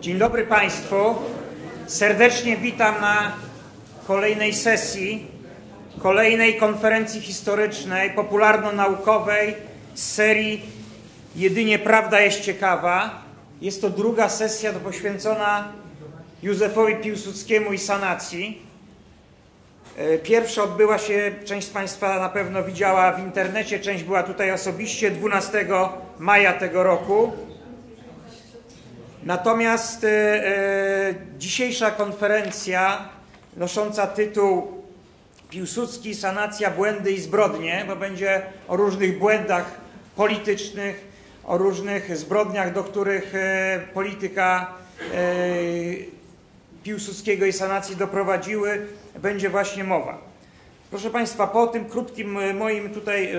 Dzień dobry Państwu. Serdecznie witam na kolejnej sesji, kolejnej konferencji historycznej, popularno-naukowej z serii Jedynie Prawda jest ciekawa. Jest to druga sesja poświęcona Józefowi Piłsudskiemu i sanacji. E, pierwsza odbyła się, część z Państwa na pewno widziała w internecie, część była tutaj osobiście, 12 maja tego roku. Natomiast e, e, dzisiejsza konferencja nosząca tytuł Piłsudski, sanacja, błędy i zbrodnie, bo będzie o różnych błędach politycznych, o różnych zbrodniach, do których e, polityka Piłsudskiego i sanacji doprowadziły, będzie właśnie mowa. Proszę Państwa, po tym krótkim moim tutaj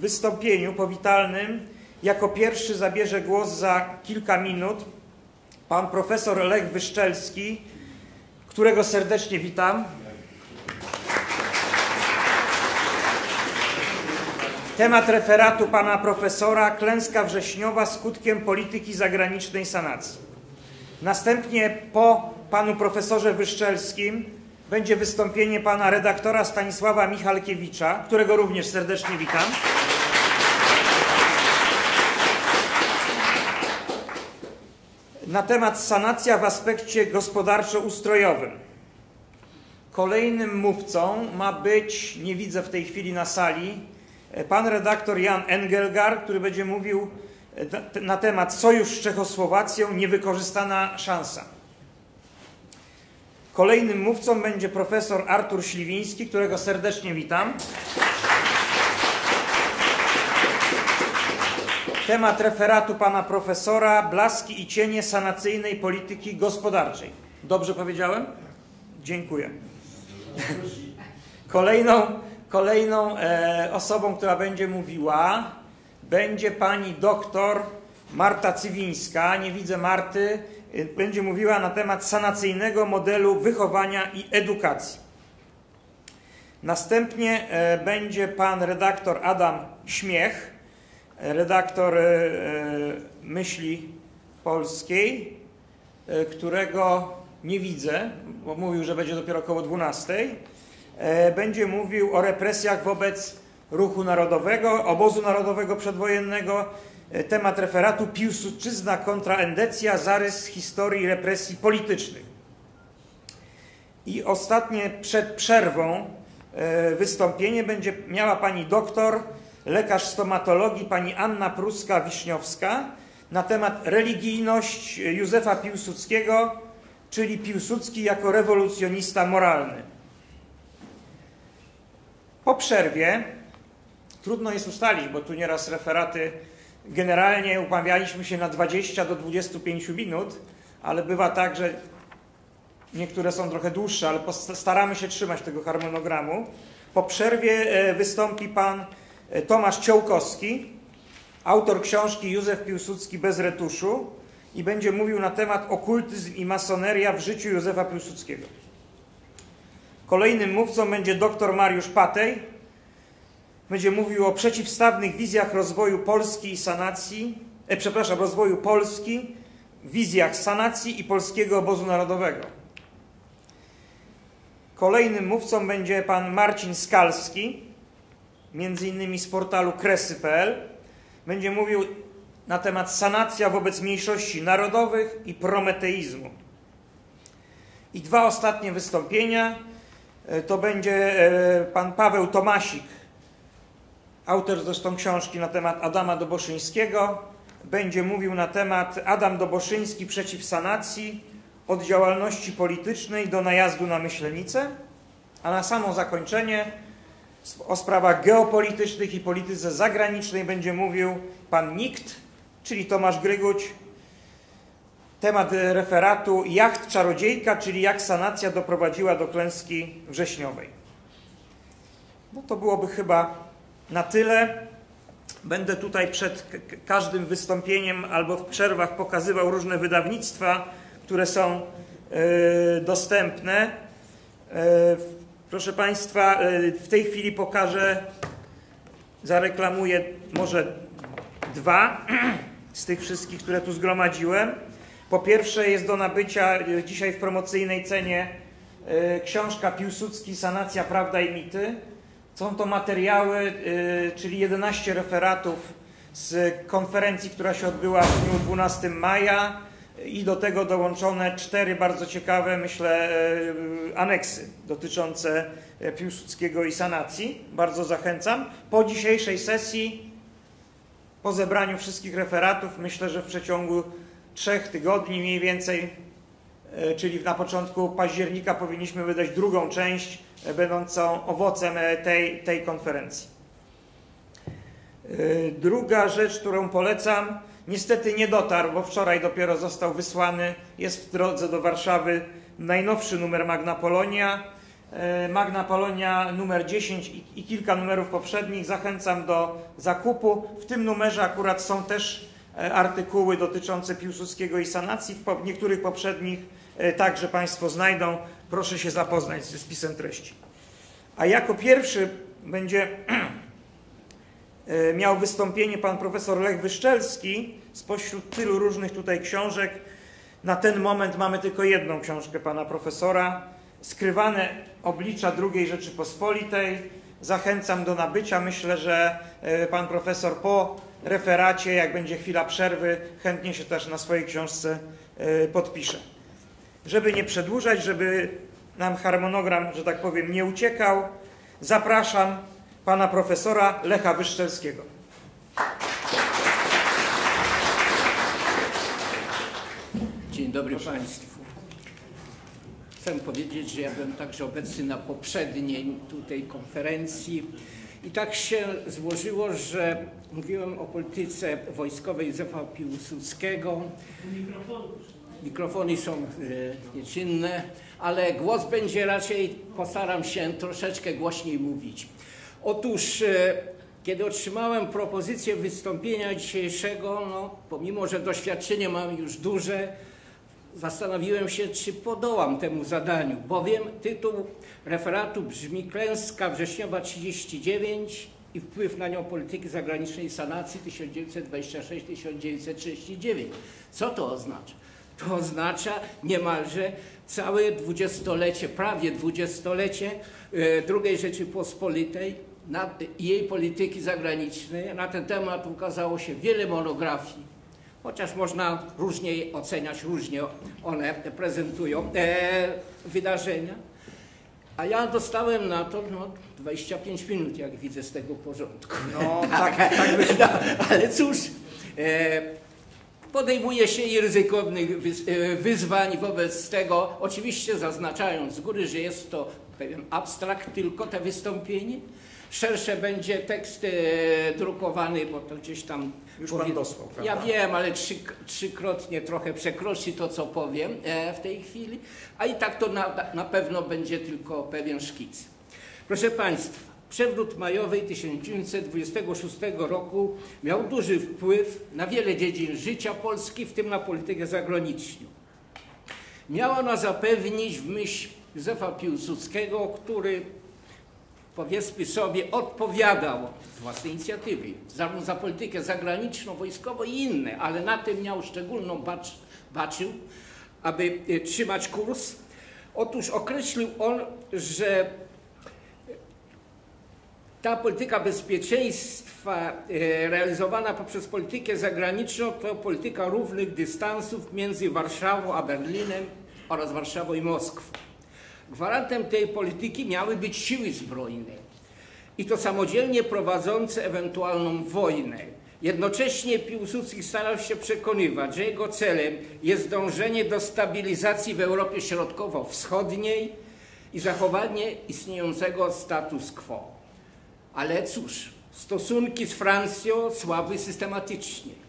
wystąpieniu powitalnym jako pierwszy zabierze głos za kilka minut pan profesor Lech Wyszczelski, którego serdecznie witam. Temat referatu pana profesora Klęska wrześniowa skutkiem polityki zagranicznej sanacji. Następnie po panu profesorze Wyszczelskim będzie wystąpienie pana redaktora Stanisława Michalkiewicza, którego również serdecznie witam. Na temat sanacja w aspekcie gospodarczo-ustrojowym. Kolejnym mówcą ma być, nie widzę w tej chwili na sali, pan redaktor Jan Engelgar, który będzie mówił na temat Sojusz z Czechosłowacją, niewykorzystana szansa. Kolejnym mówcą będzie profesor Artur Śliwiński, którego serdecznie witam. Temat referatu pana profesora Blaski i cienie sanacyjnej polityki gospodarczej. Dobrze powiedziałem? Dziękuję. Kolejną, kolejną e, osobą, która będzie mówiła, będzie pani doktor Marta Cywińska. Nie widzę Marty. E, będzie mówiła na temat sanacyjnego modelu wychowania i edukacji. Następnie e, będzie pan redaktor Adam Śmiech redaktor e, e, Myśli Polskiej, e, którego nie widzę, bo mówił, że będzie dopiero około 12. Będzie mówił o represjach wobec ruchu narodowego, obozu narodowego przedwojennego, temat referatu Piłsudczyzna kontra Endecja, zarys historii represji politycznych. I ostatnie przed przerwą wystąpienie będzie miała pani doktor lekarz stomatologii pani Anna Pruska-Wiśniowska na temat religijność Józefa Piłsudskiego, czyli Piłsudski jako rewolucjonista moralny. Po przerwie, trudno jest ustalić, bo tu nieraz referaty, generalnie umawialiśmy się na 20 do 25 minut, ale bywa tak, że niektóre są trochę dłuższe, ale staramy się trzymać tego harmonogramu. Po przerwie e, wystąpi pan Tomasz Ciołkowski, autor książki Józef Piłsudski bez retuszu i będzie mówił na temat okultyzm i masoneria w życiu Józefa Piłsudskiego. Kolejnym mówcą będzie dr Mariusz Patej. Będzie mówił o przeciwstawnych wizjach rozwoju Polski i sanacji, e, przepraszam, rozwoju Polski, wizjach sanacji i polskiego obozu narodowego. Kolejnym mówcą będzie pan Marcin Skalski, między innymi z portalu kresy.pl, będzie mówił na temat sanacja wobec mniejszości narodowych i prometeizmu. I dwa ostatnie wystąpienia e, to będzie e, pan Paweł Tomasik, autor zresztą książki na temat Adama Doboszyńskiego. Będzie mówił na temat Adam Doboszyński przeciw sanacji, od działalności politycznej do najazdu na Myślenicę. A na samo zakończenie o sprawach geopolitycznych i polityce zagranicznej będzie mówił pan Nikt, czyli Tomasz Gryguć. Temat referatu Jacht Czarodziejka, czyli jak sanacja doprowadziła do klęski wrześniowej. No to byłoby chyba na tyle. Będę tutaj przed każdym wystąpieniem albo w przerwach pokazywał różne wydawnictwa, które są yy, dostępne. Yy, Proszę Państwa, e, w tej chwili pokażę, zareklamuję może dwa z tych wszystkich, które tu zgromadziłem. Po pierwsze jest do nabycia y, dzisiaj w promocyjnej cenie y, książka Piłsudski Sanacja, Prawda i Mity. Są to materiały, czyli 11 referatów z konferencji, która się odbyła w dniu 12 maja i do tego dołączone cztery bardzo ciekawe, myślę, aneksy dotyczące Piłsudskiego i sanacji. Bardzo zachęcam. Po dzisiejszej sesji, po zebraniu wszystkich referatów, myślę, że w przeciągu trzech tygodni mniej więcej, e, czyli na początku października powinniśmy wydać drugą część, e, będącą owocem e, tej, tej konferencji. Druga rzecz, którą polecam, niestety nie dotarł, bo wczoraj dopiero został wysłany, jest w drodze do Warszawy najnowszy numer Magna Polonia, Magna Polonia numer 10 i, kilka numerów poprzednich. Zachęcam do zakupu. W tym numerze akurat są też E, artykuły dotyczące Piłsudskiego i sanacji. W niektórych poprzednich e, także Państwo znajdą. Proszę się zapoznać ze spisem treści. A jako pierwszy będzie e, miał wystąpienie pan profesor Lech Wyszczelski spośród tylu różnych tutaj książek. Na ten moment mamy tylko jedną książkę pana profesora. Skrywane oblicza II Rzeczypospolitej. Zachęcam do nabycia. Myślę, że pan profesor po referacie, jak będzie chwila przerwy, chętnie się też na swojej książce e, podpiszę. Żeby nie przedłużać, żeby nam harmonogram, że tak powiem, nie uciekał, zapraszam pana profesora Lecha Wyszczelskiego. Dzień dobry Państwu. Chcę powiedzieć, że ja byłem także obecny na poprzedniej tutaj konferencji i tak się złożyło, że mówiłem o polityce wojskowej Józefa Piłsudskiego. Mikrofony są e, nieczynne, ale głos będzie raczej, postaram się troszeczkę głośniej mówić. Otóż, e, kiedy otrzymałem propozycję wystąpienia dzisiejszego, no, pomimo, że doświadczenie mam już duże, zastanowiłem się, czy podołam temu zadaniu, bowiem tytuł referatu brzmi Klęska wrześniowa 39 i wpływ na nią polityki zagranicznej sanacji 1926-1939. Co to oznacza? To oznacza niemalże całe dwudziestolecie, prawie dwudziestolecie e, II Rzeczypospolitej i jej polityki zagranicznej. Na ten temat ukazało się wiele monografii, chociaż można różnie oceniać, różnie one prezentują e, wydarzenia. A ja dostałem na to no, 25 minut, jak widzę z tego porządku. No, tak, tak, tak no, Ale cóż, e, podejmuje się i ryzykownych e, wyzwań wobec tego, oczywiście zaznaczając z góry, że jest to pewien abstrakt, tylko te wystąpienie. Szersze będzie tekst e, drukowany, bo to gdzieś tam już pan dosłał, Ja wiem, ale trzy, trzykrotnie trochę przekroczy to, co powiem e, w tej chwili, a i tak to na, na pewno będzie tylko pewien szkic. Proszę Państwa, przewrót majowy 1926 roku miał duży wpływ na wiele dziedzin życia Polski, w tym na politykę zagraniczną. Miała ona zapewnić w myśl Józefa Piłsudskiego, który powiedzmy sobie, odpowiadał z własnej inicjatywy zarówno za politykę zagraniczną, wojskową i inne, ale na tym miał szczególną bacz, baczył, aby e, trzymać kurs. Otóż określił on, że ta polityka bezpieczeństwa e, realizowana poprzez politykę zagraniczną to polityka równych dystansów między Warszawą a Berlinem oraz Warszawą i Moskwą. Gwarantem tej polityki miały być siły zbrojne i to samodzielnie prowadzące ewentualną wojnę. Jednocześnie Piłsudski starał się przekonywać, że jego celem jest dążenie do stabilizacji w Europie Środkowo-Wschodniej i zachowanie istniejącego status quo. Ale cóż, stosunki z Francją słaby systematycznie.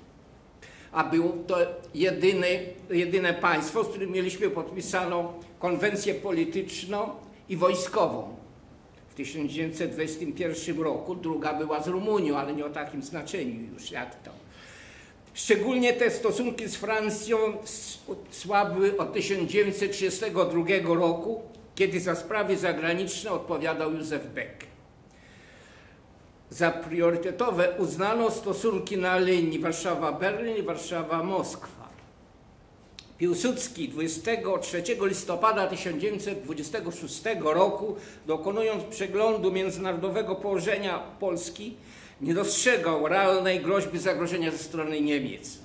A było to jedyne, jedyne państwo, z którym mieliśmy podpisaną konwencję polityczną i wojskową w 1921 roku. Druga była z Rumunią, ale nie o takim znaczeniu już jak to. Szczególnie te stosunki z Francją słabły od 1932 roku, kiedy za sprawy zagraniczne odpowiadał Józef Beck. Za priorytetowe uznano stosunki na linii Warszawa-Berlin i Warszawa-Moskwa. Piłsudski 23 listopada 1926 roku, dokonując przeglądu międzynarodowego położenia Polski, nie dostrzegał realnej groźby zagrożenia ze strony Niemiec.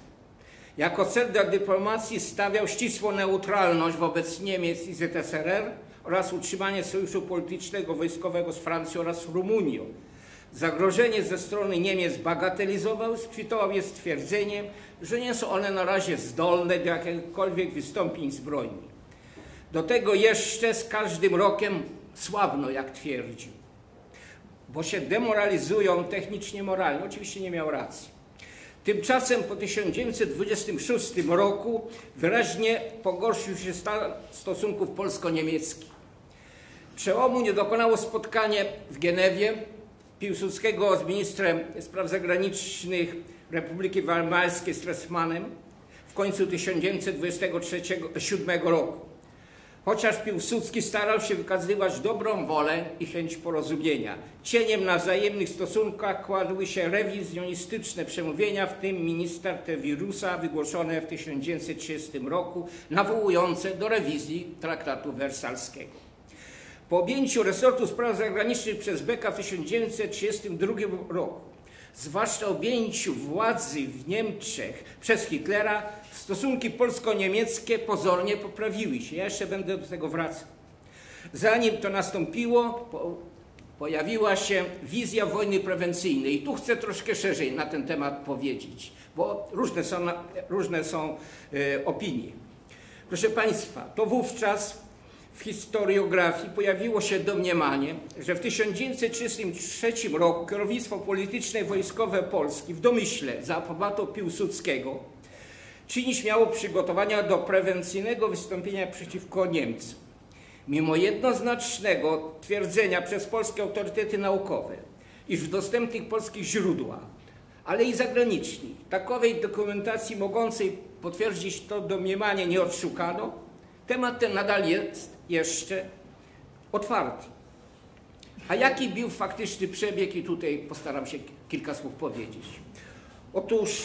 Jako cel dla dyplomacji stawiał ścisłą neutralność wobec Niemiec i ZSRR oraz utrzymanie sojuszu politycznego, wojskowego z Francją oraz Rumunią. Zagrożenie ze strony Niemiec bagatelizował, skwitował je stwierdzeniem, że nie są one na razie zdolne do jakichkolwiek wystąpień zbrojnych. Do tego jeszcze z każdym rokiem słabno, jak twierdził, bo się demoralizują technicznie moralnie. Oczywiście nie miał racji. Tymczasem po 1926 roku wyraźnie pogorszył się stan stosunków polsko-niemieckich. Przełomu nie dokonało spotkanie w Genewie Piłsudskiego z ministrem spraw zagranicznych Republiki Weimarskiej Stressmanem w końcu 1927 roku. Chociaż Piłsudski starał się wykazywać dobrą wolę i chęć porozumienia, cieniem na wzajemnych stosunkach kładły się rewizjonistyczne przemówienia, w tym minister te wirusa wygłoszone w 1930 roku, nawołujące do rewizji traktatu wersalskiego. Po objęciu resortu spraw zagranicznych przez Beka w 1932 roku, zwłaszcza objęciu władzy w Niemczech przez Hitlera, stosunki polsko-niemieckie pozornie poprawiły się. Ja jeszcze będę do tego wracał. Zanim to nastąpiło, po, pojawiła się wizja wojny prewencyjnej. I tu chcę troszkę szerzej na ten temat powiedzieć, bo różne są, różne są e, opinie. Proszę Państwa, to wówczas w historiografii pojawiło się domniemanie, że w 1933 roku kierownictwo polityczne i wojskowe Polski w domyśle za aprobatą Piłsudskiego czynić miało przygotowania do prewencyjnego wystąpienia przeciwko Niemcom. Mimo jednoznacznego twierdzenia przez polskie autorytety naukowe, iż w dostępnych polskich źródłach, ale i zagranicznych, takowej dokumentacji mogącej potwierdzić to domniemanie nie odszukano, temat ten nadal jest jeszcze otwarty. A jaki był faktyczny przebieg? I tutaj postaram się kilka słów powiedzieć. Otóż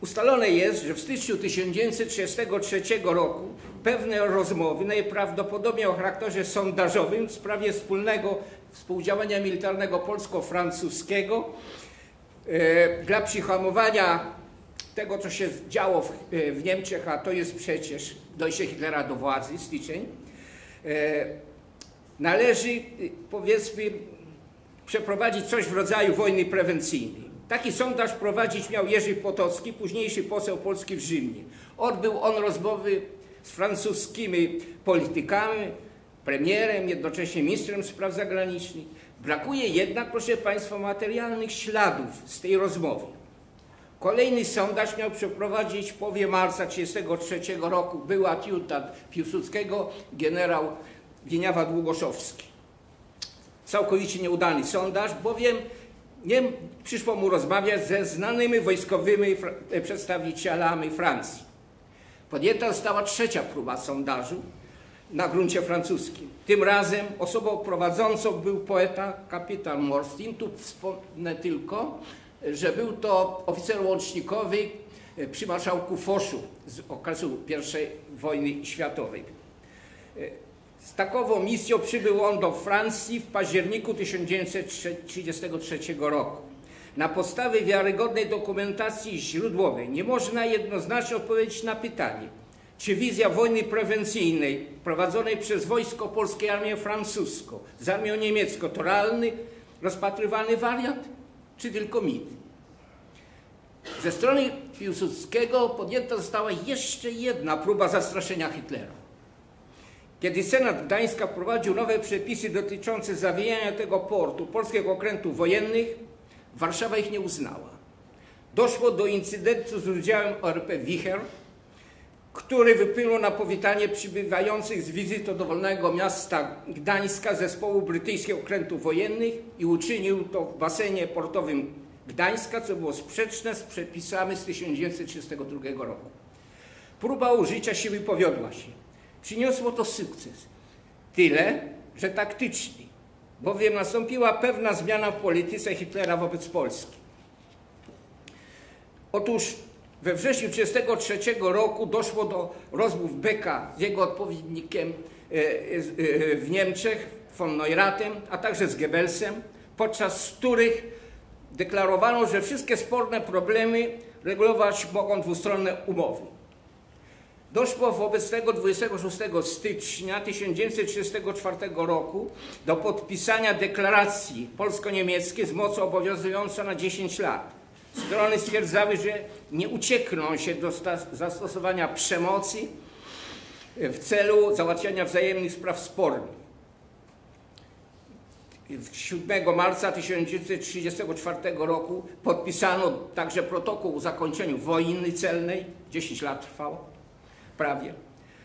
ustalone jest, że w styczniu 1933 roku pewne rozmowy, najprawdopodobniej o charakterze sondażowym w sprawie wspólnego współdziałania militarnego polsko-francuskiego e, dla przyhamowania tego, co się działo w, e, w Niemczech, a to jest przecież dojście Hitlera do władzy, styczeń, e, należy, e, powiedzmy, przeprowadzić coś w rodzaju wojny prewencyjnej. Taki sondaż prowadzić miał Jerzy Potocki, późniejszy poseł polski w Rzymie. Odbył on rozmowy z francuskimi politykami, premierem, jednocześnie ministrem spraw zagranicznych. Brakuje jednak, proszę Państwa, materialnych śladów z tej rozmowy. Kolejny sondaż miał przeprowadzić w połowie marca 1933 roku był adiutant Piłsudskiego, generał Wieniawa Długoszowski. Całkowicie nieudany sondaż, bowiem nie przyszło mu rozmawiać ze znanymi wojskowymi przedstawicielami Francji. Podjęta została trzecia próba sondażu na gruncie francuskim. Tym razem osobą prowadzącą był poeta kapitan Morstin. Tu wspomnę tylko, że był to oficer łącznikowy e, przy marszałku Foszu z okresu I wojny światowej. E, z takową misją przybył on do Francji w październiku 1933 roku. Na podstawie wiarygodnej dokumentacji źródłowej nie można jednoznacznie odpowiedzieć na pytanie, czy wizja wojny prewencyjnej prowadzonej przez wojsko polskie armię francuską z armią niemiecką to realny, rozpatrywany wariant? Czy tylko mit. Ze strony Piłsudskiego podjęta została jeszcze jedna próba zastraszenia Hitlera. Kiedy Senat Gdańska wprowadził nowe przepisy dotyczące zawijania tego portu polskich okrętów wojennych, Warszawa ich nie uznała. Doszło do incydentu z udziałem ORP Wicher, który wypłynął na powitanie przybywających z wizytą do wolnego miasta Gdańska zespołu brytyjskich okrętów wojennych i uczynił to w basenie portowym Gdańska, co było sprzeczne z przepisami z 1932 roku. Próba użycia siły powiodła się. Przyniosło to sukces. Tyle, że taktyczny, bowiem nastąpiła pewna zmiana w polityce Hitlera wobec Polski. Otóż We wrześniu 1933 roku doszło do rozmów Beka z jego odpowiednikiem e, e, w Niemczech, von Neuratem, a także z Goebbelsem, podczas których deklarowano, że wszystkie sporne problemy regulować mogą dwustronne umowy. Doszło wobec tego 26 stycznia 1934 roku do podpisania deklaracji polsko-niemieckiej z mocą obowiązującą na 10 lat. Strony stwierdzały, że nie uciekną się do zastosowania przemocy w celu załatwiania wzajemnych spraw spornych. 7 marca 1934 roku podpisano także protokół o zakończeniu wojny celnej, 10 lat trwało prawie.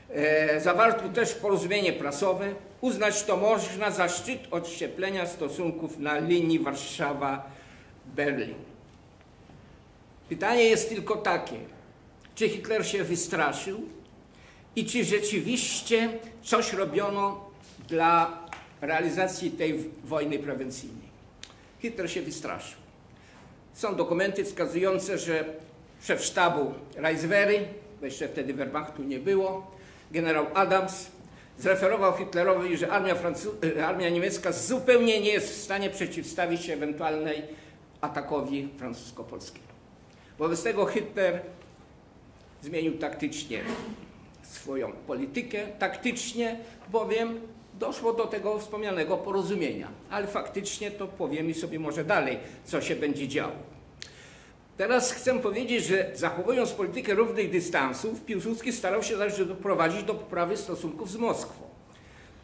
E, zawarto też porozumienie prasowe. Uznać to można za szczyt odszczeplenia stosunków na linii Warszawa-Berlin. Pytanie jest tylko takie, czy Hitler się wystraszył i czy rzeczywiście coś robiono dla realizacji tej wojny prewencyjnej. Hitler się wystraszył. Są dokumenty wskazujące, że szef sztabu Reiswery, bo jeszcze wtedy Wehrmachtu nie było, generał Adams zreferował Hitlerowi, że armia, armia niemiecka zupełnie nie jest w stanie przeciwstawić się ewentualnej atakowi francusko-polskiemu. Wobec tego Hitler zmienił taktycznie swoją politykę, taktycznie bowiem doszło do tego wspomnianego porozumienia. Ale faktycznie to powiemy sobie może dalej, co się będzie działo. Teraz chcę powiedzieć, że zachowując politykę równych dystansów, Piłsudski starał się także doprowadzić do poprawy stosunków z Moskwą.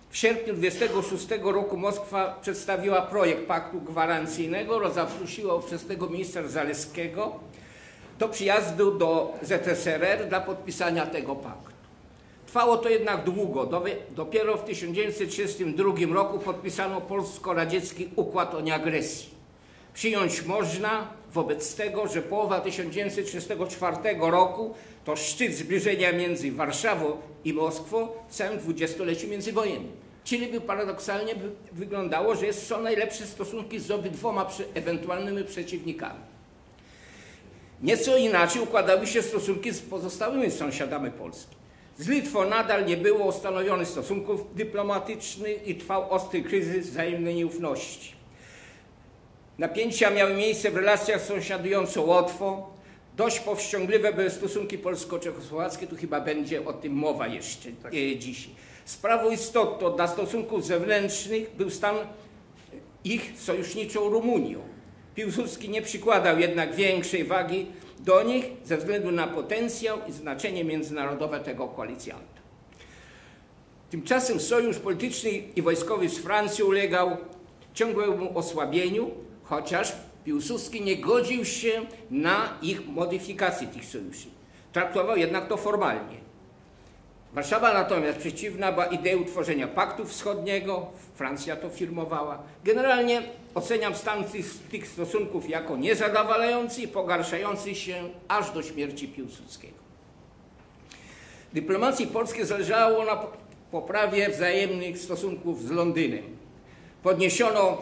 W sierpniu 26 roku Moskwa przedstawiła projekt paktu gwarancyjnego oraz zaprosiła ówczesnego ministra Zaleskiego do przyjazdu do ZSRR dla podpisania tego paktu. Trwało to jednak długo. Dopiero w 1932 roku podpisano polsko-radziecki układ o nieagresji. Przyjąć można wobec tego, że połowa 1934 roku to szczyt zbliżenia między Warszawą i Moskwą w całym dwudziestoleciu międzywojennym. Czyli by paradoksalnie wyglądało, że są najlepsze stosunki z obydwoma ewentualnymi przeciwnikami. Nieco inaczej układały się stosunki z pozostałymi sąsiadami Polski. Z Litwą nadal nie było ustanowionych stosunków dyplomatycznych i trwał ostry kryzys wzajemnej nieufności. Napięcia miały miejsce w relacjach z sąsiadującą Łotwą. Dość powściągliwe były stosunki polsko-czechosłowackie, tu chyba będzie o tym mowa jeszcze tak. e, dziś. Sprawą istotną dla stosunków zewnętrznych był stan ich sojuszniczą Rumunią. Piłsudski nie przykładał jednak większej wagi do nich ze względu na potencjał i znaczenie międzynarodowe tego koalicjanta. Tymczasem sojusz polityczny i wojskowy z Francją ulegał ciągłemu osłabieniu, chociaż Piłsudski nie godził się na ich modyfikację tych sojuszy. Traktował jednak to formalnie. Warszawa natomiast przeciwna była idei utworzenia Paktu Wschodniego, Francja to firmowała. Generalnie oceniam stan tych, stosunków jako niezadowalający i pogarszający się aż do śmierci Piłsudskiego. Dyplomacji polskiej zależało na poprawie wzajemnych stosunków z Londynem. Podniesiono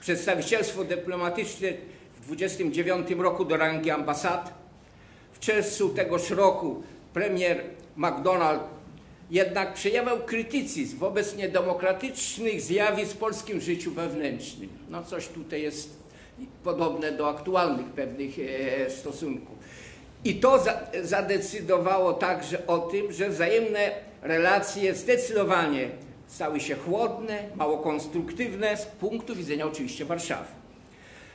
przedstawicielstwo dyplomatyczne w 29 roku do rangi ambasad. W czerwcu tegoż roku premier McDonald jednak przejawiał krytycyzm wobec niedemokratycznych zjawisk w polskim życiu wewnętrznym. No coś tutaj jest podobne do aktualnych pewnych e, stosunków. I to za, zadecydowało także o tym, że wzajemne relacje zdecydowanie stały się chłodne, mało konstruktywne z punktu widzenia oczywiście Warszawy.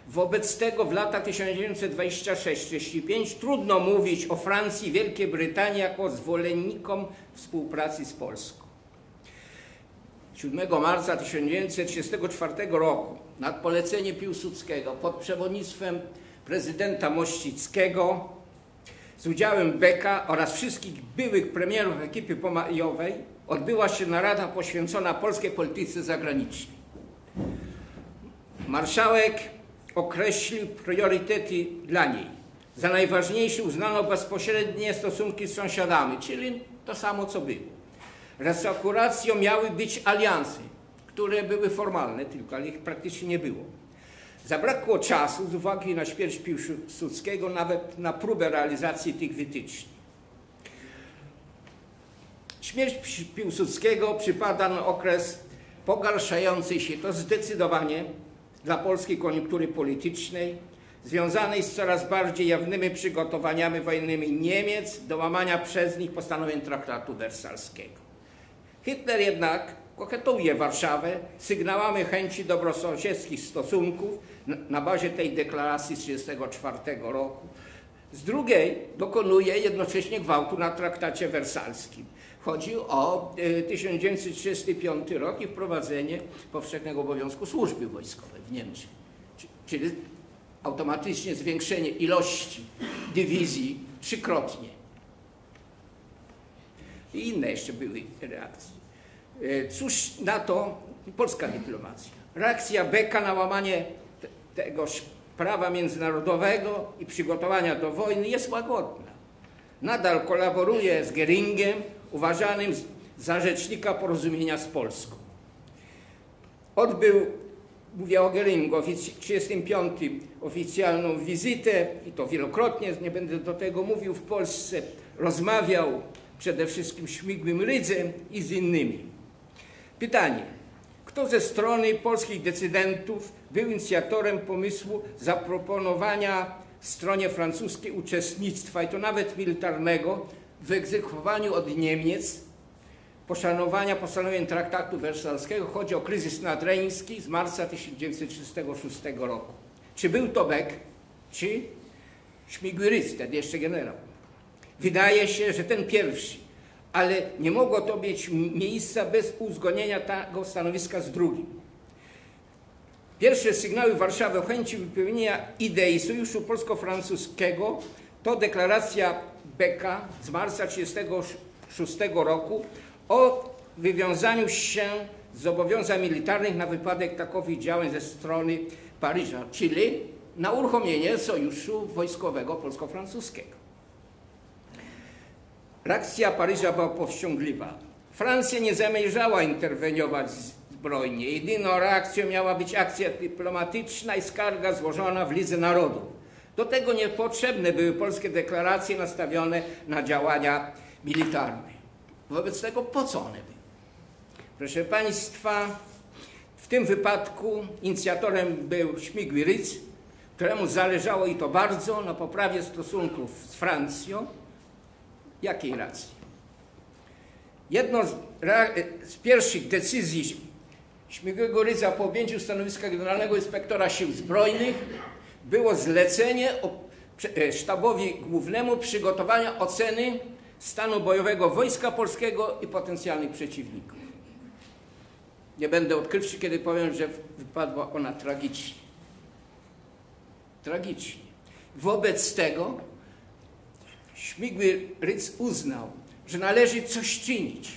Wobec tego w latach 1926-35 trudno mówić o Francji i Wielkiej Brytanii jako zwolennikom współpracy z Polską. 7 marca 1934 roku nad polecenie Piłsudskiego pod przewodnictwem prezydenta Mościckiego z udziałem Beka oraz wszystkich byłych premierów ekipy pomajowej odbyła się narada poświęcona polskiej polityce zagranicznej. Marszałek określił priorytety dla niej. Za najważniejsze uznano bezpośrednie stosunki z sąsiadami, czyli to samo co było. Resakuracją miały być alianse, które były formalne tylko, ale ich praktycznie nie było. Zabrakło czasu z uwagi na śmierć Piłsudskiego nawet na próbę realizacji tych wytycznych. Śmierć Piłsudskiego przypada na okres pogarszającej się to zdecydowanie dla polskiej koniunktury politycznej, związanej z coraz bardziej jawnymi przygotowaniami wojennymi Niemiec do łamania przez nich postanowień traktatu wersalskiego. Hitler jednak koketuje Warszawę sygnałami chęci dobrosąsiedzkich stosunków na bazie tej deklaracji z 1934 roku. Z drugiej dokonuje jednocześnie gwałtu na traktacie wersalskim. Chodzi o 1935 e, rok i wprowadzenie powszechnego obowiązku służby wojskowej w Niemczech, czyli automatycznie zwiększenie ilości dywizji trzykrotnie. I inne jeszcze były reakcje. E, cóż na to polska dyplomacja? Reakcja Beka na łamanie tegoż prawa międzynarodowego i przygotowania do wojny jest łagodna. Nadal kolaboruje z Geringiem, uważanym za rzecznika porozumienia z Polską. Odbył, mówię o Geringu, w 1935 oficjalną wizytę i to wielokrotnie, nie będę do tego mówił, w Polsce. Rozmawiał przede wszystkim Śmigłym Rydzem i z innymi. Pytanie. Kto ze strony polskich decydentów był inicjatorem pomysłu zaproponowania stronie francuskiej uczestnictwa, i to nawet militarnego, w egzekwowaniu od Niemiec poszanowania postanowień traktatu wersalskiego. Chodzi o kryzys nadreński z marca 1936 roku. Czy był to Beck, czy Śmigły Rys, wtedy jeszcze generał. Wydaje się, że ten pierwszy, ale nie mogło to mieć miejsca bez uzgodnienia tego stanowiska z drugim. Pierwsze sygnały Warszawy o chęci wypełnienia idei Sojuszu Polsko-Francuskiego to deklaracja Beka z marca 1936 roku o wywiązaniu się z zobowiązań militarnych na wypadek takowych działań ze strony Paryża, czyli na uruchomienie sojuszu wojskowego polsko-francuskiego. Reakcja Paryża była powściągliwa. Francja nie zamierzała interweniować zbrojnie. Jedyną reakcją miała być akcja dyplomatyczna i skarga złożona w Lidze Narodów. Do tego niepotrzebne były polskie deklaracje nastawione na działania militarne. Wobec tego po co one były? Proszę Państwa, w tym wypadku inicjatorem był Śmigły Rydz, któremu zależało i to bardzo na poprawie stosunków z Francją. Jakiej racji? Jedną z, z pierwszych decyzji Śmigłego Rydza po objęciu stanowiska generalnego inspektora sił zbrojnych było zlecenie e, sztabowi głównemu przygotowania oceny stanu bojowego Wojska Polskiego i potencjalnych przeciwników. Nie będę odkrywczy, kiedy powiem, że wypadła ona tragicznie. Tragicznie. Wobec tego Śmigły Rydz uznał, że należy coś czynić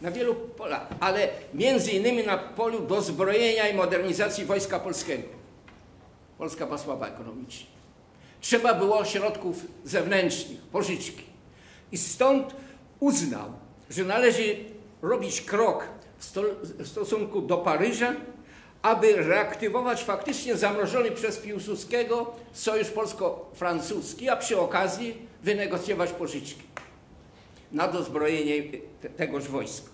na wielu polach, ale między innymi na polu dozbrojenia i modernizacji Wojska Polskiego. Polska była słaba ekonomicznie. Trzeba było środków zewnętrznych, pożyczki. I stąd uznał, że należy robić krok w, sto, w stosunku do Paryża, aby reaktywować faktycznie zamrożony przez Piłsudskiego sojusz polsko-francuski, a przy okazji wynegocjować pożyczki na dozbrojenie tegoż wojska.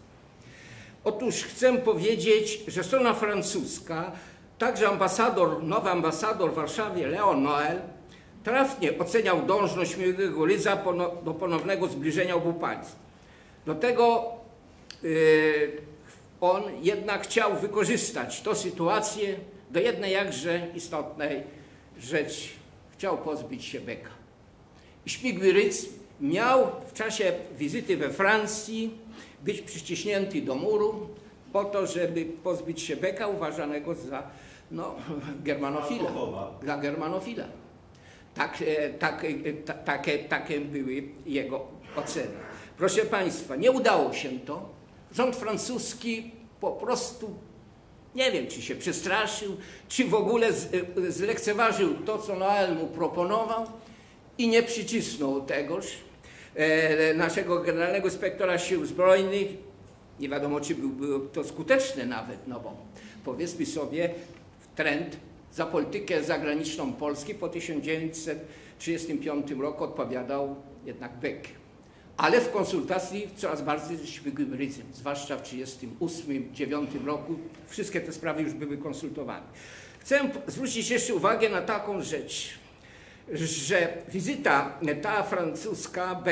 Otóż chcę powiedzieć, że strona francuska, także ambasador, nowy ambasador w Warszawie, Leon Noel, trafnie oceniał dążność Miłego Rydza do ponownego zbliżenia obu państw. Do tego yy, on jednak chciał wykorzystać tę sytuację do jednej jakże istotnej rzeczy. Chciał pozbyć się Beka. Rydz miał w czasie wizyty we Francji być przyciśnięty do muru po to, żeby pozbyć się Beka uważanego za no, germanofila. Za germanofila. Tak, e, tak, e, takie, takie były jego oceny. Proszę Państwa, nie udało się to. Rząd francuski po prostu, nie wiem, czy się przestraszył, czy w ogóle e, zlekceważył to, co Noel mu proponował i nie przycisnął tegoż naszego generalnego inspektora sił zbrojnych. Nie wiadomo, czy byłby to skuteczne nawet, no bo powiedzmy sobie, trend Za politykę zagraniczną Polski po 1935 roku odpowiadał jednak Beck. Ale w konsultacji coraz bardziej śmigłym rytm, zwłaszcza w 1938-1939 roku. Wszystkie te sprawy już były konsultowane. Chcę zwrócić jeszcze uwagę na taką rzecz, że wizyta ta francuska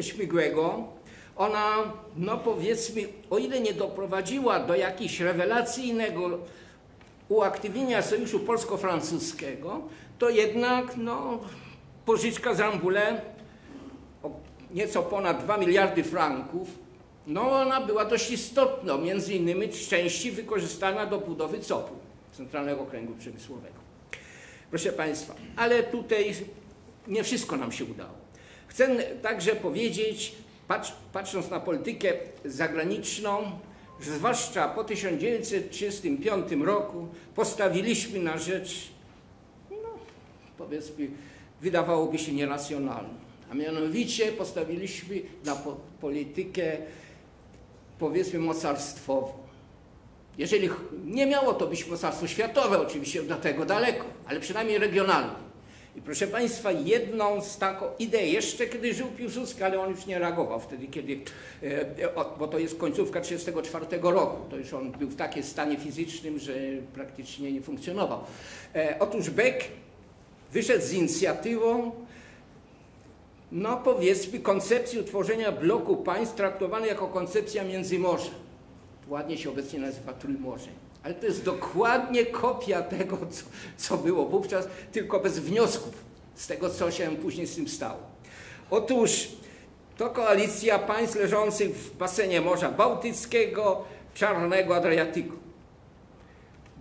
Śmigłego, ona, no powiedzmy, o ile nie doprowadziła do jakiegoś rewelacyjnego uaktywnienia sojuszu polsko-francuskiego, to jednak no, pożyczka z Rambouillet o nieco ponad 2 miliardy franków, no ona była dość istotna, między innymi części wykorzystana do budowy COP-u, Centralnego Okręgu Przemysłowego. Proszę Państwa, ale tutaj nie wszystko nam się udało. Chcę także powiedzieć, patrz, patrząc na politykę zagraniczną, zwłaszcza po 1935 roku postawiliśmy na rzecz, no, powiedzmy, wydawałoby się nieracjonalną. A mianowicie postawiliśmy na po politykę, powiedzmy, mocarstwową. Jeżeli nie miało to być mocarstwo światowe, oczywiście do tego daleko, ale przynajmniej regionalne. I proszę Państwa, jedną z taką ideę, jeszcze kiedy żył Piłsudski, ale on już nie reagował wtedy, kiedy, e, bo to jest końcówka 1934 roku, to już on był w takim stanie fizycznym, że praktycznie nie funkcjonował. E, otóż Beck wyszedł z inicjatywą, no powiedzmy, koncepcji utworzenia bloku państw traktowanej jako koncepcja międzymorza. Ładnie się obecnie nazywa Trójmorze. Ale to jest dokładnie kopia tego, co, co było wówczas, tylko bez wniosków z tego, co się później z tym stało. Otóż to koalicja państw leżących w basenie Morza Bałtyckiego, Czarnego, Adriatyku.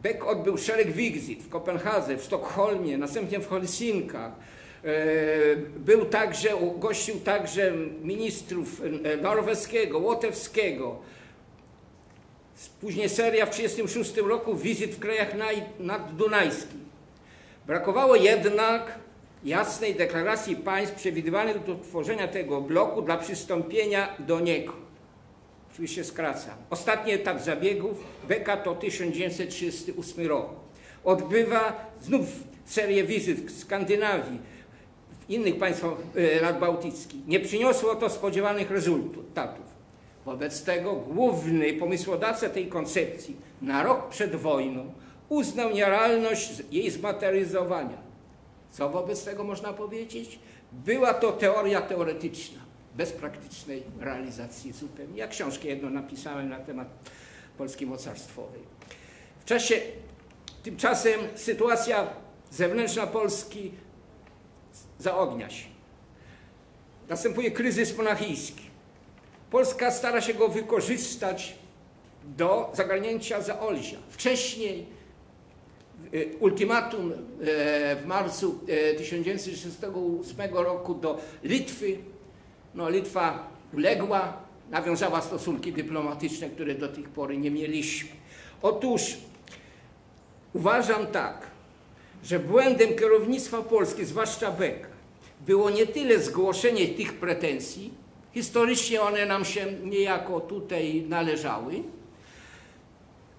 Beck odbył szereg wizyt w Kopenhadze, w Sztokholmie, następnie w Helsinkach. E, był także, gościł także ministrów e, norweskiego, łotewskiego, Później seria w 1936 roku wizyt w krajach naddunajskich. Brakowało jednak jasnej deklaracji państw przewidywanych do tworzenia tego bloku dla przystąpienia do niego. Oczywiście skracam. Ostatni etap zabiegów Beka to 1938 rok. Odbywa znów serię wizyt w Skandynawii, w innych państwach e, nadbałtyckich. Nie przyniosło to spodziewanych rezultatów. Wobec tego główny pomysłodawca tej koncepcji na rok przed wojną uznał nierealność jej zmaterializowania. Co wobec tego można powiedzieć? Była to teoria teoretyczna, bez praktycznej realizacji zupełnie. Ja książkę jedną napisałem na temat Polski mocarstwowej. W czasie, tymczasem sytuacja zewnętrzna Polski zaognia się. Następuje kryzys monachijski. Polska stara się go wykorzystać do zagarnięcia Zaolzia. Wcześniej y, ultimatum y, w marcu 1938 y, roku do Litwy. No, Litwa uległa, nawiązała stosunki dyplomatyczne, które do tej pory nie mieliśmy. Otóż uważam tak, że błędem kierownictwa Polski, zwłaszcza Beka, było nie tyle zgłoszenie tych pretensji, Historycznie one nam się niejako tutaj należały,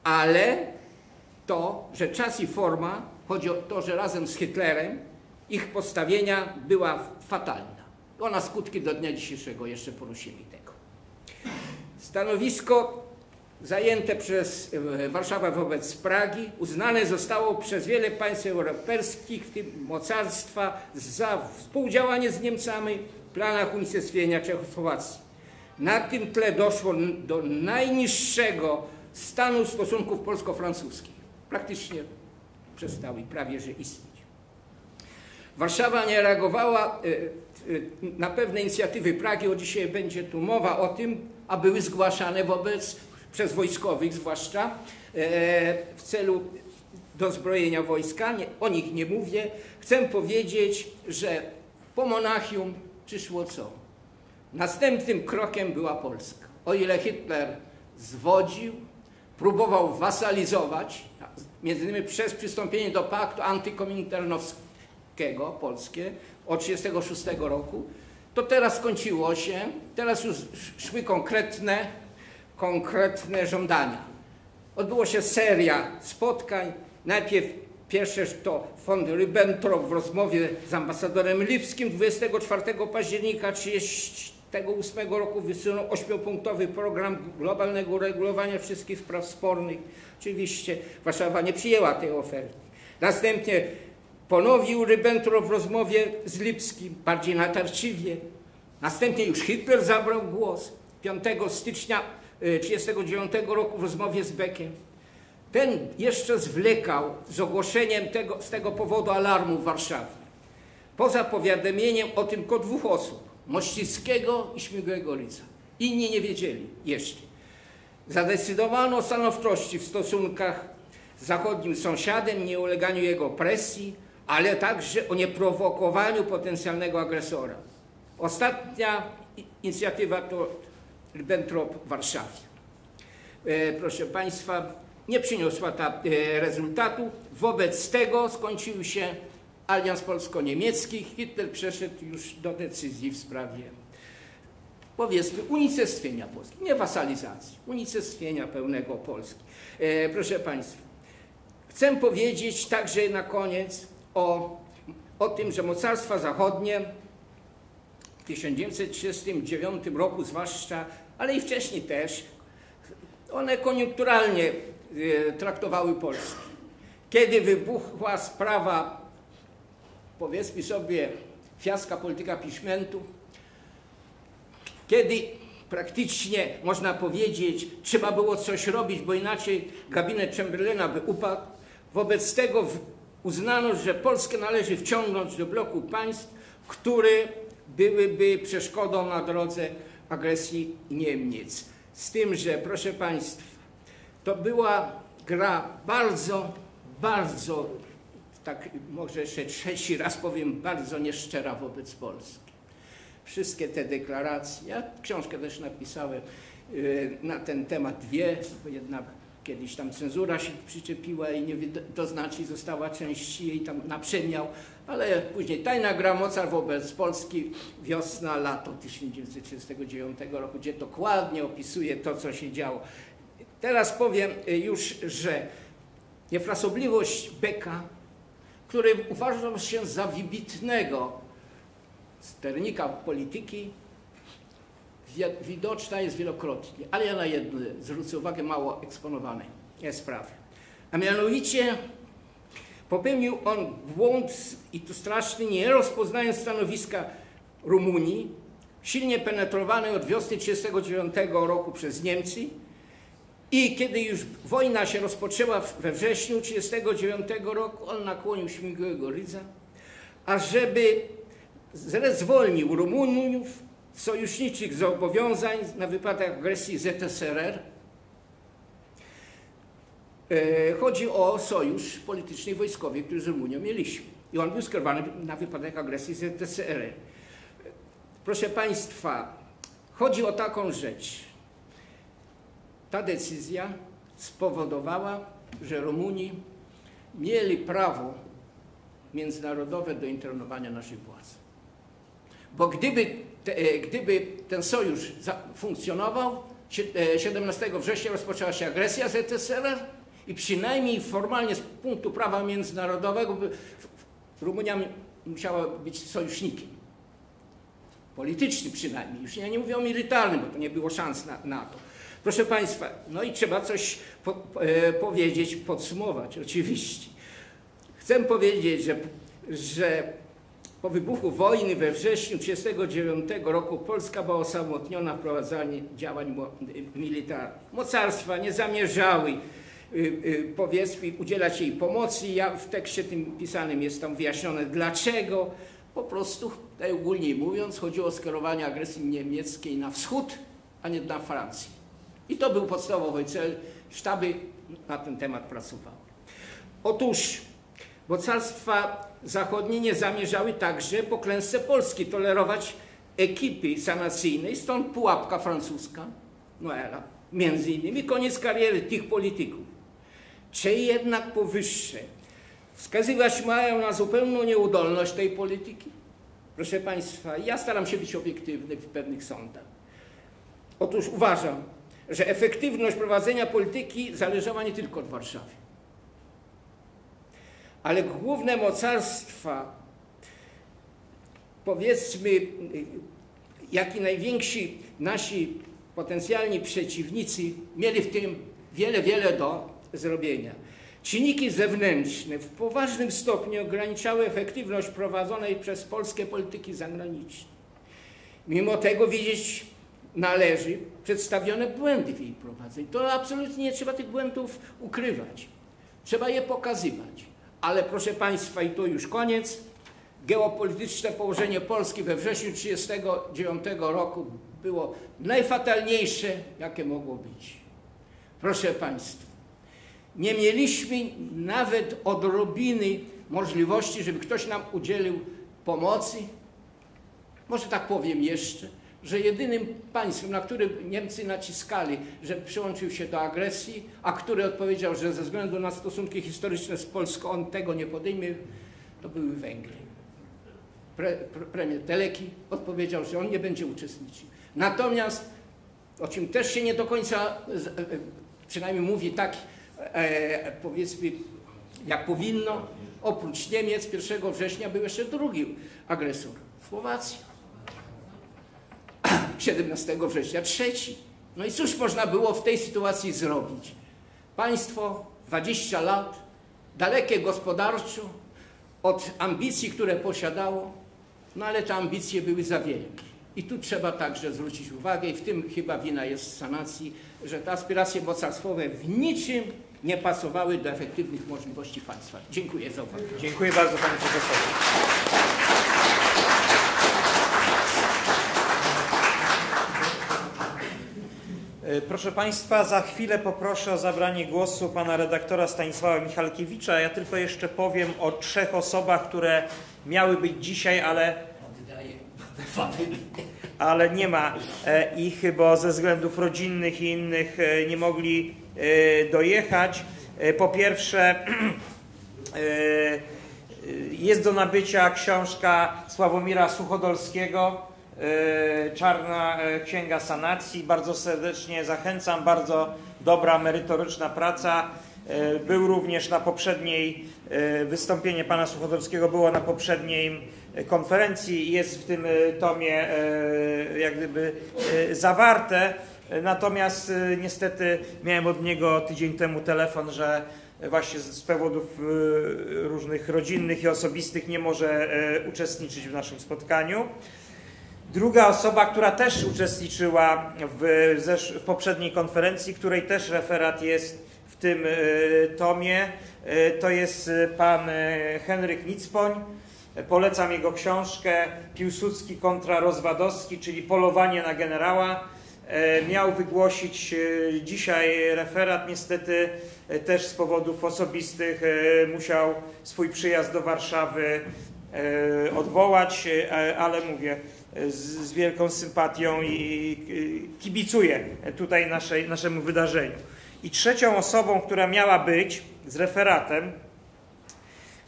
ale to, że czas i forma, chodzi o to, że razem z Hitlerem ich postawienia była fatalna. Ona skutki do dnia dzisiejszego jeszcze poruszyli tego. Stanowisko zajęte przez e, Warszawę wobec Pragi uznane zostało przez wiele państw europejskich, w tym mocarstwa, za współdziałanie z Niemcami planach unicestwienia Czechosłowacji. Na tym tle doszło do najniższego stanu stosunków polsko-francuskich. Praktycznie przestały prawie że istnieć. Warszawa nie reagowała e, e, na pewne inicjatywy Pragi, o dzisiaj będzie tu mowa o tym, a były zgłaszane wobec, przez wojskowych zwłaszcza, e, w celu dozbrojenia wojska. Nie, o nich nie mówię. Chcę powiedzieć, że po Monachium przyszło co? Następnym krokiem była Polska. O ile Hitler zwodził, próbował wasalizować, między innymi przez przystąpienie do paktu antykominternowskiego polskie od 1936 roku, to teraz skończyło się, teraz już szły konkretne, konkretne żądania. Odbyło się seria spotkań, najpierw Pierwsze to von Ribbentrop w rozmowie z ambasadorem Lipskim 24 października 1938 roku wysunął ośmiopunktowy program globalnego regulowania wszystkich spraw spornych. Oczywiście Warszawa nie przyjęła tej oferty. Następnie ponowił Ribbentrop w rozmowie z Lipskim, bardziej natarczywie. Następnie już Hitler zabrał głos 5 stycznia 1939 roku w rozmowie z Beckiem. Ten jeszcze zwlekał z ogłoszeniem tego, z tego powodu alarmu w Warszawie. Poza powiadomieniem o tylko dwóch osób, Mościckiego i Śmigłego Ryca. Inni nie wiedzieli jeszcze. Zadecydowano o stanowczości w stosunkach z zachodnim sąsiadem, nie uleganiu jego presji, ale także o nieprowokowaniu potencjalnego agresora. Ostatnia inicjatywa to Ribbentrop w Warszawie. E, proszę Państwa, nie przyniosła ta e, rezultatu. Wobec tego skończył się alians polsko-niemiecki. Hitler przeszedł już do decyzji w sprawie, powiedzmy, unicestwienia Polski. Nie wasalizacji, unicestwienia pełnego Polski. E, proszę Państwa, chcę powiedzieć także na koniec o, o tym, że mocarstwa zachodnie w 1939 roku zwłaszcza, ale i wcześniej też, one koniunkturalnie traktowały Polskę. Kiedy wybuchła sprawa, powiedzmy sobie, fiaska polityka piśmentu, kiedy praktycznie, można powiedzieć, trzeba było coś robić, bo inaczej gabinet Chamberlaina by upadł, wobec tego uznano, że Polskę należy wciągnąć do bloku państw, które byłyby przeszkodą na drodze agresji Niemiec. Z tym, że, proszę Państwa, to była gra bardzo, bardzo, tak może jeszcze trzeci raz powiem, bardzo nieszczera wobec Polski. Wszystkie te deklaracje, ja książkę też napisałem y, na ten temat dwie, bo jedna kiedyś tam cenzura się przyczepiła i nie doznaczy została część jej tam naprzemiał, ale później tajna gra mocar wobec Polski, wiosna, lato 1939 roku, gdzie dokładnie opisuje to, co się działo. Teraz powiem y, już, że niefrasobliwość Beka, który uważał się za wybitnego sternika polityki, widoczna jest wielokrotnie, ale ja na jedno zwrócę uwagę mało eksponowanej sprawy. A mianowicie popełnił on błąd i to straszny, nie rozpoznając stanowiska Rumunii, silnie penetrowanej od wiosny 1939 roku przez Niemcy, i kiedy już wojna się rozpoczęła we wrześniu 1939 roku, on nakłonił Śmigłego Rydza, ażeby zwolnił Rumunów sojuszniczych zobowiązań na wypadek agresji ZSRR. E, chodzi o sojusz polityczny i wojskowy, który z Rumunią mieliśmy. I on był skierowany na wypadek agresji ZSRR. Proszę Państwa, chodzi o taką rzecz. Ta decyzja spowodowała, że Rumuni mieli prawo międzynarodowe do internowania naszych władz. Bo gdyby, te, e, gdyby ten sojusz funkcjonował, 17 e, września rozpoczęła się agresja ZSRR i przynajmniej formalnie z punktu prawa międzynarodowego Rumunia musiała być sojusznikiem. Politycznym przynajmniej. Już ja nie mówię o militarnym, bo to nie było szans na, na to. Proszę Państwa, no i trzeba coś po, e, powiedzieć, podsumować oczywiście. Chcę powiedzieć, że, że po wybuchu wojny we wrześniu 1939 roku Polska była osamotniona w prowadzeniu działań militarnych. Mocarstwa nie zamierzały y, y, powiedzmy udzielać jej pomocy. Ja w tekście tym pisanym jest tam wyjaśnione dlaczego. Po prostu, najogólniej mówiąc, chodziło o skierowanie agresji niemieckiej na wschód, a nie na Francję. I to był podstawowy cel. Sztaby na ten temat pracowały. Otóż mocarstwa zachodnie nie zamierzały także po klęsce Polski tolerować ekipy sanacyjnej, stąd pułapka francuska, Noela, między innymi koniec kariery tych polityków. Czy jednak powyższe wskazywać mają na zupełną nieudolność tej polityki? Proszę Państwa, ja staram się być obiektywny w pewnych sądach. Otóż uważam, że efektywność prowadzenia polityki zależała nie tylko od Warszawy, ale główne mocarstwa, powiedzmy, jak i najwięksi nasi potencjalni przeciwnicy mieli w tym wiele, wiele do zrobienia. Czynniki zewnętrzne w poważnym stopniu ograniczały efektywność prowadzonej przez Polskę polityki zagranicznej. Mimo tego widzieć należy przedstawione błędy w jej prowadzeniu. To absolutnie nie trzeba tych błędów ukrywać. Trzeba je pokazywać. Ale proszę Państwa, i to już koniec, geopolityczne położenie Polski we wrześniu 1939 roku było najfatalniejsze, jakie mogło być. Proszę Państwa, nie mieliśmy nawet odrobiny możliwości, żeby ktoś nam udzielił pomocy. Może tak powiem jeszcze, że jedynym państwem, na które Niemcy naciskali, że przyłączył się do agresji, a który odpowiedział, że ze względu na stosunki historyczne z Polską on tego nie podejmie, to były Węgry. Pre, pre, premier Teleki odpowiedział, że on nie będzie uczestniczył. Natomiast, o czym też się nie do końca, e, przynajmniej mówi tak, e, powiedzmy, jak powinno, oprócz Niemiec 1 września był jeszcze drugi agresor, Słowacja. 17 września trzeci. No i cóż można było w tej sytuacji zrobić? Państwo 20 lat, dalekie gospodarczo od ambicji, które posiadało, no ale te ambicje były za wielkie. I tu trzeba także zwrócić uwagę, i w tym chyba wina jest sanacji, że te aspiracje mocarstwowe w niczym nie pasowały do efektywnych możliwości państwa. Dziękuję za uwagę. Dziękuję bardzo panie profesorze. Proszę Państwa, za chwilę poproszę o zabranie głosu pana redaktora Stanisława Michalkiewicza. Ja tylko jeszcze powiem o trzech osobach, które miały być dzisiaj, ale, ale nie ma e, ich, bo ze względów rodzinnych i innych e, nie mogli dojechać. Po pierwsze, jest do nabycia książka Sławomira Suchodolskiego Czarna Księga Sanacji. Bardzo serdecznie zachęcam, bardzo dobra, merytoryczna praca. Był również na poprzedniej, wystąpienie pana Suchodolskiego było na poprzedniej konferencji i jest w tym tomie jak gdyby zawarte. Natomiast niestety miałem od niego tydzień temu telefon, że właśnie z powodów różnych rodzinnych i osobistych nie może uczestniczyć w naszym spotkaniu. Druga osoba, która też uczestniczyła w, w, poprzedniej konferencji, której też referat jest w tym tomie, to jest pan Henryk Nicpoń. Polecam jego książkę Piłsudski kontra Rozwadowski, czyli Polowanie na generała. Miał wygłosić dzisiaj referat, niestety też z powodów osobistych musiał swój przyjazd do Warszawy odwołać, ale mówię, z, z wielką sympatią i kibicuję tutaj naszej, naszemu wydarzeniu. I trzecią osobą, która miała być z referatem,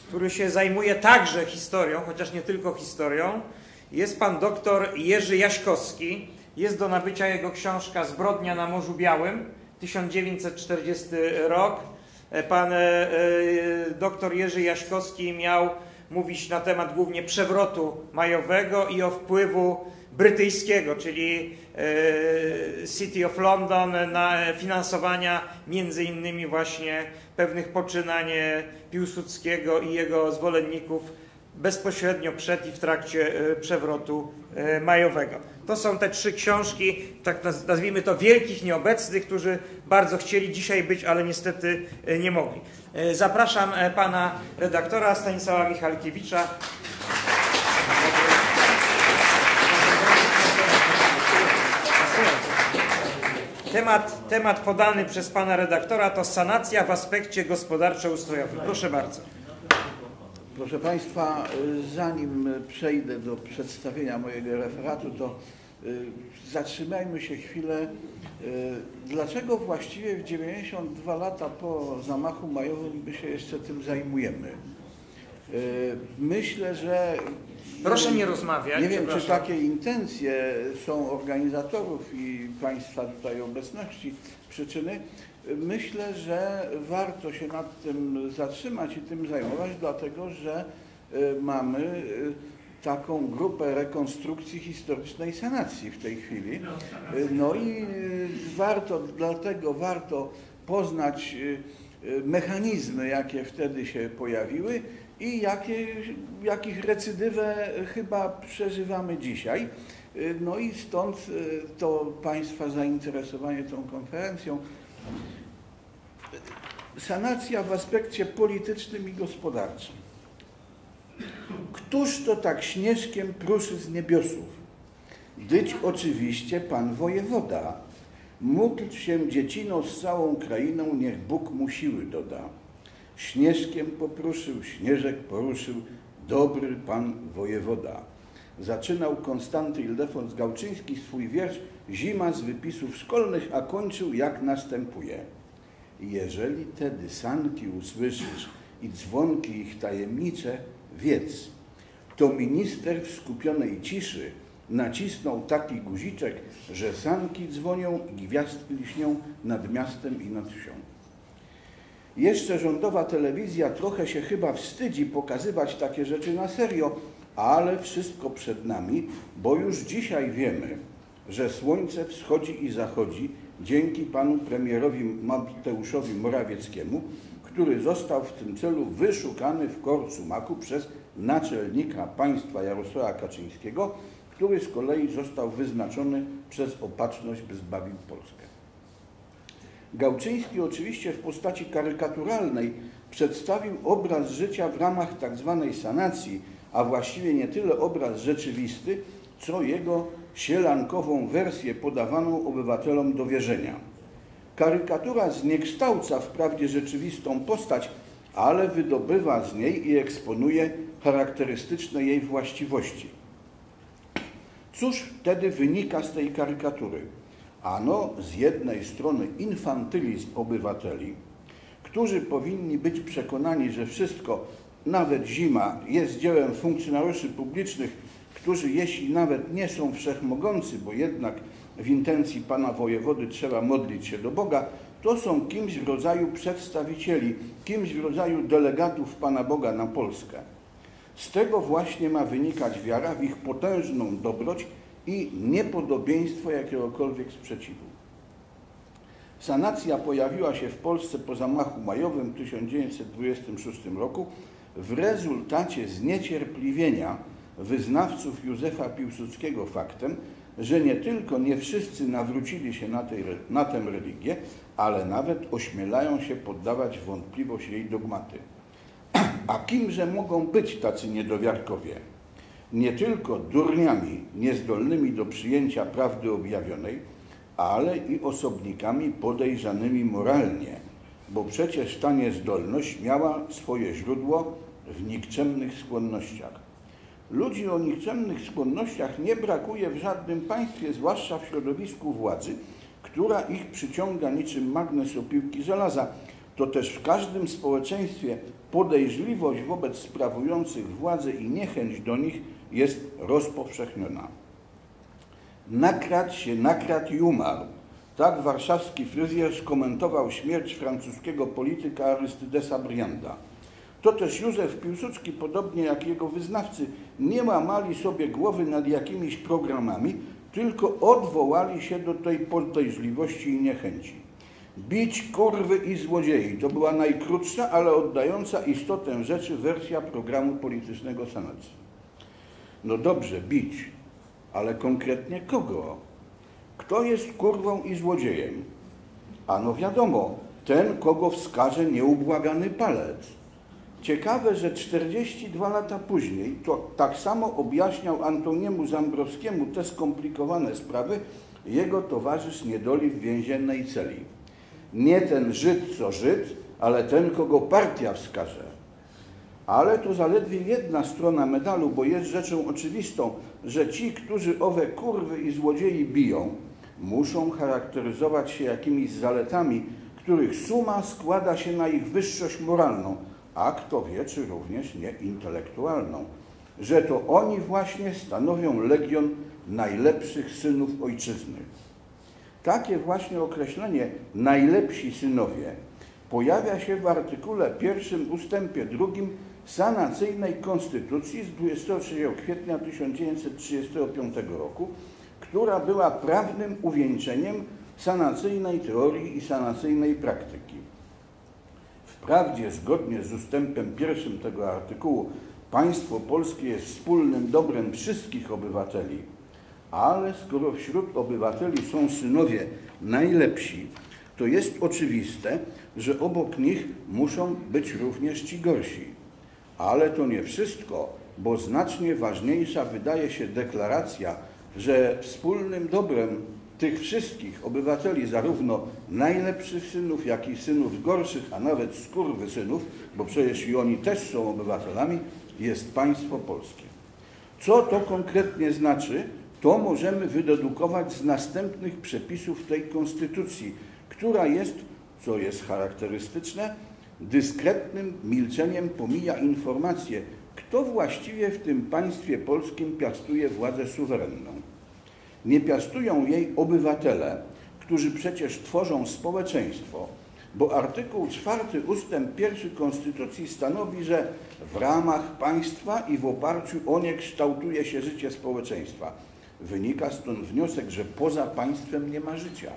który się zajmuje także historią, chociaż nie tylko historią, jest pan doktor Jerzy Jaśkowski. Jest do nabycia jego książka Zbrodnia na Morzu Białym, 1940 rok. Pan e, e, doktor Jerzy Jaśkowski miał mówić na temat głównie przewrotu majowego i o wpływu brytyjskiego, czyli e, City of London na finansowania między innymi właśnie pewnych poczynań Piłsudskiego i jego zwolenników bezpośrednio przed i w trakcie e, przewrotu e, majowego. To są te trzy książki, tak nazwijmy to wielkich nieobecnych, którzy bardzo chcieli dzisiaj być, ale niestety nie mogli. Zapraszam pana redaktora Stanisława Michalkiewicza. Temat, temat podany przez pana redaktora to sanacja w aspekcie gospodarczo-ustrojowym. Proszę bardzo. Proszę Państwa, zanim przejdę do przedstawienia mojego referatu, to zatrzymajmy się chwilę. Dlaczego właściwie w 92 lata po zamachu majowym my się jeszcze tym zajmujemy? Myślę, że Proszę nie rozmawiać. Nie wiem, czy takie intencje są organizatorów i Państwa tutaj obecności przyczyny. Myślę, że warto się nad tym zatrzymać i tym zajmować, dlatego że y, mamy y, taką grupę rekonstrukcji historycznej sanacji w tej chwili. Y, No i warto, dlatego warto poznać mechanizmy, jakie wtedy się pojawiły i jakie, jakich recydywę chyba przeżywamy dzisiaj. No i stąd to Państwa zainteresowanie tą konferencją. Sanacja w aspekcie politycznym i gospodarczym. Któż to tak śnieżkiem pruszy z niebiosów? Dyć oczywiście pan wojewoda. Módl się dziecino z całą krainą, niech Bóg mu siły doda. Śnieżkiem popruszył, śnieżek poruszył, dobry pan wojewoda. Zaczynał Konstanty Ildefons Gałczyński swój wiersz Zima z wypisów szkolnych, a kończył jak następuje. Jeżeli tedy sanki usłyszysz i dzwonki ich tajemnicze, wiedz, to minister w skupionej ciszy nacisnął taki guziczek, że sanki dzwonią i gwiazdki lśnią nad miastem i nad wsią. Jeszcze rządowa telewizja trochę się chyba wstydzi pokazywać takie rzeczy na serio, ale wszystko przed nami, bo już dzisiaj wiemy, że słońce wschodzi i zachodzi dzięki panu premierowi Mateuszowi Morawieckiemu, który został w tym celu wyszukany w korcu maku przez naczelnika państwa Jarosława Kaczyńskiego, który z kolei został wyznaczony przez opatrzność, by zbawił Polskę. Gałczyński oczywiście w postaci karykaturalnej przedstawił obraz życia w ramach tzw. Tak sanacji, a właściwie nie tyle obraz rzeczywisty, co jego sielankową wersję podawaną obywatelom do wierzenia. Karykatura zniekształca wprawdzie rzeczywistą postać, ale wydobywa z niej i eksponuje charakterystyczne jej właściwości. Cóż wtedy wynika z tej karykatury? Ano, z jednej strony infantylizm obywateli, którzy powinni być przekonani, że wszystko, nawet zima, jest dziełem funkcjonariuszy publicznych którzy jeśli nawet nie są wszechmogący, bo jednak w intencji Pana Wojewody trzeba modlić się do Boga, to są kimś w rodzaju przedstawicieli, kimś w rodzaju delegatów Pana Boga na Polskę. Z tego właśnie ma wynikać wiara w ich potężną dobroć i niepodobieństwo jakiegokolwiek sprzeciwu. Sanacja pojawiła się w Polsce po zamachu majowym w 1926 roku w rezultacie zniecierpliwienia wyznawców Józefa Piłsudskiego faktem, że nie tylko nie wszyscy nawrócili się na, tej, na tę religię, ale nawet ośmielają się poddawać wątpliwość jej dogmaty. A kimże mogą być tacy niedowiarkowie? Nie tylko durniami niezdolnymi do przyjęcia prawdy objawionej, ale i osobnikami podejrzanymi moralnie, bo przecież ta niezdolność miała swoje źródło w nikczemnych skłonnościach. Ludzi o nikczemnych skłonnościach nie brakuje w żadnym państwie, zwłaszcza w środowisku władzy, która ich przyciąga niczym magnes opiłki żelaza. To też w każdym społeczeństwie podejrzliwość wobec sprawujących władzę i niechęć do nich jest rozpowszechniona. Nakradł się, nakradł i umarł. Tak warszawski fryzjer skomentował śmierć francuskiego polityka Arystydesa Brianda. To też Józef Piłsudski, podobnie jak jego wyznawcy, nie łamali sobie głowy nad jakimiś programami, tylko odwołali się do tej podejrzliwości i niechęci. Bić kurwy i złodziei to była najkrótsza, ale oddająca istotę rzeczy wersja programu politycznego sanacji. No dobrze, bić, ale konkretnie kogo? Kto jest kurwą i złodziejem? Ano wiadomo, ten, kogo wskaże nieubłagany palec. Ciekawe, że 42 lata później to tak samo objaśniał Antoniemu Zambrowskiemu te skomplikowane sprawy jego towarzysz niedoli w więziennej celi. Nie ten Żyd co Żyd, ale ten, kogo partia wskaże. Ale to zaledwie jedna strona medalu, bo jest rzeczą oczywistą, że ci, którzy owe kurwy i złodziei biją, muszą charakteryzować się jakimiś zaletami, których suma składa się na ich wyższość moralną, a kto wie, czy również nie intelektualną, że to oni właśnie stanowią legion najlepszych synów ojczyzny. Takie właśnie określenie najlepsi synowie pojawia się w artykule pierwszym ustępie drugim sanacyjnej konstytucji z 23 kwietnia 1935 roku, która była prawnym uwieńczeniem sanacyjnej teorii i sanacyjnej praktyki. Wprawdzie zgodnie z ustępem pierwszym tego artykułu państwo polskie jest wspólnym dobrem wszystkich obywateli, ale skoro wśród obywateli są synowie najlepsi, to jest oczywiste, że obok nich muszą być również ci gorsi. Ale to nie wszystko, bo znacznie ważniejsza wydaje się deklaracja, że wspólnym dobrem tych wszystkich obywateli, zarówno najlepszych synów, jak i synów gorszych, a nawet synów, bo przecież i oni też są obywatelami, jest państwo polskie. Co to konkretnie znaczy, to możemy wydedukować z następnych przepisów tej Konstytucji, która jest, co jest charakterystyczne, dyskretnym milczeniem pomija informację, kto właściwie w tym państwie polskim piastuje władzę suwerenną. Nie piastują jej obywatele, którzy przecież tworzą społeczeństwo, bo artykuł 4 ustęp 1 Konstytucji stanowi, że w ramach państwa i w oparciu o nie kształtuje się życie społeczeństwa. Wynika stąd wniosek, że poza państwem nie ma życia.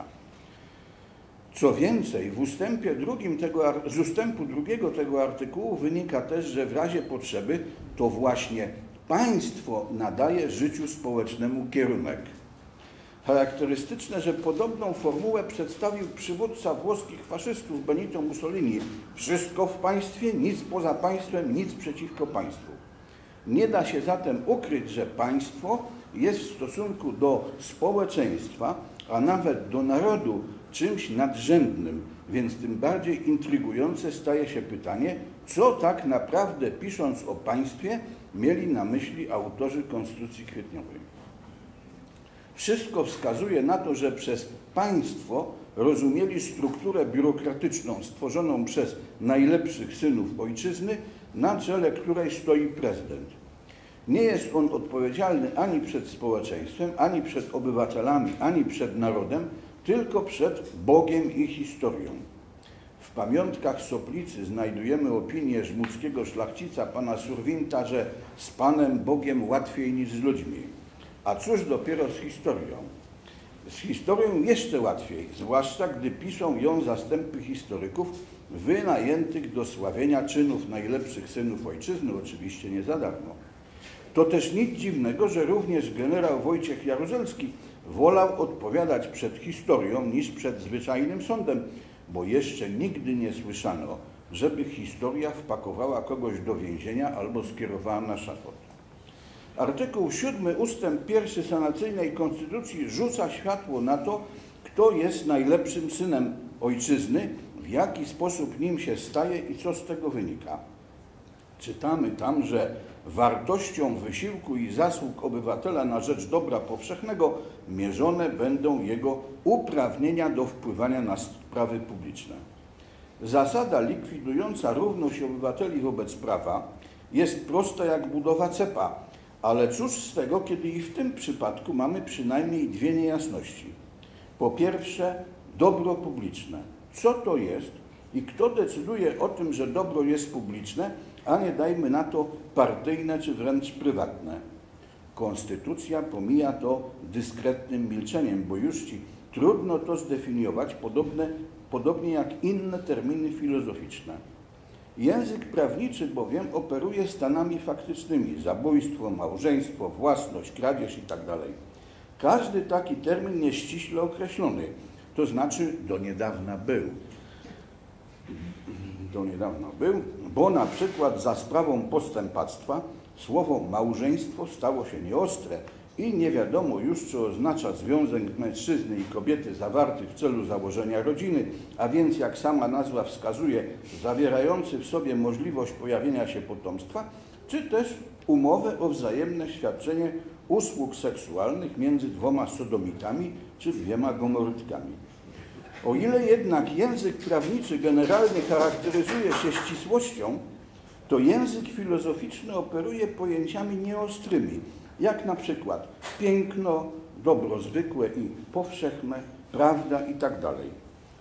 Co więcej, w ustępie drugim tego, z ustępu drugiego tego artykułu wynika też, że w razie potrzeby to właśnie państwo nadaje życiu społecznemu kierunek. Charakterystyczne, że podobną formułę przedstawił przywódca włoskich faszystów Benito Mussolini. Wszystko w państwie, nic poza państwem, nic przeciwko państwu. Nie da się zatem ukryć, że państwo jest w stosunku do społeczeństwa, a nawet do narodu czymś nadrzędnym, więc tym bardziej intrygujące staje się pytanie, co tak naprawdę pisząc o państwie mieli na myśli autorzy Konstytucji Kwietniowej. Wszystko wskazuje na to, że przez państwo rozumieli strukturę biurokratyczną stworzoną przez najlepszych synów ojczyzny, na czele której stoi prezydent. Nie jest on odpowiedzialny ani przed społeczeństwem, ani przed obywatelami, ani przed narodem, tylko przed Bogiem i historią. W pamiątkach Soplicy znajdujemy opinię żmudzkiego szlachcica pana Surwinta, że z Panem Bogiem łatwiej niż z ludźmi. A cóż dopiero z historią? Z historią jeszcze łatwiej, zwłaszcza gdy piszą ją zastępy historyków wynajętych do sławienia czynów najlepszych synów ojczyzny, oczywiście nie za darmo. To też nic dziwnego, że również generał Wojciech Jaruzelski wolał odpowiadać przed historią niż przed zwyczajnym sądem, bo jeszcze nigdy nie słyszano, żeby historia wpakowała kogoś do więzienia albo skierowała na szafot. Artykuł 7 ustęp 1 sanacyjnej konstytucji rzuca światło na to, kto jest najlepszym synem ojczyzny, w jaki sposób nim się staje i co z tego wynika. Czytamy tam, że wartością wysiłku i zasług obywatela na rzecz dobra powszechnego mierzone będą jego uprawnienia do wpływania na sprawy publiczne. Zasada likwidująca równość obywateli wobec prawa jest prosta jak budowa cepa, ale cóż z tego, kiedy i w tym przypadku mamy przynajmniej dwie niejasności. Po pierwsze, dobro publiczne. Co to jest i kto decyduje o tym, że dobro jest publiczne, a nie dajmy na to partyjne czy wręcz prywatne. Konstytucja pomija to dyskretnym milczeniem, bo już ci trudno to zdefiniować, podobne, podobnie jak inne terminy filozoficzne. Język prawniczy bowiem operuje stanami faktycznymi zabójstwo, małżeństwo, własność, kradzież itd. Tak Każdy taki termin jest ściśle określony, to znaczy do niedawna był. Do niedawna był, bo na przykład za sprawą postępactwa słowo małżeństwo stało się nieostre i nie wiadomo już, czy oznacza związek mężczyzny i kobiety zawarty w celu założenia rodziny, a więc jak sama nazwa wskazuje, zawierający w sobie możliwość pojawienia się potomstwa, czy też umowę o wzajemne świadczenie usług seksualnych między dwoma sodomitami czy dwiema gomorytkami. O ile jednak język prawniczy generalnie charakteryzuje się ścisłością, to język filozoficzny operuje pojęciami nieostrymi, jak na przykład piękno, dobro zwykłe i powszechne, prawda i tak.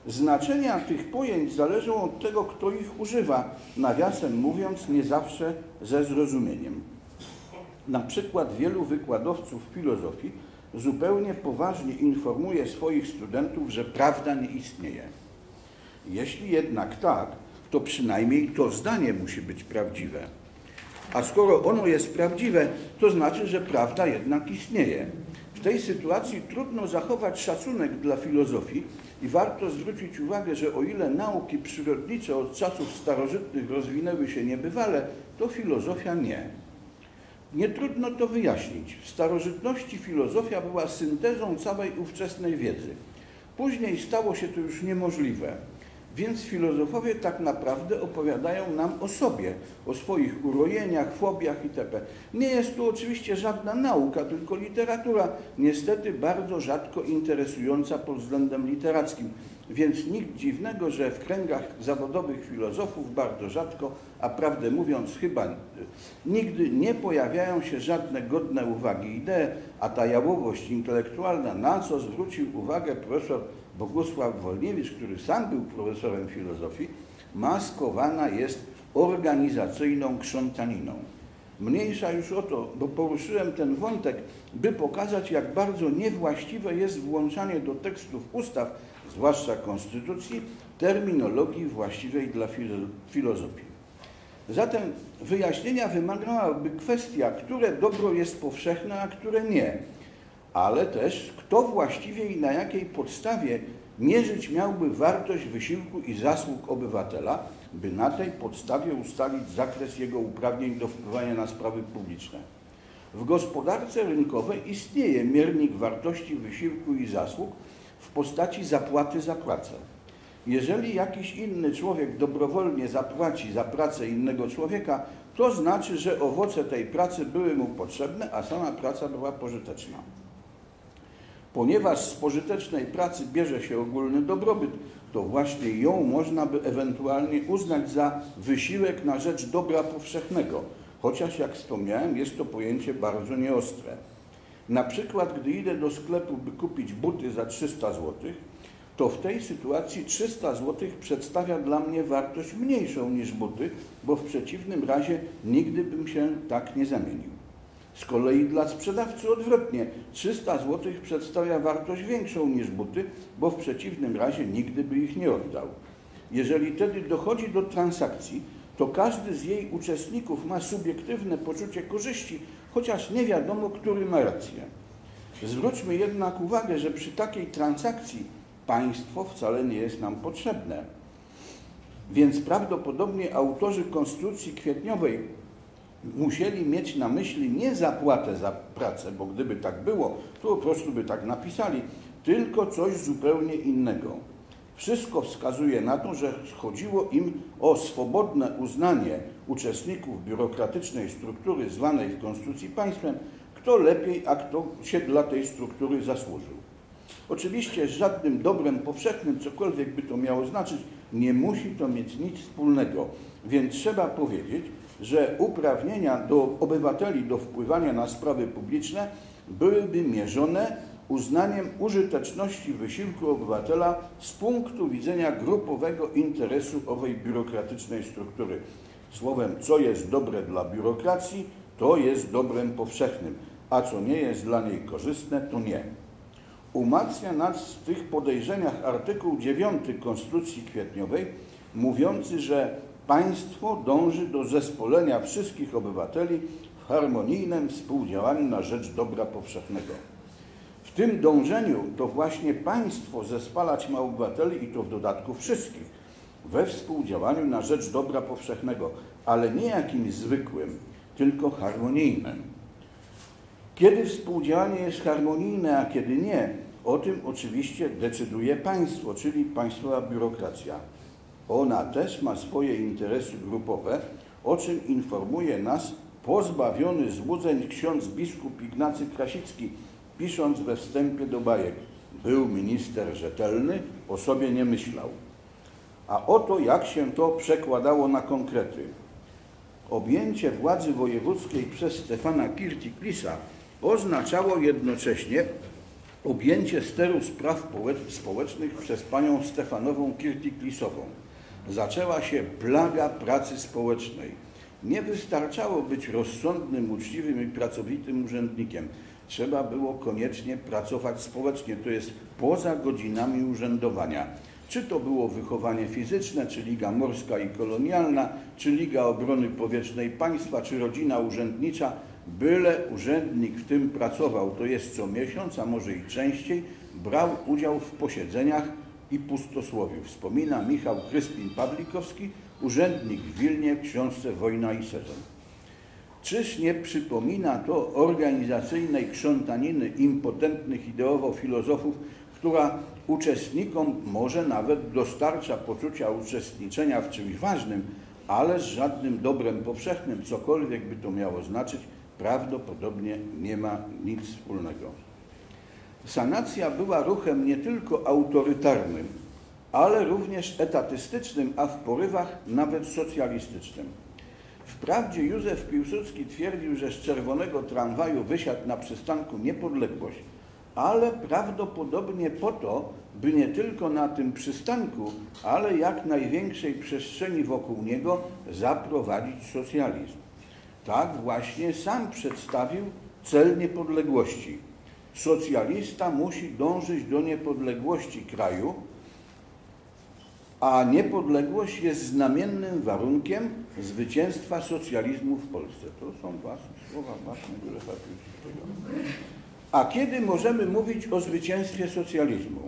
Znaczenia tych pojęć zależą od tego, kto ich używa, nawiasem mówiąc, nie zawsze ze zrozumieniem. Na przykład wielu wykładowców filozofii zupełnie poważnie informuje swoich studentów, że prawda nie istnieje. Jeśli jednak tak, to przynajmniej to zdanie musi być prawdziwe. A skoro ono jest prawdziwe, to znaczy, że prawda jednak istnieje. W tej sytuacji trudno zachować szacunek dla filozofii i warto zwrócić uwagę, że o ile nauki przyrodnicze od czasów starożytnych rozwinęły się niebywale, to filozofia nie. Nie trudno to wyjaśnić. W starożytności filozofia była syntezą całej ówczesnej wiedzy. Później stało się to już niemożliwe. Więc filozofowie tak naprawdę opowiadają nam o sobie, o swoich urojeniach, fobiach itp. Nie jest to oczywiście żadna nauka, tylko literatura, niestety bardzo rzadko interesująca pod względem literackim. Więc nic dziwnego, że w kręgach zawodowych filozofów bardzo rzadko, a prawdę mówiąc chyba nigdy nie pojawiają się żadne godne uwagi idee, a ta jałowość intelektualna, na co zwrócił uwagę profesor Bogusław Wolniewicz, który sam był profesorem filozofii, maskowana jest organizacyjną krzątaniną. Mniejsza już o to, bo poruszyłem ten wątek, by pokazać, jak bardzo niewłaściwe jest włączanie do tekstów ustaw, zwłaszcza konstytucji, terminologii właściwej dla filozofii. Zatem wyjaśnienia wymagałaby kwestia, które dobro jest powszechne, a które nie ale też kto właściwie i na jakiej podstawie mierzyć miałby wartość wysiłku i zasług obywatela, by na tej podstawie ustalić zakres jego uprawnień do wpływania na sprawy publiczne. W gospodarce rynkowej istnieje miernik wartości wysiłku i zasług w postaci zapłaty za pracę. Jeżeli jakiś inny człowiek dobrowolnie zapłaci za pracę innego człowieka, to znaczy, że owoce tej pracy były mu potrzebne, a sama praca była pożyteczna. Ponieważ z pożytecznej pracy bierze się ogólny dobrobyt, to właśnie ją można by ewentualnie uznać za wysiłek na rzecz dobra powszechnego, chociaż jak wspomniałem, jest to pojęcie bardzo nieostre. Na przykład, gdy idę do sklepu, by kupić buty za 300 zł, to w tej sytuacji 300 zł przedstawia dla mnie wartość mniejszą niż buty, bo w przeciwnym razie nigdy bym się tak nie zamienił. Z kolei dla sprzedawcy odwrotnie 300 zł przedstawia wartość większą niż buty, bo w przeciwnym razie nigdy by ich nie oddał. Jeżeli tedy dochodzi do transakcji, to każdy z jej uczestników ma subiektywne poczucie korzyści, chociaż nie wiadomo, który ma rację. Zwróćmy jednak uwagę, że przy takiej transakcji państwo wcale nie jest nam potrzebne. Więc prawdopodobnie autorzy konstytucji kwietniowej musieli mieć na myśli nie zapłatę za pracę, bo gdyby tak było, to po prostu by tak napisali, tylko coś zupełnie innego. Wszystko wskazuje na to, że chodziło im o swobodne uznanie uczestników biurokratycznej struktury zwanej w Konstytucji państwem, kto lepiej, a kto się dla tej struktury zasłużył. Oczywiście z żadnym dobrem powszechnym, cokolwiek by to miało znaczyć, nie musi to mieć nic wspólnego, więc trzeba powiedzieć, że uprawnienia do obywateli do wpływania na sprawy publiczne byłyby mierzone uznaniem użyteczności wysiłku obywatela z punktu widzenia grupowego interesu owej biurokratycznej struktury. Słowem, co jest dobre dla biurokracji, to jest dobrem powszechnym, a co nie jest dla niej korzystne, to nie. Umacnia nas w tych podejrzeniach artykuł 9 Konstytucji Kwietniowej, mówiący, że Państwo dąży do zespolenia wszystkich obywateli w harmonijnym współdziałaniu na rzecz dobra powszechnego. W tym dążeniu to właśnie państwo zespalać ma obywateli i to w dodatku wszystkich we współdziałaniu na rzecz dobra powszechnego, ale nie jakimś zwykłym, tylko harmonijnym. Kiedy współdziałanie jest harmonijne, a kiedy nie, o tym oczywiście decyduje państwo, czyli państwowa biurokracja. Ona też ma swoje interesy grupowe, o czym informuje nas pozbawiony złudzeń ksiądz biskup Ignacy Krasicki, pisząc we wstępie do bajek. Był minister rzetelny, o sobie nie myślał. A oto jak się to przekładało na konkrety. Objęcie władzy wojewódzkiej przez Stefana Kirtiklisa oznaczało jednocześnie objęcie steru spraw społecznych przez panią Stefanową Kirtiklisową. Zaczęła się plaga pracy społecznej. Nie wystarczało być rozsądnym, uczciwym i pracowitym urzędnikiem. Trzeba było koniecznie pracować społecznie, to jest poza godzinami urzędowania. Czy to było wychowanie fizyczne, czy Liga Morska i Kolonialna, czy Liga Obrony Powietrznej Państwa, czy rodzina urzędnicza, byle urzędnik w tym pracował, to jest co miesiąc, a może i częściej, brał udział w posiedzeniach i pustosłowiu. Wspomina Michał Kryspin-Pawlikowski, urzędnik w Wilnie w książce Wojna i sezon. Czyż nie przypomina to organizacyjnej krzątaniny impotentnych ideowo filozofów, która uczestnikom może nawet dostarcza poczucia uczestniczenia w czymś ważnym, ale z żadnym dobrem powszechnym, cokolwiek by to miało znaczyć, prawdopodobnie nie ma nic wspólnego. Sanacja była ruchem nie tylko autorytarnym, ale również etatystycznym, a w porywach nawet socjalistycznym. Wprawdzie Józef Piłsudski twierdził, że z czerwonego tramwaju wysiadł na przystanku Niepodległość, ale prawdopodobnie po to, by nie tylko na tym przystanku, ale jak największej przestrzeni wokół niego zaprowadzić socjalizm. Tak właśnie sam przedstawił cel niepodległości. Socjalista musi dążyć do niepodległości kraju, a niepodległość jest znamiennym warunkiem zwycięstwa socjalizmu w Polsce. To są słowa własnego Lecha A kiedy możemy mówić o zwycięstwie socjalizmu?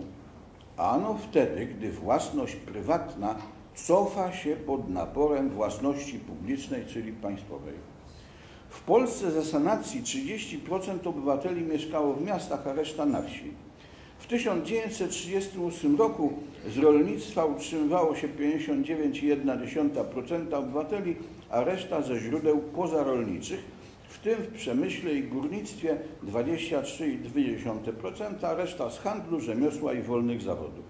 Ano wtedy, gdy własność prywatna cofa się pod naporem własności publicznej, czyli państwowej. W Polsce za sanacji 30% obywateli mieszkało w miastach, a reszta na wsi. W 1938 roku z rolnictwa utrzymywało się 59,1% obywateli, a reszta ze źródeł pozarolniczych, w tym w przemyśle i górnictwie 23,2%, a reszta z handlu, rzemiosła i wolnych zawodów.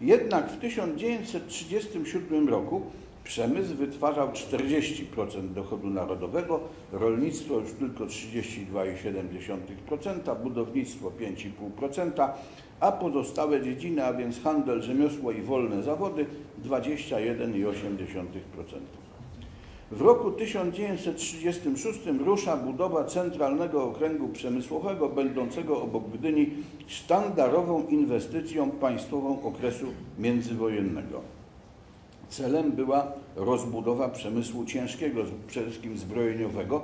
Jednak w 1937 roku Przemysł wytwarzał 40% dochodu narodowego, rolnictwo już tylko 32,7%, budownictwo 5,5%, a pozostałe dziedziny, a więc handel, rzemiosło i wolne zawody 21,8%. W roku 1936 rusza budowa Centralnego Okręgu Przemysłowego, będącego obok Gdyni sztandarową inwestycją państwową okresu międzywojennego. Celem była rozbudowa przemysłu ciężkiego, przede wszystkim zbrojeniowego,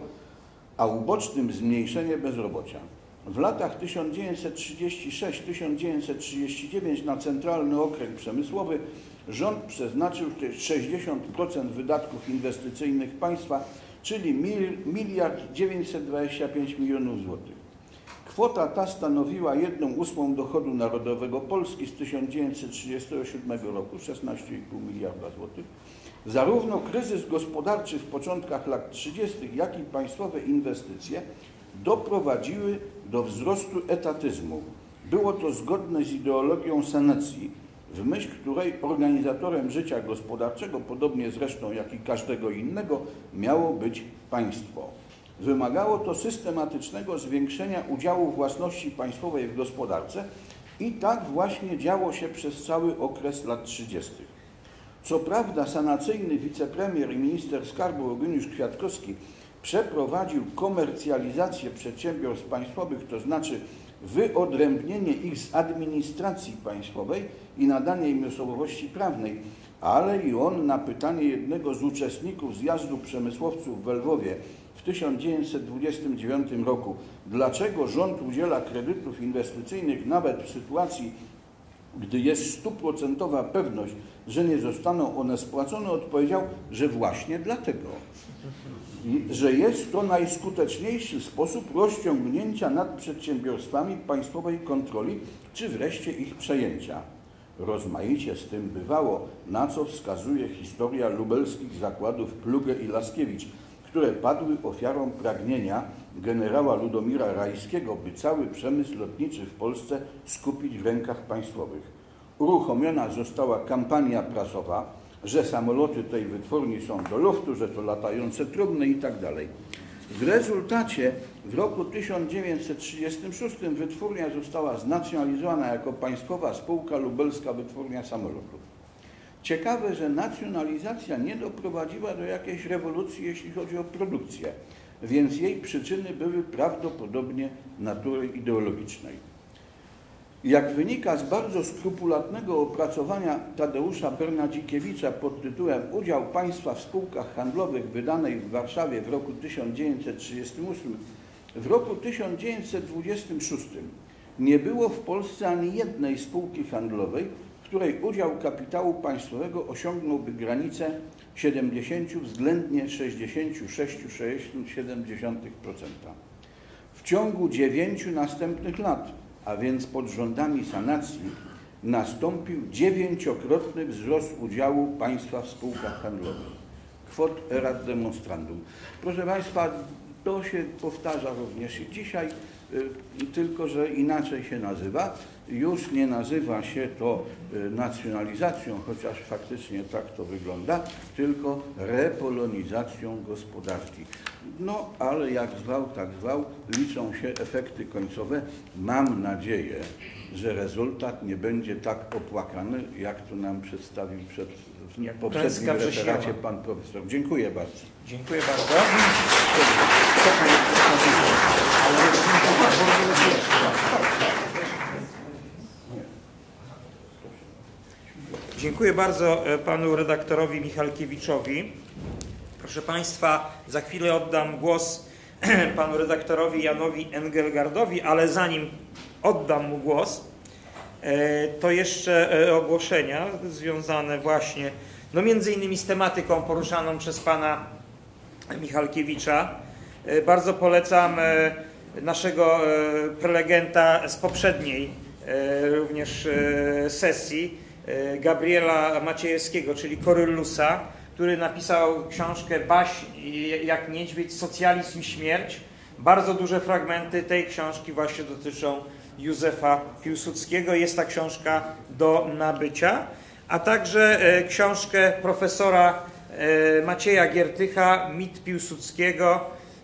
a ubocznym zmniejszenie bezrobocia. W latach 1936-1939 na Centralny Okręg Przemysłowy rząd przeznaczył 60% wydatków inwestycyjnych państwa, czyli miliard 925 milionów złotych. Kwota ta stanowiła jedną ósmą dochodu narodowego Polski z 1937 roku, 16,5 miliarda złotych. Zarówno kryzys gospodarczy w początkach lat 30., jak i państwowe inwestycje doprowadziły do wzrostu etatyzmu. Było to zgodne z ideologią sanacji, w myśl której organizatorem życia gospodarczego, podobnie zresztą jak i każdego innego, miało być państwo. Wymagało to systematycznego zwiększenia udziału własności państwowej w gospodarce i tak właśnie działo się przez cały okres lat 30. Co prawda sanacyjny wicepremier i minister skarbu Eugeniusz Kwiatkowski przeprowadził komercjalizację przedsiębiorstw państwowych, to znaczy wyodrębnienie ich z administracji państwowej i nadanie im osobowości prawnej, ale i on na pytanie jednego z uczestników zjazdu przemysłowców w Lwowie w 1929 roku, dlaczego rząd udziela kredytów inwestycyjnych nawet w sytuacji, gdy jest stuprocentowa pewność, że nie zostaną one spłacone, odpowiedział, że właśnie dlatego, że jest to najskuteczniejszy sposób rozciągnięcia nad przedsiębiorstwami państwowej kontroli, czy wreszcie ich przejęcia. Rozmaicie z tym bywało, na co wskazuje historia lubelskich zakładów Pluge i Laskiewicz, które padły ofiarą pragnienia generała Ludomira Rajskiego, by cały przemysł lotniczy w Polsce skupić w rękach państwowych. Uruchomiona została kampania prasowa, że samoloty tej wytwórni są do luftu, że to latające trumny i tak. W rezultacie w roku 1936 wytwórnia została znacjonalizowana jako państwowa spółka lubelska wytwórnia samolotów. Ciekawe, że nacjonalizacja nie doprowadziła do jakiejś rewolucji, jeśli chodzi o produkcję, więc jej przyczyny były prawdopodobnie natury ideologicznej. Jak wynika z bardzo skrupulatnego opracowania Tadeusza Bernadzikiewicza pod tytułem Udział państwa w spółkach handlowych wydanej w Warszawie w roku 1938, w roku 1926 nie było w Polsce ani jednej spółki handlowej, której udział kapitału państwowego osiągnąłby granicę 70 względnie 66,7%. W ciągu dziewięciu następnych lat a więc pod rządami sanacji, nastąpił dziewięciokrotny wzrost udziału państwa w spółkach handlowych. Quod erat demonstrandum. Proszę Państwa, to się powtarza również i dzisiaj, y, tylko że inaczej się nazywa. Już nie nazywa się to y, nacjonalizacją, chociaż faktycznie tak to wygląda, tylko repolonizacją gospodarki. No, ale jak zwał, tak zwał, liczą się efekty końcowe. Mam nadzieję, że rezultat nie będzie tak opłakany, jak to nam przedstawił przed, w poprzednim referacie pan profesor. Dziękuję bardzo. Dziękuję bardzo. Dziękuję bardzo e, panu redaktorowi Michalkiewiczowi. Proszę Państwa, za chwilę oddam głos panu redaktorowi Janowi Engelgardowi, ale zanim oddam mu głos, e, to jeszcze e, ogłoszenia związane właśnie no między innymi z tematyką poruszaną przez pana Michalkiewicza. Bardzo polecam naszego prelegenta z poprzedniej również sesji, Gabriela Maciejewskiego, czyli Koryllusa, który napisał książkę Baś jak niedźwiedź, socjalizm i śmierć. Bardzo duże fragmenty tej książki właśnie dotyczą Józefa Piłsudskiego. Jest ta książka do nabycia, a także e, książkę profesora e, Macieja Giertycha, Mit Piłsudskiego.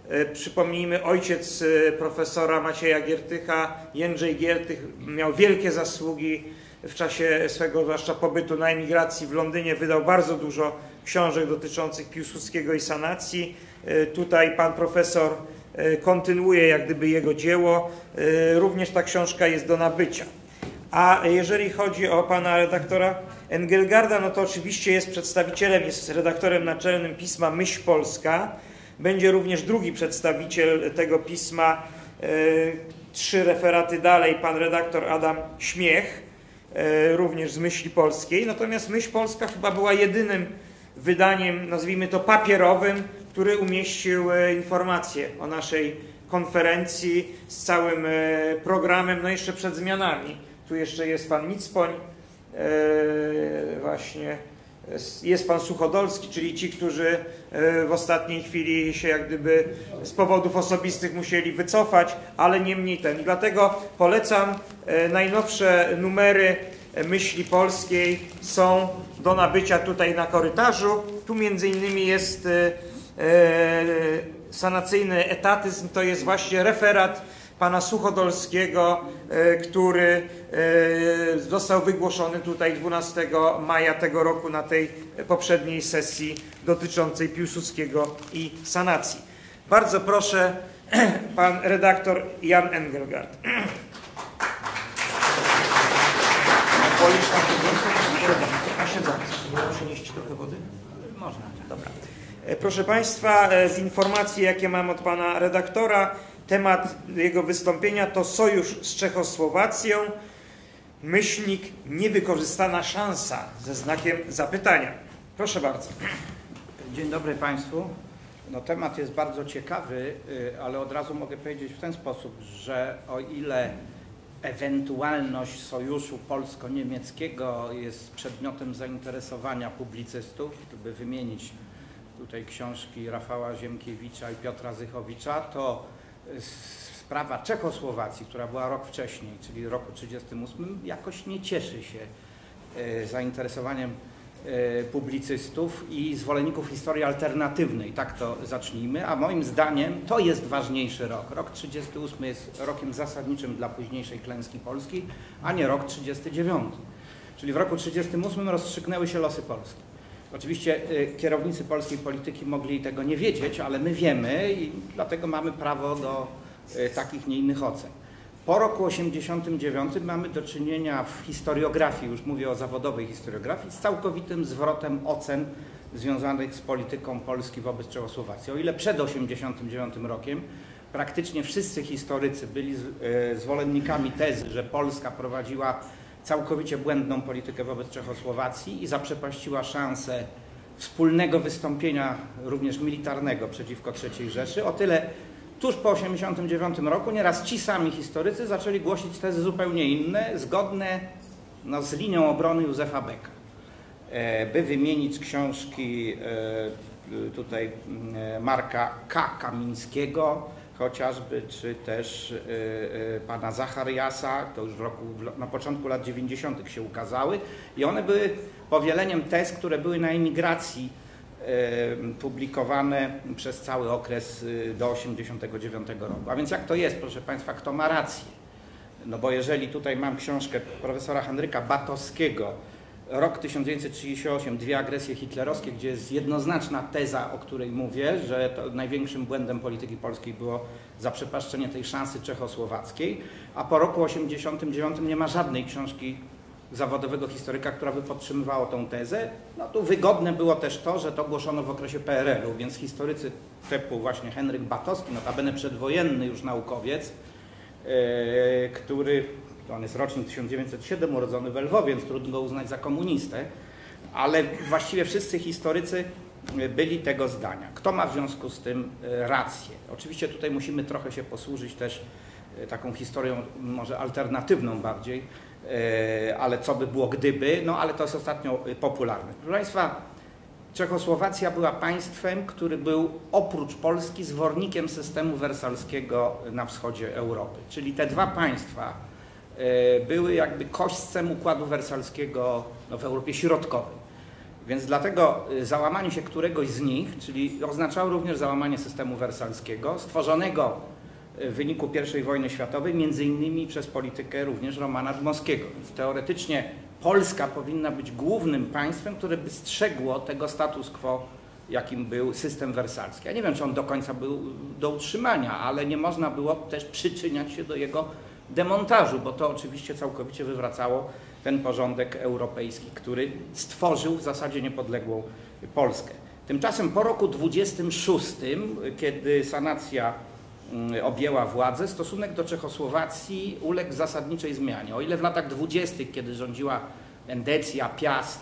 E, przypomnijmy, ojciec profesora Macieja Giertycha, Jędrzej Giertych, miał wielkie zasługi w czasie swego zwłaszcza pobytu na emigracji w Londynie. Wydał bardzo dużo książek dotyczących Piłsudskiego i sanacji. E, tutaj pan profesor e, kontynuuje jak gdyby jego dzieło. E, również ta książka jest do nabycia. A jeżeli chodzi o pana redaktora Engelgarda, no to oczywiście jest przedstawicielem, jest redaktorem naczelnym pisma Myśl Polska. Będzie również drugi przedstawiciel tego pisma, trzy referaty dalej, pan redaktor Adam Śmiech, również z Myśli Polskiej. Natomiast Myśl Polska chyba była jedynym wydaniem, nazwijmy to papierowym, który umieścił e, informacje o naszej konferencji z całym e, programem, no jeszcze przed zmianami. Tu jeszcze jest pan Micpoń, e, właśnie jest pan Suchodolski, czyli ci, którzy w ostatniej chwili się jak gdyby z powodów osobistych musieli wycofać, ale niemniej ten. I dlatego polecam najnowsze numery myśli polskiej są do nabycia tutaj na korytarzu. Tu między innymi jest e, e, sanacyjny etatyzm, to jest właśnie referat pana Suchodolskiego, e, który został wygłoszony tutaj 12 maja tego roku na tej poprzedniej sesji dotyczącej Piłsudskiego i sanacji. Bardzo proszę, pan redaktor Jan Engelgard. Wolisz na siedząco? Przynieść trochę wody? Można. Dobra. E, proszę Państwa, e, z informacji, jakie mam od Pana redaktora, temat jego wystąpienia to sojusz z Czechosłowacją, myślnik niewykorzystana szansa ze znakiem zapytania. Proszę bardzo. Dzień dobry Państwu. No, temat jest bardzo ciekawy, y, ale od razu mogę powiedzieć w ten sposób, że o ile ewentualność sojuszu polsko-niemieckiego jest przedmiotem zainteresowania publicystów, by wymienić tutaj książki Rafała Ziemkiewicza i Piotra Zychowicza, to sprawa Czechosłowacji, która była rok wcześniej, czyli roku 1938, jakoś nie cieszy się e, zainteresowaniem e, publicystów i zwolenników historii alternatywnej. Tak to zacznijmy. A moim zdaniem to jest ważniejszy rok. Rok 38 jest rokiem zasadniczym dla późniejszej klęski Polski, a nie rok 39. Czyli w roku 38 rozstrzygnęły się losy Polski. Oczywiście e, kierownicy polskiej polityki mogli tego nie wiedzieć, ale my wiemy i dlatego mamy prawo do e, takich, nie innych ocen. Po roku 89 mamy do czynienia w historiografii, już mówię o zawodowej historiografii, z całkowitym zwrotem ocen związanych z polityką Polski wobec Czechosłowacji. O ile przed 89 rokiem praktycznie wszyscy historycy byli e, zwolennikami tezy, że Polska prowadziła całkowicie błędną politykę wobec Czechosłowacji i zaprzepaściła szansę wspólnego wystąpienia również militarnego przeciwko III Rzeszy, o tyle tuż po 1989 roku nieraz ci sami historycy zaczęli głosić tezy zupełnie inne, zgodne no, z linią obrony Józefa Beka. E, by wymienić książki e, tutaj e, Marka K. Kamińskiego, chociażby, czy też pana Zachariasa, to już w roku, na początku lat 90. się ukazały i one były powieleniem tez, które były na emigracji publikowane przez cały okres do 1989 roku. A więc jak to jest, proszę Państwa, kto ma rację? No bo jeżeli tutaj mam książkę profesora Henryka Batowskiego, rok 1938, dwie agresje hitlerowskie, gdzie jest jednoznaczna teza, o której mówię, że największym błędem polityki polskiej było zaprzepaszczenie tej szansy czechosłowackiej, a po roku 1989 nie ma żadnej książki zawodowego historyka, która by podtrzymywała tą tezę. No tu wygodne było też to, że to głoszono w okresie PRL-u, więc historycy typu właśnie Henryk Batowski, notabene przedwojenny już naukowiec, yy, który, on jest rocznik 1907, urodzony w Lwowie, więc trudno go uznać za komunistę, ale właściwie wszyscy historycy byli tego zdania. Kto ma w związku z tym e, rację? Oczywiście tutaj musimy trochę się posłużyć też e, taką historią może alternatywną bardziej, E, ale co by było gdyby, no ale to jest ostatnio popularne. Proszę Państwa, Czechosłowacja była państwem, który był oprócz Polski zwornikiem systemu wersalskiego na wschodzie Europy. Czyli te dwa państwa e, były jakby kośćcem układu wersalskiego no, w Europie Środkowej. Więc dlatego e, załamanie się któregoś z nich, czyli oznaczało również załamanie systemu wersalskiego, stworzonego w wyniku I wojny światowej, między innymi przez politykę również Romana Dmowskiego. Więc teoretycznie Polska powinna być głównym państwem, które by strzegło tego status quo, jakim był system wersalski. Ja nie wiem, czy on do końca był do utrzymania, ale nie można było też przyczyniać się do jego demontażu, bo to oczywiście całkowicie wywracało ten porządek europejski, który stworzył w zasadzie niepodległą Polskę. Tymczasem po roku 26, kiedy sanacja Mm, objęła władzę, stosunek do Czechosłowacji uległ zasadniczej zmianie. O ile w latach dwudziestych, kiedy rządziła Endecja, Piast,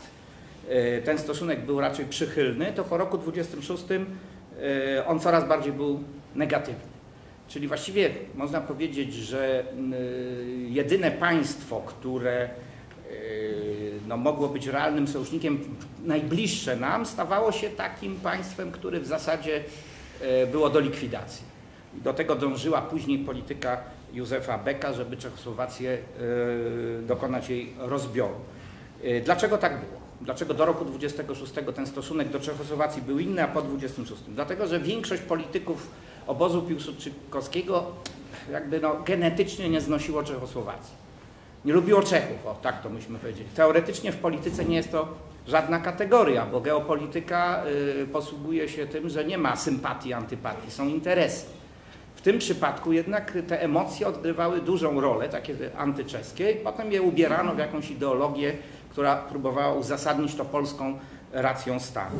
y, ten stosunek był raczej przychylny, to po roku 26 y, on coraz bardziej był negatywny. Czyli właściwie można powiedzieć, że y, jedyne państwo, które no, mogło być realnym sojusznikiem najbliższe nam, stawało się takim państwem, które w zasadzie było do likwidacji. Do tego dążyła później polityka Józefa Beka, żeby Czechosłowację dokonać jej rozbioru. Dlaczego tak było? Dlaczego do roku 26 ten stosunek do Czechosłowacji był inny, a po 26? Dlatego, że większość polityków obozu piłsudczykowskiego jakby no, genetycznie nie znosiło Czechosłowacji. Nie lubiło Czechów, o tak to myśmy powiedzieli. Teoretycznie w polityce nie jest to żadna kategoria, bo geopolityka y, posługuje się tym, że nie ma sympatii, antypatii, są interesy. W tym przypadku jednak te emocje odgrywały dużą rolę, takie antyczeskie, i potem je ubierano w jakąś ideologię, która próbowała uzasadnić to polską racją stanu.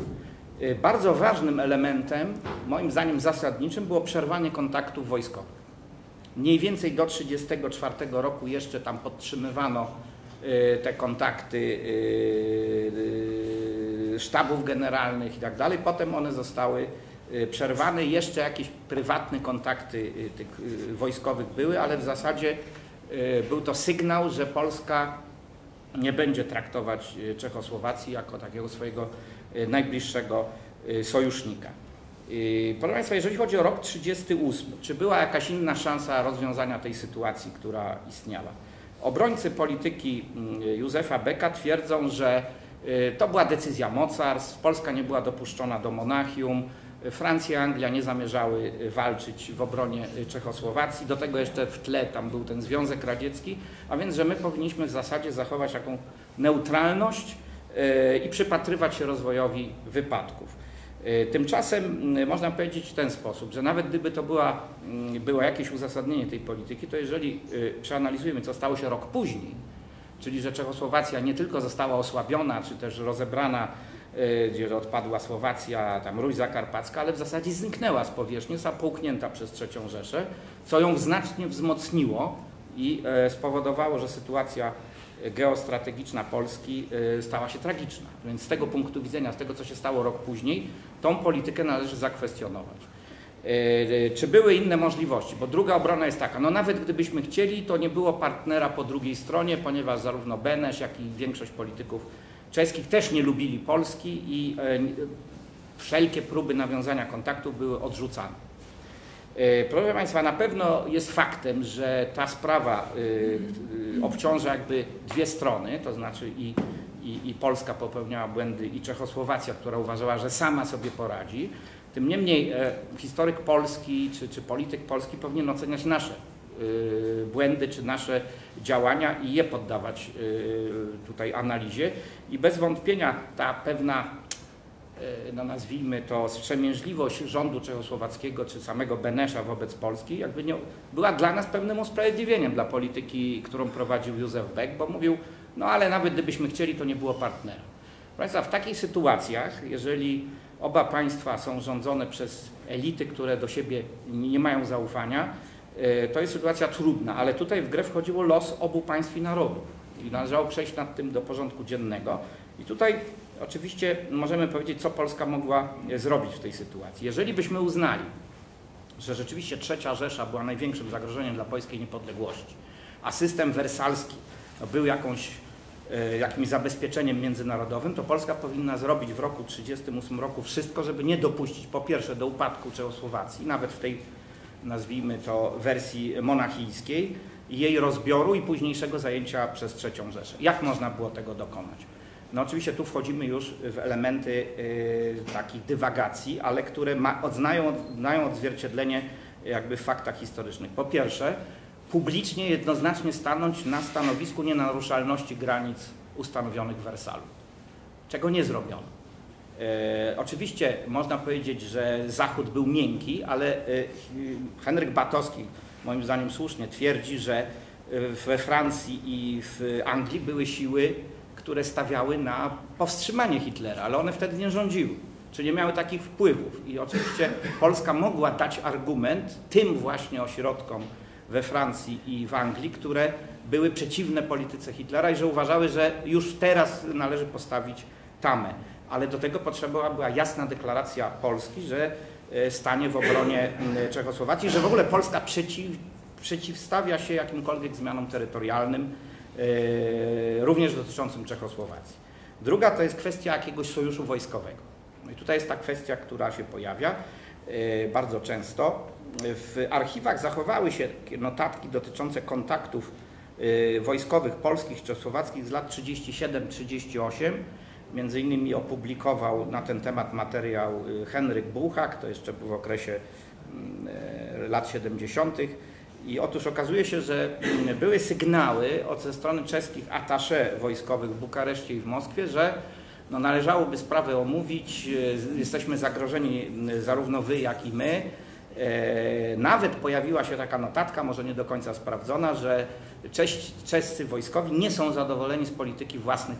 Y, bardzo ważnym elementem, moim zdaniem zasadniczym, było przerwanie kontaktów wojskowych. Mniej więcej do 1934 roku jeszcze tam podtrzymywano y, te kontakty y, sztabów generalnych i tak dalej. Potem one zostały przerwane, jeszcze jakieś prywatne kontakty tych wojskowych były, ale w zasadzie był to sygnał, że Polska nie będzie traktować Czechosłowacji jako takiego swojego najbliższego sojusznika. Proszę Państwa, jeżeli chodzi o rok 1938, czy była jakaś inna szansa rozwiązania tej sytuacji, która istniała? Obrońcy polityki mm, Józefa Beka twierdzą, że To była decyzja mocarstw, Polska nie była dopuszczona do Monachium, Francja i Anglia nie zamierzały walczyć w obronie Czechosłowacji, do tego jeszcze w tle tam był ten Związek Radziecki, a więc, że my powinniśmy w zasadzie zachować taką neutralność i przypatrywać się rozwojowi wypadków. Tymczasem można powiedzieć w ten sposób, że nawet gdyby to była, było jakieś uzasadnienie tej polityki, to jeżeli przeanalizujemy, co stało się rok później, czyli że Czechosłowacja nie tylko została osłabiona, czy też rozebrana, gdzie odpadła Słowacja, tam Ruś Zakarpacka, ale w zasadzie zniknęła z powierzchni, została połknięta przez trzecią Rzeszę, co ją znacznie wzmocniło i spowodowało, że sytuacja geostrategiczna Polski stała się tragiczna. Więc z tego punktu widzenia, z tego co się stało rok później, tą politykę należy zakwestionować. Czy były inne możliwości? Bo druga obrona jest taka, no nawet gdybyśmy chcieli, to nie było partnera po drugiej stronie, ponieważ zarówno Benesz, jak i większość polityków czeskich też nie lubili Polski i wszelkie próby nawiązania kontaktów były odrzucane. Proszę Państwa, na pewno jest faktem, że ta sprawa obciąża jakby dwie strony, to znaczy i, i, i Polska popełniała błędy i Czechosłowacja, która uważała, że sama sobie poradzi. Tym niemniej e, historyk polski czy, czy polityk polski powinien oceniać nasze błędy czy nasze działania i je poddawać tutaj analizie. I bez wątpienia ta pewna, no nazwijmy to, wstrzemięźliwość rządu czechosłowackiego czy samego Benesza wobec Polski jakby nie, była dla nas pewnym usprawiedliwieniem dla polityki, którą prowadził Józef Beck, bo mówił, no ale nawet gdybyśmy chcieli, to nie było partnera. Państwa, w takich sytuacjach, jeżeli Oba państwa są rządzone przez elity, które do siebie nie mają zaufania. To jest sytuacja trudna, ale tutaj w grę wchodziło los obu państw i narodów i należało przejść nad tym do porządku dziennego. I tutaj oczywiście możemy powiedzieć, co Polska mogła zrobić w tej sytuacji. Jeżeli byśmy uznali, że rzeczywiście trzecia Rzesza była największym zagrożeniem dla polskiej niepodległości, a system wersalski był jakąś jakimś zabezpieczeniem międzynarodowym, to Polska powinna zrobić w roku 1938 roku wszystko, żeby nie dopuścić po pierwsze do upadku Czechosłowacji, nawet w tej nazwijmy to wersji monachijskiej, jej rozbioru i późniejszego zajęcia przez trzecią Rzeszę. Jak można było tego dokonać? No oczywiście tu wchodzimy już w elementy y, takich dywagacji, ale które ma, odznają, znają odzwierciedlenie jakby w faktach historycznych. Po pierwsze, publicznie jednoznacznie stanąć na stanowisku nienaruszalności granic ustanowionych w Wersalu, czego nie zrobiono. E, oczywiście można powiedzieć, że Zachód był miękki, ale e, Henryk Batowski, moim zdaniem słusznie, twierdzi, że we Francji i w Anglii były siły, które stawiały na powstrzymanie Hitlera, ale one wtedy nie rządziły, czyli nie miały takich wpływów. I oczywiście Polska mogła dać argument tym właśnie ośrodkom, we Francji i w Anglii, które były przeciwne polityce Hitlera i że uważały, że już teraz należy postawić tamę. Ale do tego potrzeba była jasna deklaracja Polski, że e, stanie w obronie Czechosłowacji, że w ogóle Polska przeciw, przeciwstawia się jakimkolwiek zmianom terytorialnym, również dotyczącym Czechosłowacji. Druga to jest kwestia jakiegoś sojuszu wojskowego. No i tutaj jest ta kwestia, która się pojawia e, bardzo często. W archiwach zachowały się notatki dotyczące kontaktów y, wojskowych polskich czy czechosłowackich z lat 37-38. Między innymi opublikował na ten temat materiał Henryk Buchak, to jeszcze w okresie mm, lat 70. I otóż okazuje się, że były sygnały od ze strony czeskich atasze wojskowych w Bukareszcie i w Moskwie, że no, należałoby sprawę omówić, y, jesteśmy zagrożeni zarówno wy, jak i my, E, nawet pojawiła się taka notatka, może nie do końca sprawdzona, że czescy wojskowi nie są zadowoleni z polityki własnych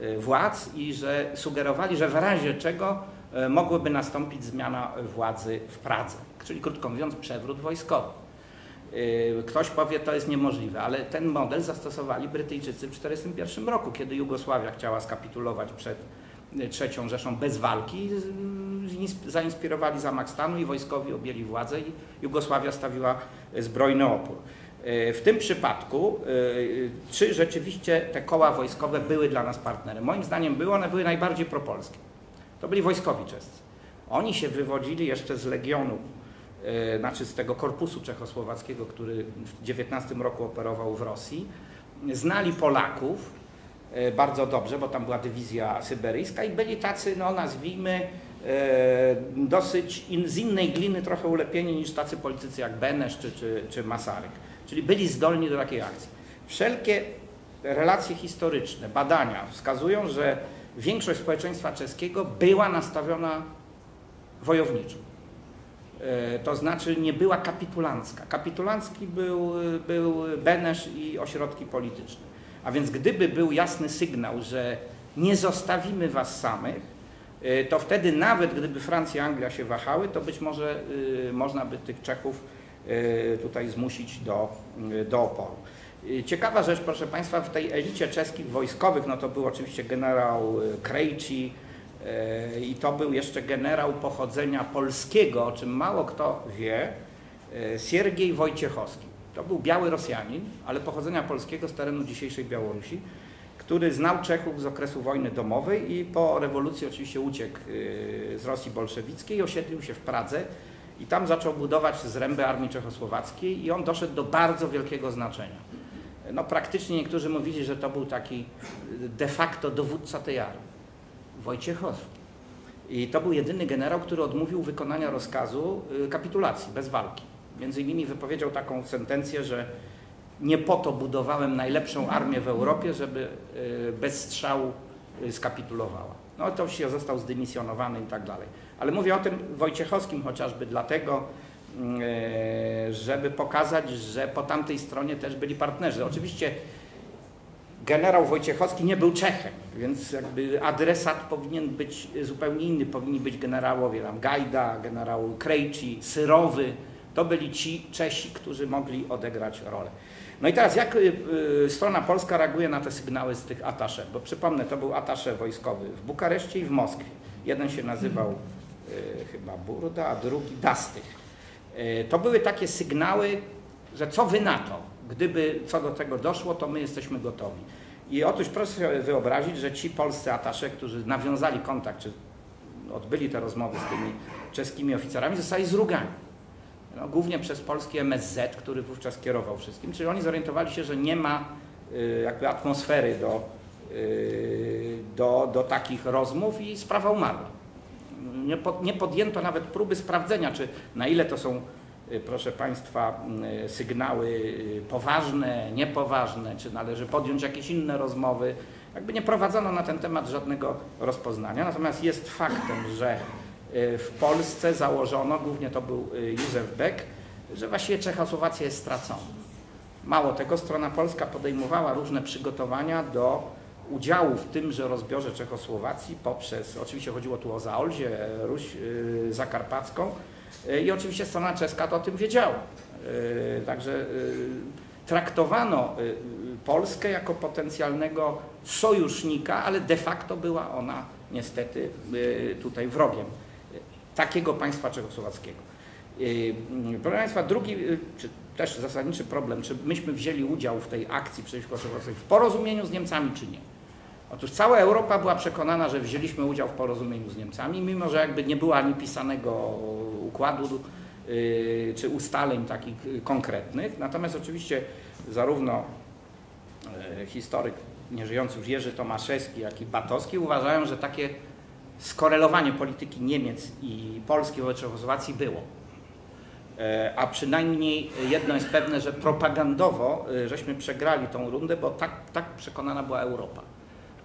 e, władz i że sugerowali, że w razie czego e, mogłyby nastąpić zmiana władzy w Pradze, czyli krótko mówiąc przewrót wojskowy. Ktoś powie, to jest niemożliwe, ale ten model zastosowali Brytyjczycy w 1941 roku, kiedy Jugosławia chciała skapitulować przed trzecią Rzeszą bez walki, zainspirowali zamach stanu i wojskowi objęli władzę i Jugosławia stawiła zbrojny opór. W tym przypadku, czy rzeczywiście te koła wojskowe były dla nas partnerem? Moim zdaniem były, one były najbardziej propolskie. To byli wojskowi czescy. Oni się wywodzili jeszcze z legionu, znaczy z tego korpusu czechosłowackiego, który w XIX roku operował w Rosji. Znali Polaków, e, bardzo dobrze, bo tam była dywizja syberyjska i byli tacy, no nazwijmy, e, dosyć in, z innej gliny trochę ulepieni niż tacy politycy jak Benesz czy, czy, czy Masaryk. Czyli byli zdolni do takiej akcji. Wszelkie relacje historyczne, badania wskazują, że większość społeczeństwa czeskiego była nastawiona wojowniczo. E, to znaczy nie była kapitulancka. Kapitulancki był, był Benesz i ośrodki polityczne. A więc gdyby był jasny sygnał, że nie zostawimy was samych, e, to wtedy nawet gdyby Francja i Anglia się wahały, to być może e, można by tych Czechów tutaj zmusić do, do oporu. Ciekawa rzecz, proszę Państwa, w tej elicie czeskich wojskowych, no to był oczywiście generał Krejci, i to był jeszcze generał pochodzenia polskiego, o czym mało kto wie, e, Siergiej Wojciechowski. To był biały Rosjanin, ale pochodzenia polskiego z terenu dzisiejszej Białorusi, który znał Czechów z okresu wojny domowej i po rewolucji oczywiście uciekł e, z Rosji bolszewickiej, osiedlił się w Pradze i tam zaczął budować zręby armii czechosłowackiej i on doszedł do bardzo wielkiego znaczenia. No praktycznie niektórzy mówili, że to był taki de facto dowódca tej armii. Wojciechowski. I to był jedyny generał, który odmówił wykonania rozkazu y, kapitulacji, bez walki. Między innymi wypowiedział taką sentencję, że nie po to budowałem najlepszą armię w Europie, żeby y, bez strzału y, skapitulowała. No to się został zdymisjonowany i tak dalej. Ale mówię o tym Wojciechowskim chociażby dlatego, żeby pokazać, że po tamtej stronie też byli partnerzy. Oczywiście generał Wojciechowski nie był Czechem, więc jakby adresat powinien być zupełnie inny. Powinni być generałowie tam Gajda, generał Krejci, Syrowy. To byli ci Czesi, którzy mogli odegrać rolę. No i teraz jak y, y, strona polska reaguje na te sygnały z tych atasze? Bo przypomnę, to był atasze wojskowy w Bukareszcie i w Moskwie. Jeden się nazywał y, chyba Burda, a drugi Dastych. To były takie sygnały, że co wy na to? Gdyby co do tego doszło, to my jesteśmy gotowi. I otóż proszę sobie wyobrazić, że ci polscy atasze, którzy nawiązali kontakt, czy odbyli te rozmowy z tymi czeskimi oficerami, zostali zrugani. No, głównie przez polski MSZ, który wówczas kierował wszystkim. Czyli oni zorientowali się, że nie ma y, jakby atmosfery do, y, do, do takich rozmów i sprawa umarła. Nie, nie podjęto nawet próby sprawdzenia, czy na ile to są proszę Państwa, y, sygnały y, poważne, niepoważne, czy należy podjąć jakieś inne rozmowy. Jakby nie prowadzono na ten temat żadnego rozpoznania. Natomiast jest faktem, że w Polsce założono, głównie to był Józef Beck, że właściwie Czechosłowacja jest stracona. Mało tego, strona polska podejmowała różne przygotowania do udziału w tymże rozbiorze Czechosłowacji poprzez, oczywiście chodziło tu o Zaolzie, Ruś Zakarpacką, I oczywiście strona czeska to o tym wiedziała. E, także e, traktowano Polskę jako potencjalnego sojusznika, ale de facto była ona niestety tutaj wrogiem takiego państwa czechosłowackiego. Proszę Państwa, drugi, czy też zasadniczy problem, czy myśmy wzięli udział w tej akcji przeciwko Czechosłowacji w porozumieniu z Niemcami, czy nie. Otóż cała Europa była przekonana, że wzięliśmy udział w porozumieniu z Niemcami, mimo że jakby nie było ani pisanego układu yy, czy ustaleń takich konkretnych. Natomiast oczywiście zarówno yy, historyk nieżyjący już Jerzy Tomaszewski, jak i Batowski uważają, że takie skorelowanie polityki Niemiec i Polski wobec Czechosłowacji było. Yy, a przynajmniej jedno jest pewne, że propagandowo yy, żeśmy przegrali tą rundę, bo tak, tak przekonana była Europa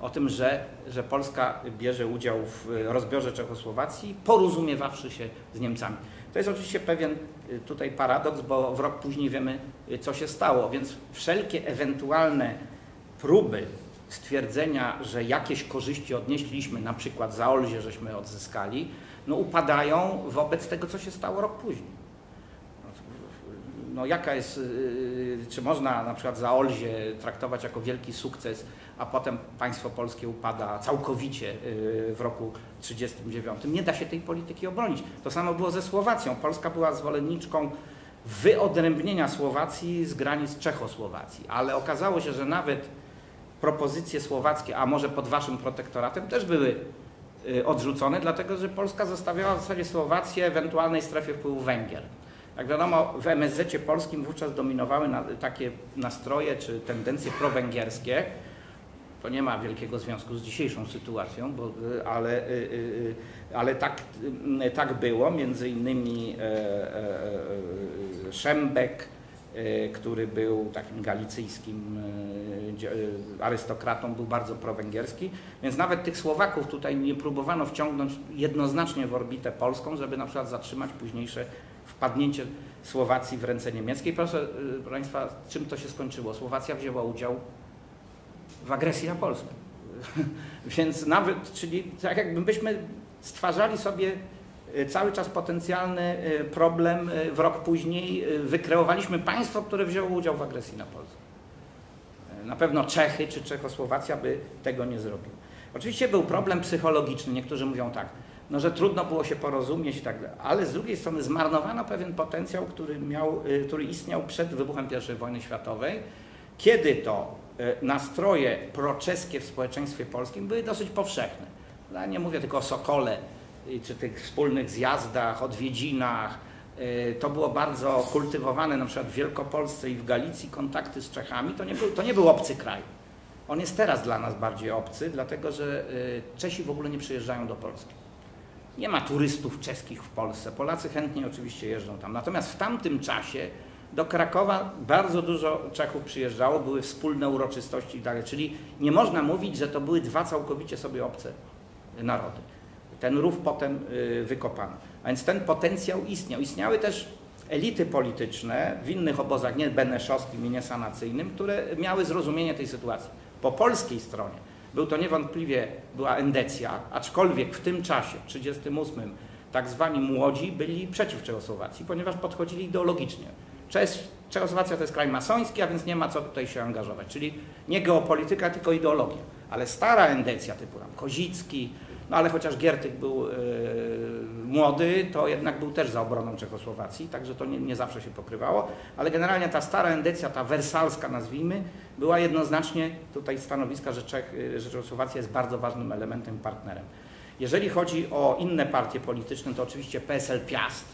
o tym, że, że Polska bierze udział w rozbiorze Czechosłowacji, porozumiewawszy się z Niemcami. To jest oczywiście pewien y, tutaj paradoks, bo w rok później wiemy, y, co się stało, więc wszelkie ewentualne próby stwierdzenia, że jakieś korzyści odnieśliśmy, na przykład za Olzie żeśmy odzyskali, no upadają wobec tego, co się stało rok później. No jaka jest, y, czy można na przykład za Olzie traktować jako wielki sukces a potem państwo polskie upada całkowicie y, w roku 1939. Nie da się tej polityki obronić. To samo było ze Słowacją. Polska była zwolenniczką wyodrębnienia Słowacji z granic Czechosłowacji, ale okazało się, że nawet propozycje słowackie, a może pod waszym protektoratem, też były y, odrzucone, dlatego że Polska zostawiała w zasadzie Słowację ewentualnej strefie wpływu Węgier. Jak wiadomo, w MSZ polskim wówczas dominowały takie nastroje czy tendencje prowęgierskie, To nie ma wielkiego związku z dzisiejszą sytuacją, bo, y, ale, y, ale tak, tak było. Między innymi e, e, e, Szembek, który był takim galicyjskim arystokratą, był bardzo prowęgierski, więc nawet tych Słowaków tutaj nie próbowano wciągnąć jednoznacznie w orbitę polską, żeby na przykład zatrzymać późniejsze wpadnięcie Słowacji w ręce niemieckie. Proszę Państwa, czym to się skończyło? Słowacja wzięła udział w agresji na Polskę. Więc nawet, czyli tak jakbyśmy stwarzali sobie y, cały czas potencjalny y, problem y, w rok później, wykreowaliśmy państwo, które wzięło udział w agresji na Polskę. Na pewno Czechy czy Czechosłowacja by tego nie zrobiły. Oczywiście był problem psychologiczny, niektórzy mówią tak, no, że trudno było się porozumieć i tak dalej, ale z drugiej strony zmarnowano pewien potencjał, który, miał, który istniał przed wybuchem I wojny światowej, kiedy to E, nastroje proczeskie w społeczeństwie polskim były dosyć powszechne. Ja nie mówię tylko o Sokole, czy tych wspólnych zjazdach, odwiedzinach. E, to było bardzo kultywowane na przykład w Wielkopolsce i w Galicji, kontakty z Czechami. To nie był, to nie był obcy kraj. On jest teraz dla nas bardziej obcy, dlatego że Czesi w ogóle nie przyjeżdżają do Polski. Nie ma turystów czeskich w Polsce. Polacy chętnie oczywiście jeżdżą tam. Natomiast w tamtym czasie do Krakowa bardzo dużo Czechów przyjeżdżało, były wspólne uroczystości i tak. Czyli nie można mówić, że to były dwa całkowicie sobie obce narody. Ten rów potem y, wykopano. A więc ten potencjał istniał. Istniały też elity polityczne w innych obozach, nie beneszowskim i nie sanacyjnym, które miały zrozumienie tej sytuacji. Po polskiej stronie był to niewątpliwie, była endecja, aczkolwiek w tym czasie, w 1938, tak zwani młodzi byli przeciw Czechosłowacji, ponieważ podchodzili ideologicznie. Czechosłowacja to jest kraj masoński, a więc nie ma co tutaj się angażować. Czyli nie geopolityka, tylko ideologia. Ale stara endecja typu tam Kozicki, no ale chociaż Giertych był yy, młody, to jednak był też za obroną Czechosłowacji, także to nie, nie, zawsze się pokrywało. Ale generalnie ta stara endecja, ta wersalska nazwijmy, była jednoznacznie tutaj stanowiska, że, Czech, Czechosłowacja jest bardzo ważnym elementem, partnerem. Jeżeli chodzi o inne partie polityczne, to oczywiście PSL Piast,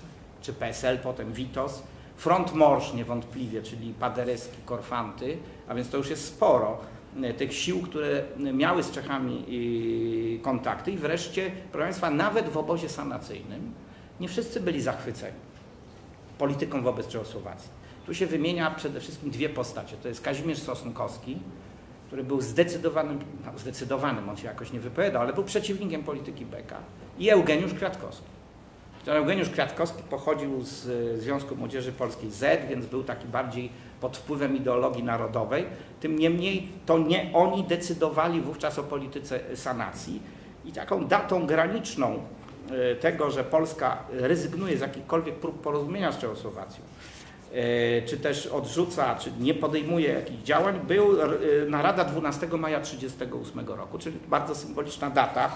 czy PSL, potem Witos, Front Morsz niewątpliwie, czyli Paderewski, Korfanty, a więc to już jest sporo e, tych sił, które miały z Czechami e, kontakty i wreszcie, proszę Państwa, nawet w obozie sanacyjnym nie wszyscy byli zachwyceni polityką wobec Czechosłowacji. Tu się wymienia przede wszystkim dwie postacie. To jest Kazimierz Sosnkowski, który był zdecydowanym, no zdecydowanym, on się jakoś nie wypowiadał, ale był przeciwnikiem polityki Beka i Eugeniusz Kwiatkowski. Eugeniusz Kwiatkowski pochodził z Związku Młodzieży Polskiej Z, więc był taki bardziej pod wpływem ideologii narodowej. Tym niemniej to nie oni decydowali wówczas o polityce sanacji i taką datą graniczną e, tego, że Polska rezygnuje z jakichkolwiek prób porozumienia z Czechosłowacją, e, czy też odrzuca, czy nie podejmuje jakichś działań, był e, narada 12 maja 1938 roku, czyli bardzo symboliczna data,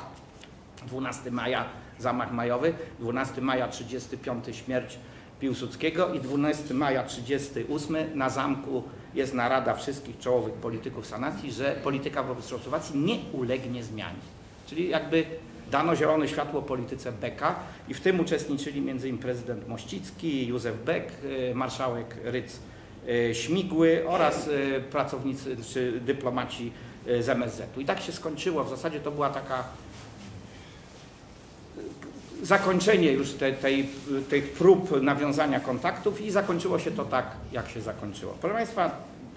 12 maja zamach majowy, 12 maja 35 śmierć Piłsudskiego i 12 maja 38 na zamku jest narada wszystkich czołowych polityków sanacji, że polityka wobec Czechosłowacji nie ulegnie zmianie. Czyli jakby dano zielone światło polityce Beka i w tym uczestniczyli m.in. prezydent Mościcki, Józef Beck, y, marszałek Ryc y, Śmigły oraz y, pracownicy czy dyplomaci z MSZ-u. I tak się skończyło. W zasadzie to była taka zakończenie już te, tej, tych prób nawiązania kontaktów i zakończyło się to tak, jak się zakończyło. Proszę Państwa,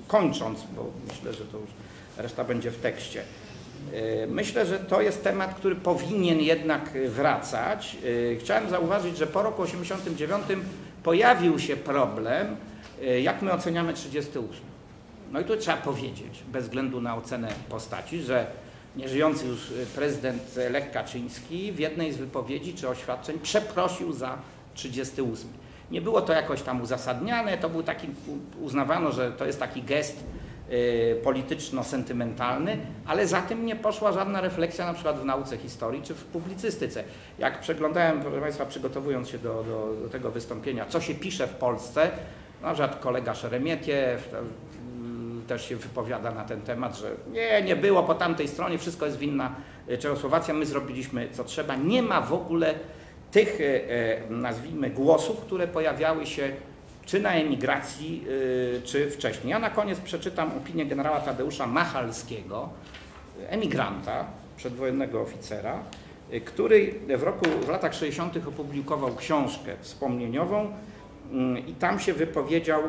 kończąc, bo myślę, że to już reszta będzie w tekście. E, myślę, że to jest temat, który powinien jednak wracać. E, chciałem zauważyć, że po roku 1989 pojawił się problem, e, jak my oceniamy 38. No i tu trzeba powiedzieć, bez względu na ocenę postaci, że nieżyjący już y, prezydent Lech Kaczyński w jednej z wypowiedzi czy oświadczeń przeprosił za 38. Nie było to jakoś tam uzasadniane, to był taki, uznawano, że to jest taki gest y, polityczno-sentymentalny, ale za tym nie poszła żadna refleksja na przykład w nauce historii czy w publicystyce. Jak przeglądałem, proszę Państwa, przygotowując się do, do, do tego wystąpienia, co się pisze w Polsce, na przykład kolega Szeremietiew, też się wypowiada na ten temat, że nie, nie było po tamtej stronie, wszystko jest winna e, Czechosłowacja, my zrobiliśmy co trzeba. Nie ma w ogóle tych, e, e, nazwijmy, głosów, które pojawiały się czy na emigracji, czy wcześniej. Ja na koniec przeczytam opinię generała Tadeusza Machalskiego, emigranta, przedwojennego oficera, który w roku, w latach 60. opublikował książkę wspomnieniową mm, i tam się wypowiedział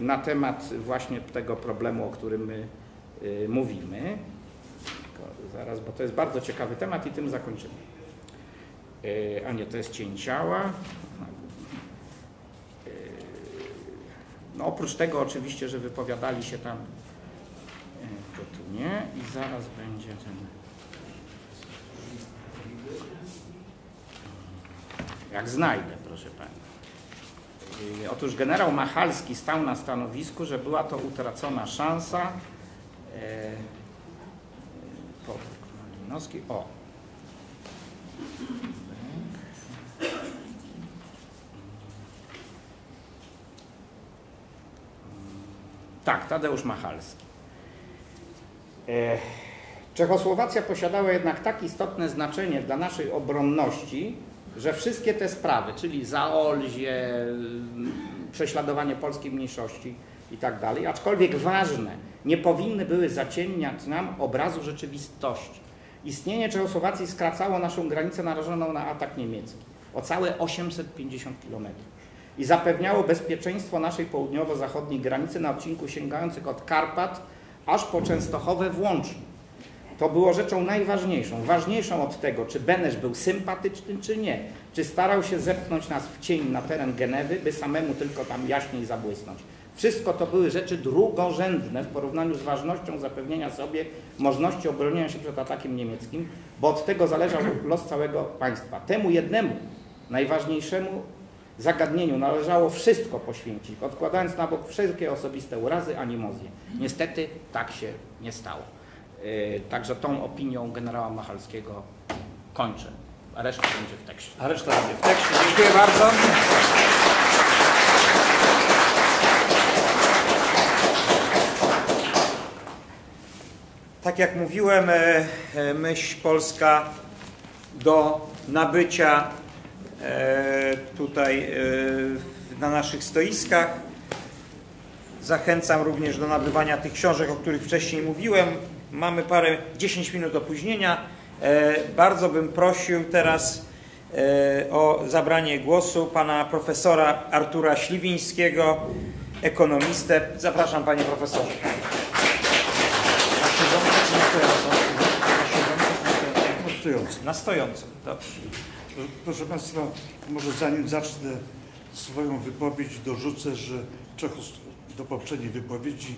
na temat właśnie tego problemu, o którym my y, mówimy. Zaraz, bo to jest bardzo ciekawy temat i tym zakończymy. Y, A nie, to jest cień ciała. Y, No oprócz tego oczywiście, że wypowiadali się tam, y, to tu nie i zaraz będzie ten... Jak znajdę, proszę Pani. Otóż generał Machalski stał na stanowisku, że była to utracona szansa. E, Malinowski. O. Tak, Tadeusz Machalski. E, Czechosłowacja posiadała jednak tak istotne znaczenie dla naszej obronności, że wszystkie te sprawy, czyli Zaolzie, prześladowanie polskiej mniejszości i tak dalej, aczkolwiek ważne, nie powinny były zaciemniać nam obrazu rzeczywistości. Istnienie Czechosłowacji skracało naszą granicę narażoną na atak niemiecki o całe 850 km i zapewniało bezpieczeństwo naszej południowo-zachodniej granicy na odcinku sięgających od Karpat aż po Częstochowę włącznie. To było rzeczą najważniejszą, ważniejszą od tego, czy Benesz był sympatyczny, czy nie, czy starał się zepchnąć nas w cień na teren Genewy, by samemu tylko tam jaśniej zabłysnąć. Wszystko to były rzeczy drugorzędne w porównaniu z ważnością zapewnienia sobie możliwości obronienia się przed atakiem niemieckim, bo od tego zależał los całego państwa. Temu jednemu, najważniejszemu zagadnieniu należało wszystko poświęcić, odkładając na bok wszelkie osobiste urazy, animozje. Niestety tak się nie stało. Yy, Także tą opinią generała Machalskiego kończę. A reszta będzie w tekście. A reszta będzie w tekście. Dziękuję bardzo. Tak jak mówiłem, e, e, myśl polska do nabycia e, tutaj na naszych stoiskach. Zachęcam również do nabywania tych książek, o których wcześniej mówiłem. Mamy parę, 10 minut opóźnienia. E, Bardzo bym prosił teraz e, o zabranie głosu pana profesora Artura Śliwińskiego, ekonomistę. Zapraszam panie profesorze. Na stojąco? Dobrze. Proszę Państwa, może zanim zacznę swoją wypowiedź, dorzucę, że do poprzedniej wypowiedzi,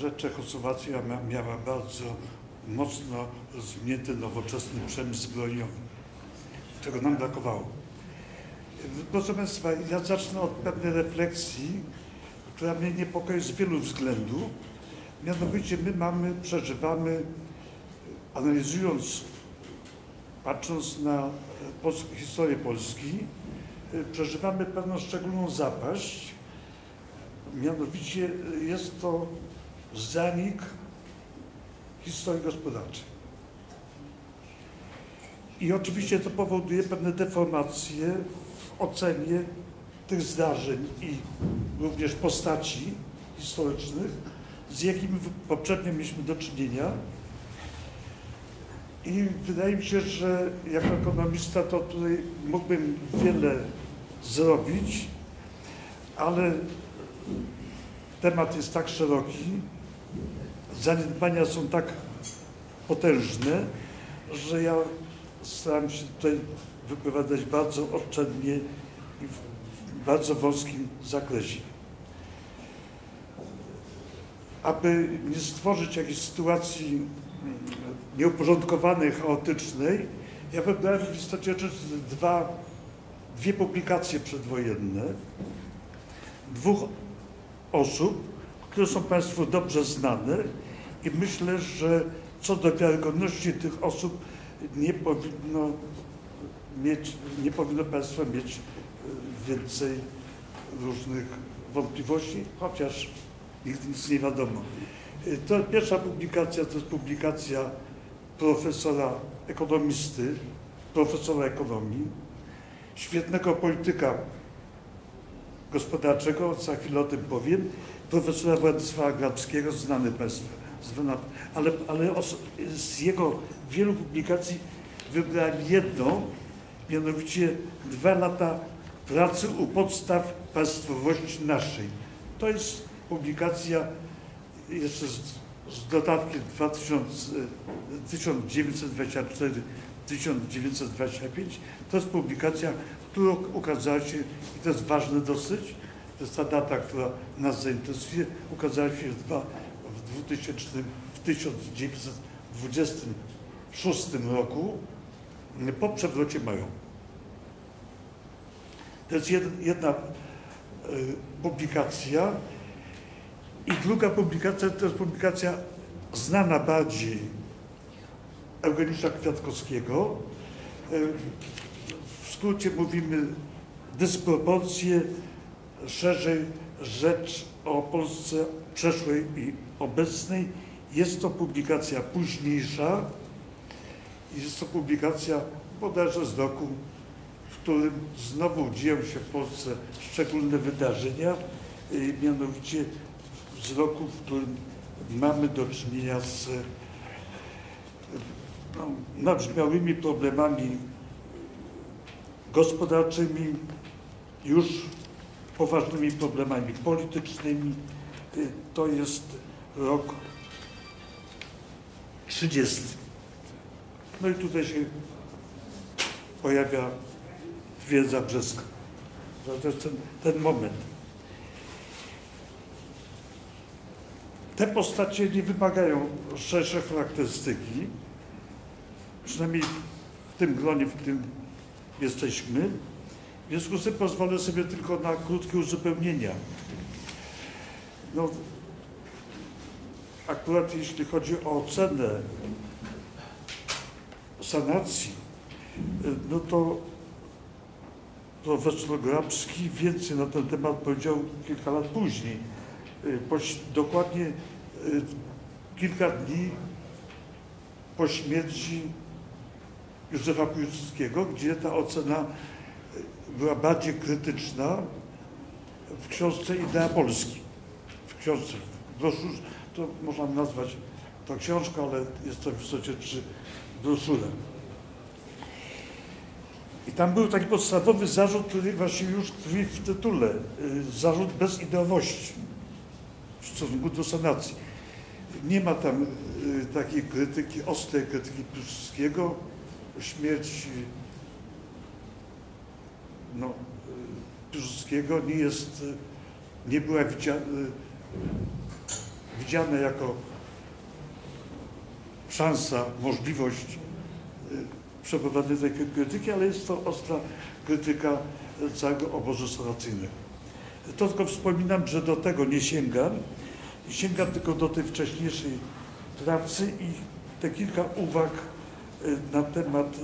że Czechosłowacja miała bardzo mocno rozwinięty nowoczesny przemysł zbrojeniowy, czego nam brakowało. Proszę Państwa, ja zacznę od pewnej refleksji, która mnie niepokoi z wielu względów. Mianowicie my mamy, przeżywamy, analizując patrząc na historię Polski, przeżywamy pewną szczególną zapaść. Mianowicie jest to zanik historii gospodarczej. I oczywiście to powoduje pewne deformacje w ocenie tych zdarzeń i również postaci historycznych, z jakimi poprzednio mieliśmy do czynienia. I wydaje mi się, że jako ekonomista to tutaj mógłbym wiele zrobić, ale temat jest tak szeroki, zaniedbania są tak potężne, że ja staram się tutaj wypowiadać bardzo oszczędnie i w bardzo wąskim zakresie. Aby nie stworzyć jakiejś sytuacji mm, nieuporządkowanej, chaotycznej, ja wybrałem w istocie dwa, dwie publikacje przedwojenne dwóch osób, które są Państwu dobrze znane i myślę, że co do wiarygodności tych osób nie powinno mieć, nie powinno Państwo mieć e, więcej różnych wątpliwości, chociaż nigdy nic nie wiadomo. E, To pierwsza publikacja to jest publikacja profesora ekonomisty, profesora ekonomii, świetnego polityka gospodarczego, za chwilę o tym powiem, profesora Władysława Grabskiego, znany Państwu ale, ale z jego wielu publikacji wybrałem jedną, mianowicie dwa lata pracy u podstaw państwowości naszej. To jest publikacja jeszcze z, z dodatkiem 2000, 1924-1925. To jest publikacja, która ukazała się, i to jest ważne dosyć, to jest ta data, która nas zainteresuje, ukazała się w 2000, w 1926 roku po przewrocie mają. To jest jedna, y, publikacja. I druga publikacja to jest publikacja znana bardziej Eugeniusza Kwiatkowskiego. Y, w skrócie mówimy dysproporcje, szerzej rzecz o Polsce przeszłej i obecnej. Jest to publikacja późniejsza. Jest to publikacja bodajże z roku, w którym znowu dzieją się w Polsce szczególne wydarzenia, y, mianowicie z roku, w którym mamy do czynienia z no, nabrzmiałymi problemami gospodarczymi, już poważnymi problemami politycznymi. Y, To jest rok 30. No i tutaj się pojawia twierdza brzeska. To jest ten, ten moment. Te postacie nie wymagają szerszej charakterystyki, przynajmniej w tym gronie, w którym jesteśmy. W związku z tym pozwolę sobie tylko na krótkie uzupełnienia. No, akurat jeśli chodzi o ocenę sanacji, no to profesor Grabski więcej na ten temat powiedział kilka lat później. Poś- Dokładnie y, kilka dni po śmierci Józefa Piłsudskiego, gdzie ta ocena była bardziej krytyczna w książce Idea Polski. W książce, w to można nazwać to książką, ale jest to w istocie czy. I tam był taki podstawowy zarzut, który właśnie już tkwi w tytule. y, Zarzut bezideowości w stosunku do sanacji. Nie ma tam y, takiej krytyki, ostrej krytyki Piłsudskiego, śmierć no, y, Piłsudskiego nie jest, nie była widziana, widziana jako szansa, możliwość y, przeprowadzenia takiej krytyki, ale jest to ostra krytyka całego obozu sanacyjnego. To tylko wspominam, że do tego nie sięgam. Sięgam tylko do tej wcześniejszej pracy i te kilka uwag y, na temat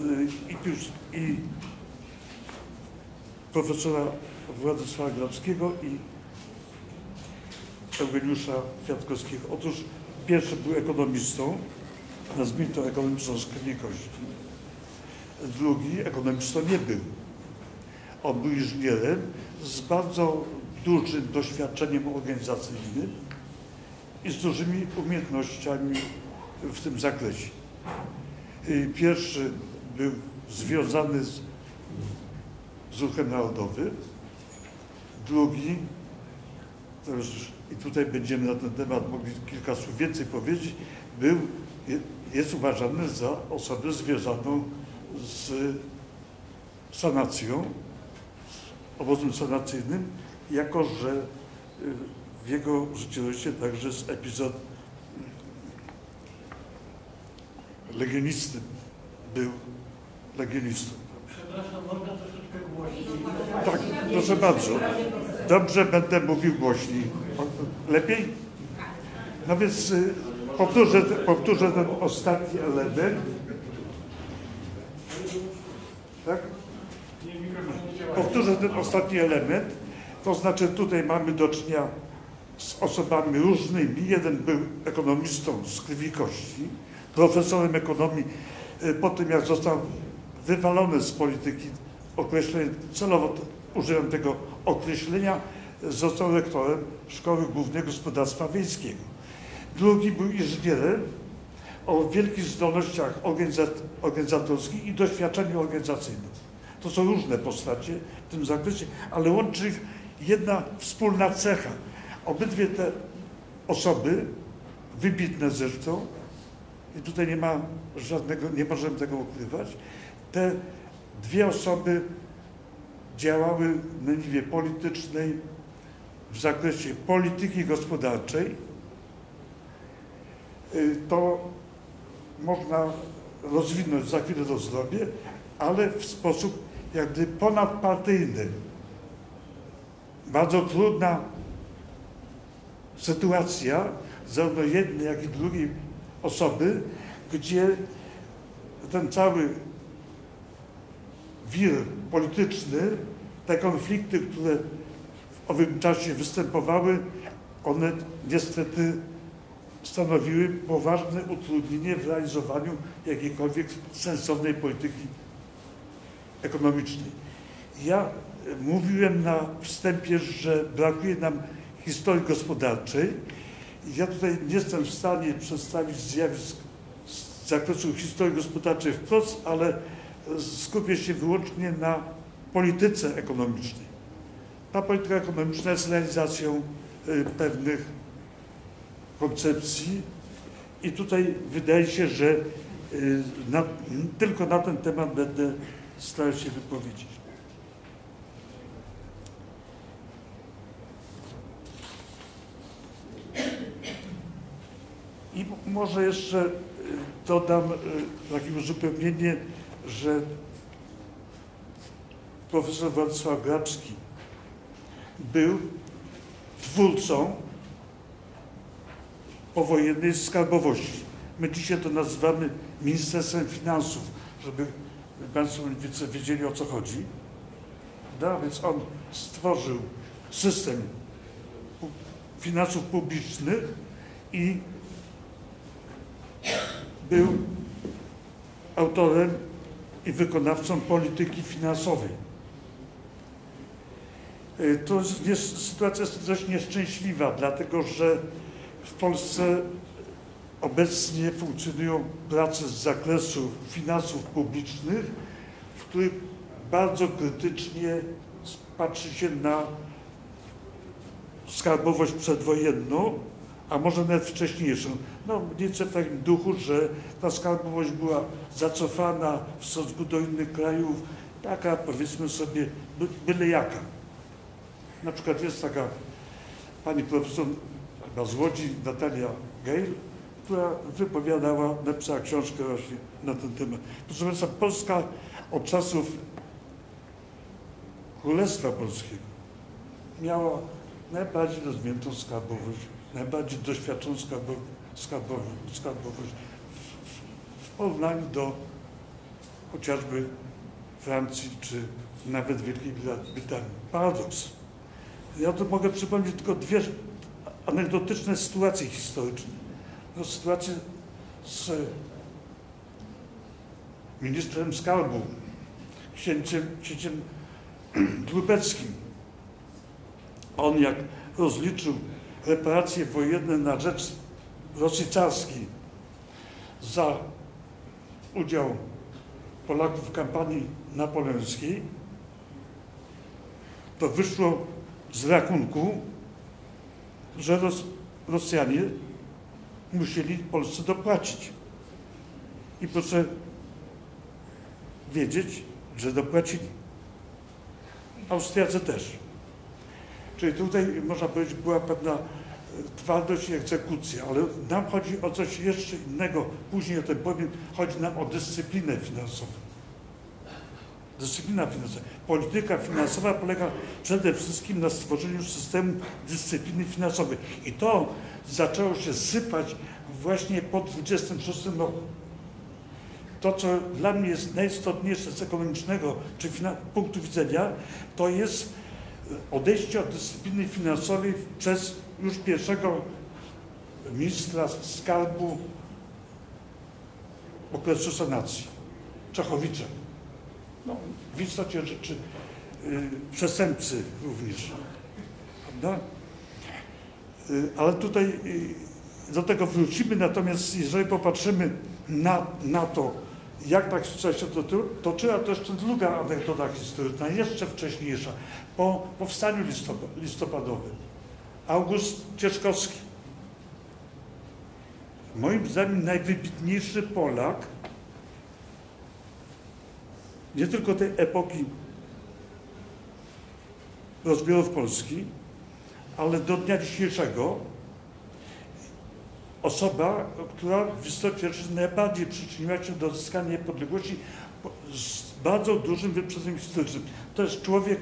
y, i, i profesora Władysława Grabskiego i Eugeniusza Kwiatkowskiego. Otóż pierwszy był ekonomistą, nazwijmy to ekonomistą z krwi kości. Drugi ekonomistą nie był. On był inżynierem z bardzo dużym doświadczeniem organizacyjnym i z dużymi umiejętnościami w tym zakresie. Y, Pierwszy był związany z, z ruchem narodowym, drugi, to już, i tutaj będziemy na ten temat mogli kilka słów więcej powiedzieć, był, je- jest uważany za osobę związaną z sanacją, z obozem sanacyjnym, jako że y, w jego życiorysie także jest epizod legionisty, był legionistą. Tak, proszę bardzo. Dobrze będę mówił głośniej. Lepiej? No więc y, powtórzę, powtórzę ten ostatni element. Tak? Powtórzę ten ostatni element. To znaczy tutaj mamy do czynienia z osobami różnymi. Jeden był ekonomistą z krwi kości, profesorem ekonomii y, po tym jak został wywalony z polityki określenie, celowo użyłem tego określenia, został rektorem Szkoły Głównej Gospodarstwa Wiejskiego. Drugi był inżynierem o wielkich zdolnościach organiza- organizatorskich i doświadczeniu organizacyjnym. To są różne postacie w tym zakresie, ale łączy ich jedna wspólna cecha. Obydwie te osoby, wybitne zresztą, i tutaj nie ma żadnego, nie możemy tego ukrywać, te dwie osoby działały na niwie politycznej, w zakresie polityki gospodarczej. Y, To można rozwinąć, za chwilę to zrobię, ale w sposób jak ponadpartyjny. Bardzo trudna sytuacja zarówno jednej, jak i drugiej osoby, gdzie ten cały wir polityczny, te konflikty, które w owym czasie występowały, one niestety stanowiły poważne utrudnienie w realizowaniu jakiejkolwiek sensownej polityki ekonomicznej. Ja e, mówiłem na wstępie, że brakuje nam historii gospodarczej. Ja tutaj nie jestem w stanie przedstawić zjawisk z zakresu historii gospodarczej wprost, ale skupię się wyłącznie na polityce ekonomicznej. Ta polityka ekonomiczna jest realizacją y, pewnych koncepcji i tutaj wydaje się, że y, na, tylko na ten temat będę starał się wypowiedzieć. I może jeszcze y, dodam takie uzupełnienie, że profesor Władysław Grabski był twórcą powojennej skarbowości. My dzisiaj to nazywamy Ministerstwem Finansów, żeby Państwo wiedzieli o co chodzi. Prawda? Więc on stworzył system finansów publicznych i był autorem i wykonawcą polityki finansowej. Y, To jest, sytuacja jest dość nieszczęśliwa, dlatego że w Polsce obecnie funkcjonują prace z zakresu finansów publicznych, w których bardzo krytycznie patrzy się na skarbowość przedwojenną, a może nawet wcześniejszą. No, więcej w takim duchu, że ta skarbowość była zacofana w stosunku do innych krajów, taka powiedzmy sobie by- byle jaka. Na przykład jest taka pani profesor chyba z Łodzi, Natalia Geil, która wypowiadała, napisała książkę właśnie na ten temat. Proszę Państwa, Polska od czasów Królestwa Polskiego miała najbardziej rozwiniętą skarbowość, najbardziej doświadczoną skarbo, skarbowo, skarbowość w, w, porównaniu do chociażby Francji czy nawet Wielkiej Brytanii. Paradoks. Ja tu mogę przypomnieć tylko dwie anegdotyczne sytuacje historyczne. No, sytuację z ministrem skarbu, księciem, księciem Lubeckim. On jak rozliczył reparacje wojenne na rzecz Rosji carskiej za udział Polaków w kampanii napoleońskiej, to wyszło z rachunku, że Ros Rosjanie musieli Polsce dopłacić. I proszę wiedzieć, że dopłacili. Austriacy też. Czyli tutaj można powiedzieć była pewna e, twardość i egzekucja, ale nam chodzi o coś jeszcze innego. Później o tym powiem. Chodzi nam o dyscyplinę finansową. Dyscyplina finansowa. Polityka finansowa polega przede wszystkim na stworzeniu systemu dyscypliny finansowej. I to zaczęło się sypać właśnie po 26 roku. To, co dla mnie jest najistotniejsze z ekonomicznego czy punktu widzenia, to jest odejście od dyscypliny finansowej przez już pierwszego ministra skarbu okresu sanacji, Czechowicza. No, w istocie rzeczy y, przestępcy również. Prawda? Y, ale tutaj y, do tego wrócimy, natomiast jeżeli popatrzymy na, na to, jak tak się to toczyła, to jeszcze druga anegdota historyczna, jeszcze wcześniejsza, po powstaniu listopadowym. August Cieczkowski, moim zdaniem najwybitniejszy Polak, nie tylko tej epoki rozbiorów Polski, ale do dnia dzisiejszego osoba, która w istocie rzeczy najbardziej przyczyniła się do odzyskania niepodległości z bardzo dużym wyprzedzeniem historycznym. To jest człowiek,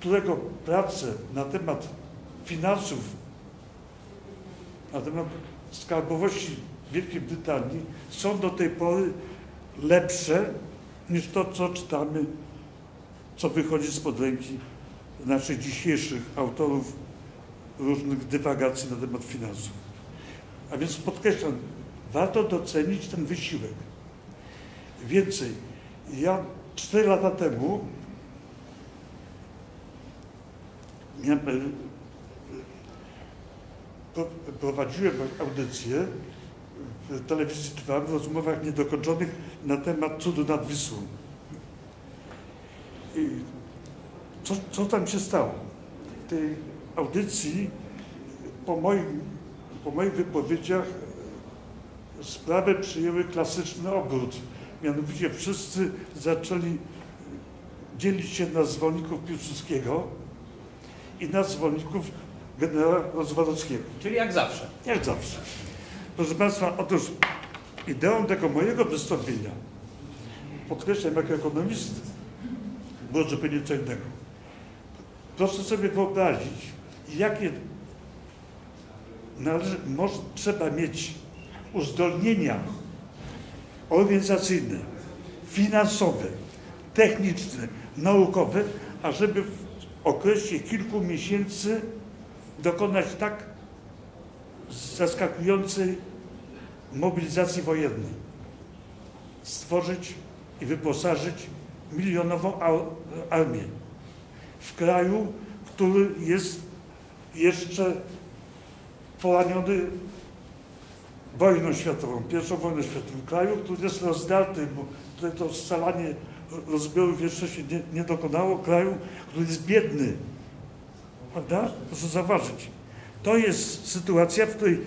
którego prace na temat finansów, na temat skarbowości Wielkiej Brytanii są do tej pory lepsze niż to, co czytamy, co wychodzi spod ręki naszych dzisiejszych autorów różnych dywagacji na temat finansów. A więc podkreślam, warto docenić ten wysiłek. Więcej, ja cztery lata temu miałem, prowadziłem audycję w telewizji 2 w rozmowach niedokończonych na temat cudu nad Wisłą. I co, co tam się stało? W tej audycji po, moim, po moich wypowiedziach sprawy przyjęły klasyczny obrót. Mianowicie wszyscy zaczęli dzielić się na zwolenników Piłsudskiego i na zwolenników generała Rozwadowskiego. Czyli jak zawsze. Jak zawsze. Proszę Państwa, otóż ideą tego mojego wystąpienia, podkreślam jako ekonomist, było zupełnie co innego. Proszę sobie wyobrazić, jakie należy, może, trzeba mieć uzdolnienia organizacyjne, finansowe, techniczne, naukowe, ażeby w okresie kilku miesięcy dokonać tak zaskakującej mobilizacji wojennej. Stworzyć i wyposażyć milionową armię w kraju, który jest jeszcze poraniony wojną światową, pierwszą wojną światową, kraju, który jest rozdarty, bo tutaj to scalanie rozbiorów jeszcze się nie, nie dokonało, kraju, który jest biedny. Prawda? Proszę zauważyć. To jest sytuacja, w której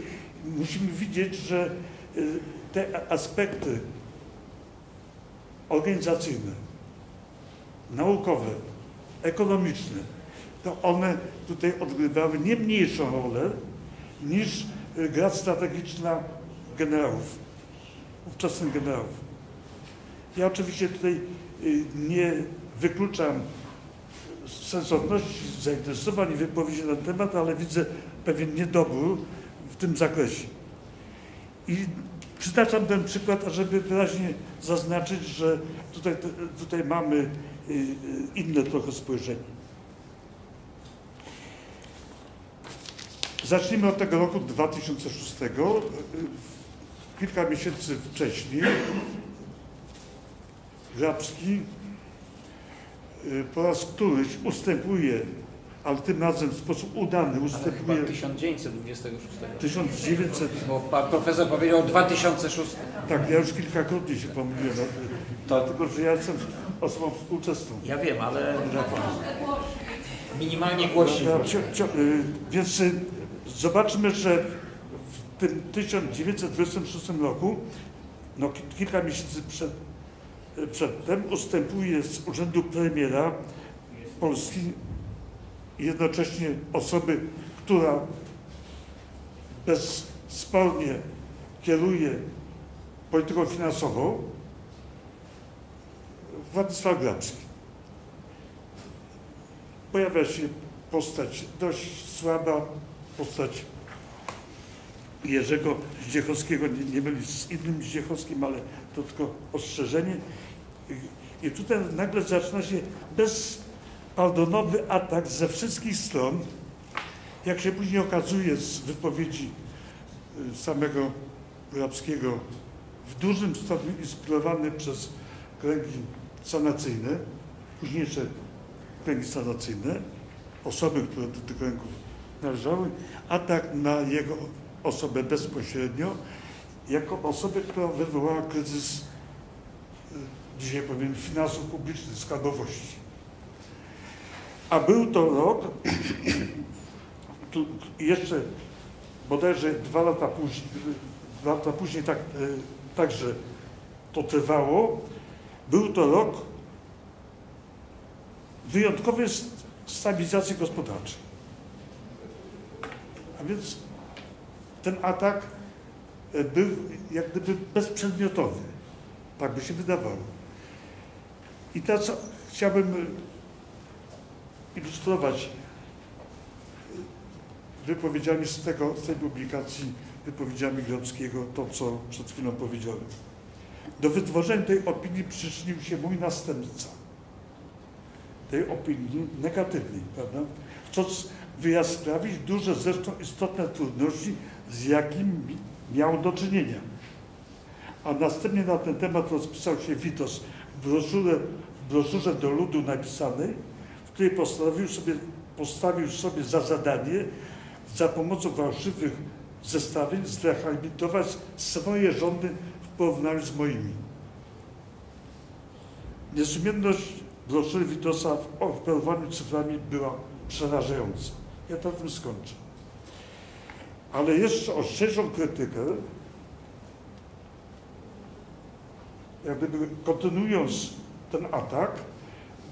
musimy widzieć, że y, te aspekty organizacyjne, naukowe, ekonomiczne, to one tutaj odgrywały nie mniejszą rolę niż y, gra strategiczna generałów, ówczesnych generałów. Ja oczywiście tutaj y, nie wykluczam sensowności zainteresowań i wypowiedzi na ten temat, ale widzę pewien niedobór w tym zakresie. I przytaczam ten przykład, ażeby wyraźnie zaznaczyć, że tutaj, tutaj mamy y, inne trochę spojrzenie. Zacznijmy od tego roku 2006. Kilka miesięcy wcześniej Grabski y, po raz któryś ustępuje ale tym razem w sposób udany ustępuje... Ale 1926. 1900... Bo pan profesor powiedział 2006. Tak, ja już kilkakrotnie się pomyliłem, to... tylko że ja jestem osobą współczesną. Ja wiem, ale minimalnie głośniej. Ja, y, więc y, zobaczmy, że w tym 1926 roku, no kilka miesięcy przed, y, przedtem, ustępuje z urzędu premiera Polski jednocześnie osoby, która bezspornie kieruje polityką finansową, Władysław Grabski. Pojawia się postać dość słaba, postać Jerzego Zdziechowskiego, nie, nie mylić z innym Zdziechowskim, ale to tylko ostrzeżenie. I tutaj nagle zaczyna się bez pardonowy atak ze wszystkich stron, jak się później okazuje z wypowiedzi y, samego Grabskiego, w dużym stopniu inspirowany przez kręgi sanacyjne, późniejsze kręgi sanacyjne, osoby, które do tych kręgów należały, atak na jego osobę bezpośrednio, jako osobę, która wywołała kryzys, y, dzisiaj powiem, finansów publicznych, skarbowości. A był to rok, jeszcze bodajże dwa lata później, dwa lata później tak, y, także to trwało, był to rok wyjątkowej stabilizacji gospodarczej. A więc ten atak e, był jak gdyby bezprzedmiotowy. Tak by się wydawało. I teraz chciałbym e, ilustrować e, wypowiedziami z, tego, z tej publikacji, wypowiedziami Grodzkiego, to co przed chwilą powiedziałem. Do wytworzenia tej opinii przyczynił się mój następca. Tej opinii negatywnej, prawda? Chcąc wyjaskrawić duże, zresztą istotne trudności, z jakimi miał do czynienia. A następnie na ten temat rozpisał się Witos w broszurze, w broszurze do ludu napisanej, w której postanowił sobie, postawił sobie za zadanie za pomocą fałszywych zestawień zrehabilitować swoje rządy w porównaniu z moimi. Niesumienność broszury Witosa w operowaniu cyframi była przerażająca. Ja na tym skończę. Ale jeszcze ostrzejszą krytykę, jak gdyby kontynuując ten atak,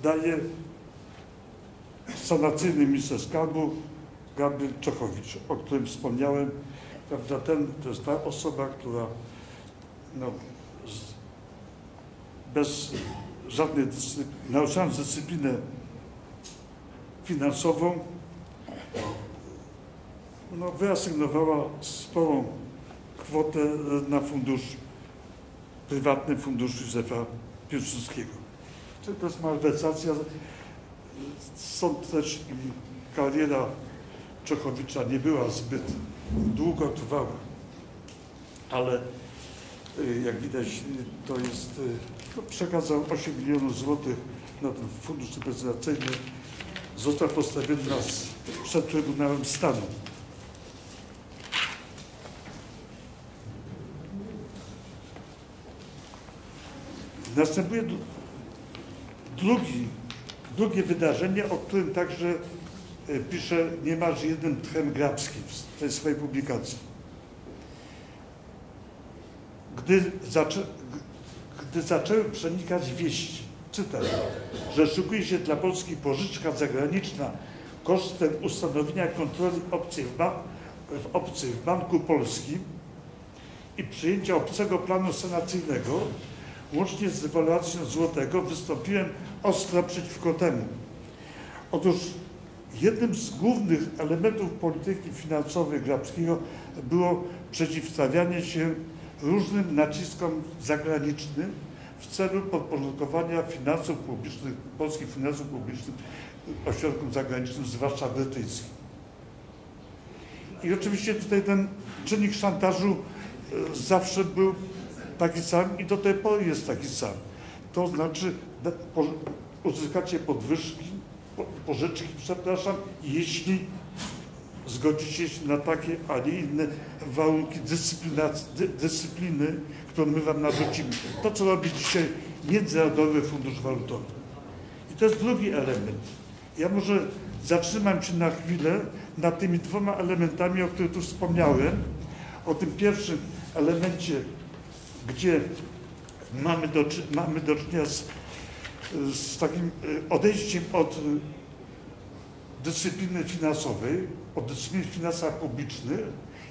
daje sanacyjny minister skarbu Gabriel Czechowicz, o którym wspomniałem. Prawda, ten to jest ta osoba, która no, z, bez żadnej dyscypliny, naruszając dyscyplinę finansową, no, wyasygnowała sporą kwotę na fundusz, prywatny fundusz Józefa Piłsudskiego. To jest malwersacja. Sąd też kariera Czechowicza nie była zbyt długo trwała, ale y, jak widać to jest, to przekazał 8 milionów złotych na ten fundusz reprezentacyjny. Został postawiony nas przed Trybunałem Stanu. Następuje drugi, drugie wydarzenie, o którym także e, pisze niemalże jeden tchem Grabski w tej swojej publikacji. Gdy, zaczę, gdy zaczęły przenikać wieści, czytam, że szykuje się dla Polski pożyczka zagraniczna kosztem ustanowienia kontroli obcej w, ba w, w Banku Polskim i przyjęcia obcego planu sanacyjnego, łącznie z dewaluacją złotego, wystąpiłem ostro przeciwko temu. Otóż jednym z głównych elementów polityki finansowej Grabskiego było przeciwstawianie się różnym naciskom zagranicznym w celu podporządkowania finansów publicznych, polskich finansów publicznych ośrodkom zagranicznym, zwłaszcza brytyjskim. I oczywiście tutaj ten czynnik szantażu e, zawsze był taki sam i do tej pory jest taki sam. To znaczy uzyskacie podwyżki, pożyczki, przepraszam, jeśli zgodzicie się na takie, a nie inne warunki dyscypliny, którą my wam narzucimy. To, co robi dzisiaj Międzynarodowy Fundusz Walutowy. I to jest drugi element. Ja może zatrzymam się na chwilę nad tymi dwoma elementami, o których tu wspomniałem. O tym pierwszym elemencie gdzie mamy do, mamy do czynienia z, z takim e, odejściem od dyscypliny finansowej, od dyscypliny finansów publicznych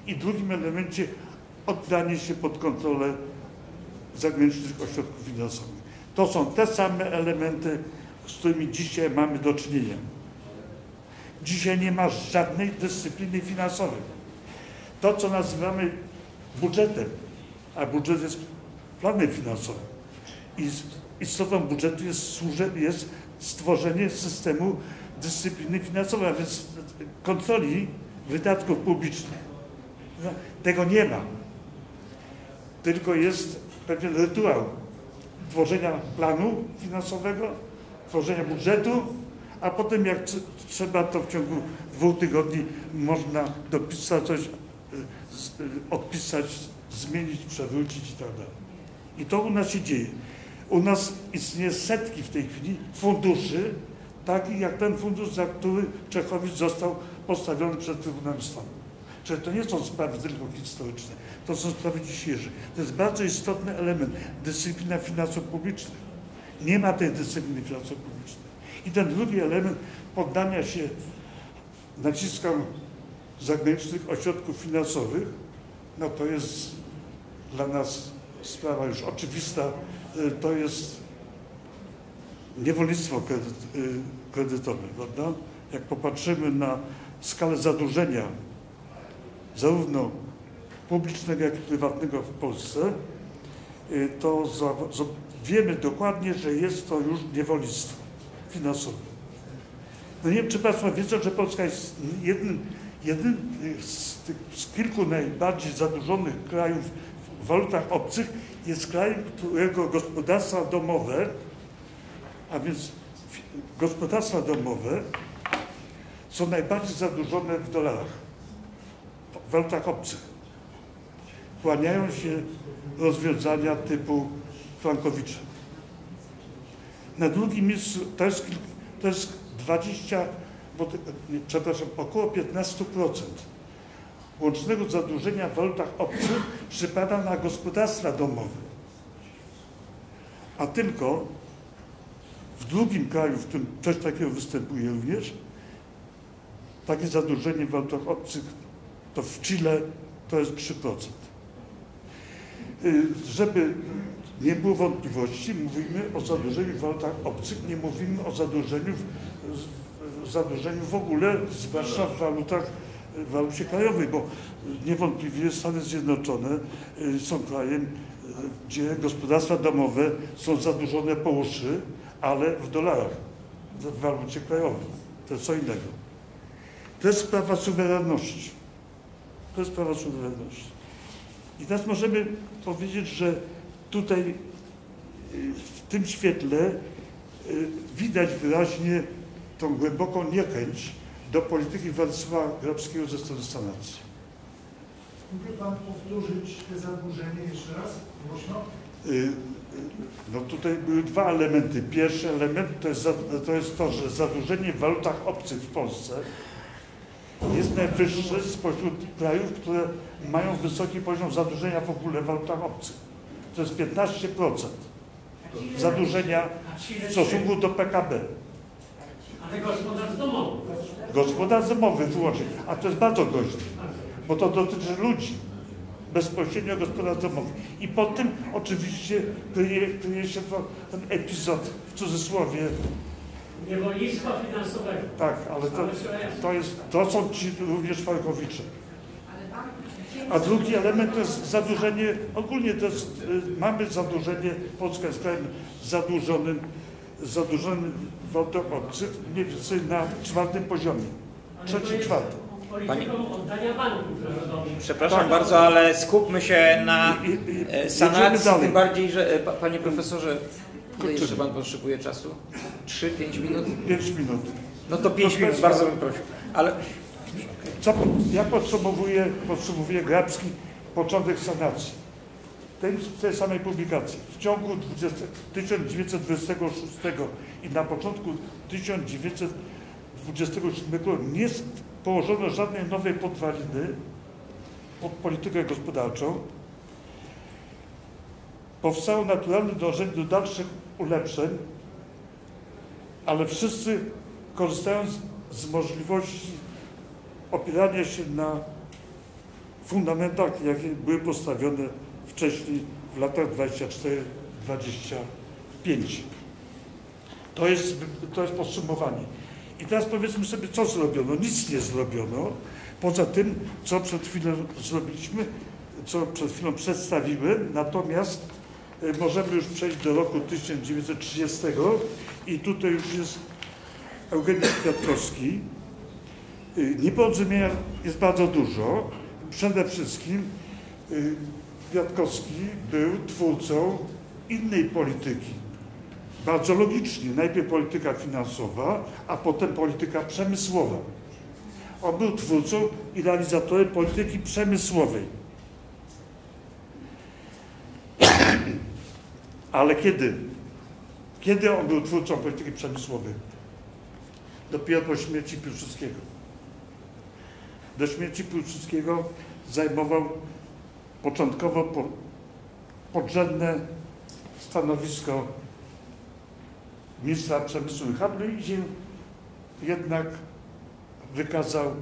i drugim elemencie oddanie się pod kontrolę zagranicznych ośrodków finansowych. To są te same elementy, z którymi dzisiaj mamy do czynienia. Dzisiaj nie ma żadnej dyscypliny finansowej. To, co nazywamy budżetem, a budżet jest planem finansowym. I istotą budżetu jest, jest stworzenie systemu dyscypliny finansowej, a więc kontroli wydatków publicznych. No, tego nie ma. Tylko jest pewien rytuał tworzenia planu finansowego, tworzenia budżetu, a potem jak trzeba, to w ciągu dwóch tygodni można dopisać coś z- y, odpisać, zmienić, przewrócić i tak dalej. I to u nas się dzieje. U nas istnieje setki w tej chwili funduszy, takich jak ten fundusz, za który Czechowicz został postawiony przed Trybunałem Stanu. Czyli to nie są sprawy tylko historyczne, to są sprawy dzisiejsze. To jest bardzo istotny element, dyscyplina finansów publicznych. Nie ma tej dyscypliny finansów publicznych. I ten drugi element poddania się naciskom zagranicznych ośrodków finansowych, no to jest dla nas sprawa już oczywista, y, to jest niewolnictwo y, kredytowe, prawda? Jak popatrzymy na skalę zadłużenia zarówno publicznego, jak i prywatnego w Polsce, y, to wiemy dokładnie, że jest to już niewolnictwo finansowe. No nie wiem, czy Państwo wiedzą, że Polska jest jednym, jednym z, tych, z kilku najbardziej zadłużonych krajów w walutach obcych, jest krajem, którego gospodarstwa domowe, a więc gospodarstwa domowe są najbardziej zadłużone w dolarach, w walutach obcych. Kłaniają się rozwiązania typu Frankowicza. Na drugim jest, to jest 20, bo, nie, przepraszam, około 15% łącznego zadłużenia w walutach obcych przypada na gospodarstwa domowe. A tylko w drugim kraju, w którym coś takiego występuje również, takie zadłużenie w walutach obcych, to w Chile to jest 3%. Y, Żeby nie było wątpliwości, mówimy o zadłużeniu w walutach obcych, nie mówimy o zadłużeniu w, zadłużeniu w ogóle, zwłaszcza w walutach, w walucie krajowej, bo niewątpliwie Stany Zjednoczone y, są krajem, y, gdzie gospodarstwa domowe są zadłużone po uszy, ale w dolarach, w walucie krajowej. To jest co innego. To jest sprawa suwerenności. To jest sprawa suwerenności. I teraz możemy powiedzieć, że tutaj y, w tym świetle y, widać wyraźnie tą głęboką niechęć do polityki Władysława Grabskiego ze strony sanacji. Mógłby Pan powtórzyć te zadłużenie jeszcze raz, głośno? Y, No tutaj były dwa elementy. Pierwszy element to jest, to jest to, że zadłużenie w walutach obcych w Polsce jest najwyższe spośród krajów, które mają wysoki poziom zadłużenia w ogóle w walutach obcych. To jest 15% zadłużenia w stosunku do PKB. Ale gospodarstw domowych. Gospodarstw domowych wyłącznie, a to jest bardzo groźne, bo to dotyczy ludzi, bezpośrednio gospodarstw domowych. I po tym oczywiście kryje, kryje się to, ten epizod w cudzysłowie, Niewolnictwa finansowego. tak, ale to, to, jest, to są ci również Falkowicze. A drugi element to jest zadłużenie, ogólnie to jest, y, mamy zadłużenie, Polska jest krajem zadłużonym, zadłużonym w walutach obcych mniej więcej na czwartym poziomie, trzeci, czwarty. Polityką oddania banków narodowych. Przepraszam Tak. bardzo, ale skupmy się na I- i- e, sanacji, tym bardziej, że e, pa- panie profesorze, ile jeszcze pan potrzebuje czasu? 3-5 minut? Pięć minut. No to 5 Proszę minut, bardzo bym prosił. Ale Co, ja podsumowuję, podsumowuję Grabski początek sanacji. Tej, tej samej publikacji. W ciągu 20, 1926 i na początku 1927 roku nie położono żadnej nowej podwaliny pod politykę gospodarczą. Powstało naturalne dążenie do dalszych ulepszeń, ale wszyscy korzystając z możliwości opierania się na fundamentach, jakie były postawione wcześniej w latach 24-25. To jest, to jest podsumowanie. I teraz powiedzmy sobie, co zrobiono. Nic nie zrobiono, poza tym, co przed chwilą zrobiliśmy, co przed chwilą przedstawiłem, natomiast y, możemy już przejść do roku 1930 i tutaj już jest Eugeniusz Kwiatkowski, Nieporozumienia jest bardzo dużo. Przede wszystkim y, Kwiatkowski był twórcą innej polityki. Bardzo logicznie. Najpierw polityka finansowa, a potem polityka przemysłowa. On był twórcą i realizatorem polityki przemysłowej. Ale kiedy? Kiedy on był twórcą polityki przemysłowej? Dopiero po śmierci Piłsudskiego. Do śmierci Piłsudskiego zajmował początkowo po, podrzędne stanowisko ministra przemysłu i handlu i jednak wykazał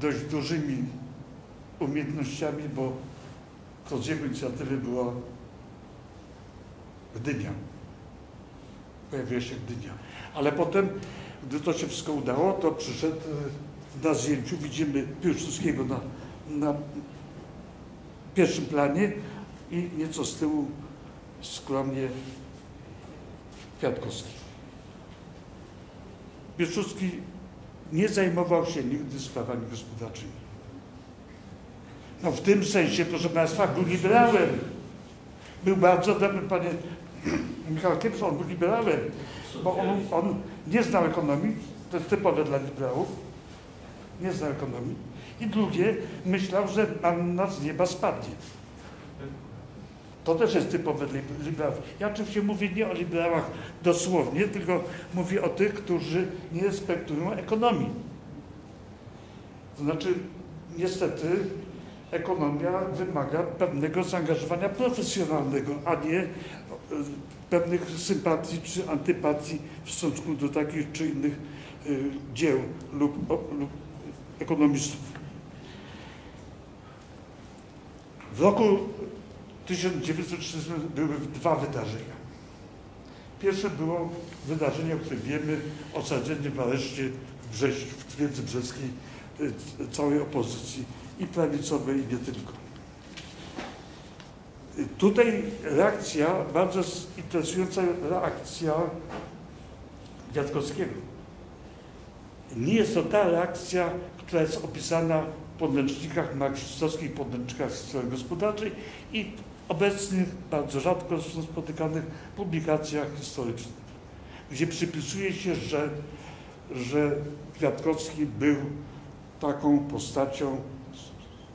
dość dużymi umiejętnościami, bo to z jego inicjatywy była Gdynia. Pojawiła się Gdynia. Ale potem, gdy to się wszystko udało, to przyszedł e, na zdjęciu, widzimy Piłsudskiego na, na pierwszym planie i nieco z tyłu skromnie Kwiatkowski. Piłsudski nie zajmował się nigdy sprawami gospodarczymi. No w tym sensie, proszę Państwa, był liberałem. Był bardzo dobrym, panie Michał Kiepsko, on był liberałem, bo on, on nie znał ekonomii, to jest typowe dla liberałów, nie znał ekonomii. I drugie, myślał, że manna z nieba spadnie. To też jest typowe liberałów. Ja oczywiście mówię nie o liberałach dosłownie, tylko mówię o tych, którzy nie respektują ekonomii. To znaczy, niestety, ekonomia wymaga pewnego zaangażowania profesjonalnego, a nie e, pewnych sympatii czy antypatii w stosunku do takich czy innych y, dzieł lub, lub ekonomistów. W roku 1930 były dwa wydarzenia. Pierwsze było wydarzenie, o którym wiemy, osadzenie w areszcie w, Brześ, w Twierdzy Brzeskiej y, całej opozycji i prawicowej, i nie tylko. Y, Tutaj reakcja, bardzo interesująca reakcja Kwiatkowskiego. Nie jest to ta reakcja, która jest opisana w podręcznikach marksistowskich, podręcznikach historii gospodarczej i obecnych, bardzo rzadko spotykanych publikacjach historycznych, gdzie przypisuje się, że, że Kwiatkowski był taką postacią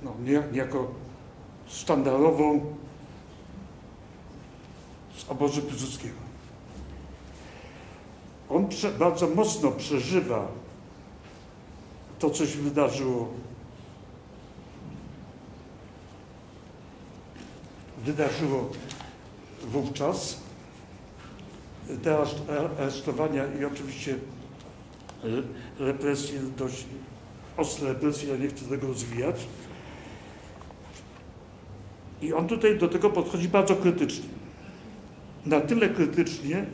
no, niejako sztandarową z obozu Piłsudskiego. On prze, bardzo mocno przeżywa to, co się wydarzyło. Wydarzyło wówczas te aresztowania i oczywiście represje, dość ostre represje, ja nie chcę tego rozwijać. I on tutaj do tego podchodzi bardzo krytycznie. Na tyle krytycznie,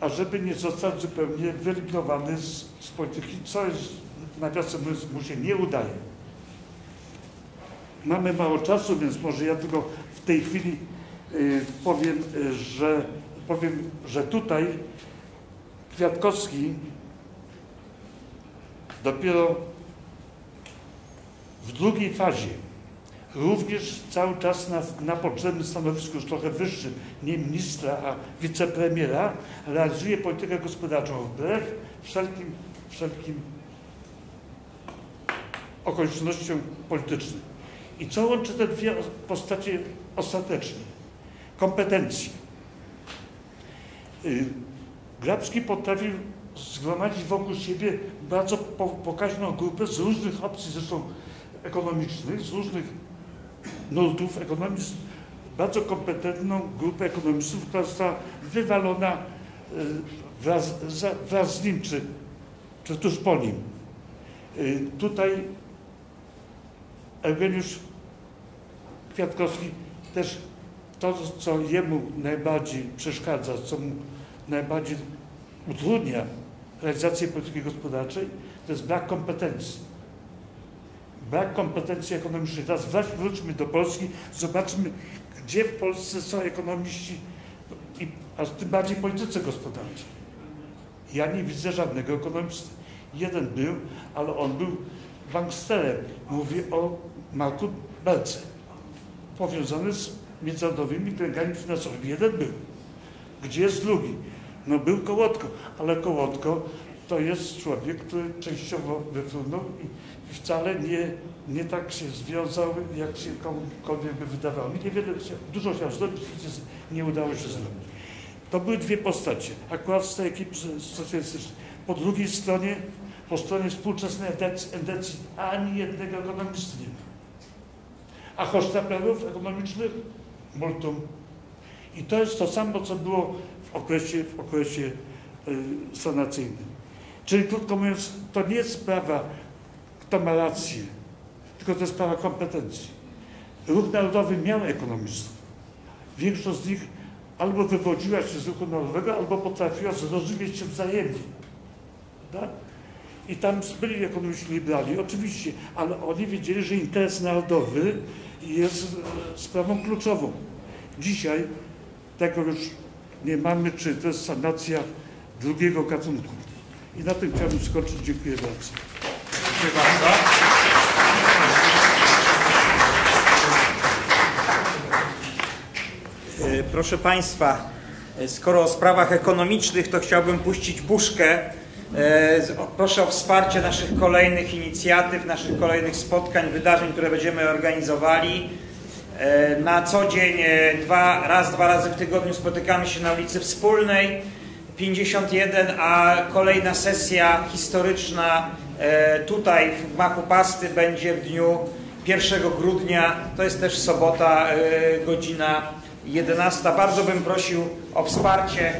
ażeby nie zostać zupełnie wyeliminowany z, z polityki, co jest, nawiasem mówiąc, mu się nie udaje. Mamy mało czasu, więc może ja tylko w tej chwili y, powiem, y, że powiem, że tutaj Kwiatkowski dopiero w drugiej fazie również cały czas na, na potrzebnym stanowisku, już trochę wyższym, nie ministra, a wicepremiera, realizuje politykę gospodarczą wbrew wszelkim, wszelkim okolicznościom politycznym. I co łączy te dwie postacie ostatecznie? Kompetencje. Y, Grabski potrafił zgromadzić wokół siebie bardzo po, pokaźną grupę z różnych opcji, zresztą ekonomicznych, z różnych nurtów ekonomistów, bardzo kompetentną grupę ekonomistów, która została wywalona y, wraz, wraz z nim, czy, czy tuż po nim. Y, tutaj Eugeniusz Kwiatkowski też to, co jemu najbardziej przeszkadza, co mu najbardziej utrudnia realizację polityki gospodarczej, to jest brak kompetencji. Brak kompetencji ekonomicznych. Teraz wróćmy do Polski, zobaczmy, gdzie w Polsce są ekonomiści, i, a tym bardziej politycy gospodarczy. Ja nie widzę żadnego ekonomisty. Jeden był, ale on był banksterem. Mówię o Marku Belce, powiązany z międzynarodowymi kręgami finansowymi. Jeden był. Gdzie jest drugi? No był Kołotko, ale Kołotko to jest człowiek, który częściowo wyfrunął i wcale nie, nie tak się związał, jak się komukolwiek by wydawało. Niewiele, dużo chciał zrobić, nie udało się zrobić. To były dwie postacie, akurat z tej ekipy socjalistycznej. Po drugiej stronie, po stronie współczesnej endecji, ani jednego ekonomisty nie ma. A hosztaplerów ekonomicznych multum. I to jest to samo, co było w okresie, w okresie y, sanacyjnym. Czyli krótko mówiąc, to nie jest sprawa, kto ma rację, tylko to jest sprawa kompetencji. Ruch Narodowy miał ekonomistów. Większość z nich albo wywodziła się z ruchu narodowego, albo potrafiła zrozumieć się wzajemnie. Tak? I tam byli ekonomiści liberali, oczywiście, ale oni wiedzieli, że interes narodowy jest e, sprawą kluczową. Dzisiaj tego już nie mamy, czy to jest sanacja drugiego gatunku. I na tym chciałbym skończyć. Dziękuję bardzo. Dziękuję bardzo. E, Proszę Państwa, e, skoro o sprawach ekonomicznych, to chciałbym puścić buszkę. E, Proszę o wsparcie naszych kolejnych inicjatyw, naszych kolejnych spotkań, wydarzeń, które będziemy organizowali. E, Na co dzień, e, dwa, raz, dwa razy w tygodniu spotykamy się na ulicy Wspólnej 51, a kolejna sesja historyczna tutaj w Gmachu Pasty będzie w dniu 1 grudnia. To jest też sobota, godzina 11. Bardzo bym prosił o wsparcie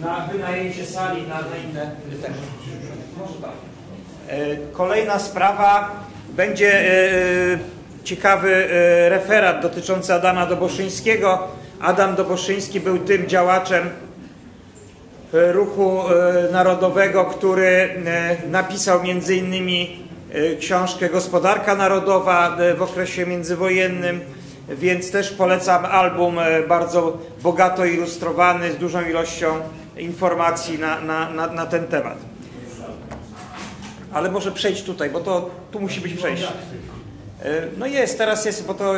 na wynajęcie sali na, na inne tak. E, Kolejna sprawa będzie e, ciekawy e, referat dotyczący Adama Doboszyńskiego. Adam Doboszyński był tym działaczem ruchu narodowego, który napisał między innymi książkę Gospodarka Narodowa w okresie międzywojennym, więc też polecam album bardzo bogato ilustrowany z dużą ilością informacji na, na, na, na ten temat. Ale może przejść tutaj, bo to tu musi być przejście. E, No jest, teraz jest, bo to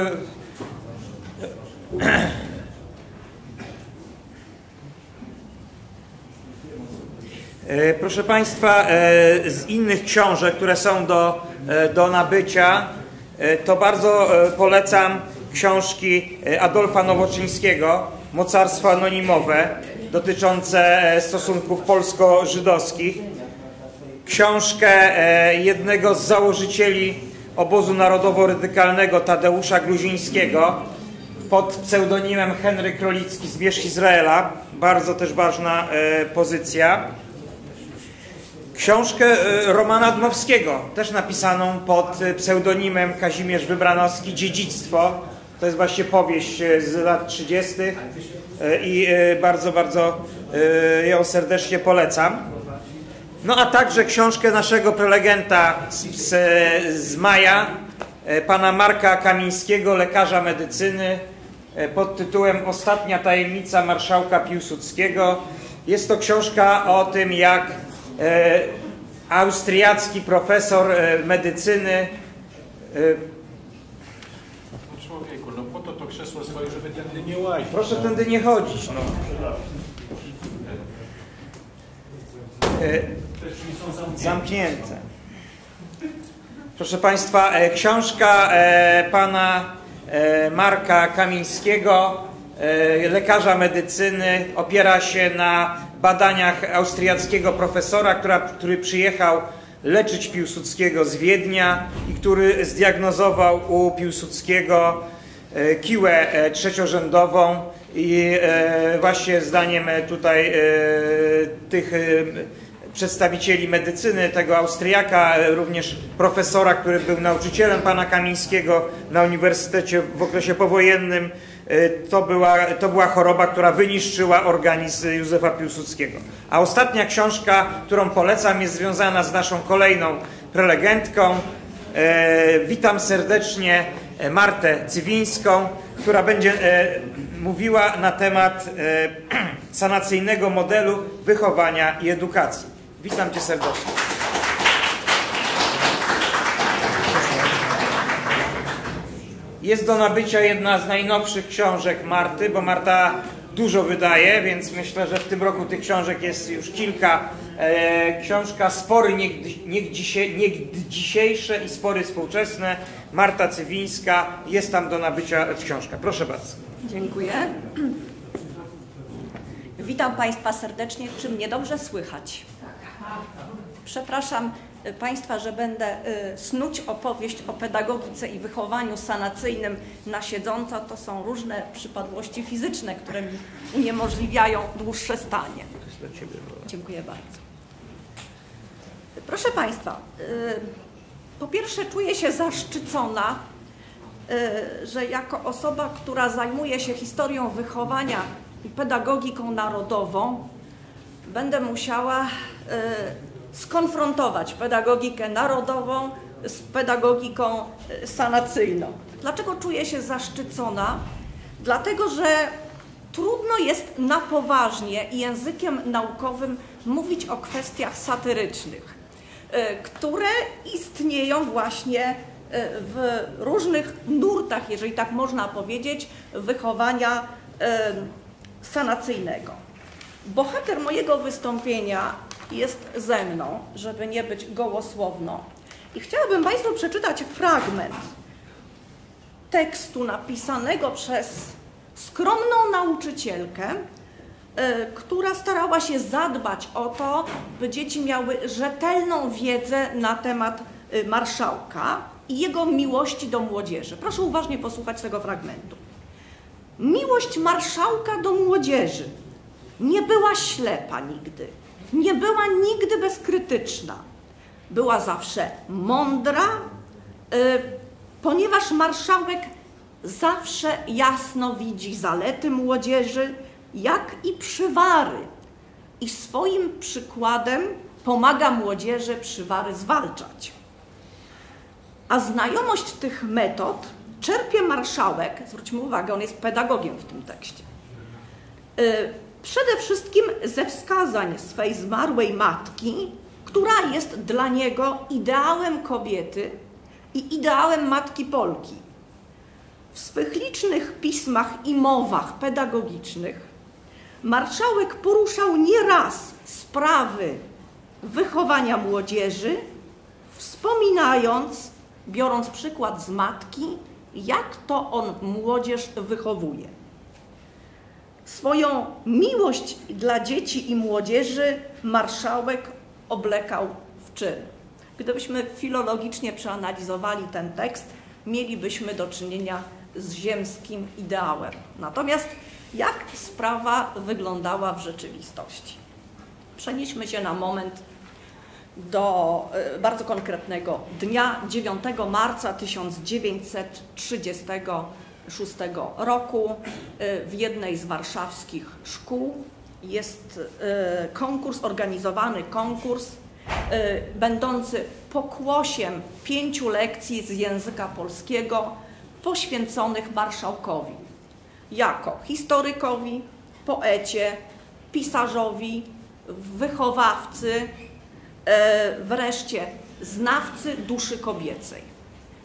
E, Proszę Państwa, e, z innych książek, które są do, e, do nabycia, e, to bardzo e, polecam książki e, Adolfa Nowoczyńskiego, Mocarstwo Anonimowe, dotyczące e, stosunków polsko-żydowskich. Książkę e, jednego z założycieli obozu narodowo-radykalnego Tadeusza Gruzińskiego pod pseudonimem Henryk Krolicki z Wierzch Izraela. Bardzo też ważna e, pozycja. Książkę Romana Dmowskiego, też napisaną pod pseudonimem Kazimierz Wybranowski, Dziedzictwo. To jest właśnie powieść e, z lat 30. e, i e, bardzo, bardzo ją serdecznie polecam. No a także książkę naszego prelegenta z, z, z maja, pana Marka Kamińskiego, lekarza medycyny, pod tytułem Ostatnia tajemnica marszałka Piłsudskiego. Jest to książka o tym, jak austriacki profesor medycyny e, Człowieku, no po to to krzesło stoi, żeby tędy nie łazić. Proszę tędy nie chodzić. No. Zamknięte. Proszę Państwa, e, książka e, pana Marka Kamińskiego, lekarza medycyny, opiera się na badaniach austriackiego profesora, który przyjechał leczyć Piłsudskiego z Wiednia i który zdiagnozował u Piłsudskiego kiłę e, trzeciorzędową i e, właśnie zdaniem e, tutaj e, tych e, przedstawicieli medycyny, tego Austriaka, e, również profesora, który był nauczycielem pana Kamińskiego na uniwersytecie w okresie powojennym, e, to była, to była choroba, która wyniszczyła organizm Józefa Piłsudskiego. A ostatnia książka, którą polecam, jest związana z naszą kolejną prelegentką. E, witam serdecznie e, Martę Cywińską, która będzie e, mówiła na temat e, sanacyjnego modelu wychowania i edukacji. Witam Cię serdecznie. Jest do nabycia jedna z najnowszych książek Marty, bo Marta dużo wydaje, więc myślę, że w tym roku tych książek jest już kilka. E, książka Spory niegdysiejsze i spory współczesne. Marta Cywińska. Jest tam do nabycia książka. Proszę bardzo. Dziękuję. Witam Państwa serdecznie. Czy mnie dobrze słychać? Przepraszam Państwa, że będę y, snuć opowieść o pedagogice i wychowaniu sanacyjnym na siedząco. To są różne przypadłości fizyczne, które mi uniemożliwiają dłuższe stanie. Dziękuję bardzo. Proszę Państwa, y, po pierwsze czuję się zaszczycona, że jako osoba, która zajmuje się historią wychowania i pedagogiką narodową, będę musiała skonfrontować pedagogikę narodową z pedagogiką e, sanacyjną. Dlaczego czuję się zaszczycona? Dlatego, że trudno jest na poważnie i językiem naukowym mówić o kwestiach satyrycznych, e, które istnieją właśnie e, w różnych nurtach, jeżeli tak można powiedzieć, wychowania sanacyjnego. Bohater mojego wystąpienia jest ze mną, żeby nie być gołosłowną. I chciałabym Państwu przeczytać fragment tekstu napisanego przez skromną nauczycielkę, y, która starała się zadbać o to, by dzieci miały rzetelną wiedzę na temat y, marszałka i jego miłości do młodzieży. Proszę uważnie posłuchać tego fragmentu. Miłość marszałka do młodzieży nie była ślepa nigdy nie była nigdy bezkrytyczna. Była zawsze mądra, y, ponieważ marszałek zawsze jasno widzi zalety młodzieży, jak i przywary. I swoim przykładem pomaga młodzieży przywary zwalczać. A znajomość tych metod czerpie marszałek, zwróćmy uwagę, on jest pedagogiem w tym tekście, y, Przede wszystkim ze wskazań swej zmarłej matki, która jest dla niego ideałem kobiety i ideałem matki Polki. W swych licznych pismach i mowach pedagogicznych marszałek poruszał nieraz sprawy wychowania młodzieży, wspominając, biorąc przykład z matki, jak to on młodzież wychowuje. Swoją miłość dla dzieci i młodzieży marszałek oblekał w czyn. Gdybyśmy filologicznie przeanalizowali ten tekst, mielibyśmy do czynienia z ziemskim ideałem. Natomiast jak sprawa wyglądała w rzeczywistości? Przenieśmy się na moment do e, bardzo konkretnego dnia 9 marca 1930 1996 roku y, w jednej z warszawskich szkół jest y, konkurs, organizowany konkurs y, będący pokłosiem pięciu lekcji z języka polskiego poświęconych marszałkowi jako historykowi, poecie, pisarzowi, wychowawcy, wreszcie znawcy duszy kobiecej.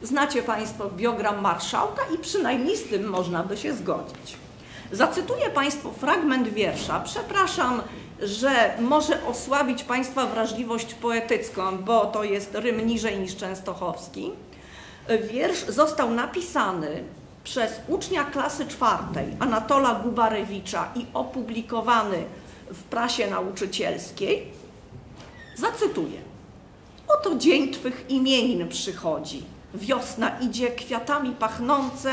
Znacie Państwo biogram marszałka i przynajmniej z tym można by się zgodzić. Zacytuję Państwu fragment wiersza. Przepraszam, że może osłabić Państwa wrażliwość poetycką, bo to jest rym niżej niż częstochowski. Wiersz został napisany przez ucznia klasy czwartej Anatola Gubarewicza i opublikowany w prasie nauczycielskiej. Zacytuję. Oto dzień Twych imienin przychodzi Wiosna idzie kwiatami pachnące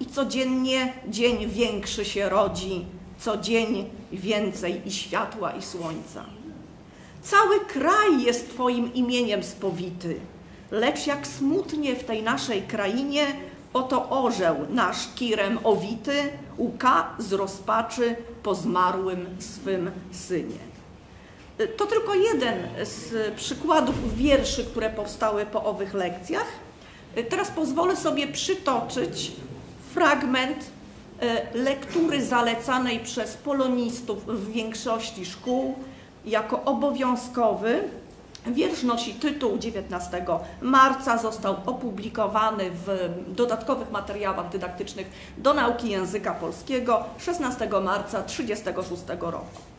i codziennie dzień większy się rodzi, co dzień więcej i światła i słońca. Cały kraj jest Twoim imieniem spowity, lecz jak smutnie w tej naszej krainie, oto orzeł nasz kirem owity łka z rozpaczy po zmarłym swym synie. To tylko jeden z przykładów wierszy, które powstały po owych lekcjach. Teraz pozwolę sobie przytoczyć fragment e, lektury zalecanej przez polonistów w większości szkół jako obowiązkowy Wiersz nosi tytuł 19 marca, został opublikowany w dodatkowych materiałach dydaktycznych do nauki języka polskiego 16 marca 1936 roku.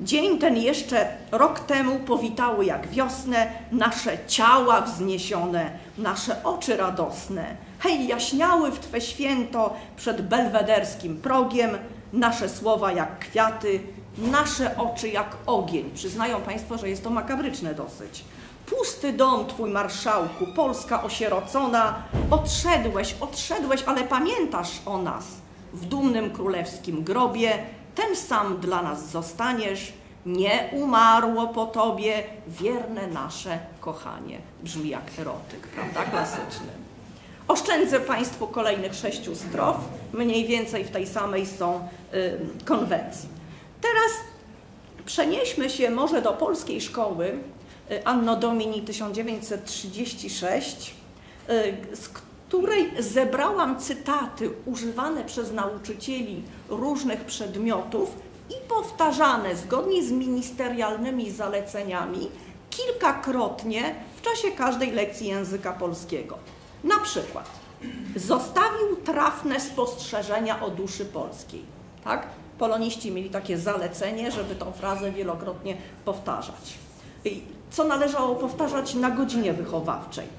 Dzień ten jeszcze rok temu powitały jak wiosnę nasze ciała wzniesione, nasze oczy radosne. Hej, jaśniały w Twe święto przed belwederskim progiem, nasze słowa jak kwiaty, nasze oczy jak ogień. Przyznają Państwo, że jest to makabryczne dosyć. Pusty dom Twój marszałku, Polska osierocona, odszedłeś, odszedłeś, ale pamiętasz o nas. W dumnym królewskim grobie ten sam dla nas zostaniesz, nie umarło po Tobie wierne nasze kochanie. Brzmi jak erotyk, prawda? Klasyczny. Oszczędzę Państwu kolejnych sześciu strof, mniej więcej w tej samej są y, konwencji. Teraz przenieśmy się może do polskiej szkoły y, Anno Domini 1936, y, z której zebrałam cytaty używane przez nauczycieli różnych przedmiotów i powtarzane zgodnie z ministerialnymi zaleceniami kilkakrotnie w czasie każdej lekcji języka polskiego. Na przykład zostawił trafne spostrzeżenia o duszy polskiej. Tak? Poloniści mieli takie zalecenie, żeby tą frazę wielokrotnie powtarzać. Co należało powtarzać na godzinie wychowawczej.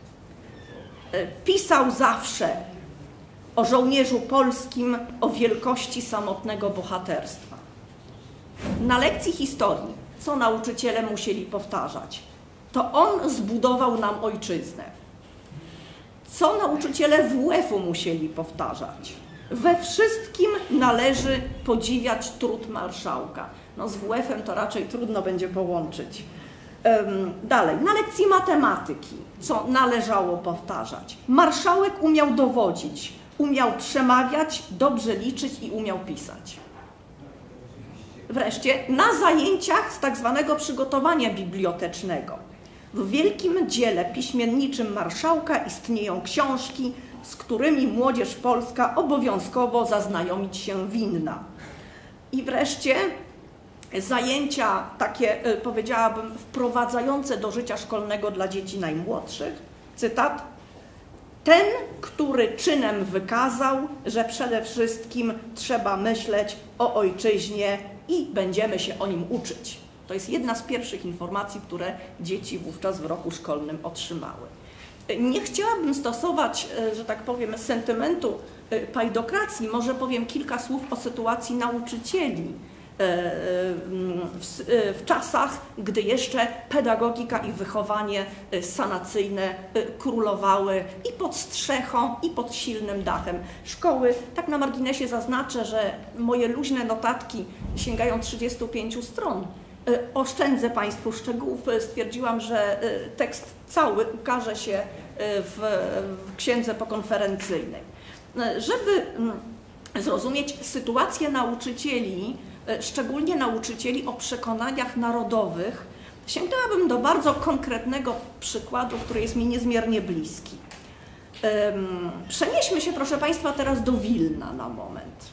E, pisał zawsze o żołnierzu polskim, o wielkości samotnego bohaterstwa. Na lekcji historii, co nauczyciele musieli powtarzać? To on zbudował nam ojczyznę. Co nauczyciele WF-u musieli powtarzać? We wszystkim należy podziwiać trud marszałka. No z WF-em to raczej trudno będzie połączyć. Dalej, na lekcji matematyki, co należało powtarzać? Marszałek umiał dowodzić, umiał przemawiać, dobrze liczyć i umiał pisać. Wreszcie na zajęciach z tak zwanego przygotowania bibliotecznego. W wielkim dziele piśmienniczym marszałka istnieją książki, z którymi młodzież polska obowiązkowo zaznajomić się winna. I wreszcie zajęcia takie, e, powiedziałabym, wprowadzające do życia szkolnego dla dzieci najmłodszych. Cytat. Ten, który czynem wykazał, że przede wszystkim trzeba myśleć o ojczyźnie i będziemy się o nim uczyć. To jest jedna z pierwszych informacji, które dzieci wówczas w roku szkolnym otrzymały. Nie chciałabym stosować, e, że tak powiem, sentymentu e, pajdokracji. Może powiem kilka słów o sytuacji nauczycieli w, e, w, czasach, gdy jeszcze pedagogika i wychowanie sanacyjne królowały i pod strzechą, i pod silnym dachem szkoły. Tak na marginesie zaznaczę, że moje luźne notatki sięgają 35 stron. Oszczędzę Państwu szczegółów. Stwierdziłam, że tekst cały ukaże się w, w księdze pokonferencyjnej. Żeby mm, zrozumieć sytuację nauczycieli, E, szczególnie nauczycieli o przekonaniach narodowych, sięgnęłabym do bardzo konkretnego przykładu, który jest mi niezmiernie bliski. Przenieśmy się, proszę Państwa, teraz do Wilna na moment.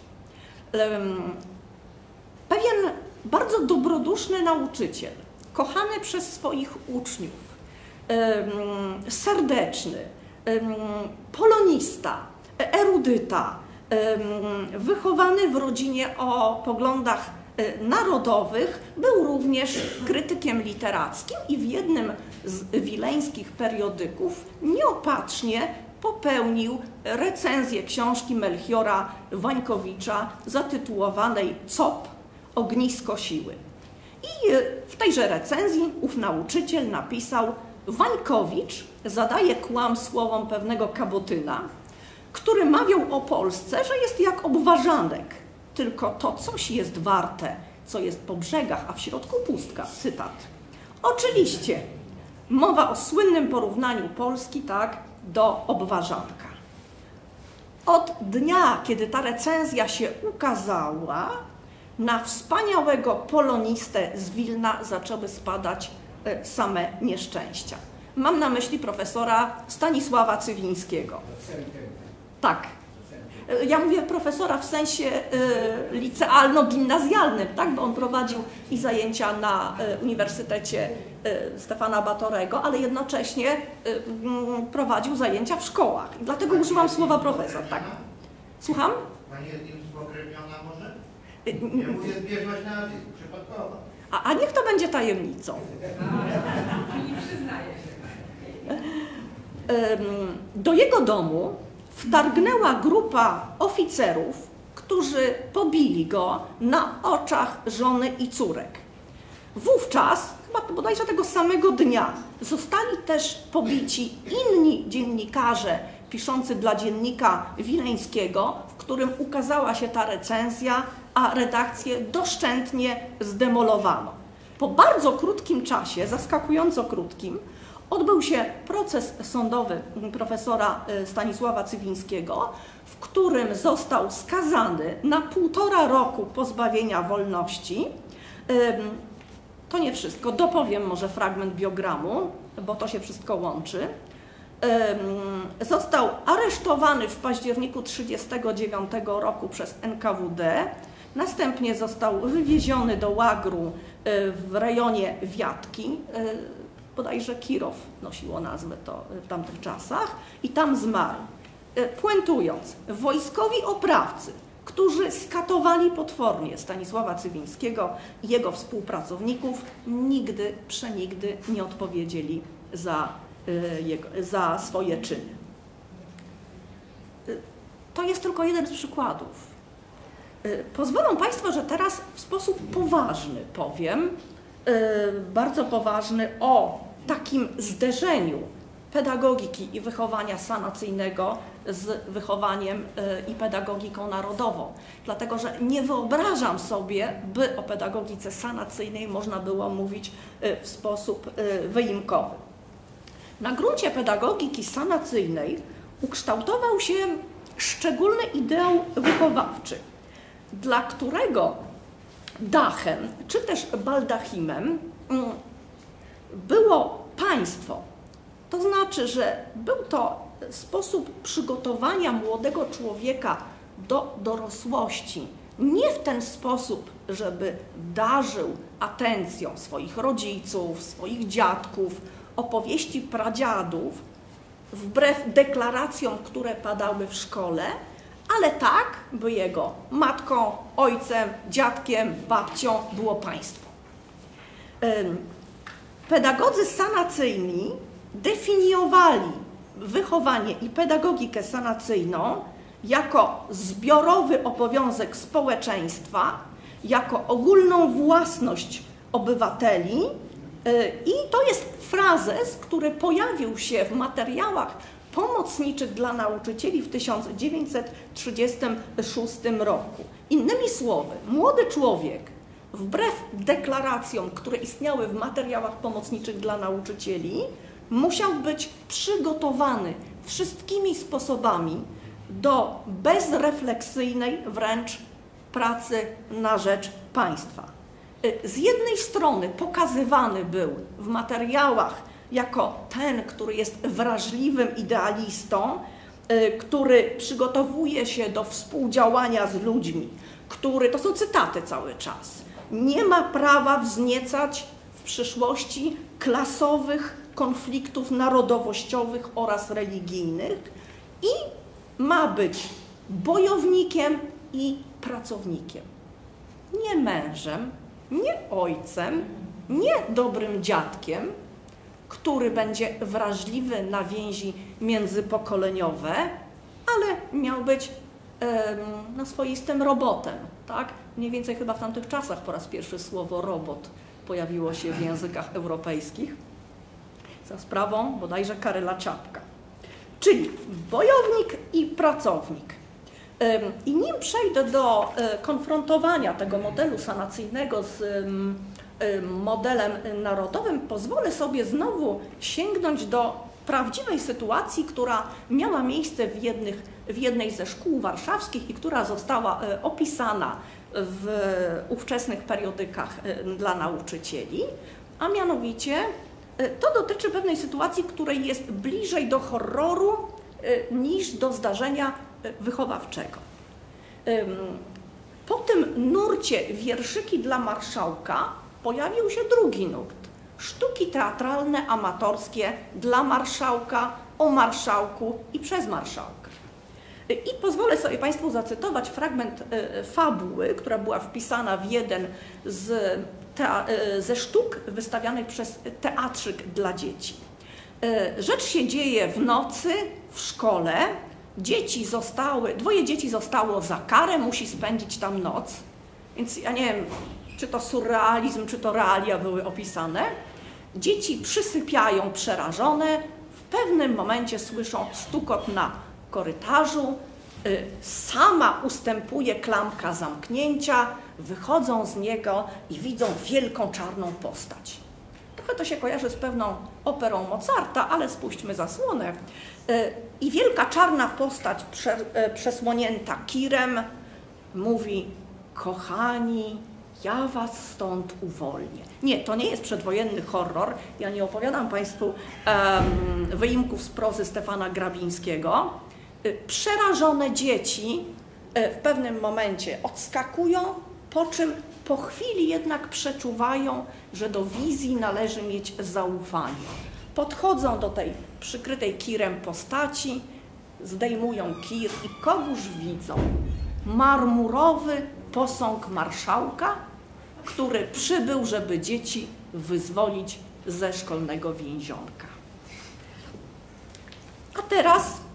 Pewien bardzo dobroduszny nauczyciel, kochany przez swoich uczniów, serdeczny, polonista, erudyta, wychowany w rodzinie o poglądach e, narodowych, był również krytykiem literackim i w jednym z wileńskich periodyków nieopatrznie popełnił recenzję książki Melchiora Wańkowicza zatytułowanej COP – Ognisko Siły. I e, w tejże recenzji ów nauczyciel napisał Wańkowicz zadaje kłam słowom pewnego kabotyna, który mawiał o Polsce, że jest jak obważanek, tylko to coś jest warte, co jest po brzegach, a w środku pustka. Cytat. Oczywiście, mowa o słynnym porównaniu Polski, tak, do obważanka. Od dnia, kiedy ta recenzja się ukazała, na wspaniałego polonistę z Wilna zaczęły spadać e, same nieszczęścia. Mam na myśli profesora Stanisława Cywińskiego. Tak. E, Ja mówię profesora w sensie e, licealno-gimnazjalnym, tak? bo on prowadził i zajęcia na e, Uniwersytecie Stefana Batorego, ale jednocześnie prowadził zajęcia w szkołach. Dlatego używam słowa profesor, tak? Słucham? Pani jest nim spokrewniona może? Nie n- mówię zbieżność nazwisk, przypadkowa. A, a niech to będzie tajemnicą. Em, Do jego domu wtargnęła grupa oficerów, którzy pobili go na oczach żony i córek. Wówczas, chyba bodajże tego samego dnia, zostali też pobici inni dziennikarze piszący dla dziennika wileńskiego, w którym ukazała się ta recenzja, a redakcję doszczętnie zdemolowano. Po bardzo krótkim czasie, zaskakująco krótkim, odbył się proces sądowy profesora y, Stanisława Cywińskiego, w którym został skazany na półtora roku pozbawienia wolności. To nie wszystko. Dopowiem może fragment biogramu, bo to się wszystko łączy. Został aresztowany w październiku 1939 roku przez NKWD. Następnie został wywieziony do łagru y, w rejonie Wiatki. Y, Bodajże Kirow nosiło nazwę to w tamtych czasach. I tam zmarł. Y, Puentując, wojskowi oprawcy, którzy skatowali potwornie Stanisława Cywińskiego i jego współpracowników, nigdy, przenigdy nie odpowiedzieli za, y, jego, za swoje czyny. Y, To jest tylko jeden z przykładów. Y, Pozwolą Państwo, że teraz w sposób poważny powiem, y, bardzo poważny o takim zderzeniu pedagogiki i wychowania sanacyjnego z wychowaniem y, i pedagogiką narodową. Dlatego, że nie wyobrażam sobie, by o pedagogice sanacyjnej można było mówić y, w sposób y, wyimkowy. Na gruncie pedagogiki sanacyjnej ukształtował się szczególny ideał wychowawczy, dla którego dachem czy też baldachimem mm, było państwo. To znaczy, że był to sposób przygotowania młodego człowieka do dorosłości. Nie w ten sposób, żeby darzył atencją swoich rodziców, swoich dziadków, opowieści pradziadów, wbrew deklaracjom, które padały w szkole, ale tak, by jego matką, ojcem, dziadkiem, babcią było państwo. Pedagodzy sanacyjni definiowali wychowanie i pedagogikę sanacyjną jako zbiorowy obowiązek społeczeństwa, jako ogólną własność obywateli. Yy, I to jest frazes, który pojawił się w materiałach pomocniczych dla nauczycieli w 1936 roku. Innymi słowy, młody człowiek, wbrew deklaracjom, które istniały w materiałach pomocniczych dla nauczycieli, musiał być przygotowany wszystkimi sposobami do bezrefleksyjnej wręcz pracy na rzecz państwa. Y, Z jednej strony pokazywany był w materiałach jako ten, który jest wrażliwym idealistą, y, który przygotowuje się do współdziałania z ludźmi, który, to są cytaty cały czas, nie ma prawa wzniecać w przyszłości klasowych konfliktów narodowościowych oraz religijnych i ma być bojownikiem i pracownikiem. Nie mężem, nie ojcem, nie dobrym dziadkiem, który będzie wrażliwy na więzi międzypokoleniowe, ale miał być no, swoistym robotem. Tak? Mniej więcej chyba w tamtych czasach po raz pierwszy słowo robot pojawiło się w językach europejskich za sprawą bodajże Karyla Czapka. Czyli bojownik i pracownik. I nim przejdę do e, konfrontowania tego modelu sanacyjnego z modelem narodowym, pozwolę sobie znowu sięgnąć do prawdziwej sytuacji, która miała miejsce w, jednych, w jednej ze szkół warszawskich i która została e, opisana w ówczesnych periodykach e, dla nauczycieli, a mianowicie e, to dotyczy pewnej sytuacji, której jest bliżej do horroru e, niż do zdarzenia wychowawczego. Po tym nurcie wierszyki dla marszałka pojawił się drugi nurt. Sztuki teatralne, amatorskie dla marszałka, o marszałku i przez marszałka. I pozwolę sobie Państwu zacytować fragment e, fabuły, która była wpisana w jeden z e, ze sztuk wystawianych przez Teatrzyk dla dzieci. E, rzecz się dzieje w nocy w szkole. Dzieci zostały, dwoje dzieci zostało za karę, musi spędzić tam noc. Więc ja nie wiem, czy to surrealizm, czy to realia były opisane. Dzieci przysypiają przerażone, w pewnym momencie słyszą stukot na korytarzu, y, sama ustępuje klamka zamknięcia, wychodzą z niego i widzą wielką czarną postać. Trochę to się kojarzy z pewną operą Mozarta, ale spuśćmy zasłonę. Y, I wielka czarna postać y, przesłonięta kirem mówi: Kochani, ja was stąd uwolnię. Nie, to nie jest przedwojenny horror. Ja nie opowiadam Państwu um, wyimków z prozy Stefana Grabińskiego. Y, przerażone dzieci y, w pewnym momencie odskakują, po czym po chwili jednak przeczuwają, że do wizji należy mieć zaufanie. Podchodzą do tej przykrytej kirem postaci, zdejmują kir i kogóż widzą? Marmurowy posąg marszałka, który przybył, żeby dzieci wyzwolić ze szkolnego więzionka. A teraz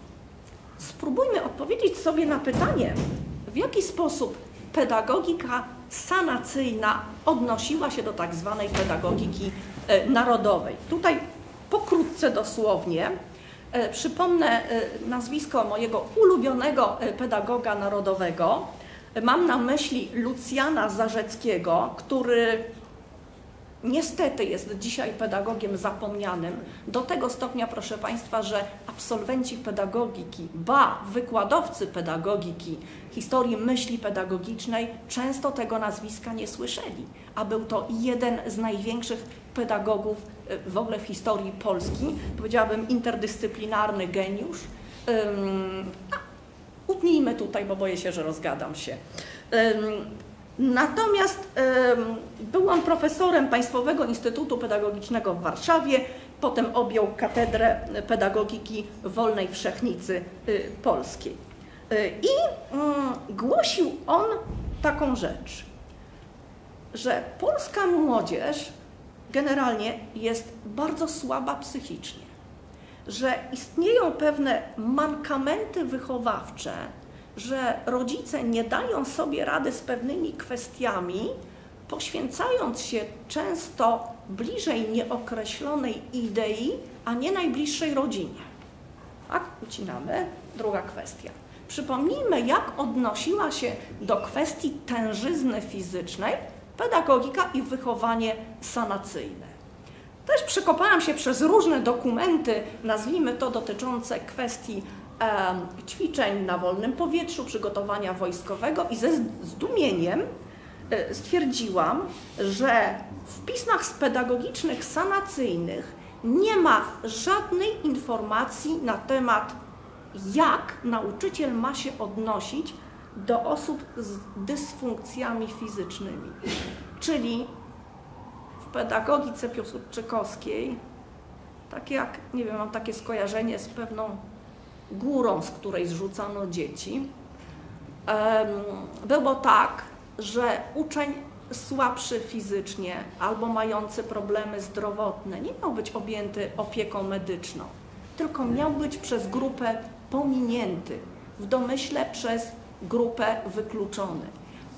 spróbujmy odpowiedzieć sobie na pytanie, w jaki sposób pedagogika sanacyjna odnosiła się do tak zwanej pedagogiki e, narodowej. Tutaj pokrótce dosłownie e, przypomnę e, nazwisko mojego ulubionego pedagoga narodowego, Mam na myśli Lucjana Zarzeckiego, który niestety jest dzisiaj pedagogiem zapomnianym. Do tego stopnia, proszę Państwa, że absolwenci pedagogiki, ba, wykładowcy pedagogiki, historii myśli pedagogicznej często tego nazwiska nie słyszeli, a był to jeden z największych pedagogów e, w ogóle w historii Polski, powiedziałabym interdyscyplinarny geniusz. Utnijmy tutaj, bo boję się, że rozgadam się. Natomiast był on profesorem Państwowego Instytutu Pedagogicznego w Warszawie, potem objął katedrę pedagogiki wolnej wszechnicy y, polskiej. Y, I mm, głosił on taką rzecz, że polska młodzież generalnie jest bardzo słaba psychicznie że istnieją pewne mankamenty wychowawcze, że rodzice nie dają sobie rady z pewnymi kwestiami, poświęcając się często bliżej nieokreślonej idei, a nie najbliższej rodzinie. Tak, ucinamy. Druga kwestia. Przypomnijmy, jak odnosiła się do kwestii tężyzny fizycznej pedagogika i wychowanie sanacyjne. Też przekopałam się przez różne dokumenty, nazwijmy to dotyczące kwestii ćwiczeń na wolnym powietrzu, przygotowania wojskowego i ze zdumieniem e, stwierdziłam, że w pismach pedagogicznych sanacyjnych nie ma żadnej informacji na temat, jak nauczyciel ma się odnosić do osób z dysfunkcjami fizycznymi. Czyli pedagogice piłsudczykowskiej, takie jak, nie wiem, mam takie skojarzenie z pewną górą, z której zrzucano dzieci, było tak, że uczeń słabszy fizycznie albo mający problemy zdrowotne nie miał być objęty opieką medyczną, tylko miał być przez grupę pominięty, w domyśle przez grupę wykluczony.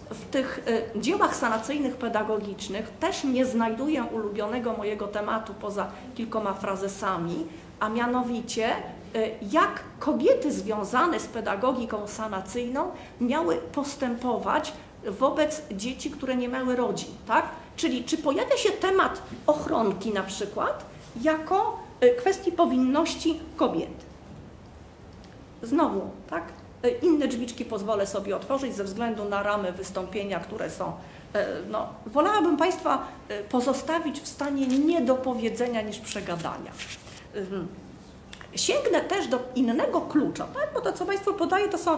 W tych y, dziełach sanacyjnych pedagogicznych też nie znajduję ulubionego mojego tematu poza kilkoma frazesami, a mianowicie jak kobiety związane z pedagogiką sanacyjną miały postępować wobec dzieci, które nie miały rodzin, tak? Czyli czy pojawia się temat ochronki na przykład jako y, kwestii powinności kobiet? Znowu, tak? E, inne drzwiczki pozwolę sobie otworzyć ze względu na ramy wystąpienia, które są. E, no, wolałabym Państwa e, pozostawić w stanie nie do powiedzenia niż przegadania. Sięgnę też do innego klucza, tak? bo to, co Państwo podaje, to są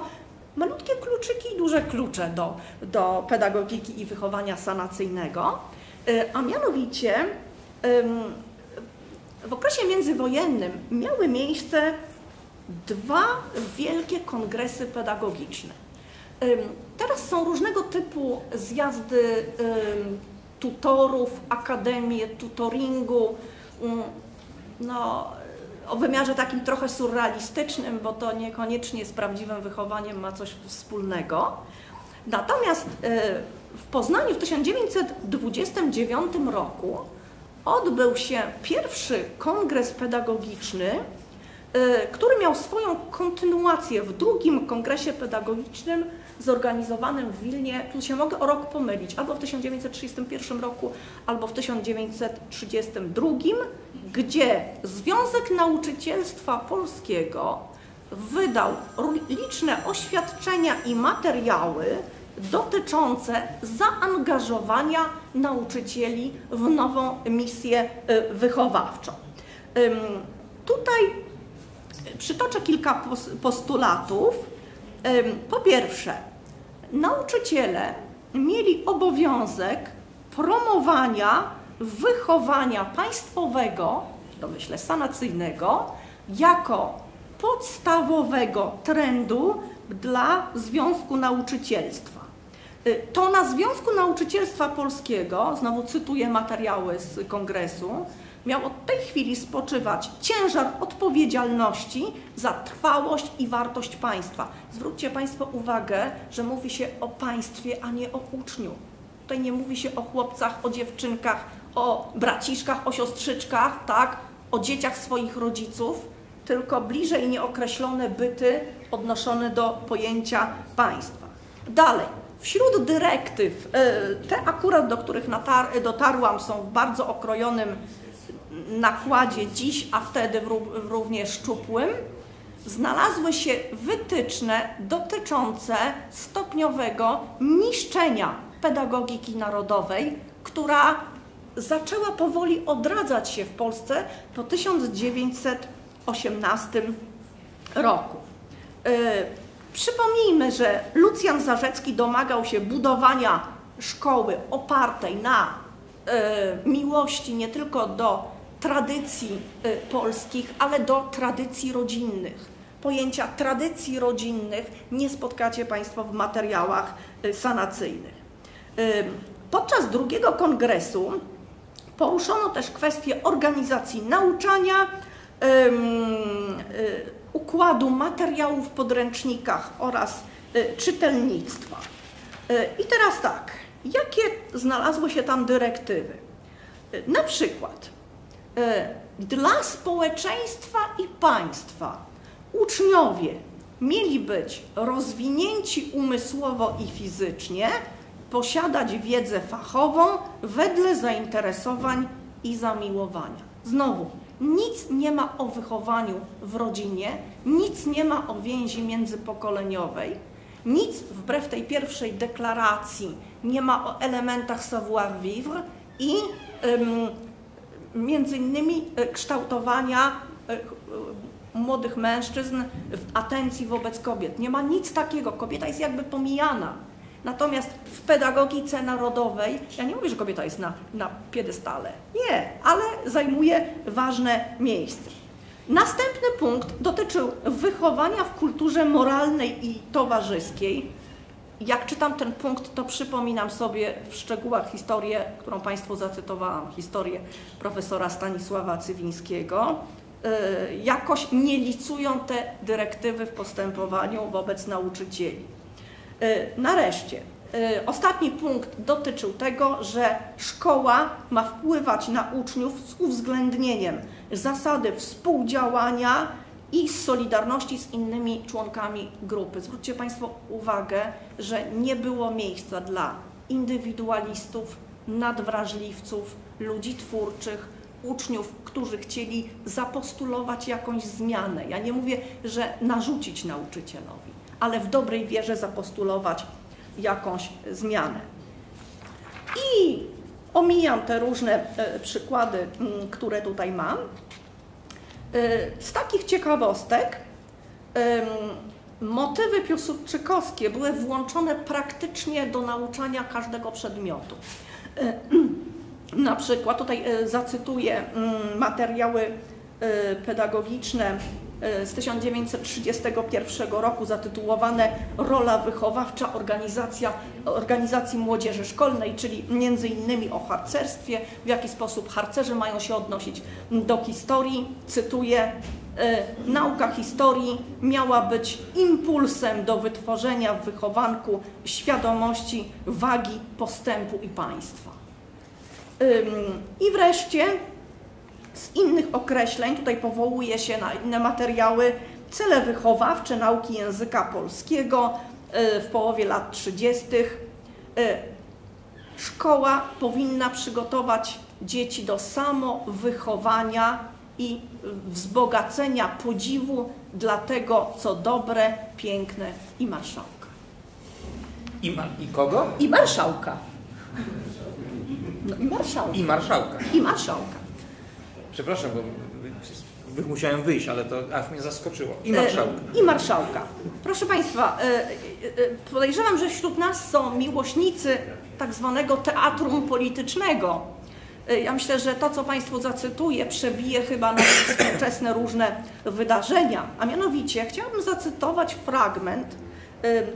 malutkie kluczyki i duże klucze do, do pedagogiki i wychowania sanacyjnego, y, a mianowicie w okresie międzywojennym miały miejsce dwa wielkie kongresy pedagogiczne. Teraz są różnego typu zjazdy tutorów, akademie tutoringu, no, o wymiarze takim trochę surrealistycznym, bo to niekoniecznie z prawdziwym wychowaniem ma coś wspólnego. Natomiast e, w Poznaniu w 1929 roku odbył się pierwszy kongres pedagogiczny, e, który miał swoją kontynuację w drugim kongresie pedagogicznym zorganizowanym w Wilnie, tu się mogę o rok pomylić, albo w 1931 roku, albo w 1932, gdzie Związek Nauczycielstwa Polskiego wydał liczne oświadczenia i materiały dotyczące zaangażowania nauczycieli w nową misję y, wychowawczą. Tutaj przytoczę kilka postulatów. Po pierwsze, nauczyciele mieli obowiązek promowania wychowania państwowego, domyślę sanacyjnego, jako podstawowego trendu dla Związku Nauczycielstwa. Y, to na Związku Nauczycielstwa Polskiego, znowu cytuję materiały z kongresu, miał od tej chwili spoczywać ciężar odpowiedzialności za trwałość i wartość państwa. Zwróćcie Państwo uwagę, że mówi się o państwie, a nie o uczniu. Tutaj nie mówi się o chłopcach, o dziewczynkach, o braciszkach, o siostrzyczkach, tak, o dzieciach swoich rodziców, tylko bliżej nieokreślone byty odnoszone do pojęcia państwa. Dalej, wśród dyrektyw, e, te akurat, do których dotarłam, są w bardzo okrojonym nakładzie dziś, a wtedy w równie szczupłym, znalazły się wytyczne dotyczące stopniowego niszczenia pedagogiki narodowej, która zaczęła powoli odradzać się w Polsce po 1918 roku. E, przypomnijmy, że Lucjan Zarzecki domagał się budowania szkoły opartej na e, miłości nie tylko do tradycji e, polskich, ale do tradycji rodzinnych. Pojęcia tradycji rodzinnych nie spotkacie Państwo w materiałach sanacyjnych. Podczas drugiego kongresu Poruszono też kwestię organizacji nauczania, y, układu materiałów w podręcznikach oraz y, czytelnictwa. Y, I teraz tak, jakie znalazły się tam dyrektywy? Na przykład dla społeczeństwa i państwa uczniowie mieli być rozwinięci umysłowo i fizycznie, posiadać wiedzę fachową wedle zainteresowań i zamiłowania. Znowu, nic nie ma o wychowaniu w rodzinie, nic nie ma o więzi międzypokoleniowej, nic wbrew tej pierwszej deklaracji nie ma o elementach savoir-vivre i między innymi e, kształtowania y, młodych mężczyzn w atencji wobec kobiet. Nie ma nic takiego. Kobieta jest jakby pomijana. Natomiast w pedagogice narodowej, ja nie mówię, że kobieta jest na, na piedestale, nie, ale zajmuje ważne miejsce. Następny punkt dotyczył wychowania w kulturze moralnej i towarzyskiej. Jak czytam ten punkt, to przypominam sobie w szczegółach historię, którą Państwu zacytowałam, historię profesora Stanisława Cywińskiego. Y, jakoś nie licują te dyrektywy w postępowaniu wobec nauczycieli. Y, nareszcie, y, ostatni punkt dotyczył tego, że szkoła ma wpływać na uczniów z uwzględnieniem zasady współdziałania i solidarności z innymi członkami grupy. Zwróćcie Państwo uwagę, że nie było miejsca dla indywidualistów, nadwrażliwców, ludzi twórczych, uczniów, którzy chcieli zapostulować jakąś zmianę. Ja nie mówię, że narzucić nauczycielowi ale w dobrej wierze zapostulować jakąś zmianę. I omijam te różne e, przykłady, które tutaj mam. Z takich ciekawostek motywy piłsudczykowskie były włączone praktycznie do nauczania każdego przedmiotu. Na przykład, tutaj zacytuję mm, materiały pedagogiczne z 1931 roku zatytułowane Rola wychowawcza organizacja, organizacji młodzieży szkolnej, czyli między innymi o harcerstwie, w jaki sposób harcerze mają się odnosić do historii. Cytuję, nauka historii miała być impulsem do wytworzenia w wychowanku świadomości wagi postępu i państwa. I wreszcie z innych określeń, tutaj powołuje się na inne materiały, cele wychowawcze nauki języka polskiego y, w połowie lat 30. Y, szkoła powinna przygotować dzieci do samowychowania i wzbogacenia podziwu dla tego, co dobre, piękne i marszałka. I, ma, i kogo? I marszałka. No, I marszałka. I marszałka. I marszałka. Przepraszam, bo musiałem wyjść, ale to aż mnie zaskoczyło. I marszałka. I marszałka. Proszę Państwa, e, e, podejrzewam, że wśród nas są miłośnicy tak zwanego teatrum politycznego. E, ja myślę, że to, co Państwu zacytuję, przebije chyba na współczesne różne wydarzenia. A mianowicie chciałabym zacytować fragment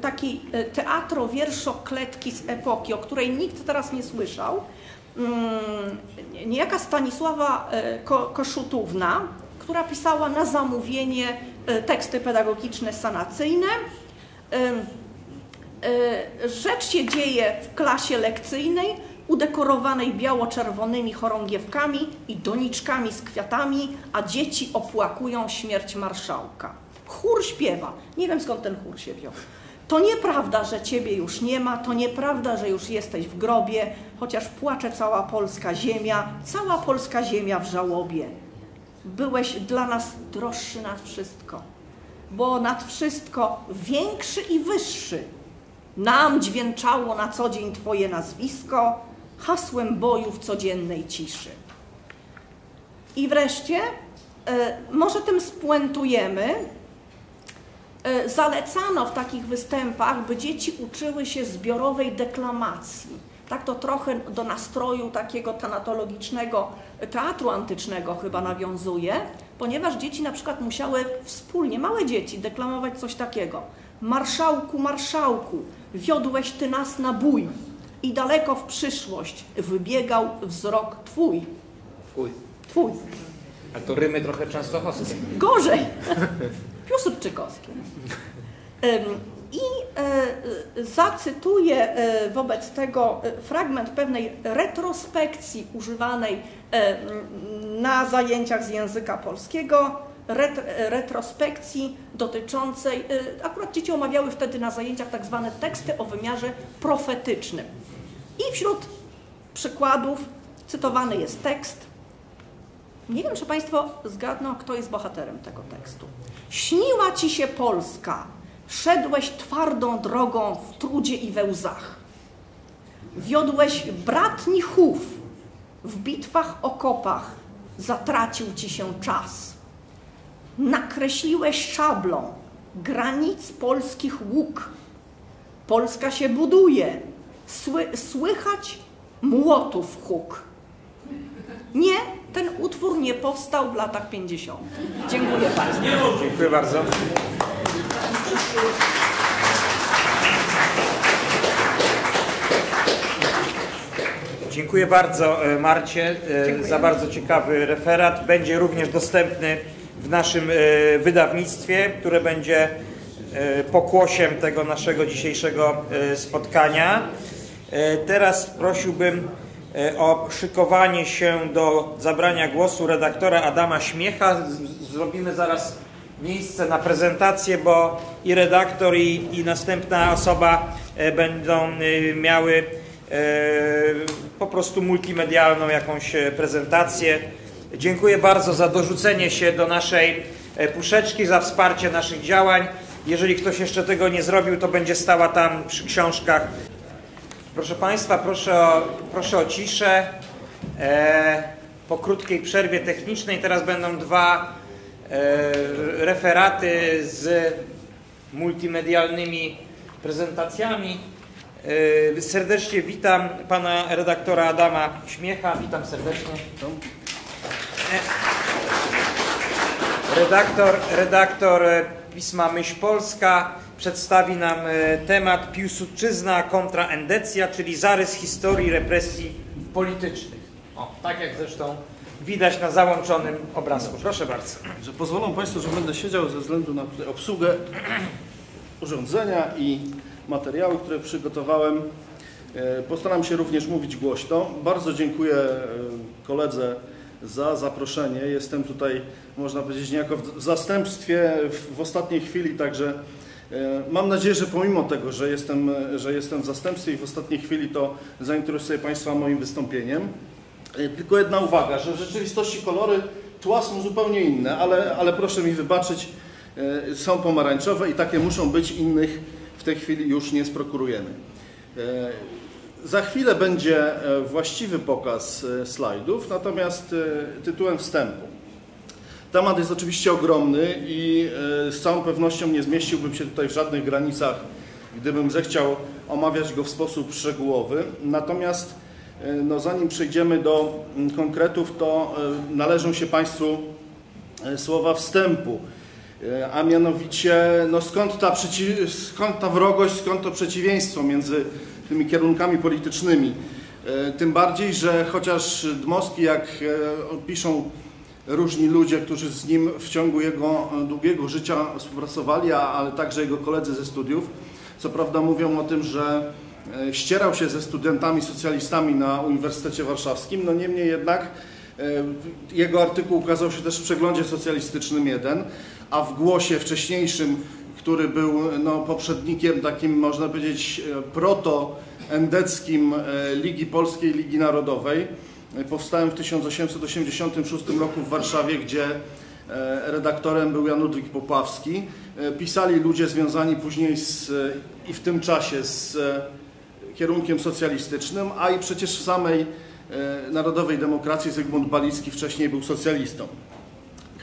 takiej teatro-wierszokletki z epoki, o której nikt teraz nie słyszał, niejaka Stanisława e, Koszutówna, która pisała na zamówienie e, teksty pedagogiczne sanacyjne. E, rzecz się dzieje w klasie lekcyjnej, udekorowanej biało-czerwonymi chorągiewkami i doniczkami z kwiatami, a dzieci opłakują śmierć marszałka. Chór śpiewa. Nie wiem skąd ten chór się wziął. To nieprawda, że Ciebie już nie ma, to nieprawda, że już jesteś w grobie, chociaż płacze cała polska ziemia, cała polska ziemia w żałobie. Byłeś dla nas droższy nad wszystko, bo nad wszystko większy i wyższy. Nam dźwięczało na co dzień Twoje nazwisko, hasłem boju w codziennej ciszy. I wreszcie, e, może tym spuentujemy, zalecano w takich występach, by dzieci uczyły się zbiorowej deklamacji. Tak to trochę do nastroju takiego tanatologicznego teatru antycznego chyba nawiązuje, ponieważ dzieci na przykład musiały wspólnie, małe dzieci, deklamować coś takiego. Marszałku, marszałku, wiodłeś ty nas na bój i daleko w przyszłość wybiegał wzrok twój. Twój. Twój. A to rymy trochę częstochowskie. Gorzej. Piłsudczykowskim. I e, zacytuję e, wobec tego e, fragment pewnej retrospekcji używanej na zajęciach z języka polskiego, retrospekcji dotyczącej, akurat dzieci omawiały wtedy na zajęciach tak zwane teksty o wymiarze profetycznym. I wśród przykładów cytowany jest tekst nie wiem, czy Państwo zgadną, kto jest bohaterem tego tekstu. Śniła Ci się Polska, szedłeś twardą drogą w trudzie i we łzach. Wiodłeś bratni chów, w bitwach okopach zatracił Ci się czas. Nakreśliłeś szablą granic polskich łuk. Polska się buduje, Sły, słychać młotów huk. Nie, ten utwór nie powstał w latach 50. Dziękuję Państwu. Dziękuję bardzo. Dziękuję bardzo e, Marcie e, Dziękuję. za bardzo ciekawy referat. Będzie również dostępny w naszym e, wydawnictwie, które będzie pokłosiem tego naszego dzisiejszego spotkania. Teraz prosiłbym o szykowanie się do zabrania głosu redaktora Adama Śmiecha. Zrobimy zaraz miejsce na prezentację, bo i redaktor, i, i następna osoba e, będą e, miały po prostu multimedialną jakąś prezentację. Dziękuję bardzo za dorzucenie się do naszej puszeczki, za wsparcie naszych działań. Jeżeli ktoś jeszcze tego nie zrobił, to będzie stała tam przy książkach Proszę Państwa, proszę o, proszę o ciszę. E, po krótkiej przerwie technicznej teraz będą dwa referaty z multimedialnymi prezentacjami. E, serdecznie witam pana redaktora Adama Śmiecha. Witam serdecznie. E, redaktor, redaktor pisma Myśl Polska przedstawi nam e, temat Piłsudczyzna kontra Endecja, czyli zarys historii represji politycznych. O, tak jak zresztą widać na załączonym obrazku. Proszę bardzo. Że pozwolą Państwo, że będę siedział ze względu na obsługę urządzenia i materiały, które przygotowałem. E, postaram się również mówić głośno. Bardzo dziękuję e, koledze za zaproszenie. Jestem tutaj, można powiedzieć, niejako w zastępstwie w, ostatniej chwili, także mam nadzieję, że pomimo tego, że jestem, że jestem w zastępstwie i w ostatniej chwili, to zainteresuję Państwa moim wystąpieniem. Tylko jedna uwaga, że w rzeczywistości kolory tła są zupełnie inne, ale, ale proszę mi wybaczyć, są pomarańczowe i takie muszą być, innych w tej chwili już nie sprokurujemy. Za chwilę będzie e, właściwy pokaz e, slajdów, natomiast e, tytułem wstępu. Temat jest oczywiście ogromny i z całą pewnością nie zmieściłbym się tutaj w żadnych granicach, gdybym zechciał omawiać go w sposób szczegółowy. Natomiast no, zanim przejdziemy do konkretów, to należą się Państwu słowa wstępu. A mianowicie, no skąd, ta skąd ta wrogość, skąd to przeciwieństwo między tymi kierunkami politycznymi. E, tym bardziej, że chociaż Dmowski, jak e, piszą różni ludzie, którzy z nim w ciągu jego e, długiego życia współpracowali, ale także jego koledzy ze studiów, co prawda mówią o tym, że ścierał się ze studentami socjalistami na Uniwersytecie Warszawskim, no niemniej jednak jego artykuł ukazał się też w przeglądzie socjalistycznym 1, a w głosie wcześniejszym który był no, poprzednikiem takim, można powiedzieć, e, proto-endeckim e, Ligi Polskiej, Ligi Narodowej. Powstałem w 1886 roku w Warszawie, gdzie e, redaktorem był Jan Ludwik Popławski. Pisali ludzie związani później z, i w tym czasie z kierunkiem socjalistycznym, a i przecież w samej Narodowej Demokracji Zygmunt Balicki wcześniej był socjalistą.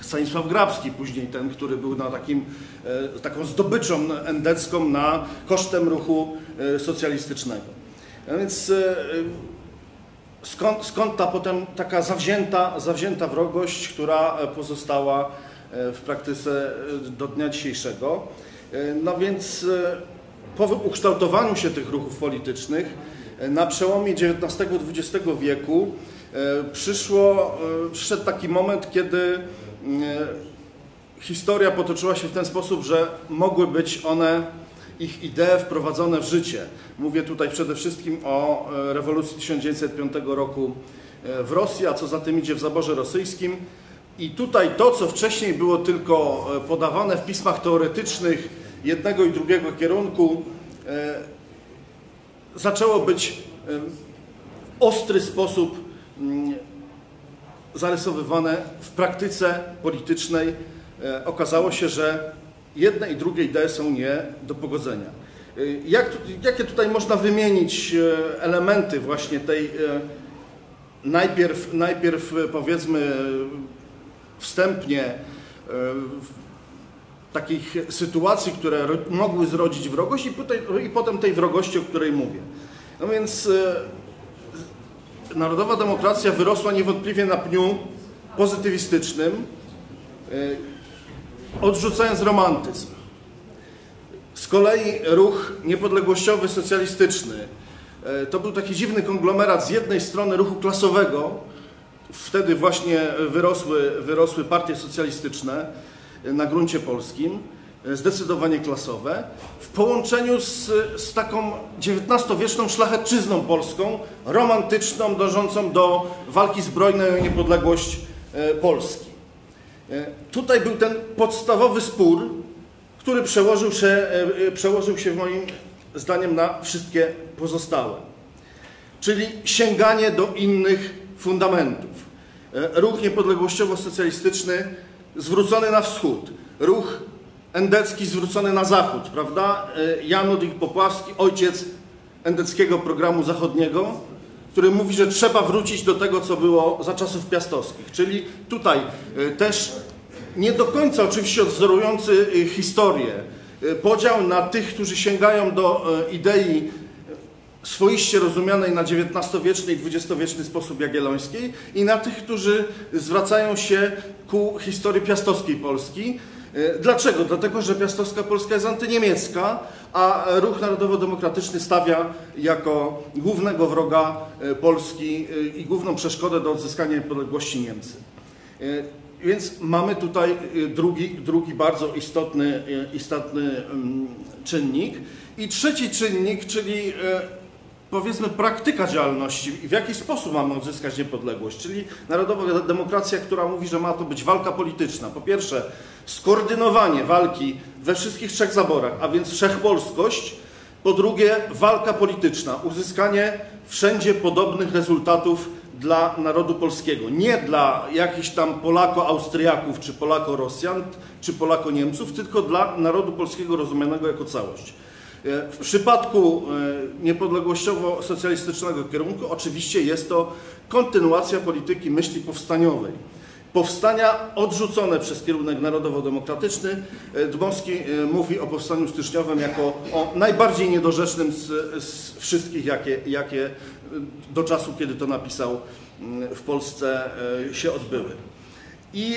Stanisław Grabski, później ten, który był na takim, e, taką zdobyczą endecką na kosztem ruchu e, socjalistycznego. A więc e, skąd, skąd ta potem taka zawzięta, zawzięta wrogość, która pozostała w praktyce do dnia dzisiejszego. No więc po ukształtowaniu się tych ruchów politycznych na przełomie XIX-XX wieku przyszło, przyszedł taki moment, kiedy E, historia potoczyła się w ten sposób, że mogły być one, ich idee wprowadzone w życie. Mówię tutaj przede wszystkim o e, rewolucji 1905 roku e, w Rosji, a co za tym idzie w zaborze rosyjskim. I tutaj to, co wcześniej było tylko podawane w pismach teoretycznych jednego i drugiego kierunku, zaczęło być w ostry sposób mm, zarysowywane w praktyce politycznej e, okazało się, że jedne i drugie idee są nie do pogodzenia. E, jak, jakie tutaj można wymienić e, elementy właśnie tej najpierw, najpierw powiedzmy wstępnie takich sytuacji, które mogły zrodzić wrogość i, i potem tej wrogości, o której mówię. No więc narodowa demokracja wyrosła niewątpliwie na pniu pozytywistycznym, odrzucając romantyzm. Z kolei ruch niepodległościowy, socjalistyczny e, to był taki dziwny konglomerat z jednej strony ruchu klasowego, wtedy właśnie wyrosły, wyrosły partie socjalistyczne na gruncie polskim, zdecydowanie klasowe, w połączeniu z, z taką XIX-wieczną szlachecczyzną polską, romantyczną, dążącą do walki zbrojnej o niepodległość e, Polski. E, tutaj był ten podstawowy spór, który przełożył się, e, przełożył się moim zdaniem na wszystkie pozostałe. Czyli sięganie do innych fundamentów. Ruch niepodległościowo-socjalistyczny zwrócony na wschód, ruch endecki zwrócony na zachód, prawda? E, Jan Ludwik Popławski, ojciec endeckiego programu zachodniego, który mówi, że trzeba wrócić do tego, co było za czasów piastowskich. Czyli tutaj e, też nie do końca oczywiście odwzorujący historię. Podział na tych, którzy sięgają do idei swoiście rozumianej na XIX-wieczny i XX-wieczny sposób jagiellońskiej i na tych, którzy zwracają się ku historii piastowskiej Polski. E, dlaczego? Dlatego, że piastowska Polska jest antyniemiecka, a ruch narodowo-demokratyczny stawia jako głównego wroga e, Polski e, i główną przeszkodę do odzyskania niepodległości Niemcy. Więc mamy tutaj drugi, drugi bardzo istotny, istotny mm, czynnik. I trzeci czynnik, czyli powiedzmy praktyka działalności w jaki sposób mamy odzyskać niepodległość, czyli narodowa demokracja, która mówi, że ma to być walka polityczna. Po pierwsze, skoordynowanie walki we wszystkich trzech zaborach, a więc wszechpolskość. Po drugie, walka polityczna, uzyskanie wszędzie podobnych rezultatów dla narodu polskiego. Nie dla jakichś tam Polako-Austriaków, czy Polako-Rosjan, czy Polako-Niemców, tylko dla narodu polskiego rozumianego jako całość. E, w przypadku e, niepodległościowo-socjalistycznego kierunku oczywiście jest to kontynuacja polityki myśli powstaniowej. Powstania odrzucone przez kierunek narodowo-demokratyczny. E, Dmowski mówi o powstaniu styczniowym jako o najbardziej niedorzecznym z, z wszystkich, jakie, jakie do czasu, kiedy to napisał w Polsce się odbyły. I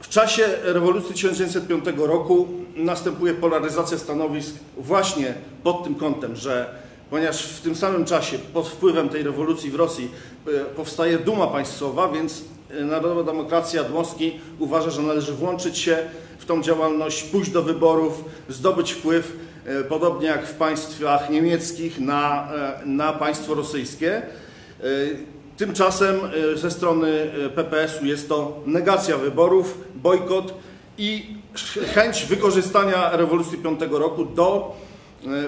w czasie rewolucji 1905 roku następuje polaryzacja stanowisk właśnie pod tym kątem, że ponieważ w tym samym czasie pod wpływem tej rewolucji w Rosji e, powstaje duma państwowa, więc e, Narodowa Demokracja Dmowski uważa, że należy włączyć się w tą działalność, pójść do wyborów, zdobyć wpływ, e, podobnie jak w państwach niemieckich, na, na państwo rosyjskie. Tymczasem ze strony PPS-u jest to negacja wyborów, bojkot i chęć wykorzystania rewolucji 5 roku do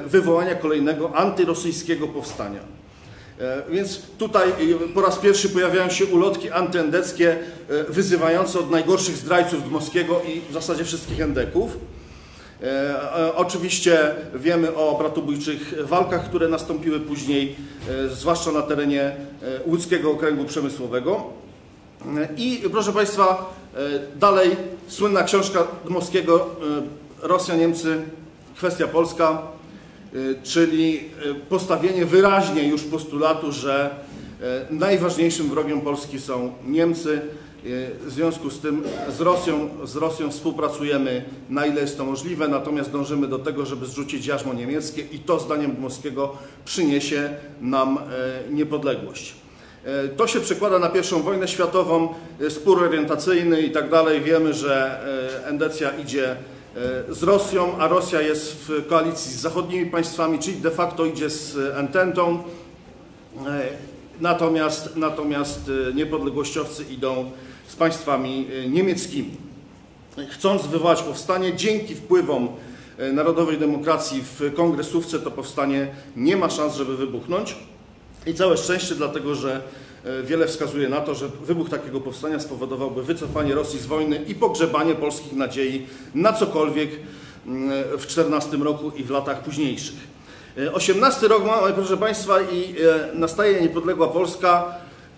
wywołania kolejnego antyrosyjskiego powstania. E, więc tutaj e, po raz pierwszy pojawiają się ulotki antyendeckie wyzywające od najgorszych zdrajców Dmowskiego i w zasadzie wszystkich endeków. Oczywiście wiemy o bratobójczych walkach, które nastąpiły później, zwłaszcza na terenie łódzkiego okręgu przemysłowego. I proszę Państwa, dalej słynna książka Dmowskiego Rosja, Niemcy, kwestia polska, czyli postawienie wyraźnie już postulatu, że najważniejszym wrogiem Polski są Niemcy. W związku z tym z Rosją, z Rosją współpracujemy na ile jest to możliwe, natomiast dążymy do tego, żeby zrzucić jarzmo niemieckie i to zdaniem Dmowskiego przyniesie nam niepodległość. To się przekłada na pierwszą wojnę światową, spór orientacyjny i tak dalej. Wiemy, że Endecja idzie z Rosją, a Rosja jest w koalicji z zachodnimi państwami, czyli de facto idzie z Ententą. Natomiast, natomiast niepodległościowcy idą z państwami niemieckimi. Chcąc wywołać powstanie, dzięki wpływom narodowej demokracji w kongresówce to powstanie nie ma szans, żeby wybuchnąć. I całe szczęście, dlatego że e, wiele wskazuje na to, że wybuch takiego powstania spowodowałby wycofanie Rosji z wojny i pogrzebanie polskich nadziei na cokolwiek mm, w 14 roku i w latach późniejszych. 18 e, rok mamy, proszę Państwa, i e, nastaje niepodległa Polska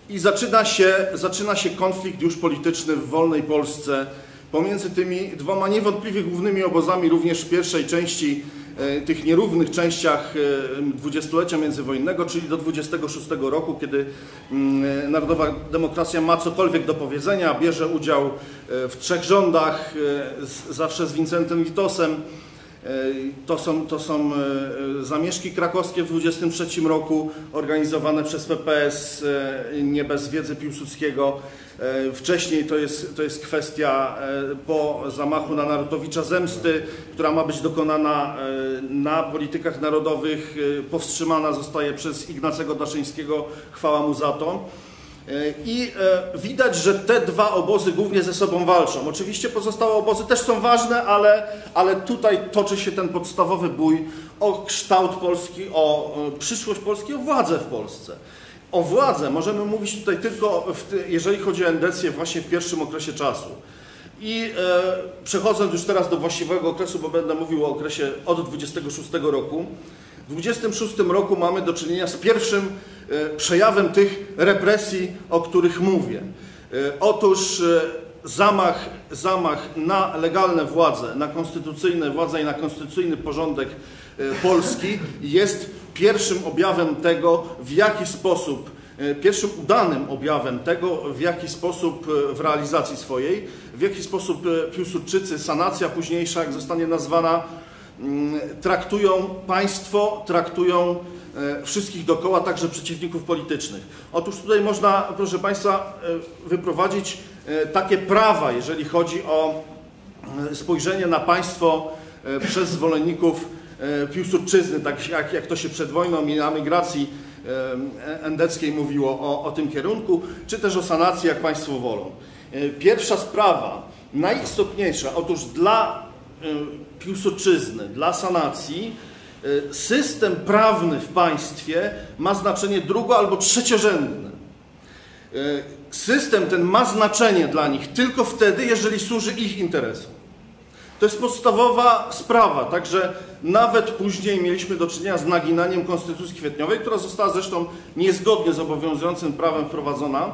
i zaczyna się, zaczyna się konflikt już polityczny w wolnej Polsce pomiędzy tymi dwoma niewątpliwie głównymi obozami również w pierwszej części E, tych nierównych częściach e, dwudziestolecia międzywojennego, czyli do 26 roku, kiedy mm, e, Narodowa Demokracja ma cokolwiek do powiedzenia, bierze udział w trzech rządach, zawsze z Wincentem Witosem. To są, to są zamieszki krakowskie w 23 roku, organizowane przez PPS, nie bez wiedzy Piłsudskiego. E, wcześniej to jest, to jest kwestia e, po zamachu na Narutowicza zemsty, która ma być dokonana e, na politykach narodowych, powstrzymana zostaje przez Ignacego Daszyńskiego, chwała mu za to. I widać, że te dwa obozy głównie ze sobą walczą. Oczywiście pozostałe obozy też są ważne, ale, ale tutaj toczy się ten podstawowy bój o kształt Polski, o przyszłość Polski, o władzę w Polsce. O władzę możemy mówić tutaj tylko, jeżeli chodzi o endecję, właśnie w pierwszym okresie czasu. I e, przechodząc już teraz do właściwego okresu, bo będę mówił o okresie od 26 roku. W 26 roku mamy do czynienia z pierwszym e, przejawem tych represji, o których mówię. E, otóż e, zamach, zamach na legalne władze, na konstytucyjne władze i na konstytucyjny porządek e, Polski jest pierwszym objawem tego, w jaki sposób, e, pierwszym udanym objawem tego, w jaki sposób e, w realizacji swojej, w jaki sposób Piłsudczycy, sanacja późniejsza, jak zostanie nazwana, mm, traktują państwo, traktują wszystkich dokoła, także przeciwników politycznych. Otóż tutaj można, proszę Państwa, wyprowadzić takie prawa, jeżeli chodzi o spojrzenie na państwo przez zwolenników E, Piłsudczyzny, tak jak, jak to się przed wojną i na migracji e, endeckiej mówiło o, o tym kierunku, czy też o sanacji, jak Państwo wolą. E, pierwsza sprawa, najistotniejsza, otóż dla Piłsudczyzny, dla sanacji, system prawny w państwie ma znaczenie drugo- albo trzeciorzędne. System ten ma znaczenie dla nich tylko wtedy, jeżeli służy ich interesom. To jest podstawowa sprawa, także nawet później mieliśmy do czynienia z naginaniem Konstytucji Kwietniowej, która została zresztą niezgodnie z obowiązującym prawem wprowadzona,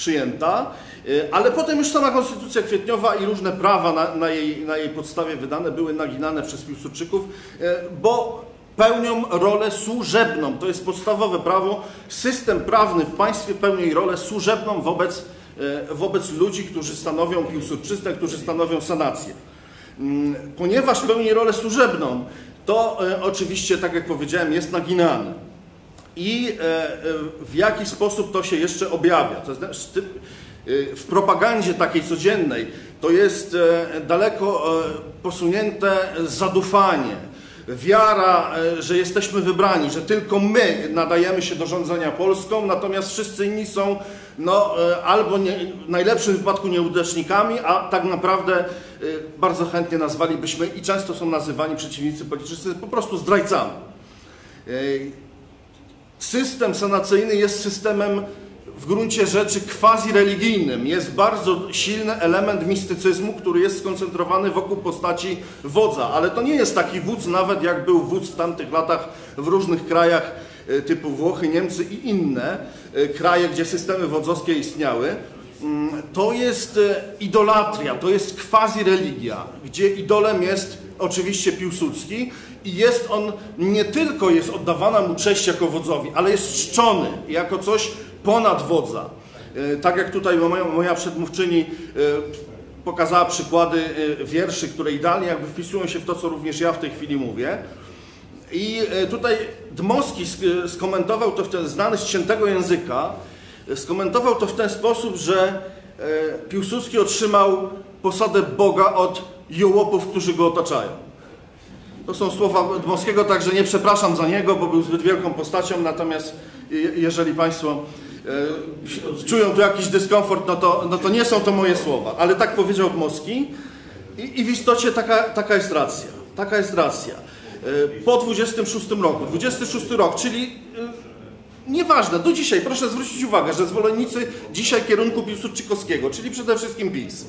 przyjęta, y, ale potem już sama Konstytucja Kwietniowa i różne prawa na, na, jej, na jej podstawie wydane były naginane przez Piłsudczyków, y, bo pełnią rolę służebną. To jest podstawowe prawo. System prawny w państwie pełni rolę służebną wobec, y, wobec ludzi, którzy stanowią Piłsudczyznę, którzy stanowią sanację. Mm, ponieważ pełni rolę służebną, to oczywiście, tak jak powiedziałem, jest naginane. I e, e, w jaki sposób to się jeszcze objawia? To znaczy, w propagandzie takiej codziennej to jest daleko posunięte zadufanie, wiara, że jesteśmy wybrani, że tylko my nadajemy się do rządzenia Polską, natomiast wszyscy inni są no, albo nie, w najlepszym wypadku nieudacznikami, a tak naprawdę bardzo chętnie nazwalibyśmy i często są nazywani przeciwnicy polityczni po prostu zdrajcami. System sanacyjny jest systemem w gruncie rzeczy quasi-religijnym. Jest bardzo silny element mistycyzmu, który jest skoncentrowany wokół postaci wodza, ale to nie jest taki wódz nawet jak był wódz w tamtych latach w różnych krajach y, typu Włochy, Niemcy i inne kraje, gdzie systemy wodzowskie istniały. Mm, to jest e, idolatria, to jest quasi-religia, gdzie idolem jest oczywiście Piłsudski i jest on, nie tylko jest oddawana mu cześć jako wodzowi, ale jest czczony jako coś ponad wodza. E, tak jak tutaj moja, moja przedmówczyni e, pokazała przykłady wierszy, które idealnie jakby wpisują się w to, co również ja w tej chwili mówię. I tutaj Dmowski skomentował to w ten znany z ciętego języka, skomentował to w ten sposób, że e, Piłsudski otrzymał posadę Boga od jołopów, którzy go otaczają. To są słowa Dmowskiego, także nie przepraszam za niego, bo był zbyt wielką postacią, natomiast jeżeli Państwo e, czują tu jakiś dyskomfort, no to, no to nie są to moje słowa, ale tak powiedział Dmowski i, i w istocie taka, taka jest racja. Taka jest racja. E, po 26 roku, 26 rok, czyli Nieważne, do dzisiaj proszę zwrócić uwagę, że zwolennicy dzisiaj kierunku Piłsudczykowskiego, czyli przede wszystkim PiS,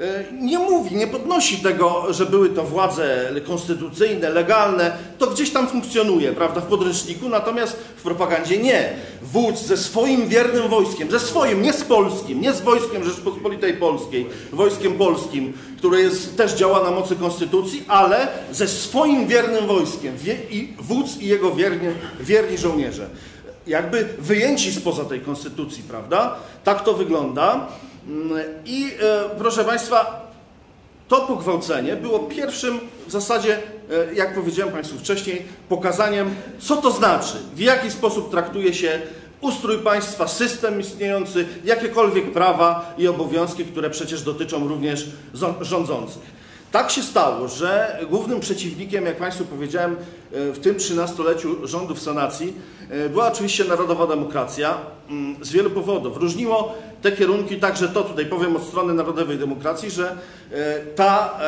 e, nie mówi, nie podnosi tego, że były to władze konstytucyjne, legalne, to gdzieś tam funkcjonuje, prawda, w podręczniku, natomiast w propagandzie nie. Wódz ze swoim wiernym wojskiem, ze swoim, nie z polskim, nie z wojskiem Rzeczpospolitej Polskiej, wojskiem polskim, które jest, też działa na mocy konstytucji, ale ze swoim wiernym wojskiem, i wódz i jego wierni żołnierze jakby wyjęci spoza tej konstytucji, prawda? Tak to wygląda. Mm, I e, proszę Państwa, to pogwałcenie było pierwszym w zasadzie, e, jak powiedziałem Państwu wcześniej, pokazaniem, co to znaczy, w jaki sposób traktuje się ustrój państwa, system istniejący, jakiekolwiek prawa i obowiązki, które przecież dotyczą również rządzących. Tak się stało, że głównym przeciwnikiem, jak Państwu powiedziałem, e, w tym trzynastoleciu rządów sanacji e, była oczywiście narodowa demokracja mm, z wielu powodów. Różniło te kierunki także to, tutaj powiem od strony narodowej demokracji, że e, ta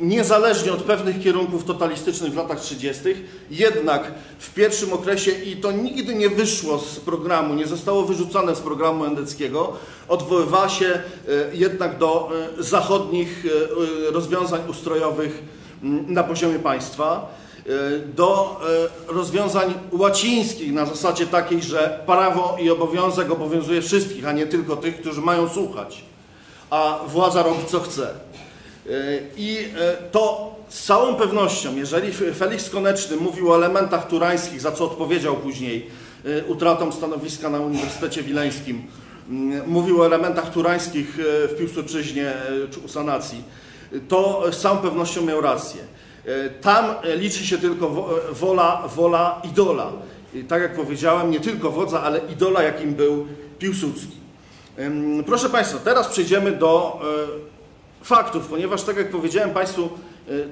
niezależnie od pewnych kierunków totalistycznych w latach 30., jednak w pierwszym okresie, i to nigdy nie wyszło z programu, nie zostało wyrzucone z programu endeckiego, odwoływała się e, jednak do e, zachodnich e, rozwiązań ustrojowych na poziomie państwa, do rozwiązań łacińskich na zasadzie takiej, że prawo i obowiązek obowiązuje wszystkich, a nie tylko tych, którzy mają słuchać. a władza robi co chce. I to z całą pewnością, jeżeli Felix Koneczny mówił o elementach turańskich, za co odpowiedział później utratą stanowiska na Uniwersytecie Wileńskim, mm, mówił o elementach turańskich w Piłsudczyźnie czy u sanacji, to z całą pewnością miał rację. Tam liczy się tylko wola, wola idola. I tak jak powiedziałem, nie tylko wodza, ale idola, jakim był Piłsudski. Proszę Państwa, teraz przejdziemy do faktów, ponieważ tak jak powiedziałem Państwu,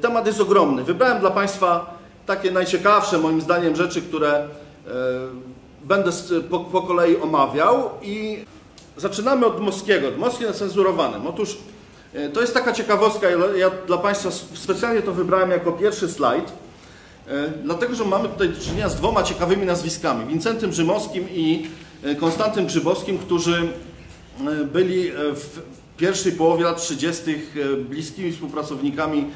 temat jest ogromny. Wybrałem dla Państwa takie najciekawsze moim zdaniem rzeczy, które będę po, po kolei omawiał i zaczynamy od Moskiego, od Moski necenzurowanym. Otóż to jest taka ciekawostka, ja dla Państwa specjalnie to wybrałem jako pierwszy slajd, dlatego, że mamy tutaj do czynienia z dwoma ciekawymi nazwiskami, Wincentym Rzymowskim i Konstantym Grzybowskim, którzy byli w pierwszej połowie lat 30. bliskimi współpracownikami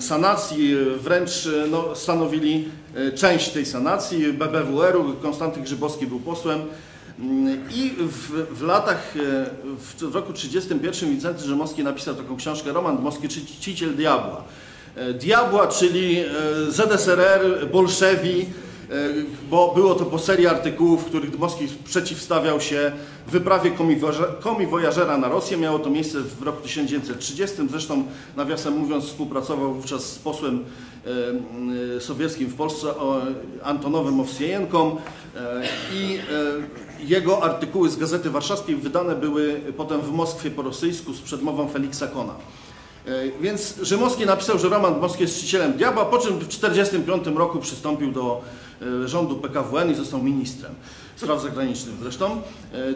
sanacji, wręcz no, stanowili część tej sanacji BBWR-u. Konstanty Grzybowski był posłem i w, w latach, w roku 1931 Wincenty Rzymowski napisał taką książkę Roman Dmowski, Czciciel Diabła. Diabła, czyli ZSRR, bolszewi, bo było to po serii artykułów, w których Dmowski przeciwstawiał się wyprawie komiwojażera na Rosję. Miało to miejsce w roku 1930. Zresztą, nawiasem mówiąc, współpracował wówczas z posłem sowieckim w Polsce, Antonowym Owsiejenką i jego artykuły z Gazety Warszawskiej wydane były potem w Moskwie po rosyjsku z przedmową Feliksa Kona. Więc Rzymowski napisał, że Roman Dmowski jest czcicielem diabła, po czym w 1945 roku przystąpił do rządu PKWN i został ministrem spraw zagranicznych zresztą.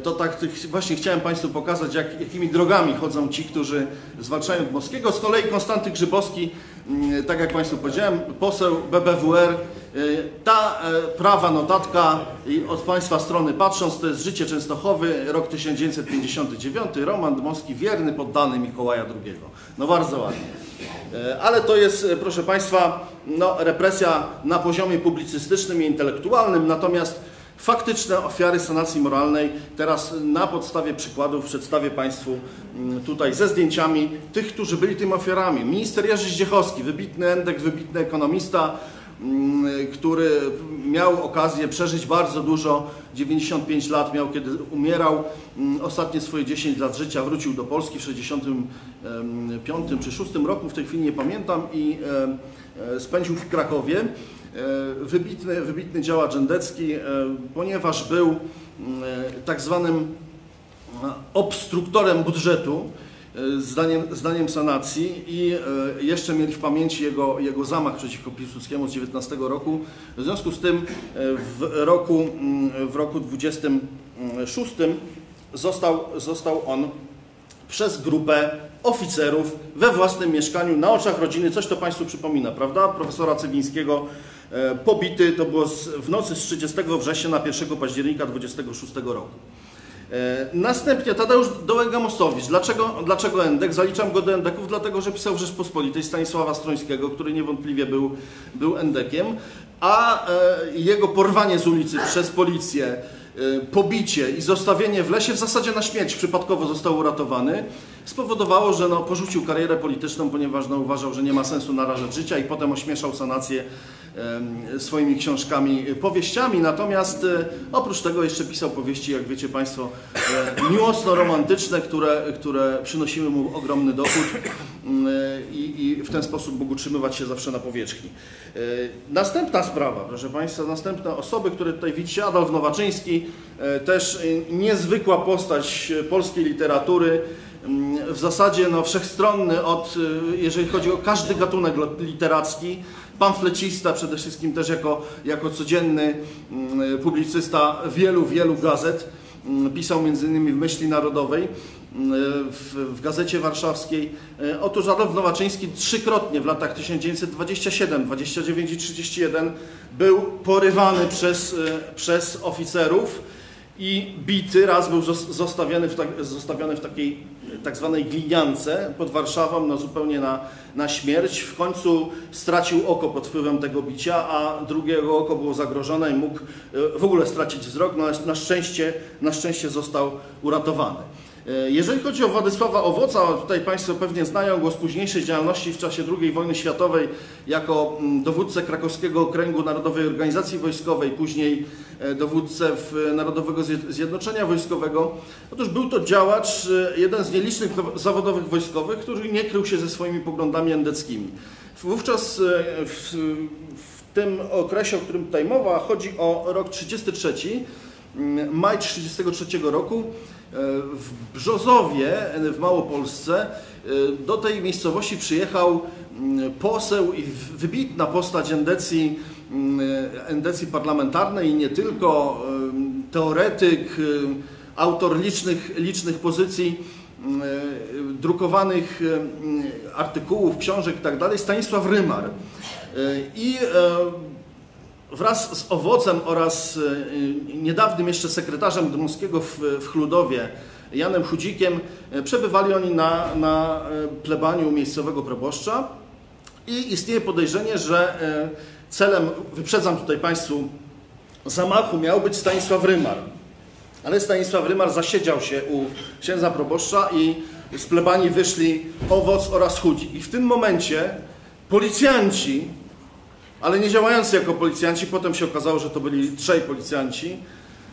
To tak właśnie chciałem Państwu pokazać, jak, jakimi drogami chodzą ci, którzy zwalczają Dmowskiego. Z kolei Konstanty Grzybowski, tak jak Państwu powiedziałem, poseł BBWR. Ta prawa notatka od Państwa strony patrząc, to jest Życie Częstochowy, rok 1959, Roman Dmowski, wierny poddany Mikołaja II. No bardzo ładnie. Ale to jest, proszę Państwa, no, represja na poziomie publicystycznym i intelektualnym, natomiast faktyczne ofiary sanacji moralnej teraz na podstawie przykładów przedstawię Państwu tutaj ze zdjęciami tych, którzy byli tymi ofiarami. Minister Jerzy Zdziechowski, wybitny endek, wybitny ekonomista, który miał okazję przeżyć bardzo dużo, 95 lat miał, kiedy umierał. Ostatnie swoje 10 lat życia wrócił do Polski w 65 czy 6 roku, w tej chwili nie pamiętam, i spędził w Krakowie. Wybitny, wybitny działacz endecki, ponieważ był tak zwanym obstruktorem budżetu, zdaniem, zdaniem sanacji i jeszcze mieli w pamięci jego, jego zamach przeciwko Piłsudskiemu z 19 roku. W związku z tym w roku, w roku 26 został, został on przez grupę oficerów we własnym mieszkaniu na oczach rodziny. Coś to Państwu przypomina, prawda? Profesora Cywińskiego pobity, to było w nocy z 30 września na 1 października 26 roku. Następnie Tadeusz Dołęga-Mostowicz. Dlaczego, dlaczego Endek? Zaliczam go do Endeków, dlatego że pisał w Rzeczpospolitej Stanisława Strońskiego, który niewątpliwie był, był Endekiem, a jego porwanie z ulicy przez policję, pobicie i zostawienie w lesie w zasadzie na śmierć przypadkowo został uratowany, spowodowało, że no, porzucił karierę polityczną, ponieważ no, uważał, że nie ma sensu narażać życia i potem ośmieszał sanację swoimi książkami, powieściami, natomiast oprócz tego jeszcze pisał powieści, jak wiecie Państwo, miłosno-romantyczne, które, które przynosiły mu ogromny dochód i, i w ten sposób mógł utrzymywać się zawsze na powierzchni. Następna sprawa, proszę Państwa, następne osoby, które tutaj widzicie, Adolf Nowaczyński, też niezwykła postać polskiej literatury, w zasadzie no, wszechstronny od, jeżeli chodzi o każdy gatunek literacki, pamflecista przede wszystkim też jako, jako codzienny publicysta wielu, wielu gazet. Pisał m.in. w Myśli Narodowej, w, w Gazecie Warszawskiej. Otóż Adolf Nowaczyński trzykrotnie w latach 1927, 29 i 31 był porywany przez, przez oficerów i bity. Raz był zostawiony w, tak, zostawiony w takiej tak zwanej gliniance pod Warszawą, no zupełnie na, na śmierć. W końcu stracił oko pod wpływem tego bicia, a drugiego oko było zagrożone i mógł w ogóle stracić wzrok. No, na, szczęście, na szczęście został uratowany. E, Jeżeli chodzi o Władysława Owoca, tutaj Państwo pewnie znają go z późniejszej działalności w czasie II wojny światowej jako mm, dowódcę krakowskiego okręgu Narodowej Organizacji Wojskowej, później e, dowódcę w Narodowego Zje- Zjednoczenia Wojskowego. Otóż był to działacz, e, jeden z nielicznych zawodowych wojskowych, który nie krył się ze swoimi poglądami endeckimi. Wówczas e, w, w tym okresie, o którym tutaj mowa, chodzi o rok 33, mm, maj 33 roku, e, w Brzozowie, e, w Małopolsce, e, do tej miejscowości przyjechał mm, poseł i wybitna postać endecji, mm, endecji parlamentarnej i nie tylko, teoretyk, autor licznych, licznych pozycji e, drukowanych artykułów, książek itd., Stanisław Rymar. E, I e, wraz z Owocem oraz e, niedawnym jeszcze sekretarzem Dmowskiego w, w Chludowie, Janem Chudzikiem, e, przebywali oni na, na e, plebaniu miejscowego proboszcza i istnieje podejrzenie, że celem, wyprzedzam tutaj Państwu, zamachu miał być Stanisław Rymar. Ale Stanisław Rymar zasiedział się u księdza proboszcza i z plebanii wyszli Owoc oraz Chudzi. I w tym momencie policjanci, ale nie działający jako policjanci, potem się okazało, że to byli trzej policjanci,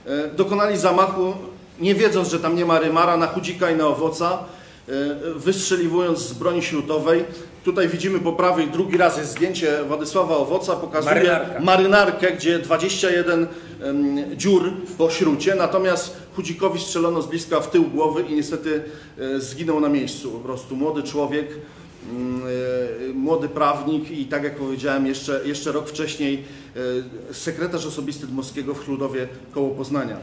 e, dokonali zamachu, nie wiedząc, że tam nie ma Rymara, na Chudzika i na Owoca, e, wystrzeliwując z broni śrutowej. Tutaj widzimy po prawej drugi raz jest zdjęcie Władysława Owoca, pokazuje Marynarka. marynarkę, gdzie 21 em, dziur po śrucie, natomiast Chudzikowi strzelono z bliska w tył głowy i niestety e, zginął na miejscu. Po prostu młody człowiek, młody prawnik i tak jak powiedziałem jeszcze, jeszcze rok wcześniej e, sekretarz osobisty Dmowskiego w Chludowie koło Poznania.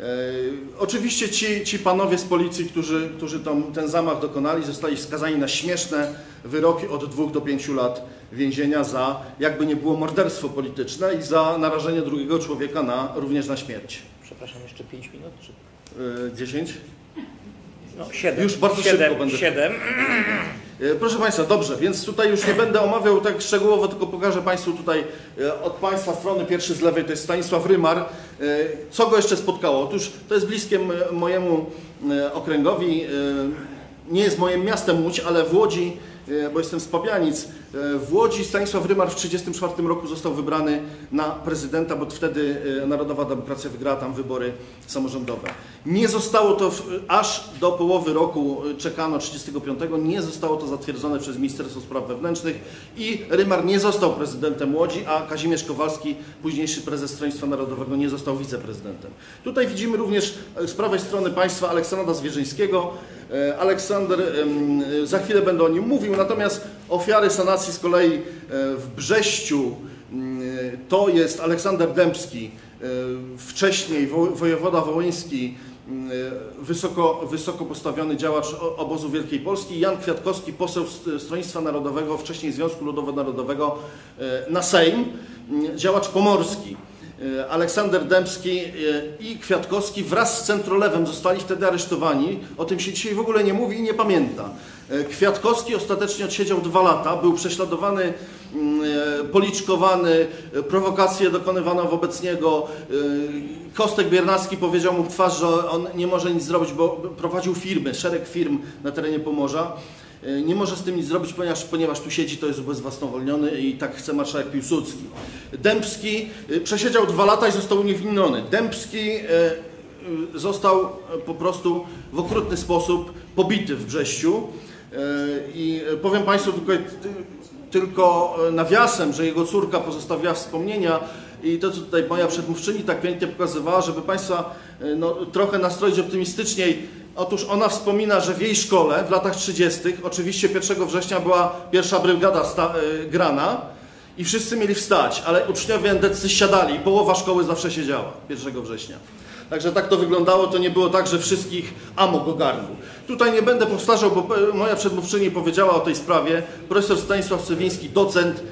E, Oczywiście ci, ci panowie z policji, którzy, którzy tam, ten zamach dokonali, zostali skazani na śmieszne wyroki od 2 do 5 lat więzienia za, jakby nie było, morderstwo polityczne i za narażenie drugiego człowieka na, również na śmierć. Przepraszam, jeszcze 5 minut? Czy... E, 10? No, 7. Już bardzo szybko będę. 7. E, Proszę Państwa, dobrze, więc tutaj już nie będę omawiał tak szczegółowo, tylko pokażę Państwu tutaj e, od Państwa strony, pierwszy z lewej to jest Stanisław Rymar. E, Co go jeszcze spotkało? Otóż to jest bliskie mojemu okręgowi, nie jest moim miastem Łódź, ale w Łodzi, bo jestem z Pabianic, w Łodzi Stanisław Rymar w 1934 roku został wybrany na prezydenta, bo wtedy e, Narodowa Demokracja wygrała tam wybory samorządowe. Nie zostało to, aż do połowy roku e, czekano 35, nie zostało to zatwierdzone przez Ministerstwo Spraw Wewnętrznych i Rymar nie został prezydentem Łodzi, a Kazimierz Kowalski, późniejszy prezes Stronnictwa Narodowego, nie został wiceprezydentem. Tutaj widzimy również e, z prawej strony państwa Aleksandra Zwierzyńskiego. E, Aleksander, e, za chwilę będę o nim mówił, natomiast ofiary sanacji z kolei e, w Brześciu mm, e, to jest Aleksander Dębski, e, wcześniej wo- wojewoda wołyński, mm, wysoko, wysoko postawiony działacz obozu Wielkiej Polski, Jan Kwiatkowski, poseł Stronnictwa Narodowego, wcześniej Związku Ludowo-Narodowego na Sejm, mm, działacz pomorski. Aleksander Dębski i Kwiatkowski wraz z Centrolewem zostali wtedy aresztowani. O tym się dzisiaj w ogóle nie mówi i nie pamięta. E, Kwiatkowski ostatecznie odsiedział dwa lata, był prześladowany, mm, e, policzkowany, e, prowokacje dokonywano wobec niego. Kostek Biernacki powiedział mu w twarz, że on nie może nic zrobić, bo prowadził firmy, szereg firm na terenie Pomorza. Nie może z tym nic zrobić, ponieważ, ponieważ tu siedzi, to jest ubezwłasnowolniony i tak chce marszałek Piłsudski. Dębski przesiedział dwa lata i został uniewinniony. Dębski został po prostu w okrutny sposób pobity w Brześciu. I powiem Państwu tylko, tylko nawiasem, że jego córka pozostawiła wspomnienia i to, co tutaj moja przedmówczyni tak pięknie pokazywała, żeby Państwa e, no, trochę nastroić optymistyczniej. Otóż ona wspomina, że w jej szkole w latach 30., oczywiście 1 września była pierwsza brygada e, grana i wszyscy mieli wstać, ale uczniowie endecy siadali połowa szkoły zawsze siedziała 1 września. Także tak to wyglądało, to nie było tak, że wszystkich amok ogarnął. Tutaj nie będę powtarzał, bo e, moja przedmówczyni powiedziała o tej sprawie. Profesor Stanisław Cewiński, docent,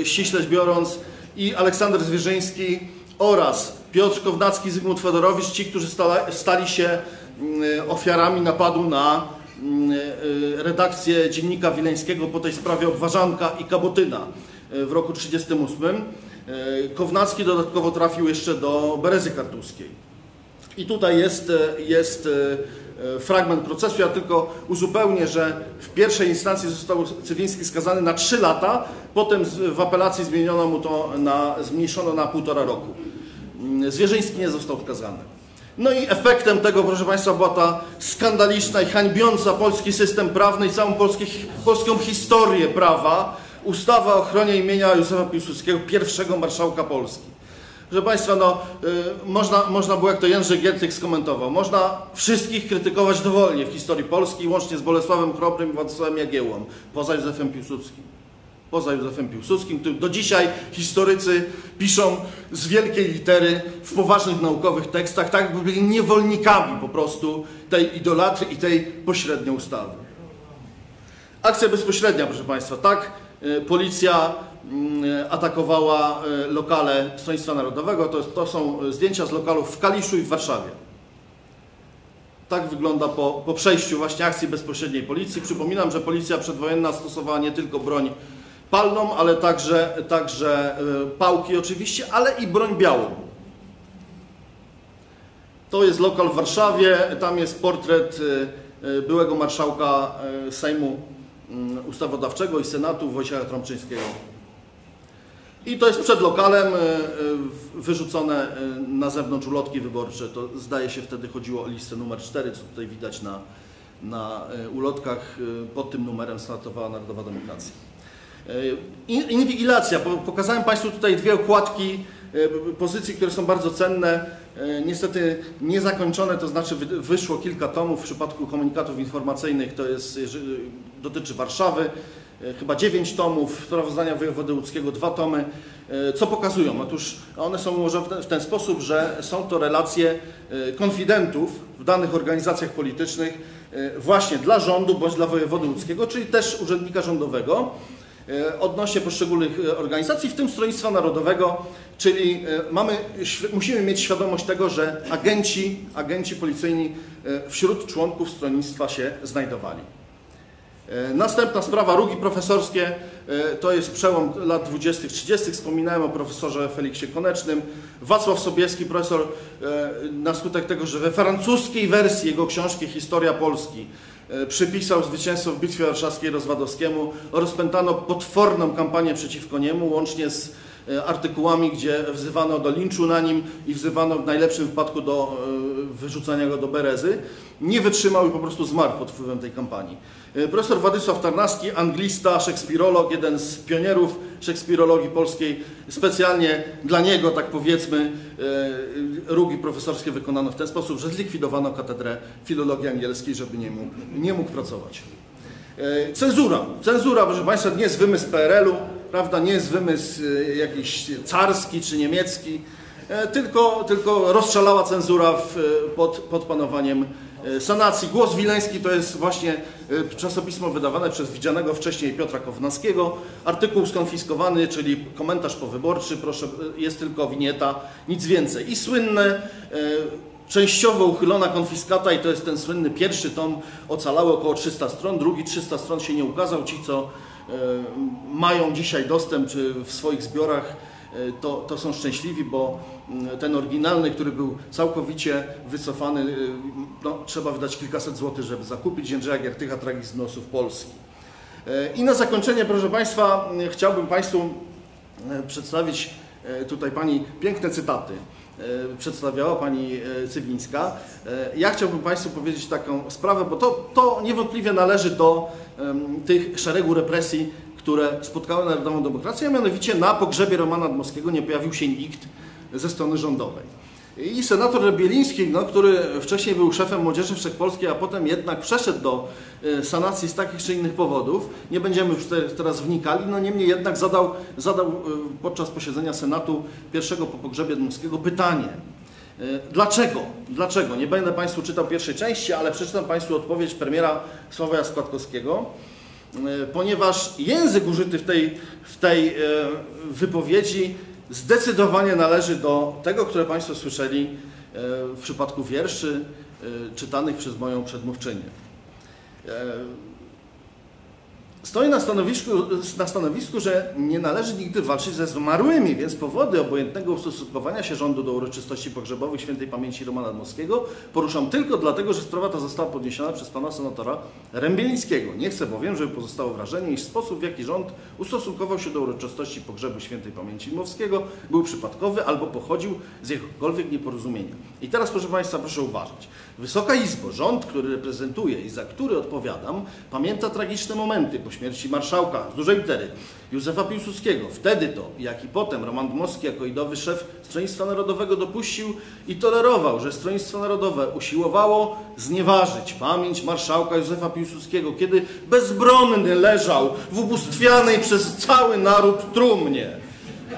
e, ściśle biorąc, i Aleksander Zwierzyński oraz Piotr Kownacki, Zygmunt Fedorowicz, ci, którzy stali się mm, ofiarami napadu na mm, e, redakcję Dziennika Wileńskiego po tej sprawie Obwarzanka i Kabotyna e, w roku 1938. E, Kownacki dodatkowo trafił jeszcze do Berezy Kartuskiej. I tutaj jest, e, jest e, fragment procesu. Ja tylko uzupełnię, że w pierwszej instancji został Cywiński skazany na 3 lata, potem w apelacji zmieniono mu to na, zmniejszono na półtora roku. Mm, Zwierzyński nie został skazany. No i efektem tego, proszę Państwa, była ta skandaliczna i hańbiąca polski system prawny i całą polskie, polską historię prawa ustawa o ochronie imienia Józefa Piłsudskiego, pierwszego marszałka Polski. Proszę Państwa, no, y, można, można było, jak to Jędrzej Giertych skomentował, można wszystkich krytykować dowolnie w historii Polski, łącznie z Bolesławem Chrobrym i Władysławem Jagiełłą, poza Józefem Piłsudskim. Poza Józefem Piłsudskim, który do dzisiaj historycy piszą z wielkiej litery w poważnych naukowych tekstach, tak jakby byli niewolnikami po prostu tej idolatry i tej pośredniej ustawy. Akcja bezpośrednia, proszę Państwa, tak? y, Policja atakowała y, lokale Stronnictwa Narodowego. To, to są zdjęcia z lokalów w Kaliszu i w Warszawie. Tak wygląda po, po przejściu właśnie akcji bezpośredniej policji. Przypominam, że policja przedwojenna stosowała nie tylko broń palną, ale także, także y, pałki oczywiście, ale i broń białą. To jest lokal w Warszawie, tam jest portret y, byłego marszałka Sejmu mm, Ustawodawczego i Senatu Wojciecha Trąbczyńskiego. I to jest przed lokalem y, y, wyrzucone y, na zewnątrz ulotki wyborcze. To zdaje się wtedy chodziło o listę numer 4, co tutaj widać na, na ulotkach. Pod tym numerem startowała Narodowa Demokracja. In- Inwigilacja. Po- Pokazałem Państwu tutaj dwie okładki pozycji, które są bardzo cenne. Niestety niezakończone, to znaczy wy- wyszło kilka tomów w przypadku komunikatów informacyjnych, to jest, dotyczy Warszawy, chyba 9 tomów, sprawozdania wojewody łódzkiego, dwa tomy. Y, Co pokazują? Otóż one są ułożone w ten, w ten sposób, że są to relacje y, konfidentów w danych organizacjach politycznych właśnie dla rządu bądź dla wojewody łódzkiego, czyli też urzędnika rządowego e, odnośnie poszczególnych e, organizacji, w tym Stronnictwa Narodowego, czyli e, mamy, musimy mieć świadomość tego, że agenci, agenci policyjni e, wśród członków stronnictwa się znajdowali. E, Następna sprawa, rugi profesorskie, e, to jest przełom lat 20-30. Wspominałem o profesorze Feliksie Konecznym. Wacław Sobieski, profesor, e, na skutek tego, że we francuskiej wersji jego książki Historia Polski przypisał zwycięstwo w Bitwie Warszawskiej Rozwadowskiemu, rozpętano potworną kampanię przeciwko niemu, łącznie z artykułami, gdzie wzywano do linczu na nim i wzywano w najlepszym wypadku do wyrzucania go do Berezy. Nie wytrzymał i po prostu zmarł pod wpływem tej kampanii. E, Profesor Władysław Tarnawski, anglista, szekspirolog, jeden z pionierów szekspirologii polskiej, specjalnie dla niego, tak powiedzmy, e, rugi profesorskie wykonano w ten sposób, że zlikwidowano katedrę filologii angielskiej, żeby nie mógł, nie mógł pracować. E, Cenzura. Cenzura, proszę Państwa, nie jest wymysł PRL-u, prawda, nie jest wymysł jakiś carski czy niemiecki, tylko, tylko rozszalała cenzura w, pod, pod panowaniem sanacji. Głos Wileński to jest właśnie e, czasopismo wydawane przez widzianego wcześniej Piotra Kownackiego. Artykuł skonfiskowany, czyli komentarz powyborczy, proszę, e, jest tylko winieta, nic więcej. I słynne e, częściowo uchylona konfiskata i to jest ten słynny pierwszy tom, ocalały około 300 stron, drugi 300 stron się nie ukazał. Ci, co e, mają dzisiaj dostęp czy w swoich zbiorach, e, to, to są szczęśliwi, bo ten oryginalny, który był całkowicie wycofany, e, no, trzeba wydać kilkaset złotych, żeby zakupić Jędrzeja Giertycha, Tragizm losów Polski. E, I na zakończenie, proszę Państwa, m, chciałbym Państwu przedstawić tutaj Pani piękne cytaty. Przedstawiała Pani Cywińska. Ja chciałbym Państwu powiedzieć taką sprawę, bo to, to niewątpliwie należy do tych szeregu represji, które spotkały Narodową Demokrację, a mianowicie na pogrzebie Romana Dmowskiego nie pojawił się nikt ze strony rządowej. I senator Bieliński, no, który wcześniej był szefem Młodzieży Wszechpolskiej, a potem jednak przeszedł do e, sanacji z takich czy innych powodów, nie będziemy już te, teraz wnikali, no niemniej jednak zadał, zadał e, podczas posiedzenia Senatu pierwszego po pogrzebie Dmowskiego pytanie. e, Dlaczego? Dlaczego? Nie będę Państwu czytał pierwszej części, ale przeczytam Państwu odpowiedź premiera Sławoja Składkowskiego ponieważ język użyty w tej, w tej wypowiedzi zdecydowanie należy do tego, które Państwo słyszeli e, w przypadku wierszy e, czytanych przez moją przedmówczynię. Stoi na stanowisku, na stanowisku, że nie należy nigdy walczyć ze zmarłymi, więc powody obojętnego ustosunkowania się rządu do uroczystości pogrzebowych świętej pamięci Romana Dmowskiego poruszam tylko dlatego, że sprawa ta została podniesiona przez pana senatora Rębielińskiego. Nie chcę bowiem, żeby pozostało wrażenie, iż sposób, w jaki rząd ustosunkował się do uroczystości pogrzebu świętej pamięci Dmowskiego był przypadkowy albo pochodził z jakiegokolwiek nieporozumienia. I teraz, proszę Państwa, proszę uważać. Wysoka Izbo, rząd, który reprezentuję i za który odpowiadam, pamięta tragiczne momenty po śmierci marszałka z dużej litery Józefa Piłsudskiego. Wtedy to, jak i potem Roman Dmowski jako idowy szef Stronnictwa Narodowego dopuścił i tolerował, że Stronnictwo Narodowe usiłowało znieważyć pamięć marszałka Józefa Piłsudskiego, kiedy bezbronny leżał w ubóstwianej przez cały naród trumnie.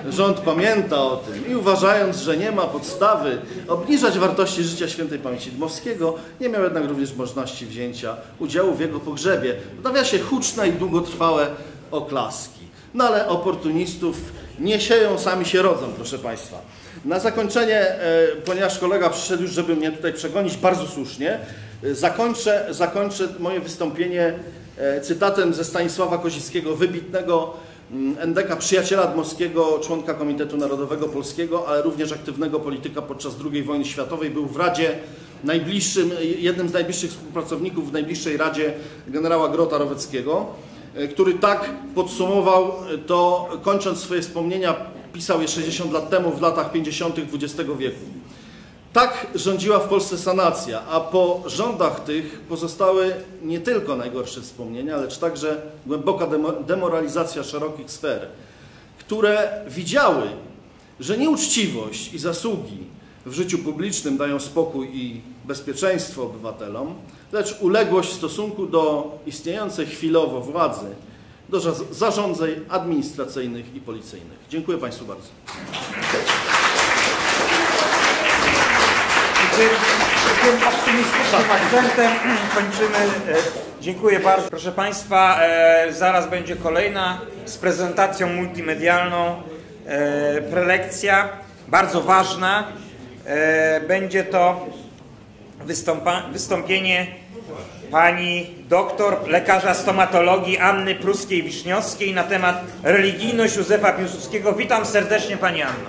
Rząd pamięta o tym i uważając, że nie ma podstawy obniżać wartości życia świętej pamięci Dmowskiego, nie miał jednak również możliwości wzięcia udziału w jego pogrzebie. W nawiasie huczne i długotrwałe oklaski. No ale oportunistów nie sieją, sami się rodzą, proszę Państwa. Na zakończenie, e, ponieważ kolega przyszedł już, żeby mnie tutaj przegonić, bardzo słusznie, e, zakończę, zakończę moje wystąpienie e, cytatem ze Stanisława Kozickiego, wybitnego NDK, przyjaciela Dmowskiego, członka Komitetu Narodowego Polskiego, ale również aktywnego polityka podczas II wojny światowej. Był w Radzie najbliższym, jednym z najbliższych współpracowników w najbliższej Radzie generała Grota Roweckiego, który tak podsumował to, kończąc swoje wspomnienia, pisał je 60 lat temu, w latach 50. XX wieku. Tak rządziła w Polsce sanacja, a po rządach tych pozostały nie tylko najgorsze wspomnienia, lecz także głęboka demoralizacja szerokich sfer, które widziały, że nieuczciwość i zasługi w życiu publicznym dają spokój i bezpieczeństwo obywatelom, lecz uległość w stosunku do istniejącej chwilowo władzy, do zarządzeń administracyjnych i policyjnych. Dziękuję Państwu bardzo. Tym optymistycznym akcentem kończymy. E, dziękuję bardzo. Proszę Państwa, e, zaraz będzie kolejna z prezentacją multimedialną e, prelekcja, bardzo ważna. Będzie to wystąpienie pani doktor lekarza stomatologii Anny Pruskiej-Wiśniowskiej na temat religijność Józefa Piłsudskiego. Witam serdecznie Pani Anno.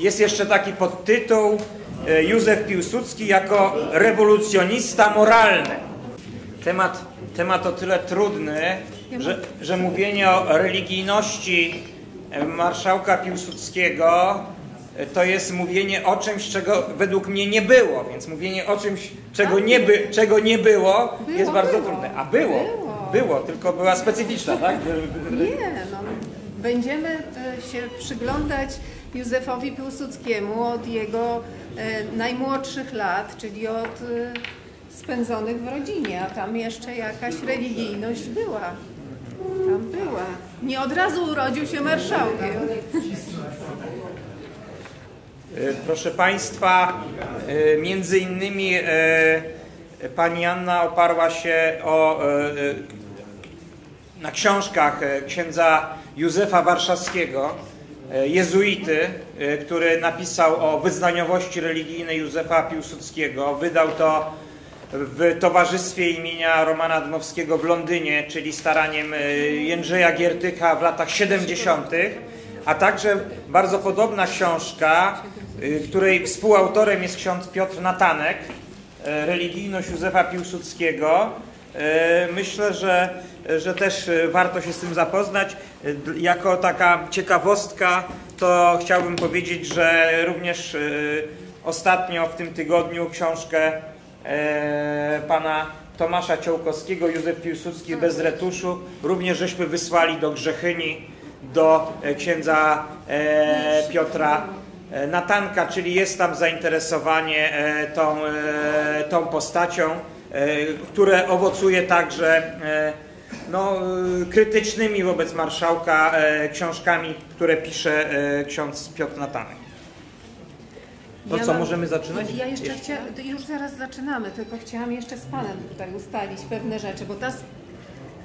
Jest jeszcze taki podtytuł e, Józef Piłsudski jako rewolucjonista moralny. Temat, temat o tyle trudny, że, że mówienie o religijności e, marszałka Piłsudskiego e, to jest mówienie o czymś, czego według mnie nie było, więc mówienie o czymś, czego nie, by, czego nie było, było jest bardzo było. trudne. A było, było, było, tylko była specyficzna, tak? Nie, no, będziemy się przyglądać Józefowi Piłsudskiemu od jego e, najmłodszych lat, czyli od e, spędzonych w rodzinie, a tam jeszcze jakaś religijność była. Tam była. Nie od razu urodził się marszałkiem. E, proszę Państwa, między innymi pani Anna oparła się o, na książkach księdza Józefa Warszawskiego, jezuity, e, który napisał o wyznaniowości religijnej Józefa Piłsudskiego. Wydał to w towarzystwie imienia Romana Dmowskiego w Londynie, czyli staraniem e, Jędrzeja Giertycha w latach 70., a także bardzo podobna książka, której współautorem jest ksiądz Piotr Natanek, Religijność Józefa Piłsudskiego. Myślę, że że też e, warto się z tym zapoznać. E, jako taka ciekawostka to chciałbym powiedzieć, że również e, ostatnio w tym tygodniu książkę pana Tomasza Ciołkowskiego, Józef Piłsudski bez retuszu, również żeśmy wysłali do Grzechyni, do księdza Piotra Natanka, czyli jest tam zainteresowanie tą, tą postacią, które owocuje także no, y, krytycznymi wobec marszałka e, książkami, które pisze e, ksiądz Piotr Natanek. To ja co, mam, możemy zaczynać? Ja jeszcze, jeszcze? Chcia, już zaraz zaczynamy, tylko chciałam jeszcze z Panem tutaj ustalić pewne rzeczy, bo ta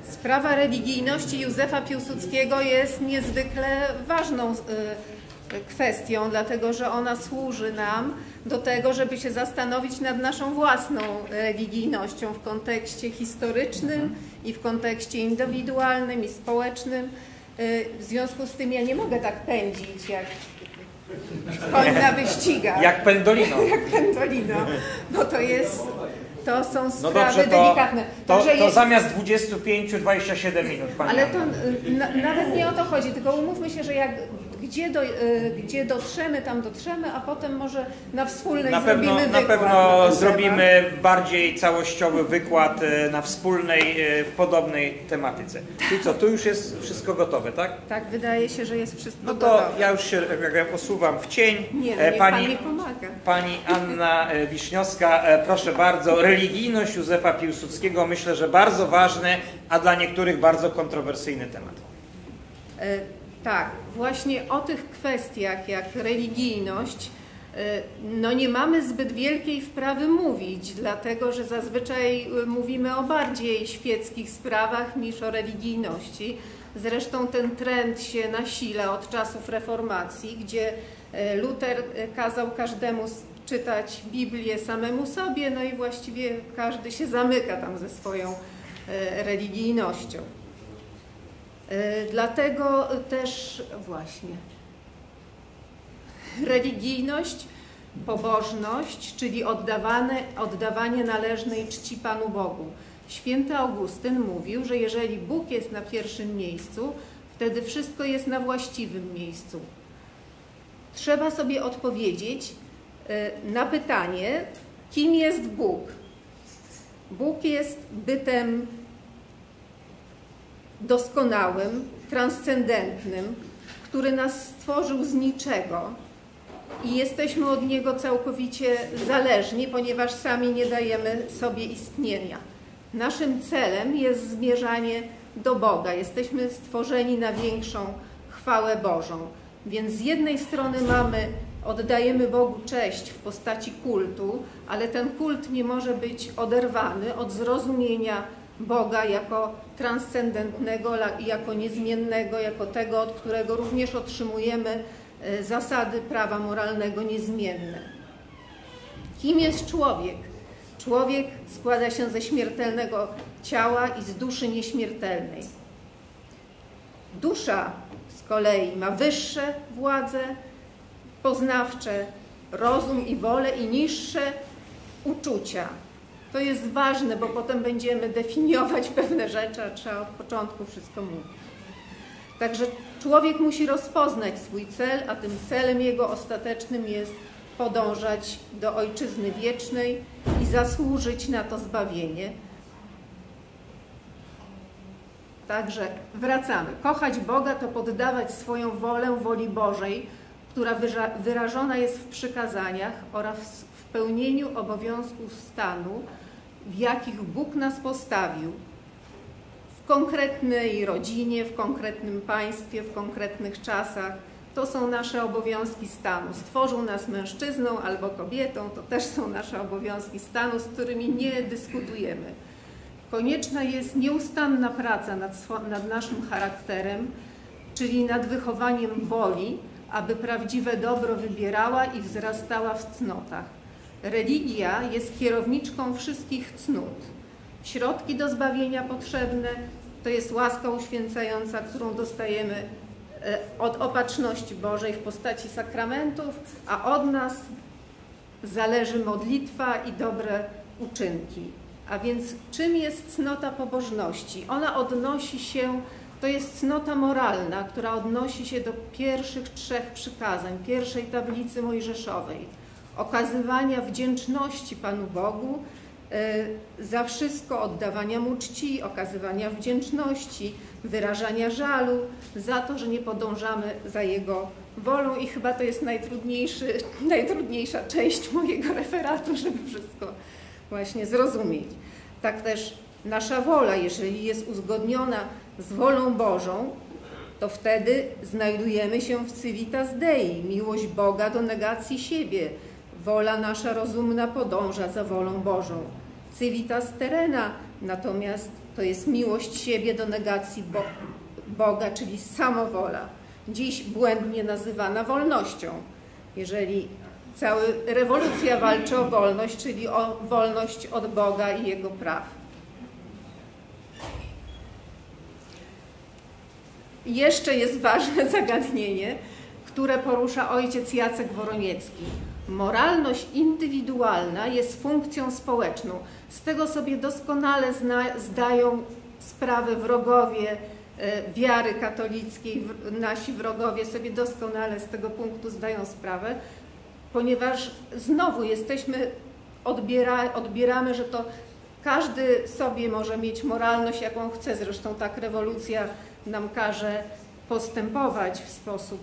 sprawa religijności Józefa Piłsudskiego jest niezwykle ważną y, kwestią, dlatego że ona służy nam do tego, żeby się zastanowić nad naszą własną religijnością w kontekście historycznym i w kontekście indywidualnym i społecznym. W związku z tym ja nie mogę tak pędzić jak koń na wyścigach. Jak pendolino. jak pendolino. No to jest to są No sprawy dobrze, to, delikatne. to, to zamiast 25, 27 minut, Pani ale to y, na, nawet nie o to chodzi, tylko umówmy się, że jak gdzie, do, y, gdzie dotrzemy, tam dotrzemy, a potem może na wspólnej Na pewno, zrobimy na wykład pewno ten zrobimy bardziej całościowy wykład e, na wspólnej, e, w podobnej tematyce. Czyli co, tu już jest wszystko gotowe, tak? temat. Tak, wydaje się, że jest wszystko No to gotowe. ja już się posuwam w cień. Nie, no, E, pan Pani, mi pomaga. Pani Anna e, Wiśniowska, e, proszę bardzo, religijność Józefa Piłsudskiego myślę, że bardzo ważny, a dla niektórych bardzo kontrowersyjny temat. E, Tak, właśnie o tych kwestiach jak religijność, e, no nie mamy zbyt wielkiej wprawy mówić, dlatego że zazwyczaj e, mówimy o bardziej świeckich sprawach niż o religijności. Zresztą ten trend się nasila od czasów reformacji, gdzie e, Luter kazał każdemu czytać Biblię samemu sobie, no i właściwie każdy się zamyka tam ze swoją religijnością. E, Dlatego też właśnie religijność, pobożność, czyli oddawane, oddawanie należnej czci Panu Bogu. Święty Augustyn mówił, że jeżeli Bóg jest na pierwszym miejscu, wtedy wszystko jest na właściwym miejscu. Trzeba sobie odpowiedzieć e, na pytanie, kim jest Bóg. Bóg jest bytem doskonałym, transcendentnym, który nas stworzył z niczego i jesteśmy od Niego całkowicie zależni, ponieważ sami nie dajemy sobie istnienia. Naszym celem jest zmierzanie do Boga. Jesteśmy stworzeni na większą chwałę Bożą. Więc z jednej strony mamy, oddajemy Bogu cześć w postaci kultu, ale ten kult nie może być oderwany od zrozumienia Boga jako transcendentnego, jako niezmiennego, jako tego, od którego również otrzymujemy e, zasady prawa moralnego niezmienne. Kim jest człowiek? Człowiek składa się ze śmiertelnego ciała i z duszy nieśmiertelnej. Dusza z kolei ma wyższe władze poznawcze, rozum i wolę i niższe uczucia. To jest ważne, bo potem będziemy definiować pewne rzeczy, a trzeba od początku wszystko mówić. Także człowiek musi rozpoznać swój cel, a tym celem jego ostatecznym jest podążać do ojczyzny wiecznej i zasłużyć na to zbawienie. Także wracamy. Kochać Boga to poddawać swoją wolę woli Bożej, która wyrażona jest w przykazaniach oraz w pełnieniu obowiązków stanu, w jakich Bóg nas postawił, w konkretnej rodzinie, w konkretnym państwie, w konkretnych czasach. To są nasze obowiązki stanu. Stworzył nas mężczyzną albo kobietą, to też są nasze obowiązki stanu, z którymi nie dyskutujemy. Konieczna jest nieustanna praca nad, nad naszym charakterem, czyli nad wychowaniem woli, aby prawdziwe dobro wybierała i wzrastała w cnotach. Religia jest kierowniczką wszystkich cnót. Środki do zbawienia potrzebne to jest łaska uświęcająca, którą dostajemy e, od opatrzności Bożej w postaci sakramentów, a od nas zależy modlitwa i dobre uczynki. A więc czym jest cnota pobożności? Ona odnosi się, to jest cnota moralna, która odnosi się do pierwszych trzech przykazań, pierwszej tablicy mojżeszowej. Okazywania wdzięczności Panu Bogu, e, za wszystko oddawania Mu czci, okazywania wdzięczności, wyrażania żalu za to, że nie podążamy za Jego wolą i chyba to jest najtrudniejszy, najtrudniejsza część mojego referatu, żeby wszystko właśnie zrozumieć. Tak też nasza wola, jeżeli jest uzgodniona z wolą Bożą, to wtedy znajdujemy się w civitas Dei, miłość Boga do negacji siebie. Wola nasza rozumna podąża za wolą Bożą. Civitas terrena natomiast to jest miłość siebie do negacji Bo Boga, czyli samowola. dziś błędnie nazywana wolnością. Jeżeli cała rewolucja walczy o wolność, czyli o wolność od Boga i Jego praw. Jeszcze jest ważne zagadnienie, które porusza ojciec Jacek Woroniecki. Moralność indywidualna jest funkcją społeczną. Z tego sobie doskonale zna, zdają sprawę wrogowie e, wiary katolickiej, nasi wrogowie sobie doskonale z tego punktu zdają sprawę, ponieważ znowu jesteśmy, odbiera, odbieramy, że to każdy sobie może mieć moralność, jaką chce. Zresztą tak rewolucja nam każe postępować w sposób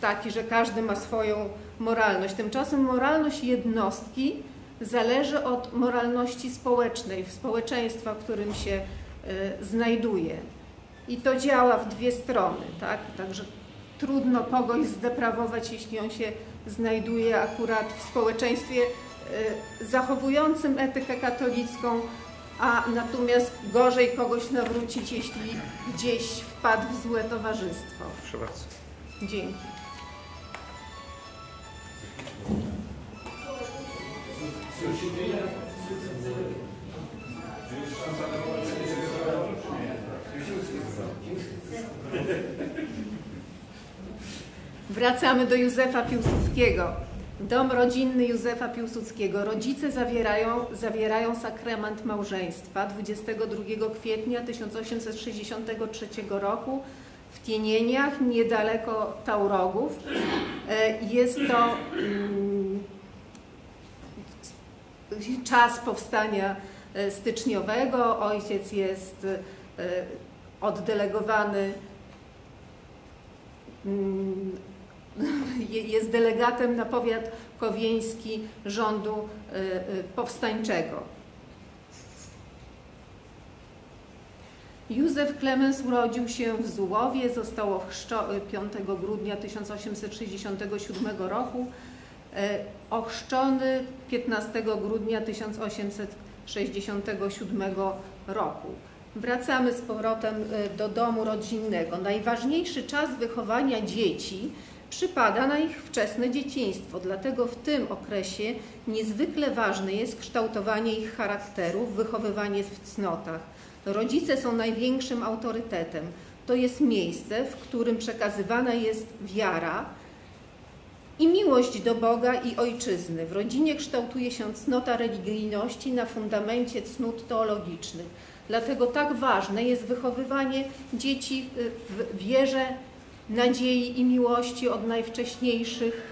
taki, że każdy ma swoją moralność. Tymczasem moralność jednostki zależy od moralności społecznej, społeczeństwa, w którym się y, znajduje. I to działa w dwie strony, tak? Także trudno kogoś zdeprawować, jeśli on się znajduje akurat w społeczeństwie y, zachowującym etykę katolicką, a natomiast gorzej kogoś nawrócić, jeśli gdzieś wpadł w złe towarzystwo. Proszę bardzo. Dzięki. Wracamy do Józefa Piłsudskiego. Dom rodzinny Józefa Piłsudskiego. Rodzice zawierają, zawierają sakrament małżeństwa 22 kwietnia 1863 roku w Tienieniach, niedaleko Taurogów. E, jest to mm, czas powstania e, styczniowego. Ojciec jest e, oddelegowany mm, jest delegatem na powiat kowieński rządu powstańczego. Józef Klemens urodził się w Zułowie, został ochrzczony 5 grudnia 1867 roku, ochrzczony 15 grudnia 1867 roku. Wracamy z powrotem do domu rodzinnego. Najważniejszy czas wychowania dzieci przypada na ich wczesne dzieciństwo, dlatego w tym okresie niezwykle ważne jest kształtowanie ich charakterów, wychowywanie w cnotach. Rodzice są największym autorytetem. To jest miejsce, w którym przekazywana jest wiara i miłość do Boga i ojczyzny. W rodzinie kształtuje się cnota religijności na fundamencie cnót teologicznych. Dlatego tak ważne jest wychowywanie dzieci w wierze, nadziei i miłości od najwcześniejszych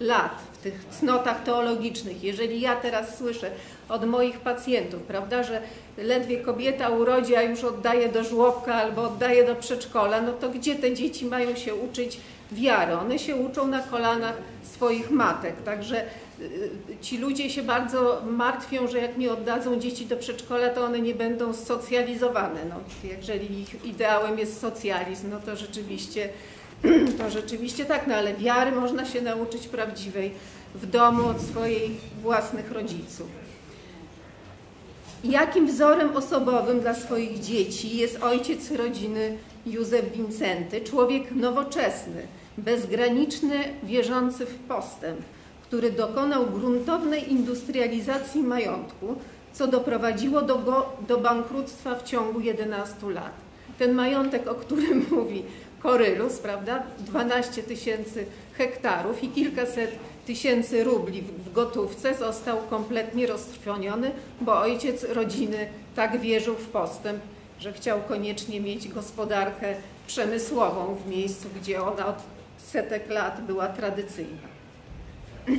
lat, tych cnotach teologicznych. Jeżeli ja teraz słyszę od moich pacjentów, prawda, że ledwie kobieta urodzi, a już oddaje do żłobka albo oddaje do przedszkola, no to gdzie te dzieci mają się uczyć wiary? One się uczą na kolanach swoich matek. Także y, ci ludzie się bardzo martwią, że jak mi oddadzą dzieci do przedszkola, to one nie będą socjalizowane. No, jeżeli ich ideałem jest socjalizm, no to rzeczywiście, to rzeczywiście tak, no ale wiary można się nauczyć prawdziwej w domu od swoich własnych rodziców. Jakim wzorem osobowym dla swoich dzieci jest ojciec rodziny Józef Wincenty, człowiek nowoczesny, bezgraniczny, wierzący w postęp, który dokonał gruntownej industrializacji majątku, co doprowadziło do, go, do bankructwa w ciągu 11 lat. Ten majątek, o którym mówi Korylus, prawda, 12 tysięcy hektarów i kilkaset tysięcy rubli w gotówce został kompletnie roztrwoniony, bo ojciec rodziny tak wierzył w postęp, że chciał koniecznie mieć gospodarkę przemysłową w miejscu, gdzie ona od setek lat była tradycyjna.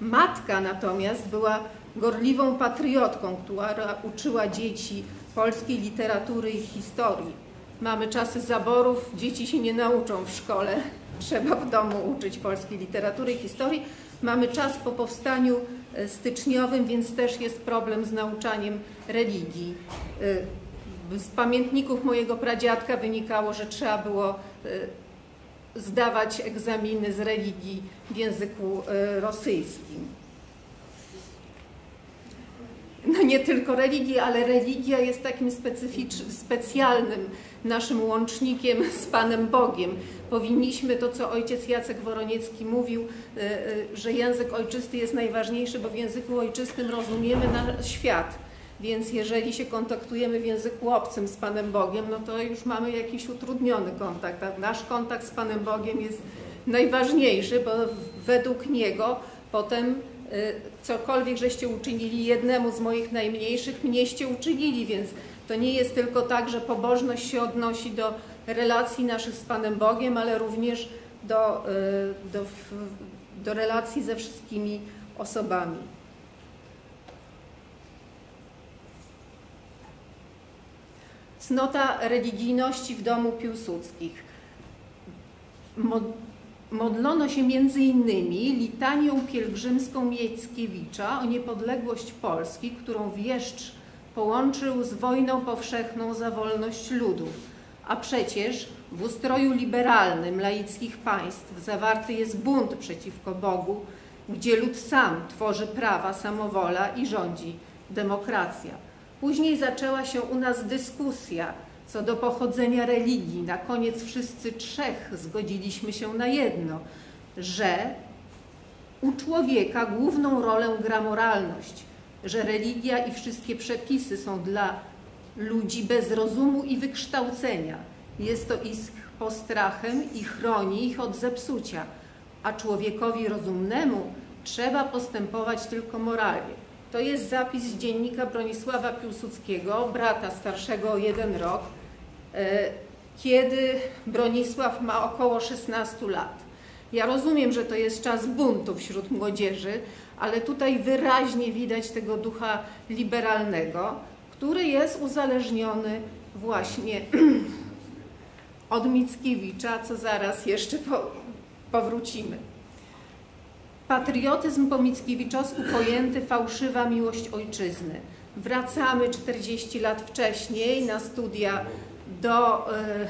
Matka natomiast była gorliwą patriotką, która uczyła dzieci polskiej literatury i historii. Mamy czasy zaborów, dzieci się nie nauczą w szkole, trzeba w domu uczyć polskiej literatury i historii. Mamy czas po powstaniu e, styczniowym, więc też jest problem z nauczaniem religii. E, z pamiętników mojego pradziadka wynikało, że trzeba było e, zdawać egzaminy z religii w języku rosyjskim. No nie tylko religii, ale religia jest takim specjalnym naszym łącznikiem z Panem Bogiem. Powinniśmy to, co ojciec Jacek Woroniecki mówił, e, e, że język ojczysty jest najważniejszy, bo w języku ojczystym rozumiemy na świat. Więc jeżeli się kontaktujemy w języku obcym z Panem Bogiem, no to już mamy jakiś utrudniony kontakt. Nasz kontakt z Panem Bogiem jest najważniejszy, bo według Niego potem cokolwiek żeście uczynili jednemu z moich najmniejszych, mnieście uczynili, więc to nie jest tylko tak, że pobożność się odnosi do relacji naszych z Panem Bogiem, ale również do, y, do, do relacji ze wszystkimi osobami. Cnota religijności w domu Piłsudskich. Modlono się innymi litanią pielgrzymską Mieckiewicia o niepodległość Polski, którą wieszcz połączył z wojną powszechną za wolność ludów. A przecież w ustroju liberalnym laickich państw zawarty jest bunt przeciwko Bogu, gdzie lud sam tworzy prawa, samowola i rządzi demokracja. Później zaczęła się u nas dyskusja co do pochodzenia religii. Na koniec wszyscy trzech zgodziliśmy się na jedno, że u człowieka główną rolę gra moralność, że religia i wszystkie przepisy są dla ludzi bez rozumu i wykształcenia. Jest to ich postrachem i chroni ich od zepsucia, a człowiekowi rozumnemu trzeba postępować tylko moralnie. To jest zapis z dziennika Bronisława Piłsudskiego, brata starszego o jeden rok, kiedy Bronisław ma około 16 lat. Ja rozumiem, że to jest czas buntu wśród młodzieży, ale tutaj wyraźnie widać tego ducha liberalnego, który jest uzależniony właśnie od Mickiewicza, co zaraz jeszcze powrócimy. Patriotyzm po Mickiewiczowsku pojęty fałszywa miłość ojczyzny. Wracamy 40 lat wcześniej na studia do, e,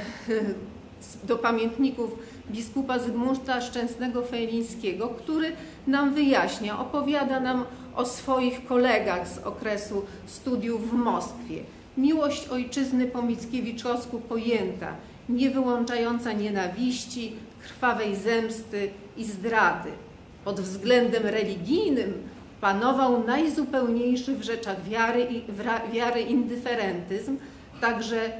do pamiętników biskupa Zygmunta Szczęsnego-Fejlińskiego, który nam wyjaśnia, opowiada nam o swoich kolegach z okresu studiów w Moskwie. Miłość ojczyzny po Mickiewiczowsku pojęta, nie wyłączająca nienawiści, krwawej zemsty i zdrady pod względem religijnym panował najzupełniejszy w rzeczach wiary, wiary indyferentyzm, także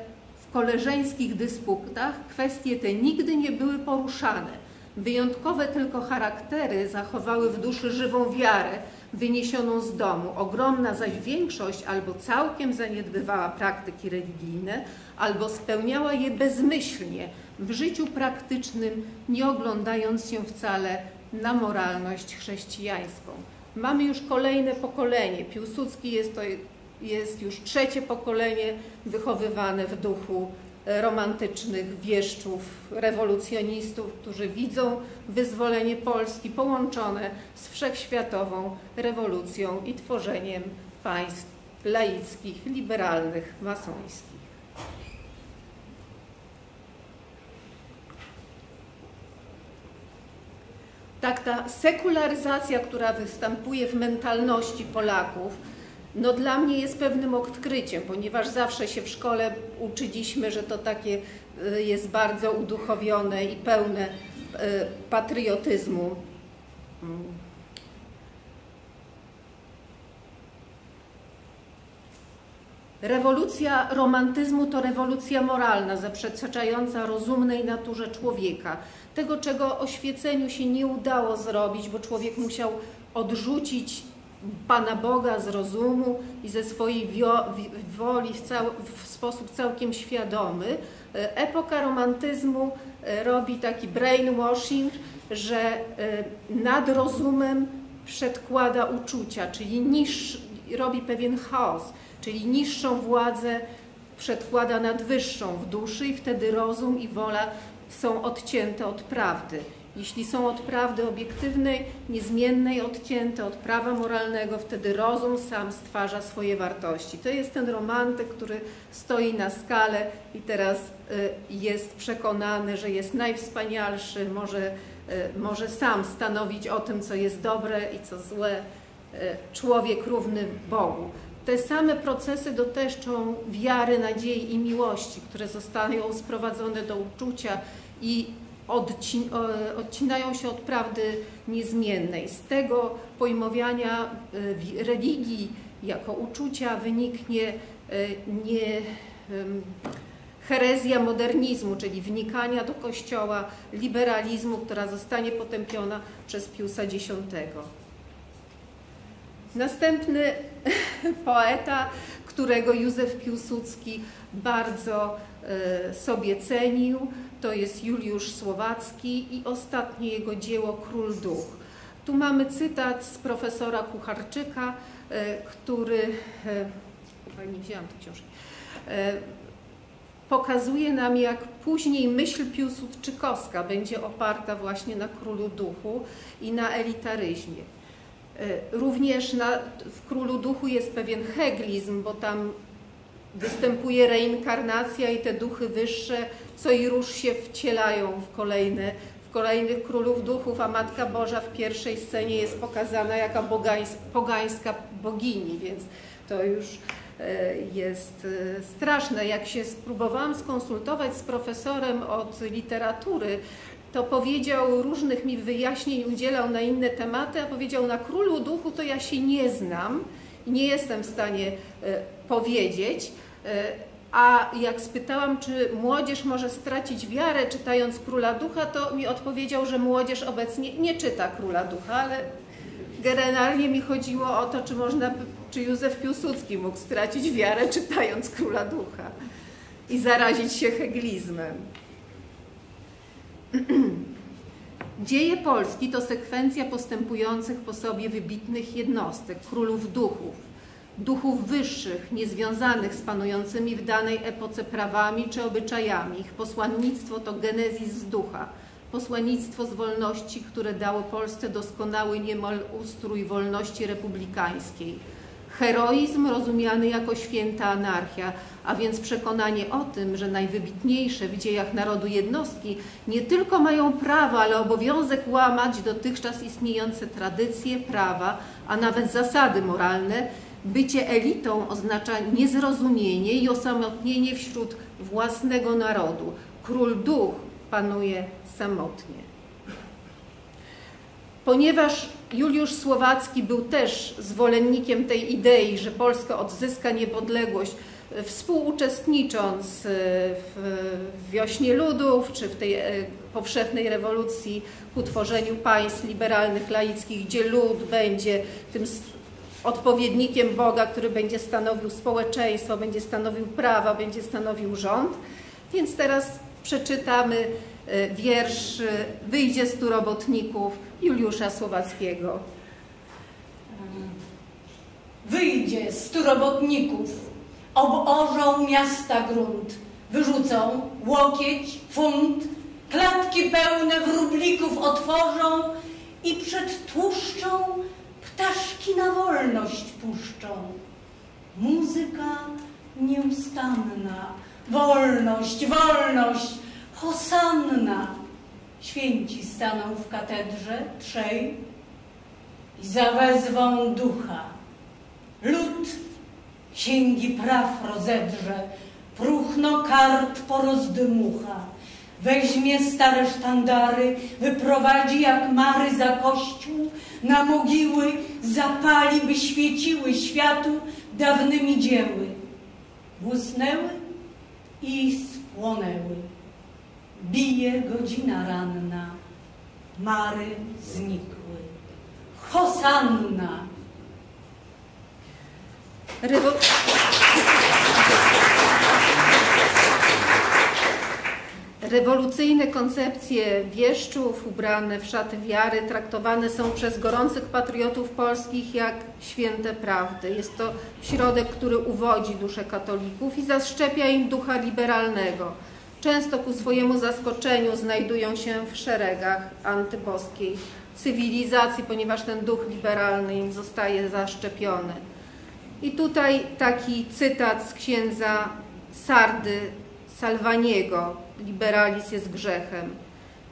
koleżeńskich dysputach kwestie te nigdy nie były poruszane. Wyjątkowe tylko charaktery zachowały w duszy żywą wiarę wyniesioną z domu. Ogromna zaś większość albo całkiem zaniedbywała praktyki religijne, albo spełniała je bezmyślnie, w życiu praktycznym, nie oglądając się wcale na moralność chrześcijańską. Mamy już kolejne pokolenie. Piłsudski jest to jest już trzecie pokolenie wychowywane w duchu romantycznych wieszczów, rewolucjonistów, którzy widzą wyzwolenie Polski połączone z wszechświatową rewolucją i tworzeniem państw laickich, liberalnych, masońskich. tak ta sekularyzacja, która występuje w mentalności Polaków, no dla mnie jest pewnym odkryciem, ponieważ zawsze się w szkole uczyliśmy, że to takie y, jest bardzo uduchowione i pełne y, patriotyzmu. Rewolucja romantyzmu to rewolucja moralna, zaprzeczająca rozumnej naturze człowieka tego, czego oświeceniu się nie udało zrobić, bo człowiek musiał odrzucić Pana Boga z rozumu i ze swojej woli w, cał, w sposób całkiem świadomy. E, epoka romantyzmu e, robi taki brainwashing, że e, nad rozumem przedkłada uczucia, czyli niż, robi pewien chaos, czyli niższą władzę przedkłada nad wyższą w duszy i wtedy rozum i wola są odcięte od prawdy. Jeśli są od prawdy obiektywnej, niezmiennej, odcięte od prawa moralnego, wtedy rozum sam stwarza swoje wartości. To jest ten romantyk, który stoi na skale i teraz y, jest przekonany, że jest najwspanialszy, może, y, może sam stanowić o tym, co jest dobre i co złe. Y, człowiek równy Bogu. te same procesy dotyczą wiary, nadziei i miłości, które zostają sprowadzone do uczucia i odcin odcinają się od prawdy niezmiennej. Z tego pojmowania religii jako uczucia wyniknie nie herezja modernizmu, czyli wnikania do Kościoła, liberalizmu, która zostanie potępiona przez Piusa X. Następny poeta, którego Józef Piłsudski bardzo e, sobie cenił, to jest Juliusz Słowacki i ostatnie jego dzieło Król Duch. Tu mamy cytat z profesora Kucharczyka, e, który, e, nie wzięłam tej książki, pokazuje nam, jak później myśl piłsudczykowska będzie oparta właśnie na Królu Duchu i na elitaryzmie. E, również na, w Królu Duchu jest pewien heglizm, bo tam występuje reinkarnacja i te duchy wyższe co i róż się wcielają w kolejne, w kolejnych królów duchów, a Matka Boża w pierwszej scenie jest pokazana jako pogańska bogini, więc to już e, jest e, straszne. Jak się spróbowałam skonsultować z profesorem od literatury, to powiedział, różnych mi wyjaśnień udzielał na inne tematy, a powiedział, na Królu Duchu to ja się nie znam nie jestem w stanie e, powiedzieć, a jak spytałam, czy młodzież może stracić wiarę czytając Króla Ducha, to mi odpowiedział, że młodzież obecnie nie czyta Króla Ducha, ale generalnie mi chodziło o to, czy można, czy Józef Piłsudski mógł stracić wiarę czytając Króla Ducha i zarazić się heglizmem. Dzieje Polski to sekwencja postępujących po sobie wybitnych jednostek, królów duchów, duchów wyższych, niezwiązanych z panującymi w danej epoce prawami czy obyczajami. Ich posłannictwo to genezis z ducha, posłannictwo z wolności, które dało Polsce doskonały niemal ustrój wolności republikańskiej Heroizm rozumiany jako święta anarchia, a więc przekonanie o tym, że najwybitniejsze w dziejach narodu jednostki nie tylko mają prawo, ale obowiązek łamać dotychczas istniejące tradycje, prawa, a nawet zasady moralne, bycie elitą oznacza niezrozumienie i osamotnienie wśród własnego narodu. Król duch panuje samotnie. Ponieważ Juliusz Słowacki był też zwolennikiem tej idei, że Polska odzyska niepodległość, współuczestnicząc e, w wiośnie ludów czy w tej e, powszechnej rewolucji ku tworzeniu państw liberalnych, laickich, gdzie lud będzie tym odpowiednikiem Boga, który będzie stanowił społeczeństwo, będzie stanowił prawa, będzie stanowił rząd. Więc teraz przeczytamy e, wiersz Wyjdzie stu robotników Juliusza Słowackiego. Wyjdzie stu robotników, oborzą miasta grunt, wyrzucą łokieć, funt, klatki pełne wróblików otworzą i przed tłuszczą ptaszki na wolność puszczą. Muzyka nieustanna, wolność, wolność, hosanna Święci staną w katedrze trzej i zawezwą ducha. Lud księgi praw rozedrze, próchno kart porozdmucha. Weźmie stare sztandary, wyprowadzi jak mary za kościół, na mogiły zapali, by świeciły światu dawnymi dzieły. Błysnęły i spłonęły. Bije godzina ranna, mary znikły. Hosanna! Rewo Rewolucyjne koncepcje wieszczów ubrane w szaty wiary traktowane są przez gorących patriotów polskich jak święte prawdy. Jest to środek, który uwodzi duszę katolików i zaszczepia im ducha liberalnego często ku swojemu zaskoczeniu znajdują się w szeregach antyboskiej cywilizacji, ponieważ ten duch liberalny im zostaje zaszczepiony. I tutaj taki cytat z księdza Sardy Salvaniego. Liberalizm jest grzechem.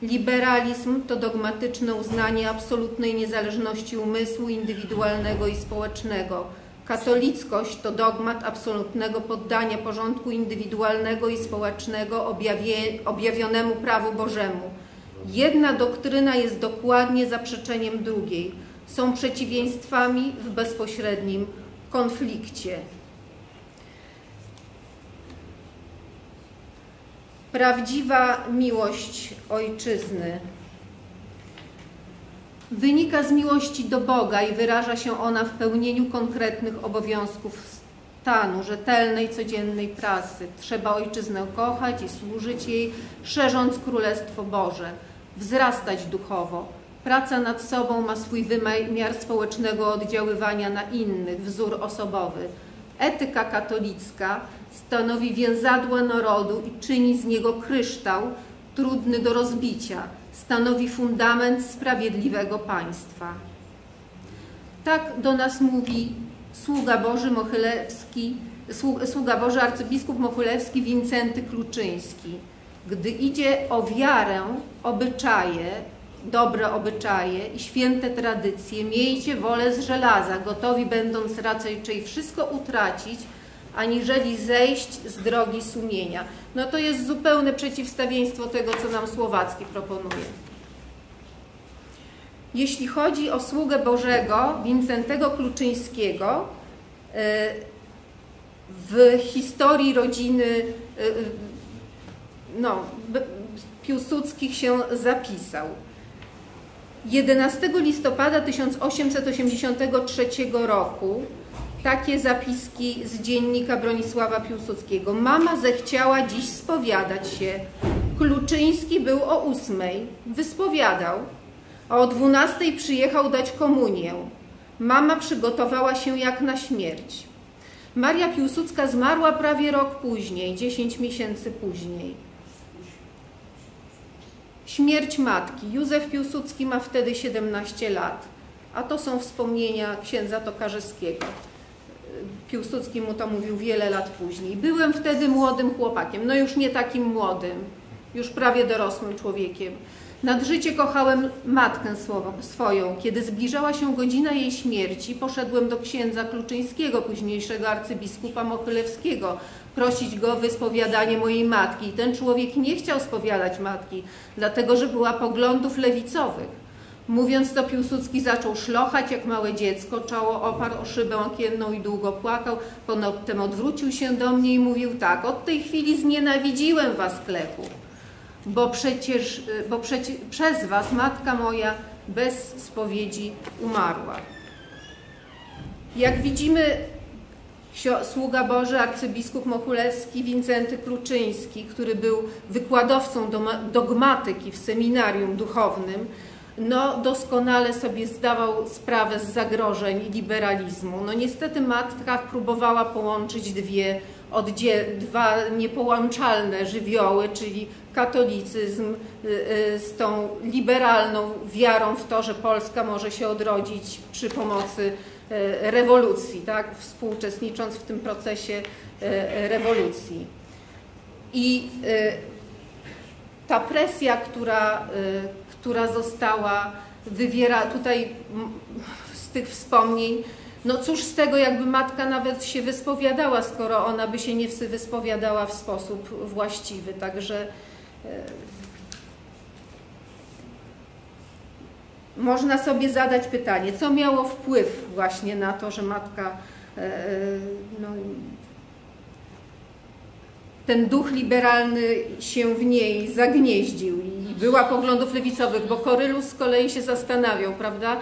Liberalizm to dogmatyczne uznanie absolutnej niezależności umysłu indywidualnego i społecznego, Katolickość to dogmat absolutnego poddania porządku indywidualnego i społecznego objawie, objawionemu prawu Bożemu. Jedna doktryna jest dokładnie zaprzeczeniem drugiej. Są przeciwieństwami w bezpośrednim konflikcie. Prawdziwa miłość ojczyzny wynika z miłości do Boga i wyraża się ona w pełnieniu konkretnych obowiązków stanu, rzetelnej, codziennej pracy. Trzeba ojczyznę kochać i służyć jej, szerząc Królestwo Boże, wzrastać duchowo. Praca nad sobą ma swój wymiar społecznego oddziaływania na innych, wzór osobowy. Etyka katolicka stanowi więzadło narodu i czyni z niego kryształ trudny do rozbicia – stanowi fundament sprawiedliwego państwa. Tak do nas mówi sługa Boży Mochylewski, sługa Boży arcybiskup Mochylewski Wincenty Kluczyński. Gdy idzie o wiarę, obyczaje, dobre obyczaje i święte tradycje, miejcie wolę z żelaza, gotowi będąc raczej wszystko utracić, aniżeli zejść z drogi sumienia. No to jest zupełne przeciwstawieństwo tego, co nam Słowacki proponuje. Jeśli chodzi o sługę Bożego Wincentego Kluczyńskiego, e, w historii rodziny e, no, Piłsudskich się zapisał. 11 listopada 1883 roku takie zapiski z dziennika Bronisława Piłsudskiego. Mama zechciała dziś spowiadać się. Kluczyński był o ósmej, wyspowiadał, a o dwunastej przyjechał dać komunię. Mama przygotowała się jak na śmierć. Maria Piłsudska zmarła prawie rok później, dziesięć miesięcy później. Śmierć matki. Józef Piłsudski ma wtedy 17 lat, a to są wspomnienia księdza Tokarzyskiego. Piłsudski mu to mówił wiele lat później. Byłem wtedy młodym chłopakiem, no już nie takim młodym, już prawie dorosłym człowiekiem. Nad życie kochałem matkę swoją. Kiedy zbliżała się godzina jej śmierci, poszedłem do księdza Kluczyńskiego, późniejszego arcybiskupa Mochylewskiego, prosić go o wyspowiadanie mojej matki. I ten człowiek nie chciał spowiadać matki, dlatego że była poglądów lewicowych. Mówiąc to, Piłsudski zaczął szlochać jak małe dziecko, czoło oparł o szybę okienną i długo płakał. Potem odwrócił się do mnie i mówił tak, od tej chwili znienawidziłem was, klepu, bo przecież, bo przez was matka moja bez spowiedzi umarła. Jak widzimy, sługa Boży, arcybiskup Mochulewski, Wincenty Kluczyński, który był wykładowcą dogmatyki w seminarium duchownym, no, doskonale sobie zdawał sprawę z zagrożeń liberalizmu. No niestety matka próbowała połączyć dwie, dwa niepołączalne żywioły, czyli katolicyzm y, y, z tą liberalną wiarą w to, że Polska może się odrodzić przy pomocy rewolucji, tak? współuczestnicząc w tym procesie rewolucji. I ta presja, która która została wywiera tutaj z tych wspomnień. No cóż z tego, jakby matka nawet się wyspowiadała, skoro ona by się nie wyspowiadała w sposób właściwy. Także można sobie zadać pytanie, co miało wpływ właśnie na to, że matka e, e, no, ten duch liberalny się w niej zagnieździł i była poglądów lewicowych, bo Korylus z kolei się zastanawiał, prawda?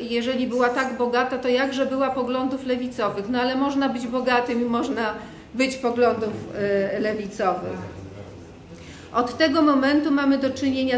Jeżeli była tak bogata, to jakże była poglądów lewicowych? No ale można być bogatym i można być poglądów e, lewicowych. Od tego momentu mamy do czynienia,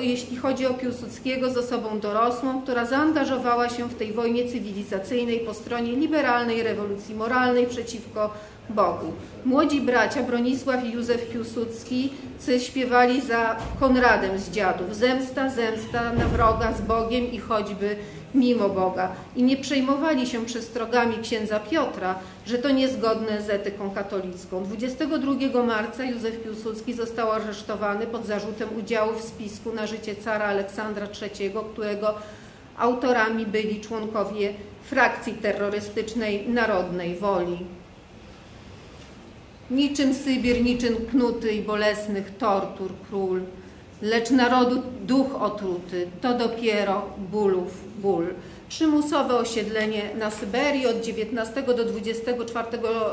jeśli chodzi o Piłsudskiego, z osobą dorosłą, która zaangażowała się w tej wojnie cywilizacyjnej po stronie liberalnej rewolucji moralnej przeciwko Bogu. Młodzi bracia Bronisław i Józef Piłsudski śpiewali za Konradem z dziadów. Zemsta, zemsta na wroga z Bogiem i choćby mimo Boga. I nie przejmowali się przestrogami księdza Piotra, że to niezgodne z etyką katolicką. 22 marca Józef Piłsudski został aresztowany pod zarzutem udziału w spisku na życie cara Aleksandra III, którego Autorami byli członkowie frakcji terrorystycznej Narodnej Woli. Niczym Sybir, niczym knuty i bolesnych tortur król, lecz narodu duch otruty, to dopiero bólów ból. Przymusowe osiedlenie na Syberii od 19 do 24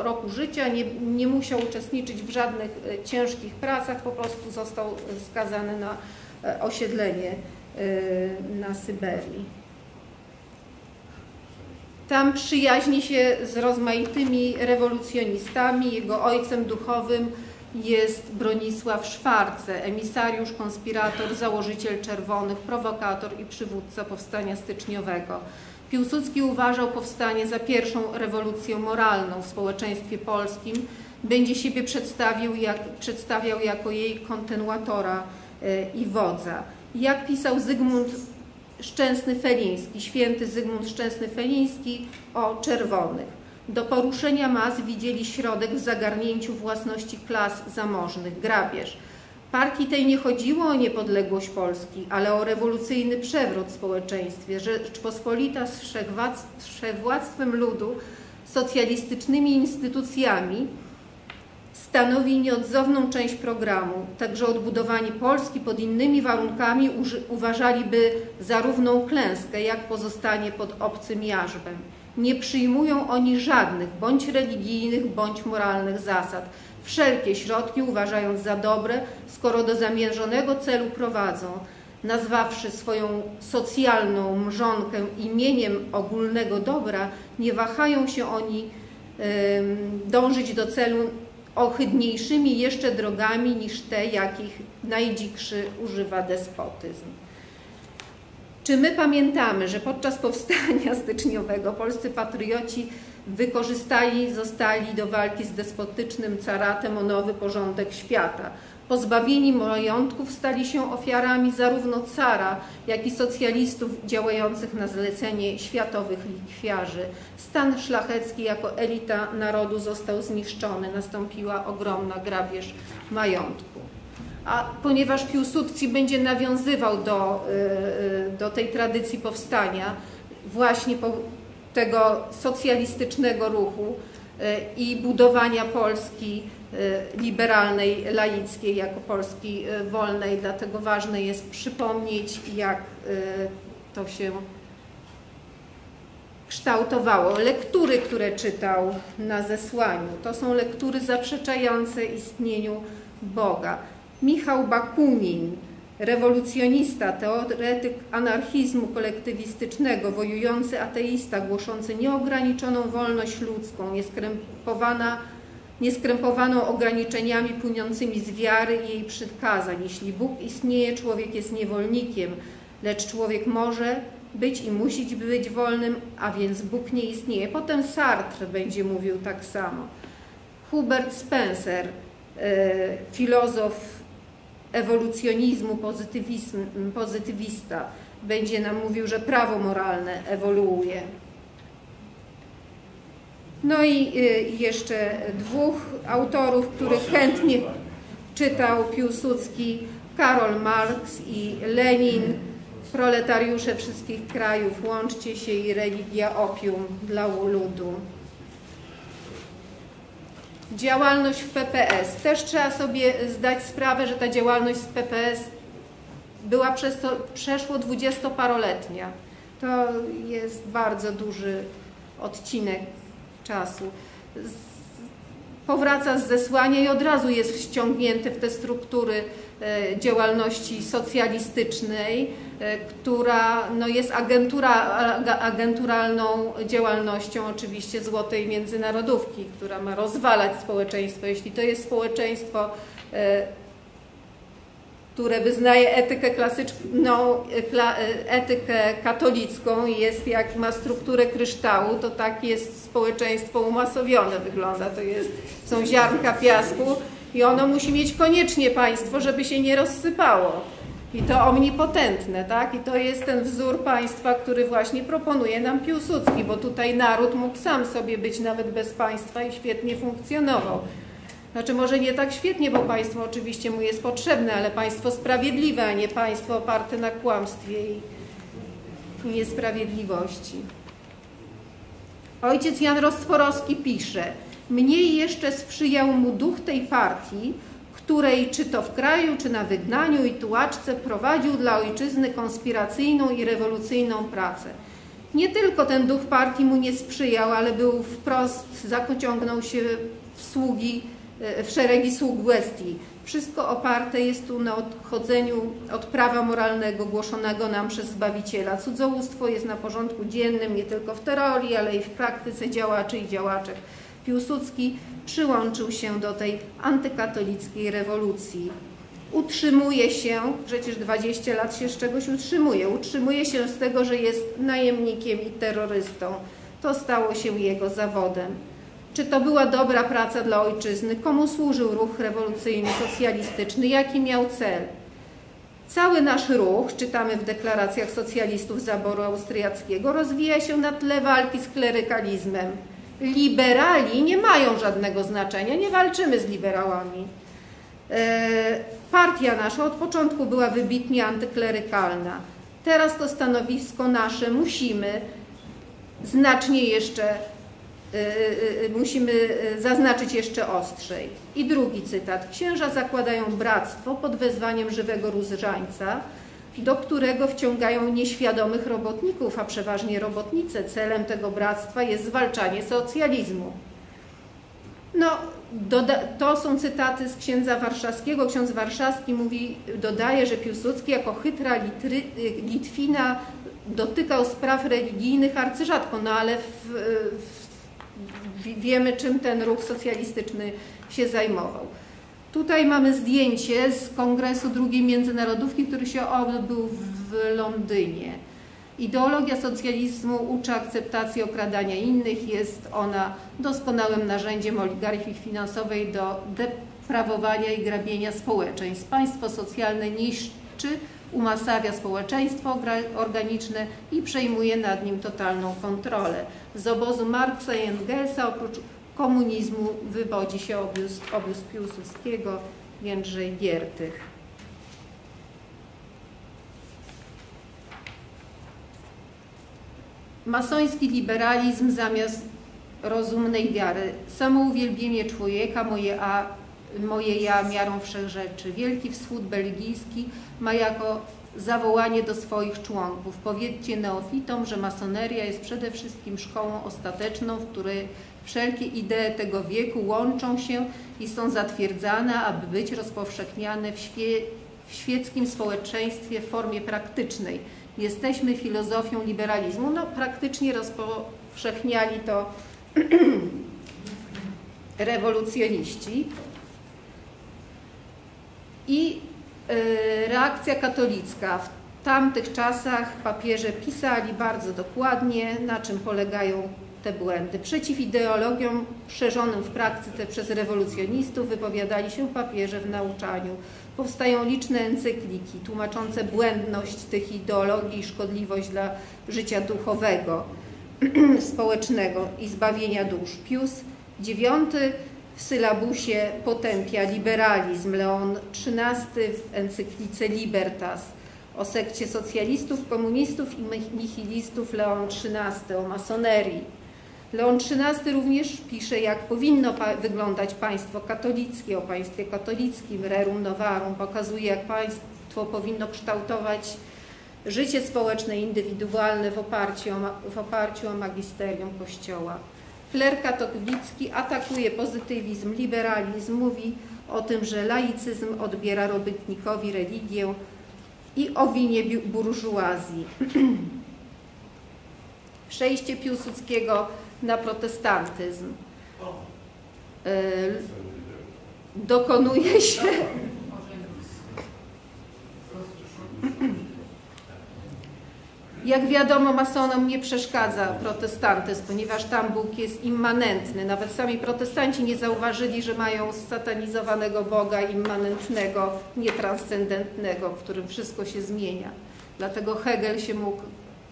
roku życia, nie, nie musiał uczestniczyć w żadnych e, ciężkich pracach, po prostu został skazany na e, osiedlenie e, na Syberii. Tam przyjaźni się z rozmaitymi rewolucjonistami. Jego ojcem duchowym jest Bronisław Szwarce, emisariusz, konspirator, założyciel Czerwonych, prowokator i przywódca powstania styczniowego. Piłsudski uważał powstanie za pierwszą rewolucję moralną w społeczeństwie polskim. Będzie siebie przedstawił jak, przedstawiał jako jej kontynuatora e, i wodza. Jak pisał Zygmunt Szczęsny-Feliński, święty Zygmunt Szczęsny-Feliński o czerwonych. Do poruszenia mas widzieli środek w zagarnięciu własności klas zamożnych, grabież. Partii tej nie chodziło o niepodległość Polski, ale o rewolucyjny przewrót w społeczeństwie. Rzeczpospolita z wszechwładztwem ludu, socjalistycznymi instytucjami stanowi nieodzowną część programu. Także odbudowanie Polski pod innymi warunkami uważaliby za równą klęskę, jak pozostanie pod obcym jarzmem. Nie przyjmują oni żadnych, bądź religijnych, bądź moralnych zasad. Wszelkie środki uważając za dobre, skoro do zamierzonego celu prowadzą, nazwawszy swoją socjalną mrzonkę imieniem ogólnego dobra, nie wahają się oni dążyć do celu ohydniejszymi jeszcze drogami niż te, jakich najdzikszy używa despotyzm. Czy my pamiętamy, że podczas powstania styczniowego polscy patrioci wykorzystali, zostali do walki z despotycznym caratem o nowy porządek świata? Pozbawieni majątków stali się ofiarami zarówno cara, jak i socjalistów działających na zlecenie światowych likwiarzy. Stan szlachecki jako elita narodu został zniszczony, nastąpiła ogromna grabież majątku. A ponieważ Piłsudski będzie nawiązywał do, y, y, do tej tradycji powstania, właśnie tego socjalistycznego ruchu y, i budowania Polski liberalnej, laickiej, jako Polski wolnej, dlatego ważne jest przypomnieć, jak to się kształtowało. Lektury, które czytał na zesłaniu, to są lektury zaprzeczające istnieniu Boga. Michał Bakunin, rewolucjonista, teoretyk anarchizmu kolektywistycznego, wojujący ateista, głoszący nieograniczoną wolność ludzką, nieskrępowana, nieskrępowaną ograniczeniami płynącymi z wiary i jej przykazań. Jeśli Bóg istnieje, człowiek jest niewolnikiem, lecz człowiek może być i musi być wolnym, a więc Bóg nie istnieje. Potem Sartre będzie mówił tak samo. Hubert Spencer, e, filozof ewolucjonizmu, pozytywista będzie nam mówił, że prawo moralne ewoluuje. No i y, jeszcze dwóch autorów, których chętnie czytał Piłsudski, Karol Marx i Lenin, proletariusze wszystkich krajów, łączcie się i religia opium dla ludu. Działalność w PPS. Też trzeba sobie zdać sprawę, że ta działalność z PPS była przez to przeszło dwudziestoparoletnia. To jest bardzo duży odcinek czasu. Powraca z zesłania i od razu jest wciągnięty w te struktury działalności socjalistycznej, e, która no, jest agentura, agenturalną działalnością oczywiście Złotej Międzynarodówki, która ma rozwalać społeczeństwo. Jeśli to jest społeczeństwo e, które wyznaje etykę klasyczną, etykę katolicką, jest jak ma strukturę kryształu, to tak jest społeczeństwo umasowione wygląda. To jest, są ziarnka piasku i ono musi mieć koniecznie państwo, żeby się nie rozsypało. I to omnipotentne, tak? I to jest ten wzór państwa, który właśnie proponuje nam Piłsudski, bo tutaj naród mógł sam sobie być nawet bez państwa i świetnie funkcjonował. Znaczy może nie tak świetnie, bo państwo oczywiście mu jest potrzebne, ale państwo sprawiedliwe, a nie państwo oparte na kłamstwie i niesprawiedliwości. Ojciec Jan Rostworowski pisze, mniej jeszcze sprzyjał mu duch tej partii, której czy to w kraju, czy na wygnaniu i tułaczce prowadził dla ojczyzny konspiracyjną i rewolucyjną pracę. Nie tylko ten duch partii mu nie sprzyjał, ale był wprost, zapociągnął się w sługi, w szeregi sług bestii. Wszystko oparte jest tu na odchodzeniu od prawa moralnego głoszonego nam przez Zbawiciela. Cudzołóstwo jest na porządku dziennym nie tylko w teorii, ale i w praktyce działaczy i działaczek. Piłsudski przyłączył się do tej antykatolickiej rewolucji. Utrzymuje się, przecież 20 lat się z czegoś utrzymuje, utrzymuje się z tego, że jest najemnikiem i terrorystą. To stało się jego zawodem. Czy to była dobra praca dla ojczyzny? Komu służył ruch rewolucyjny, socjalistyczny? Jaki miał cel? Cały nasz ruch, czytamy w deklaracjach socjalistów zaboru austriackiego, rozwija się na tle walki z klerykalizmem. Liberali nie mają żadnego znaczenia, nie walczymy z liberałami. Partia nasza od początku była wybitnie antyklerykalna. Teraz to stanowisko nasze musimy znacznie jeszcze musimy zaznaczyć jeszcze ostrzej. I drugi cytat. Księża zakładają bractwo pod wezwaniem żywego różańca, do którego wciągają nieświadomych robotników, a przeważnie robotnice. Celem tego bractwa jest zwalczanie socjalizmu. No, to są cytaty z księdza warszawskiego. Ksiądz warszawski mówi, dodaje, że Piłsudski jako chytra Litry, Litwina dotykał spraw religijnych arcyrzadko, no ale w, w, wiemy, czym ten ruch socjalistyczny się zajmował. Tutaj mamy zdjęcie z kongresu drugiej międzynarodówki, który się odbył w Londynie. Ideologia socjalizmu uczy akceptacji okradania innych, jest ona doskonałym narzędziem oligarchii finansowej do deprawowania i grabienia społeczeństw. Państwo socjalne niszczy, umasawia społeczeństwo organiczne i przejmuje nad nim totalną kontrolę. Z obozu Marksa i Engelsa oprócz komunizmu wywodzi się obóz, obóz Piłsudskiego, Jędrzej Giertych. Masoński liberalizm zamiast rozumnej wiary. Samouwielbienie człowieka, moje, a, moje ja miarą wszechrzeczy. Wielki Wschód belgijski ma jako zawołanie do swoich członków. Powiedzcie neofitom, że masoneria jest przede wszystkim szkołą ostateczną, w której wszelkie idee tego wieku łączą się i są zatwierdzane, aby być rozpowszechniane w, świe w świeckim społeczeństwie w formie praktycznej jesteśmy filozofią liberalizmu. No, praktycznie rozpowszechniali to rewolucjoniści. I y, reakcja katolicka. W tamtych czasach papieże pisali bardzo dokładnie, na czym polegają te błędy. Przeciw ideologiom szerzonym w praktyce przez rewolucjonistów wypowiadali się papieże w nauczaniu. Powstają liczne encykliki tłumaczące błędność tych ideologii i szkodliwość dla życia duchowego, społecznego i zbawienia dusz. Pius IX w sylabusie potępia liberalizm, Leon XIII w encyklice Libertas, o sekcie socjalistów, komunistów i nihilistów Leon XIII, o masonerii. Leon XIII również pisze, jak powinno wyglądać państwo katolickie, o państwie katolickim, rerum novarum, pokazuje, jak państwo powinno kształtować życie społeczne, indywidualne w oparciu o, w oparciu o magisterium Kościoła. Kler katolicki atakuje pozytywizm, liberalizm, mówi o tym, że laicyzm odbiera robotnikowi religię i o winie burżuazji. Przejście Piłsudskiego na protestantyzm. E, dokonuje się Jak wiadomo, masonom nie przeszkadza protestantyzm, ponieważ tam Bóg jest immanentny. Nawet sami protestanci nie zauważyli, że mają satanizowanego Boga immanentnego, nietranscendentnego, w którym wszystko się zmienia. Dlatego Hegel się mógł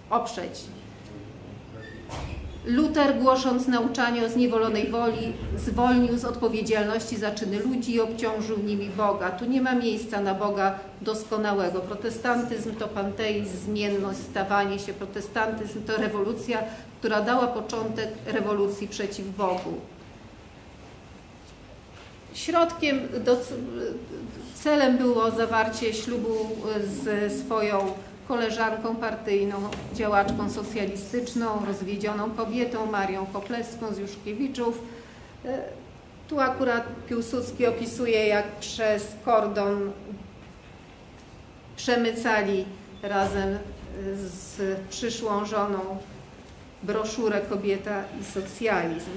oprzeć Luter, głosząc nauczanie o zniewolonej woli, zwolnił z odpowiedzialności za czyny ludzi i obciążył nimi Boga. Tu nie ma miejsca na Boga doskonałego. Protestantyzm to panteizm, zmienność, stawanie się. Protestantyzm to rewolucja, która dała początek rewolucji przeciw Bogu. Środkiem, do, celem było zawarcie ślubu ze swoją koleżanką partyjną, działaczką socjalistyczną, rozwiedzioną kobietą, Marią Koplewską z Juszkiewiczów. E, tu akurat Piłsudski opisuje, jak przez kordon przemycali razem z przyszłą żoną broszurę Kobieta i socjalizm.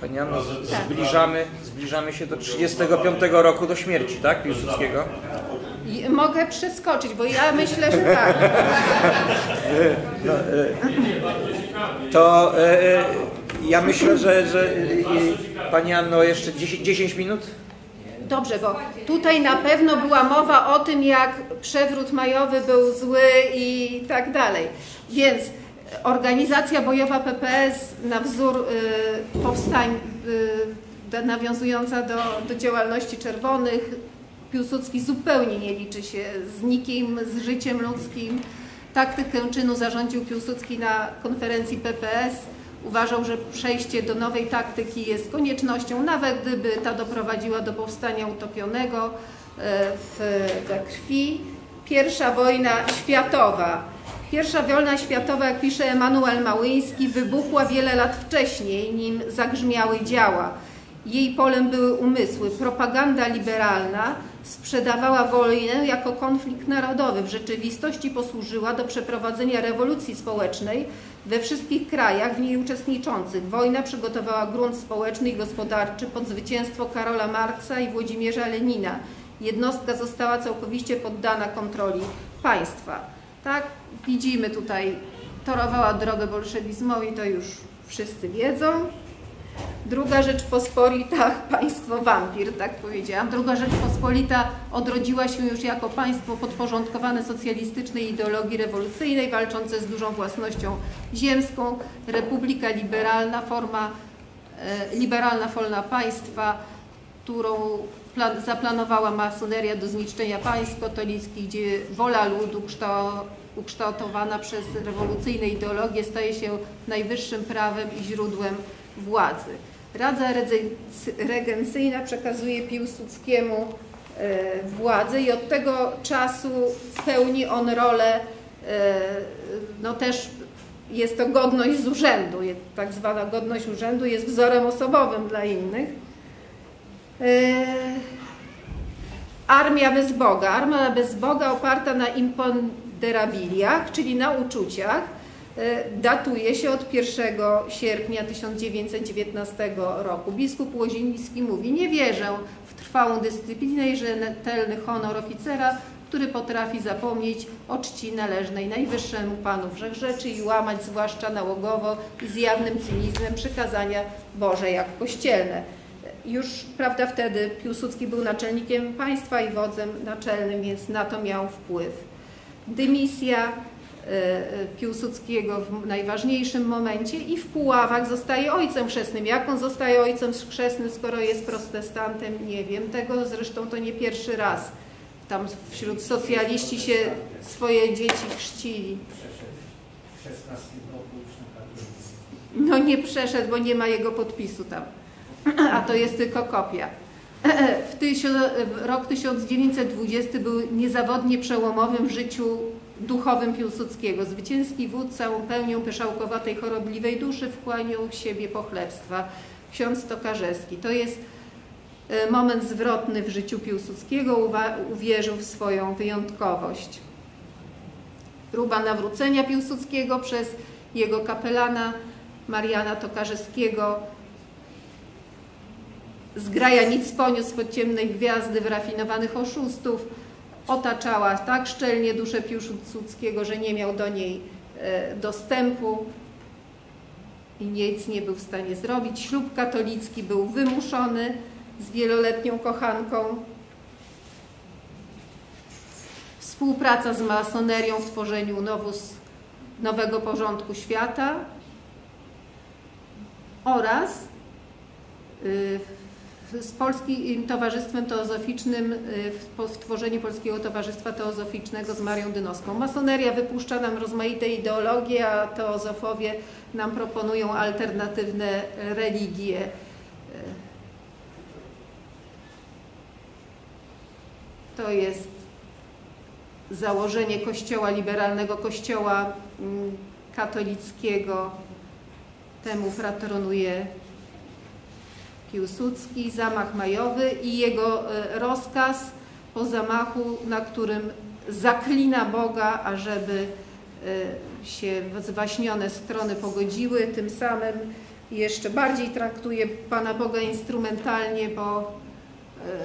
Pani Anno, zbliżamy, zbliżamy się do 35 roku do śmierci, tak, Piłsudskiego? Mogę przeskoczyć, bo ja myślę, że tak. No, e, to e, e, ja myślę, że, że Pani Anno jeszcze 10, 10 minut? Dobrze, bo tutaj na pewno była mowa o tym, jak przewrót majowy był zły i tak dalej. Więc organizacja bojowa PPS na wzór y, powstań y, nawiązująca do, do działalności czerwonych, Piłsudski zupełnie nie liczy się z nikim, z życiem ludzkim. Taktykę czynu zarządził Piłsudski na konferencji PPS. Uważał, że przejście do nowej taktyki jest koniecznością, nawet gdyby ta doprowadziła do powstania utopionego e, w, we krwi. Pierwsza wojna światowa. Pierwsza wojna światowa, jak pisze Emanuel Małyński, wybuchła wiele lat wcześniej, nim zagrzmiały działa. Jej polem były umysły. Propaganda liberalna sprzedawała wojnę jako konflikt narodowy. W rzeczywistości posłużyła do przeprowadzenia rewolucji społecznej we wszystkich krajach w niej uczestniczących. Wojna przygotowała grunt społeczny i gospodarczy pod zwycięstwo Karola Marksa i Włodzimierza Lenina. Jednostka została całkowicie poddana kontroli państwa. Tak, widzimy tutaj, torowała drogę bolszewizmowi, to już wszyscy wiedzą. Druga Rzeczpospolita, państwo wampir, tak powiedziałam. Druga Rzeczpospolita odrodziła się już jako państwo podporządkowane socjalistycznej ideologii rewolucyjnej, walczące z dużą własnością ziemską. Republika liberalna, forma e, liberalna forma państwa, którą plan, zaplanowała masoneria do zniszczenia państw katolickich, gdzie wola ludu ukształtowana przez rewolucyjne ideologie staje się najwyższym prawem i źródłem władzy. Radza regencyjna przekazuje Piłsudskiemu e, władzę i od tego czasu pełni on rolę, e, no też jest to godność z urzędu, tak zwana godność urzędu jest wzorem osobowym dla innych. E, armia bez Boga. Armia bez Boga oparta na imponderabiliach, czyli na uczuciach, datuje się od 1 sierpnia 1919 roku. Biskup Łoziński mówi, nie wierzę w trwałą dyscyplinę i rzetelny honor oficera, który potrafi zapomnieć o czci należnej najwyższemu Panu Wszechrzeczy i łamać zwłaszcza nałogowo i z jawnym cynizmem przykazania Boże jak kościelne. Już prawda wtedy Piłsudski był naczelnikiem państwa i wodzem naczelnym, więc na to miał wpływ. Dymisja E, e, Piłsudskiego w najważniejszym momencie i w Puławach zostaje ojcem chrzestnym. Jak on zostaje ojcem chrzestnym, skoro jest protestantem, nie wiem tego, zresztą to nie pierwszy raz. Tam wśród socjaliści się swoje dzieci chrzcili. No nie przeszedł, bo nie ma jego podpisu tam, a to jest tylko kopia. W rok 1920 był niezawodnie przełomowym w życiu duchowym Piłsudskiego. Zwycięski wódz całą pełnią pyszałkowatej, chorobliwej duszy wchłaniał siebie pochlebstwa. Ksiądz Tokarzewski. To jest e, moment zwrotny w życiu Piłsudskiego. Uwierzył w swoją wyjątkowość. Próba nawrócenia Piłsudskiego przez jego kapelana Mariana Tokarzewskiego zgraja nic poniósł pod ciemnej gwiazdy wyrafinowanych oszustów, otaczała tak szczelnie duszę Piłsudskiego, że nie miał do niej e, dostępu i nic nie był w stanie zrobić. Ślub katolicki był wymuszony z wieloletnią kochanką. Współpraca z masonerią w tworzeniu nowus, nowego porządku świata. oraz y, z Polskim Towarzystwem Teozoficznym y, w tworzeniu Polskiego Towarzystwa Teozoficznego z Marią Dynowską. Masoneria wypuszcza nam rozmaite ideologie, a teozofowie nam proponują alternatywne religie. To jest założenie kościoła liberalnego, kościoła mm, katolickiego. Temu patronuje Piłsudski, zamach majowy i jego e, rozkaz po zamachu, na którym zaklina Boga, ażeby e, się zwaśnione strony pogodziły, tym samym jeszcze bardziej traktuje Pana Boga instrumentalnie, bo, e,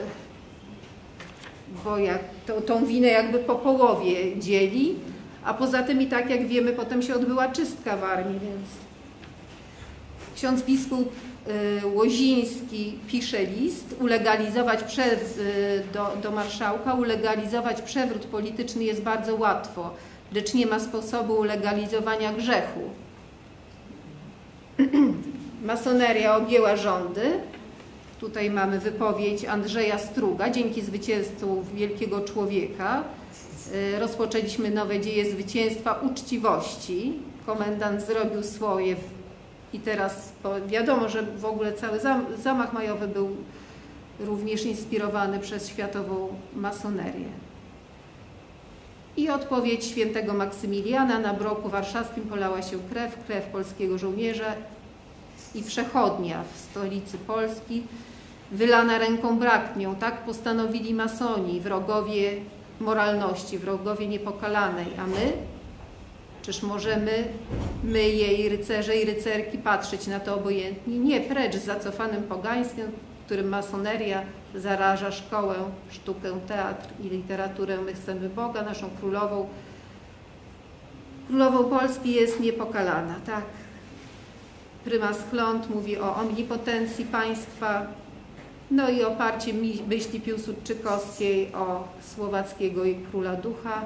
bo jak, to, tą winę jakby po połowie dzieli, a poza tym i tak jak wiemy, potem się odbyła czystka w armii, więc ksiądz biskup Łoziński pisze list, ulegalizować przew, y, do, do marszałka, ulegalizować przewrót polityczny jest bardzo łatwo, lecz nie ma sposobu ulegalizowania grzechu. Masoneria objęła rządy. Tutaj mamy wypowiedź Andrzeja Struga. Dzięki zwycięstwu wielkiego człowieka y, rozpoczęliśmy nowe dzieje zwycięstwa uczciwości. Komendant zrobił swoje i teraz wiadomo, że w ogóle cały zamach majowy był również inspirowany przez światową masonerię. I odpowiedź świętego Maksymiliana na broku warszawskim polała się krew, krew polskiego żołnierza i przechodnia w stolicy Polski, wylana ręką bratnią. Tak postanowili masoni, wrogowie moralności, wrogowie niepokalanej, a my Czyż możemy, my, jej rycerze i rycerki, patrzeć na to obojętnie? Nie, precz z zacofanym pogaństwem, którym masoneria zaraża szkołę, sztukę, teatr i literaturę. My chcemy Boga, naszą królową. Królową Polski jest niepokalana, tak? Prymas Chląd mówi o omnipotencji państwa, no i oparcie myśli Piłsudczykowskiej o Słowackiego i Króla Ducha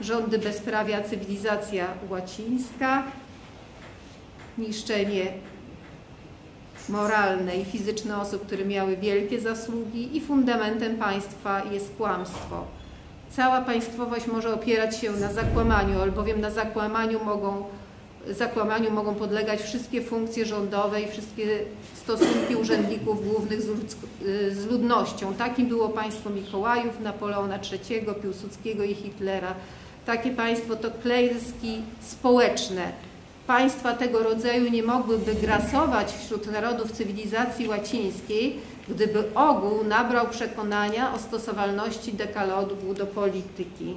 rządy bezprawia, cywilizacja łacińska, niszczenie moralne i fizyczne osób, które miały wielkie zasługi i fundamentem państwa jest kłamstwo. Cała państwowość może opierać się na zakłamaniu, albowiem na zakłamaniu mogą, zakłamaniu mogą podlegać wszystkie funkcje rządowe i wszystkie stosunki urzędników głównych z, ludnością. Takim było państwo Mikołajów, Napoleona III, Piłsudskiego i Hitlera. Takie państwo to klejski społeczne. Państwa tego rodzaju nie mogłyby grasować wśród narodów cywilizacji łacińskiej, gdyby ogół nabrał przekonania o stosowalności dekalogu do polityki.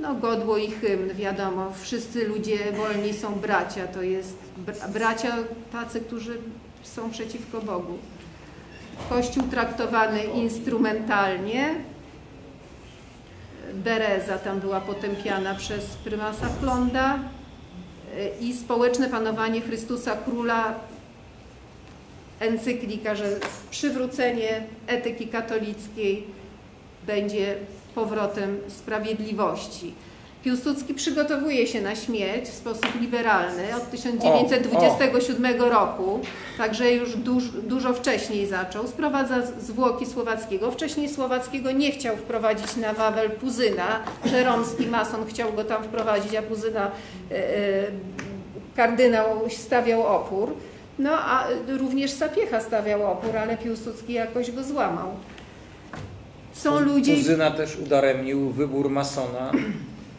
No godło i hymn, wiadomo, wszyscy ludzie wolni są bracia, to jest bracia tacy, którzy są przeciwko Bogu. Kościół traktowany instrumentalnie, Bereza tam była potępiana przez prymasa Chlonda i społeczne panowanie Chrystusa Króla encyklika, że przywrócenie etyki katolickiej będzie powrotem sprawiedliwości. Piłsudski przygotowuje się na śmierć w sposób liberalny od 1927 o, o. roku, także już duż, dużo wcześniej zaczął. Sprowadza zwłoki Słowackiego. Wcześniej Słowackiego nie chciał wprowadzić na Wawel Puzyna. Żeromski mason chciał go tam wprowadzić, a Puzyna e, e, kardynał stawiał opór. No a również Sapiecha stawiał opór, ale Piłsudski jakoś go złamał. Są ludzie... Puzyna też udaremnił wybór masona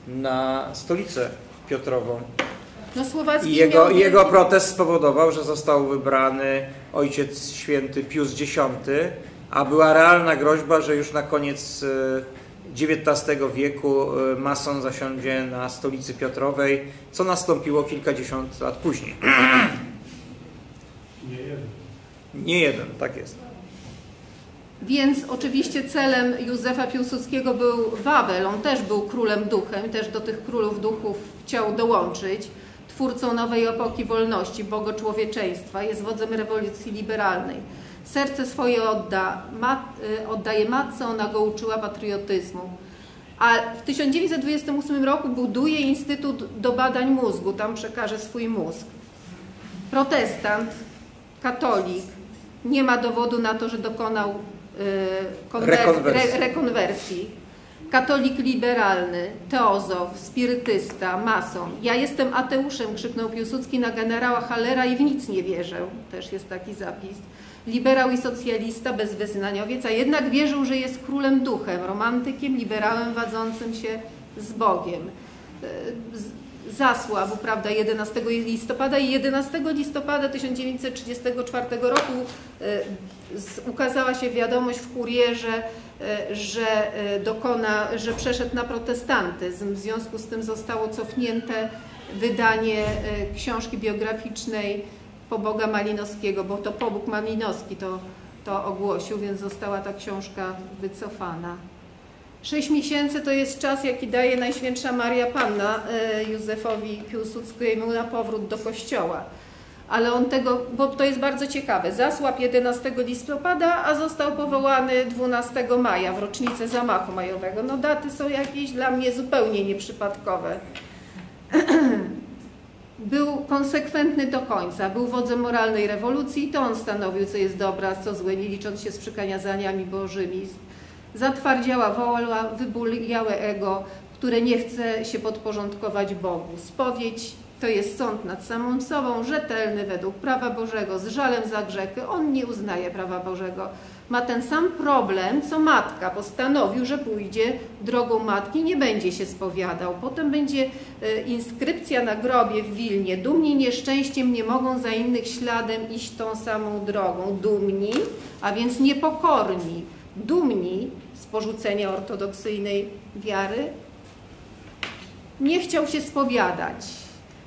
na stolicę Piotrową. No, Słowacki I jego, jego protest spowodował, że został wybrany ojciec święty Pius X, a była realna groźba, że już na koniec XIX e, wieku e, mason zasiądzie na stolicy Piotrowej, co nastąpiło kilkadziesiąt lat później. Nie jeden. Nie jeden, tak jest. Więc oczywiście celem Józefa Piłsudskiego był Wawel. On też był królem duchem, też do tych królów duchów chciał dołączyć. Twórcą nowej epoki wolności, bogoczłowieczeństwa, jest wodzem rewolucji liberalnej. Serce swoje odda, mat, y, oddaje matce, ona go uczyła patriotyzmu. A w 1928 roku buduje Instytut do Badań Mózgu, tam przekaże swój mózg. protestant, katolik, nie ma dowodu na to, że dokonał y, rekonwersji. Re, rekonwersji. Katolik liberalny, teozof, spirytysta, mason. Ja jestem ateuszem, krzyknął Piłsudski na generała Hallera i w nic nie wierzę. Też jest taki zapis. Liberał i socjalista, bezwyznaniowiec, a jednak wierzył, że jest królem duchem, romantykiem, liberałem wadzącym się z Bogiem. Zasłabł, prawda, 11 listopada i 11 listopada 1934 roku ukazała się wiadomość w kurierze, że dokona, że przeszedł na protestantyzm. W związku z tym zostało cofnięte wydanie książki biograficznej Poboga Malinowskiego, bo to Pobóg Malinowski to, to ogłosił, więc została ta książka wycofana. Sześć miesięcy to jest czas, jaki daje Najświętsza Maria Panna Józefowi Piłsudskiemu na powrót do kościoła. Ale on tego, bo to jest bardzo ciekawe, zasłab 11 listopada, a został powołany 12 maja w rocznicę zamachu majowego. No daty są jakieś dla mnie zupełnie nieprzypadkowe. Był konsekwentny do końca, był wodzem moralnej rewolucji i to on stanowił, co jest dobre, a co złe, nie licząc się z przykazaniami bożymi. Zatwardziała wola, wybuliałe ego, które nie chce się podporządkować Bogu. Spowiedź to jest sąd nad samą sobą, rzetelny według prawa Bożego, z żalem za grzechy. On nie uznaje prawa Bożego. Ma ten sam problem, co matka. Postanowił, że pójdzie drogą matki, nie będzie się spowiadał. Potem będzie inskrypcja na grobie w Wilnie. Dumni nieszczęściem nie mogą za innych śladem iść tą samą drogą. Dumni, a więc niepokorni. Dumni z porzucenia ortodoksyjnej wiary. Nie chciał się spowiadać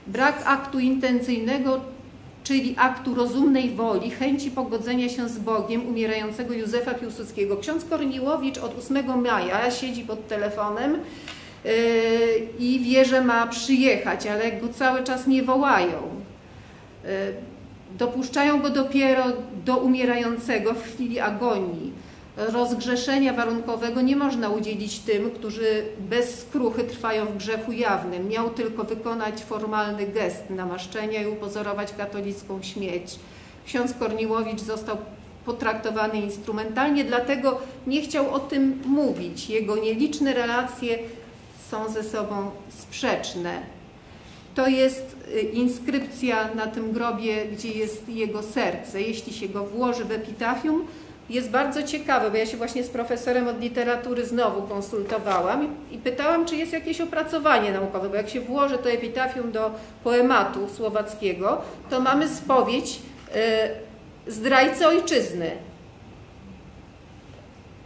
brak aktu intencyjnego, czyli aktu rozumnej woli, chęci pogodzenia się z Bogiem umierającego Józefa Piłsudskiego. Ksiądz Korniłowicz od 8 maja siedzi pod telefonem yy, i wie, że ma przyjechać, ale go cały czas nie wołają. Yy, dopuszczają go dopiero do umierającego w chwili agonii rozgrzeszenia warunkowego nie można udzielić tym, którzy bez skruchy trwają w grzechu jawnym. Miał tylko wykonać formalny gest namaszczenia i upozorować katolicką śmierć. Ksiądz Korniłowicz został potraktowany instrumentalnie, dlatego nie chciał o tym mówić. Jego nieliczne relacje są ze sobą sprzeczne. To jest inskrypcja na tym grobie, gdzie jest jego serce. Jeśli się go włoży w epitafium, jest bardzo ciekawe, bo ja się właśnie z profesorem od literatury znowu konsultowałam i pytałam, czy jest jakieś opracowanie naukowe, bo jak się włoży to epitafium do poematu słowackiego, to mamy spowiedź y, zdrajcy ojczyzny.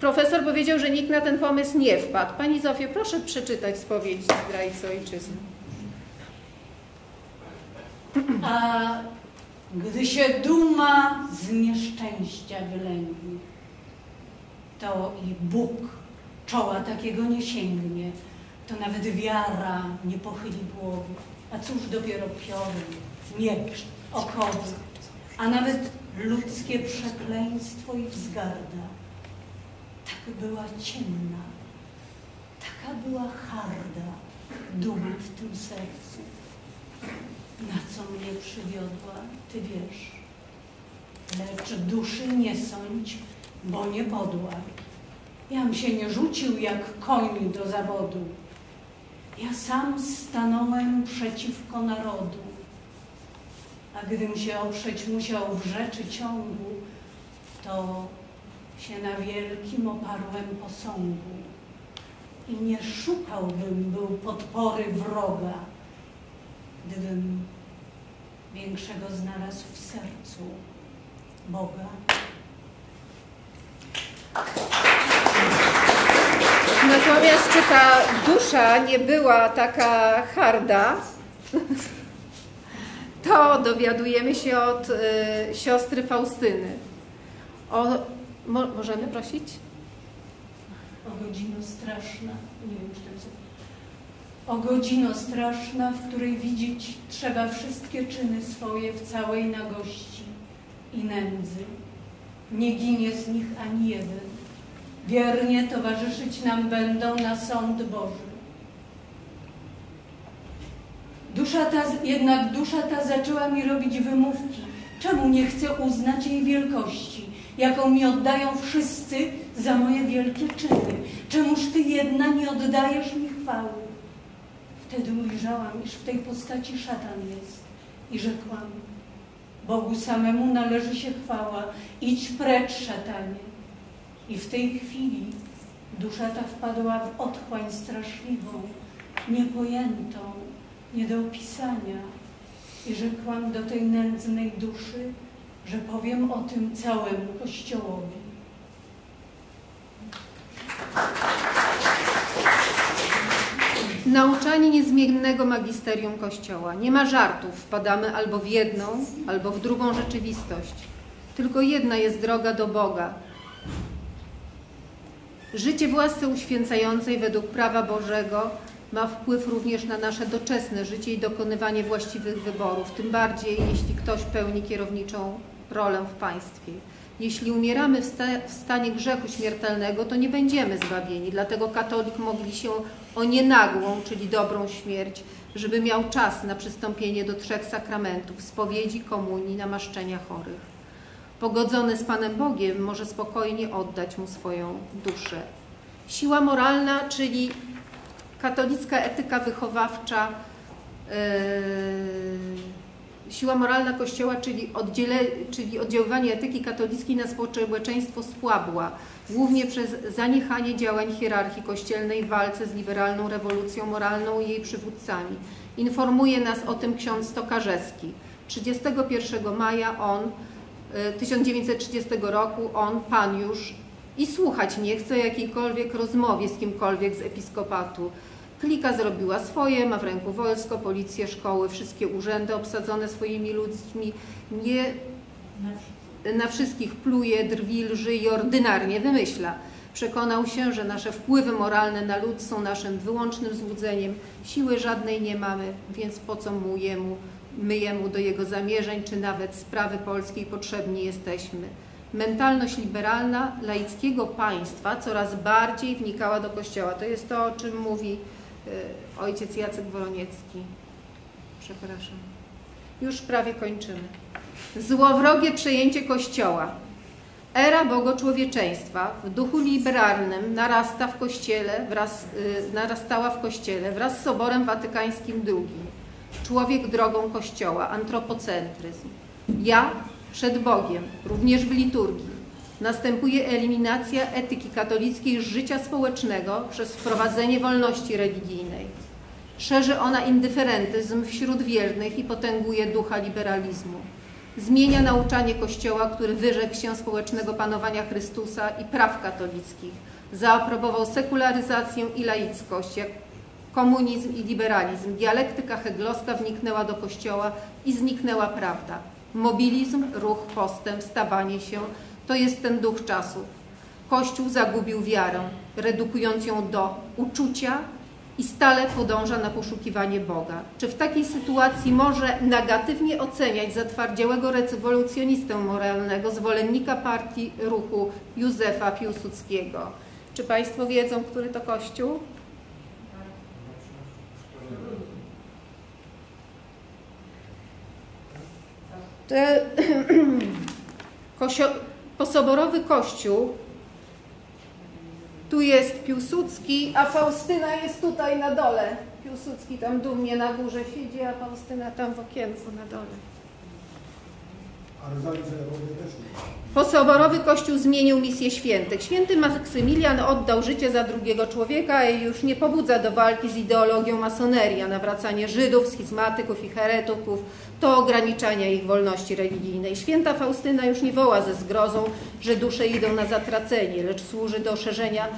Profesor powiedział, że nikt na ten pomysł nie wpadł. Pani Zofie, proszę przeczytać spowiedź zdrajcy ojczyzny. A gdy się duma z nieszczęścia wylęgnie, to i Bóg czoła takiego nie sięgnie, to nawet wiara nie pochyli głowy, a cóż dopiero piorun, miecz, okowy, a nawet ludzkie przekleństwo i wzgarda. Tak była ciemna, taka była harda duma w tym sercu na co mnie przywiodła, Ty wiesz. Lecz duszy nie sądź, bo nie podła. Jam się nie rzucił jak koń do zawodu. Ja sam stanąłem przeciwko narodu, a gdym się oprzeć musiał w rzeczy ciągu, to się na wielkim oparłem posągu i nie szukałbym był podpory wroga gdybym większego znalazł w sercu Boga. Natomiast czy ta dusza nie była taka harda, to dowiadujemy się od y, siostry Faustyny. O, mo, możemy prosić? O godzino straszna, nie wiem, czy o godzino straszna, w której widzieć trzeba wszystkie czyny swoje w całej nagości i nędzy. Nie ginie z nich ani jeden. Wiernie towarzyszyć nam będą na sąd Boży. Dusza ta, jednak dusza ta zaczęła mi robić wymówki. Czemu nie chcę uznać jej wielkości, jaką mi oddają wszyscy za moje wielkie czyny? Czemuż ty jedna nie oddajesz mi chwały? Wtedy ujrzałam, iż w tej postaci szatan jest i rzekłam, Bogu samemu należy się chwała, idź precz szatanie. I w tej chwili dusza ta wpadła w otchłań straszliwą, niepojętą, nie do opisania. I rzekłam do tej nędznej duszy, że powiem o tym całemu Kościołowi. Nauczanie niezmiennego magisterium Kościoła. Nie ma żartów, wpadamy albo w jedną, albo w drugą rzeczywistość. Tylko jedna jest droga do Boga. Życie w łasce uświęcającej według prawa Bożego ma wpływ również na nasze doczesne życie i dokonywanie właściwych wyborów, tym bardziej jeśli ktoś pełni kierowniczą rolę w państwie. Jeśli umieramy w, sta w stanie grzechu śmiertelnego, to nie będziemy zbawieni. Dlatego katolik modli się o nienagłą, czyli dobrą śmierć, żeby miał czas na przystąpienie do trzech sakramentów spowiedzi, komunii, namaszczenia chorych. Pogodzony z Panem Bogiem może spokojnie oddać mu swoją duszę. Siła moralna, czyli katolicka etyka wychowawcza, yy, siła moralna Kościoła, czyli, oddziele, czyli oddziaływanie etyki katolickiej na społeczeństwo słabła, głównie przez zaniechanie działań hierarchii kościelnej w walce z liberalną rewolucją moralną i jej przywódcami. Informuje nas o tym ksiądz Tokarzewski. 31 maja on, 1930 roku, on, pan już, i słuchać nie chce jakiejkolwiek rozmowie z kimkolwiek z episkopatu. Klika zrobiła swoje, ma w ręku wojsko, policję, szkoły, wszystkie urzędy obsadzone swoimi ludźmi. Nie na wszystkich pluje, drwi, lży i ordynarnie wymyśla. Przekonał się, że nasze wpływy moralne na lud są naszym wyłącznym złudzeniem. Siły żadnej nie mamy, więc po co mu jemu, my jemu do jego zamierzeń, czy nawet sprawy polskiej potrzebni jesteśmy. Mentalność liberalna laickiego państwa coraz bardziej wnikała do Kościoła. To jest to, o czym mówi ojciec Jacek Woloniecki. Przepraszam. Już prawie kończymy. Złowrogie przejęcie Kościoła. Era bogoczłowieczeństwa w duchu liberalnym narasta w kościele wraz, y, narastała w Kościele wraz z Soborem Watykańskim II. Człowiek drogą Kościoła, antropocentryzm. Ja przed Bogiem, również w liturgii. Następuje eliminacja etyki katolickiej z życia społecznego przez wprowadzenie wolności religijnej. Szerzy ona indyferentyzm wśród wiernych i potęguje ducha liberalizmu. Zmienia nauczanie Kościoła, który wyrzekł się społecznego panowania Chrystusa i praw katolickich. Zaaprobował sekularyzację i laickość, jak komunizm i liberalizm. Dialektyka heglowska wniknęła do Kościoła i zniknęła prawda. Mobilizm, ruch, postęp, stawanie się to jest ten duch czasu. Kościół zagubił wiarę, redukując ją do uczucia i stale podąża na poszukiwanie Boga. Czy w takiej sytuacji może negatywnie oceniać zatwardziałego rewolucjonistę moralnego, zwolennika partii ruchu Józefa Piłsudskiego? Czy Państwo wiedzą, który to Kościół? Te, posoborowy kościół. Tu jest Piłsudski, a Faustyna jest tutaj na dole. Piłsudski tam dumnie na górze siedzi, a Faustyna tam w okienku na dole. Posoborowy Kościół zmienił misję świętych. Święty Maksymilian oddał życie za drugiego człowieka i już nie pobudza do walki z ideologią masonerii, a nawracanie Żydów, schizmatyków i heretyków to ograniczania ich wolności religijnej. Święta Faustyna już nie woła ze zgrozą, że dusze idą na zatracenie, lecz służy do szerzenia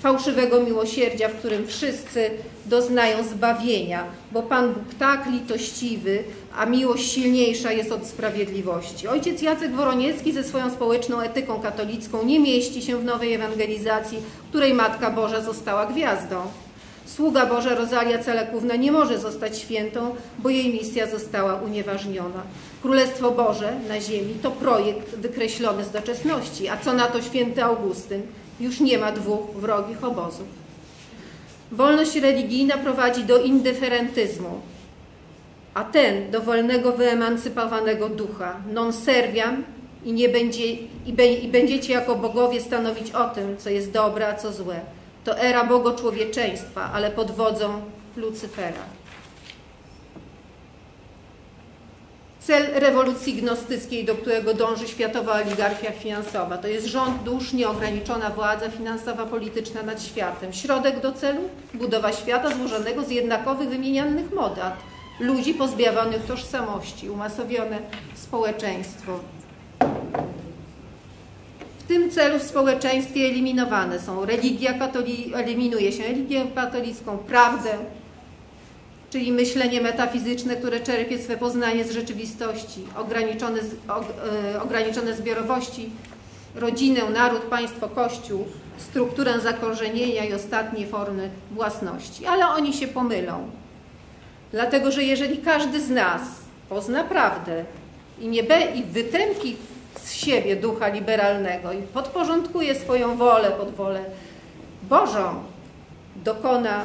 fałszywego miłosierdzia, w którym wszyscy doznają zbawienia, bo Pan Bóg tak litościwy, a miłość silniejsza jest od sprawiedliwości. Ojciec Jacek Woroniecki ze swoją społeczną etyką katolicką nie mieści się w nowej ewangelizacji, której Matka Boża została gwiazdą. Sługa Boża Rozalia Celekówna nie może zostać świętą, bo jej misja została unieważniona. Królestwo Boże na ziemi to projekt wykreślony z doczesności, a co na to święty Augustyn? Już nie ma dwóch wrogich obozów. Wolność religijna prowadzi do indyferentyzmu. a ten do wolnego, wyemancypowanego ducha, non serviam i, nie będzie, i, be, i będziecie jako bogowie stanowić o tym, co jest dobre, a co złe. To era bogoczłowieczeństwa, ale pod wodzą Lucyfera. Cel rewolucji gnostyckiej, do którego dąży światowa oligarchia finansowa, to jest rząd dusz, nieograniczona władza finansowa, polityczna nad światem. Środek do celu? Budowa świata złożonego z jednakowych, wymienianych modat, ludzi pozbawionych tożsamości, umasowione społeczeństwo. Tym celu w społeczeństwie eliminowane są religia katoli eliminuje się religię katolicką, prawdę, czyli myślenie metafizyczne, które czerpie swe poznanie z rzeczywistości, ograniczone, z, og, e, ograniczone zbiorowości, rodzinę, naród, państwo, kościół, strukturę zakorzenienia i ostatnie formy własności. Ale oni się pomylą. Dlatego, że jeżeli każdy z nas pozna prawdę i, nie be, i z siebie ducha liberalnego i podporządkuje swoją wolę pod wolę Bożą, dokona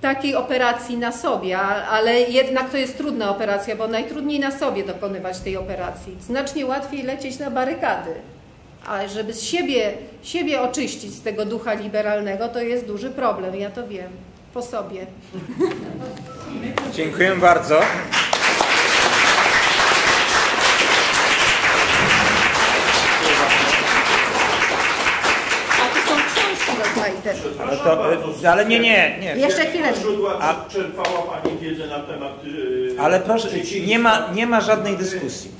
takiej operacji na sobie, ale jednak to jest trudna operacja, bo najtrudniej na sobie dokonywać tej operacji. Znacznie łatwiej lecieć na barykady. Ale żeby z siebie, siebie oczyścić z tego ducha liberalnego, to jest duży problem, ja to wiem, po sobie. Dziękuję bardzo. A to są rozmaite. Ale, to, ale nie, nie, nie. Jeszcze chwileczkę. A czerpała Pani wiedzę na temat... Yy, Ale proszę, nie ma, nie ma żadnej dyskusji.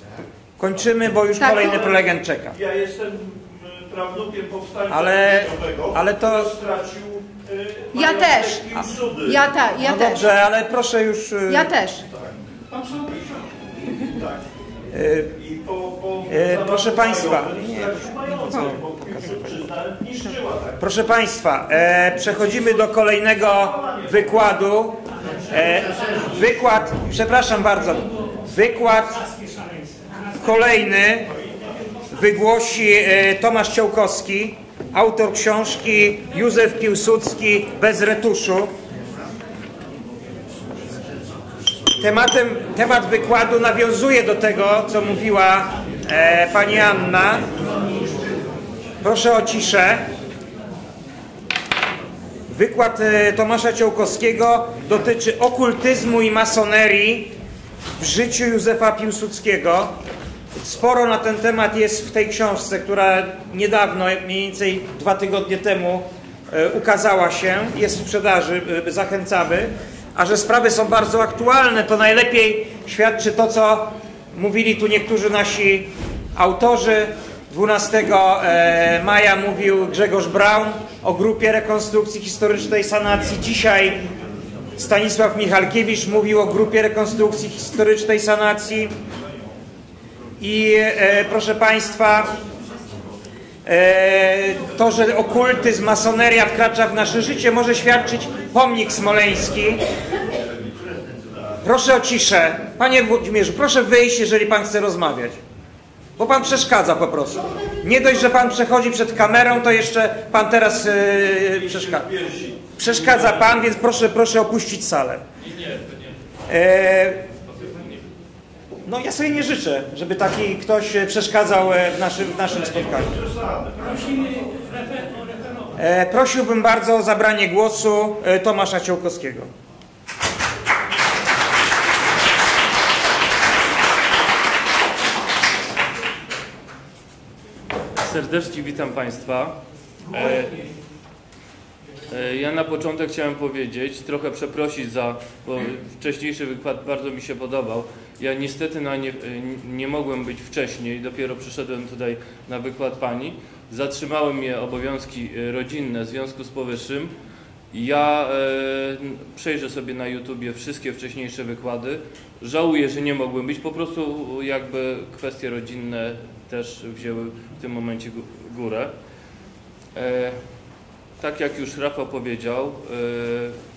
Kończymy, bo już Tak, kolejny to- prelegent czeka. Ja jestem y, prawnukiem powstańca Ale- ale to- stracił y, Ja też. i cudy. Ja, ta, ja no też. dobrze, ale proszę już... y, Ja też. Tak. y, po, po E, proszę państwa, bo Piłsudczyzna niszczyła tak. Proszę Państwa, e, przechodzimy do kolejnego wykładu. E, wykład, przepraszam bardzo, wykład kolejny wygłosi e, Tomasz Ciołkowski, autor książki Józef Piłsudski bez retuszu. Tematem, temat wykładu nawiązuje do tego, co mówiła e, pani Anna. Proszę o ciszę. Wykład e, Tomasza Ciołkowskiego dotyczy okultyzmu i masonerii w życiu Józefa Piłsudskiego. Sporo na ten temat jest w tej książce, która niedawno, mniej więcej dwa tygodnie temu e, ukazała się, jest w sprzedaży, e, zachęcamy. A że sprawy są bardzo aktualne, to najlepiej świadczy to, co mówili tu niektórzy nasi autorzy. 12 e, maja mówił Grzegorz Braun o grupie rekonstrukcji historycznej sanacji. Dzisiaj Stanisław Michalkiewicz mówił o grupie rekonstrukcji historycznej sanacji. I e, proszę Państwa, to, że okultyzm, masoneria wkracza w nasze życie, może świadczyć pomnik smoleński. Proszę o ciszę. Panie Włodzimierzu, proszę wyjść, jeżeli Pan chce rozmawiać. Bo Pan przeszkadza po prostu. Nie dość, że Pan przechodzi przed kamerą, to jeszcze Pan teraz yy, przeszkadza. Przeszkadza Pan, więc proszę, proszę opuścić salę. E, no ja sobie nie życzę, żeby taki ktoś e, przeszkadzał e, w naszym, w naszym spotkaniu. E, prosiłbym bardzo o zabranie głosu Tomasza Ciołkowskiego. Serdecznie witam Państwa. Ja na początek chciałem powiedzieć, trochę przeprosić za, bo wcześniejszy wykład bardzo mi się podobał. Ja niestety na nie, nie mogłem być wcześniej, dopiero przyszedłem tutaj na wykład Pani. Zatrzymały mnie obowiązki e, rodzinne w związku z powyższym. Ja e, przejrzę sobie na YouTubie wszystkie wcześniejsze wykłady. Żałuję, że nie mogłem być, po prostu jakby kwestie rodzinne też wzięły w tym momencie gó- górę. E, tak jak już Rafał powiedział, e,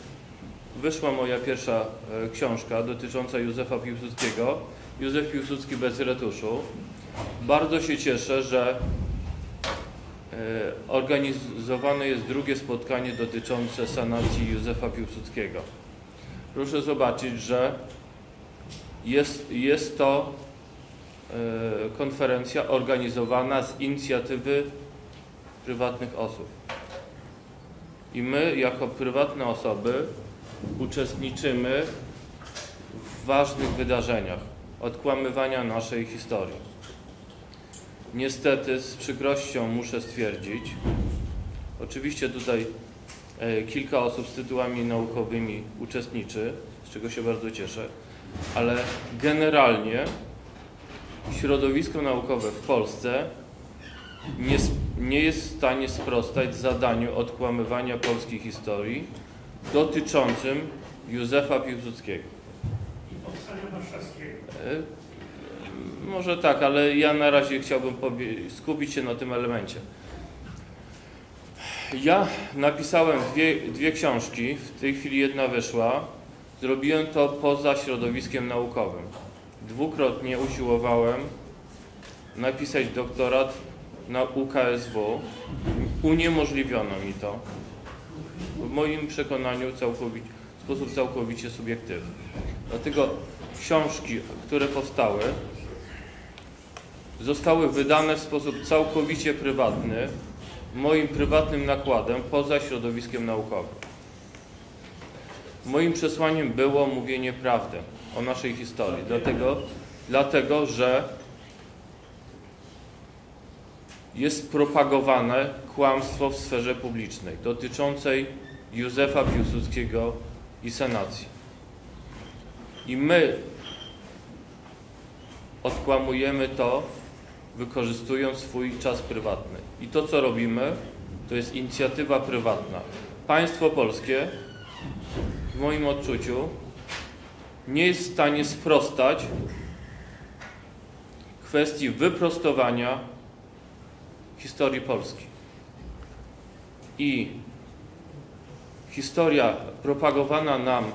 wyszła moja pierwsza e, książka dotycząca Józefa Piłsudskiego, Józef Piłsudski bez retuszu. Bardzo się cieszę, że e, organizowane jest drugie spotkanie dotyczące sanacji Józefa Piłsudskiego. proszę zobaczyć, że jest, jest to e, konferencja organizowana z inicjatywy prywatnych osób. I my, jako prywatne osoby, uczestniczymy w ważnych wydarzeniach odkłamywania naszej historii. Niestety, z przykrością muszę stwierdzić, oczywiście tutaj e, kilka osób z tytułami naukowymi uczestniczy, z czego się bardzo cieszę, ale generalnie środowisko naukowe w Polsce nie, nie jest w stanie sprostać zadaniu odkłamywania polskiej historii dotyczącym Józefa Piłsudskiego. E, może tak, ale ja na razie chciałbym skupić się na tym elemencie. Ja napisałem dwie, dwie książki, w tej chwili jedna wyszła. Zrobiłem to poza środowiskiem naukowym. Dwukrotnie usiłowałem napisać doktorat na UKSW. Uniemożliwiono mi to. W moim przekonaniu całkowicie, w sposób całkowicie subiektywny. Dlatego książki, które powstały, zostały wydane w sposób całkowicie prywatny, moim prywatnym nakładem, poza środowiskiem naukowym. Moim przesłaniem było mówienie prawdy o naszej historii, dlatego, dlatego że jest propagowane kłamstwo w sferze publicznej dotyczącej Józefa Piłsudskiego i senacji. I my odkłamujemy to, wykorzystując swój czas prywatny. I to, co robimy, to jest inicjatywa prywatna. Państwo polskie, w moim odczuciu, nie jest w stanie sprostać kwestii wyprostowania historii Polski. I historia propagowana nam e,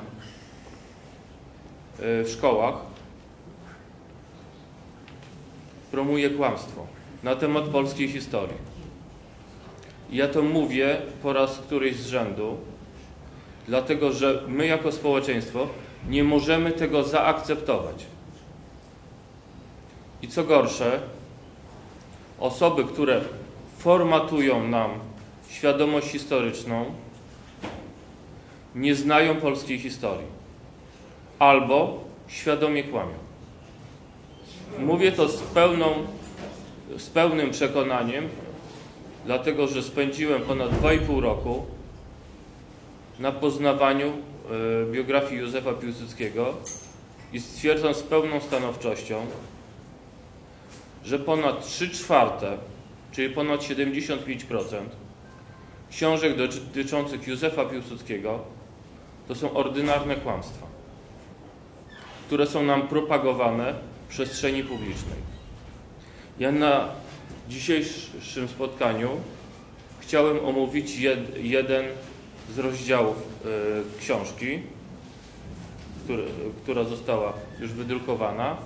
w szkołach promuje kłamstwo na temat polskiej historii. Ja to mówię po raz któryś z rzędu, dlatego że my jako społeczeństwo nie możemy tego zaakceptować. I co gorsze, osoby, które formatują nam świadomość historyczną, nie znają polskiej historii albo świadomie kłamią. Mówię to z, pełną, z pełnym przekonaniem, dlatego że spędziłem ponad 2,5 roku na poznawaniu e, biografii Józefa Piłsudskiego i stwierdzam z pełną stanowczością, że ponad 3 czwarte, czyli ponad 75% książek dotyczących Józefa Piłsudskiego to są ordynarne kłamstwa, które są nam propagowane w przestrzeni publicznej. Ja na dzisiejszym spotkaniu chciałem omówić jed, jeden z rozdziałów y, książki, który, która została już wydrukowana,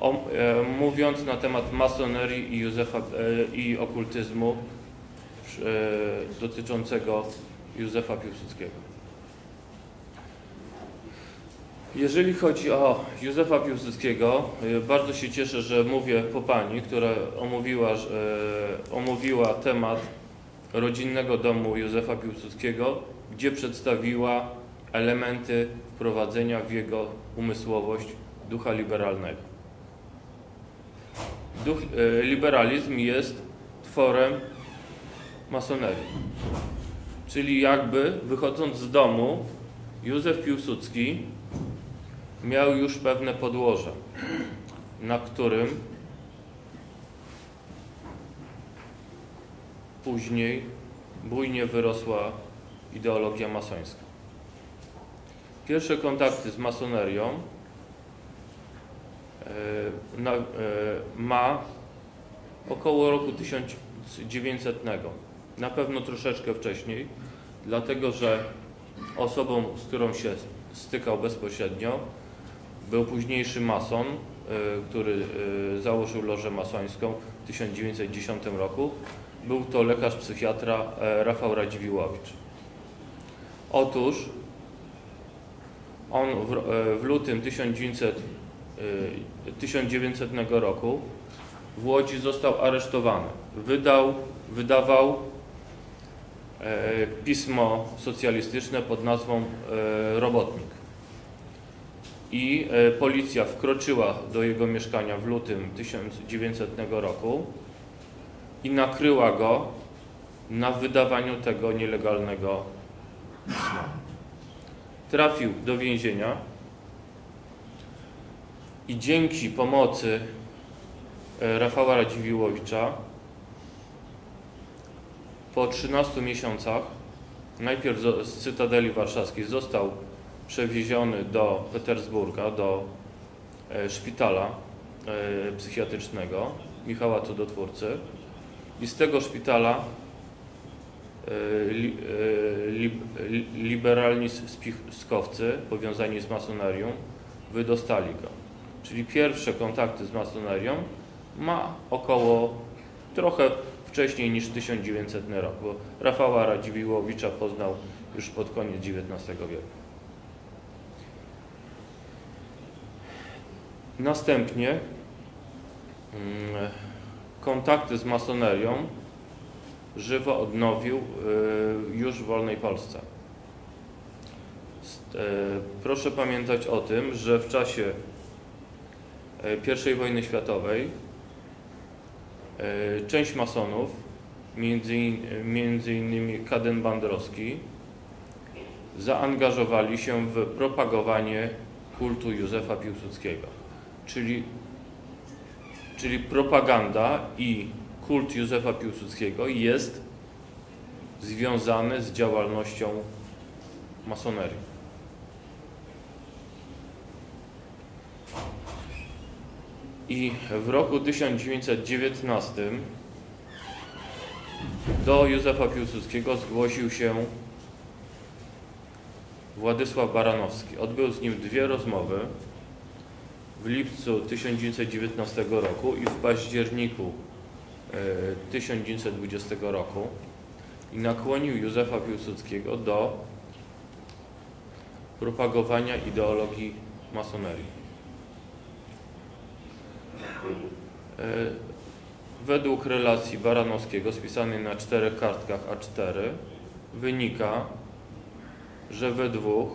o, y, mówiąc na temat masonerii i, Józefa, y, i okultyzmu dotyczącego Józefa Piłsudskiego. Jeżeli chodzi o Józefa Piłsudskiego, y, bardzo się cieszę, że mówię po Pani, która omówiła, e, omówiła temat rodzinnego domu Józefa Piłsudskiego, gdzie przedstawiła elementy wprowadzenia w jego umysłowość ducha liberalnego. Duch, e, liberalizm jest tworem masonerii. Czyli jakby wychodząc z domu, Józef Piłsudski miał już pewne podłoże, na którym później bujnie wyrosła ideologia masońska. Pierwsze kontakty z masonerią e, e, ma około roku 1900. Na pewno troszeczkę wcześniej, dlatego że osobą, z którą się stykał bezpośrednio, był późniejszy mason, y, który y, założył lożę masońską w 1910 roku. Był to lekarz psychiatra e, Rafał Radziwiłowicz. Otóż On w, e, lutym 1900, 1900 roku w Łodzi został aresztowany. Wydał, wydawał pismo socjalistyczne pod nazwą Robotnik. I policja wkroczyła do jego mieszkania w lutym 1900 roku i nakryła go na wydawaniu tego nielegalnego pisma. Trafił do więzienia i dzięki pomocy e, Rafała Radziwiłowicza po 13 miesiącach najpierw z Cytadeli Warszawskiej został przewieziony do Petersburga, do e, szpitala e, psychiatrycznego Michała Cudotwórcy i z tego szpitala e, li, li, liberalni spiskowcy powiązani z masonerią wydostali go. Czyli pierwsze kontakty z masonerią ma około trochę wcześniej niż 1900 rok, bo Rafała Radziwiłowicza poznał już pod koniec XIX wieku. Następnie mm, kontakty z masonerią żywo odnowił y, już w wolnej Polsce. E, proszę pamiętać o tym, że w czasie e, I wojny światowej e, część masonów, między, innymi Kaden Bandrowski, zaangażowali się w propagowanie kultu Józefa Piłsudskiego, czyli czyli propaganda i kult Józefa Piłsudskiego jest związany z działalnością masonerii. I w roku 1919 do Józefa Piłsudskiego zgłosił się Władysław Baranowski. Odbył z nim dwie rozmowy w lipcu 1919 roku i w październiku 1920 e, roku i nakłonił Józefa Piłsudskiego do propagowania ideologii masonerii. E, według relacji Baranowskiego spisanej na czterech kartkach A4 wynika, że we dwóch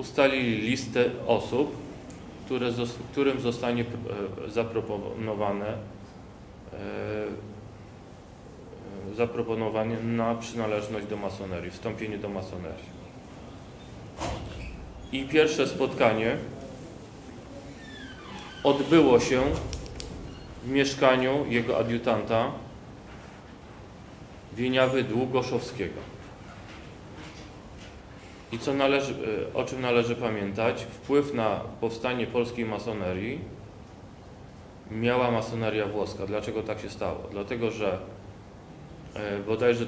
ustalili listę osób, które, którym zostanie e, zaproponowane e, e, zaproponowanie na przynależność do masonerii, wstąpienie do masonerii. I pierwsze spotkanie odbyło się w mieszkaniu jego adiutanta Wieniawy Długoszowskiego. I co należy, e, o czym należy pamiętać, wpływ na powstanie polskiej masonerii miała masoneria włoska. Dlaczego tak się stało? Dlatego, że e, bodajże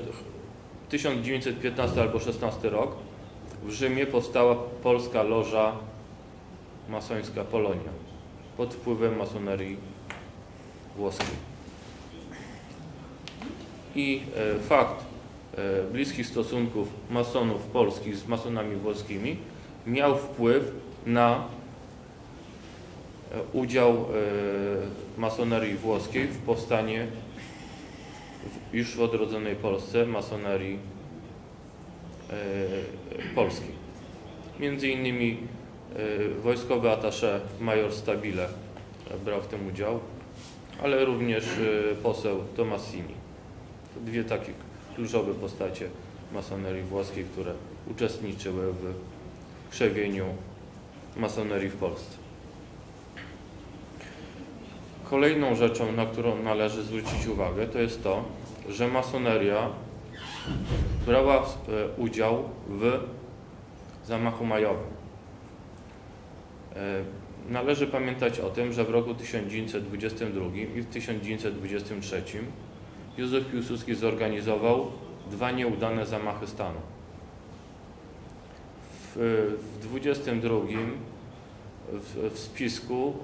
1915 albo 16 rok w Rzymie powstała polska loża masońska Polonia pod wpływem masonerii włoskiej. I e, fakt, bliskich stosunków masonów polskich z masonami włoskimi miał wpływ na e, udział e, masonerii włoskiej w powstanie już w odrodzonej Polsce masonerii polskiej. Między innymi wojskowy atasze major Stabile brał w tym udział, ale również poseł Tomassini. To dwie takie kluczowe postacie masonerii włoskiej, które uczestniczyły w krzewieniu masonerii w Polsce. Kolejną rzeczą, na którą należy zwrócić uwagę, to jest to, że masoneria brała e, udział w zamachu majowym. E, należy pamiętać o tym, że w roku 1922 i w 1923 Józef Piłsudski zorganizował dwa nieudane zamachy stanu. W, w 22 w, w spisku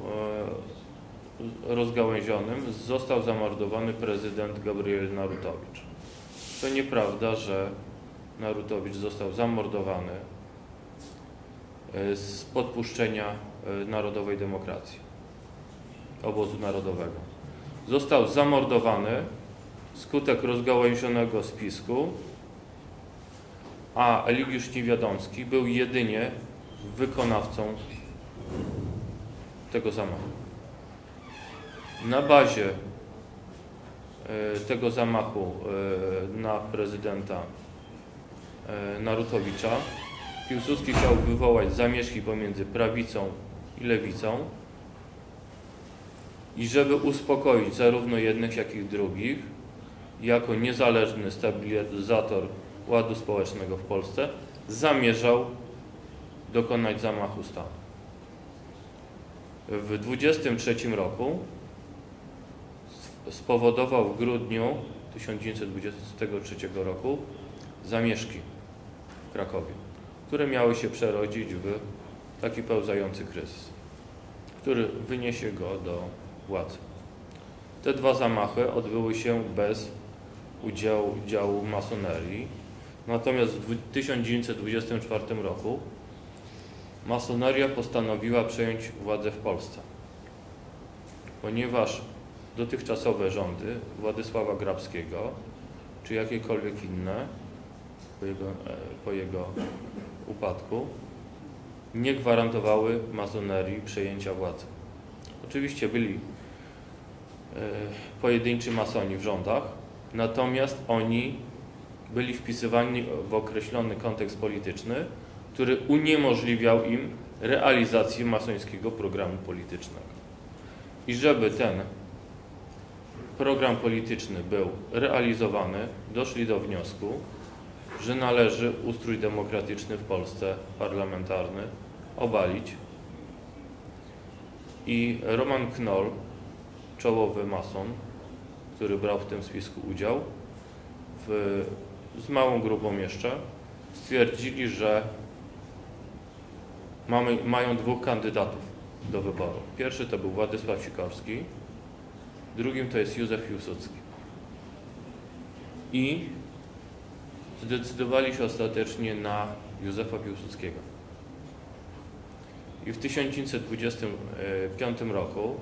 e, rozgałęzionym został zamordowany prezydent Gabriel Narutowicz. To nieprawda, że Narutowicz został zamordowany e, z podpuszczenia e, Narodowej Demokracji, obozu narodowego. Został zamordowany skutek rozgałęzionego spisku, a Eligiusz Niewiadomski był jedynie wykonawcą tego zamachu. Na bazie e, tego zamachu e, na prezydenta e, Narutowicza Piłsudski chciał wywołać zamieszki pomiędzy prawicą i lewicą i żeby uspokoić zarówno jednych, jak i drugich, jako niezależny stabilizator ładu społecznego w Polsce, zamierzał dokonać zamachu stanu. W 23 roku spowodował w grudniu 1923 roku zamieszki w Krakowie, które miały się przerodzić w taki pełzający kryzys, który wyniesie go do władzy. Te dwa zamachy odbyły się bez udziału, udziału masonerii, natomiast w 1924 roku masoneria postanowiła przejąć władzę w Polsce, ponieważ dotychczasowe rządy Władysława Grabskiego czy jakiekolwiek inne po jego, e, po jego upadku nie gwarantowały masonerii przejęcia władzy. Oczywiście byli e, pojedynczy masoni w rządach, natomiast oni byli wpisywani w określony kontekst polityczny, który uniemożliwiał im realizację masońskiego programu politycznego. I żeby ten program polityczny był realizowany, doszli do wniosku, że należy ustrój demokratyczny w Polsce, parlamentarny, obalić. I Roman Knoll, czołowy mason, który brał w tym spisku udział, w, z małą grupą jeszcze, stwierdzili, że mamy, mają dwóch kandydatów do wyboru. Pierwszy to był Władysław Sikorski, drugim to jest Józef Piłsudski. I zdecydowali się ostatecznie na Józefa Piłsudskiego. I w 1925 roku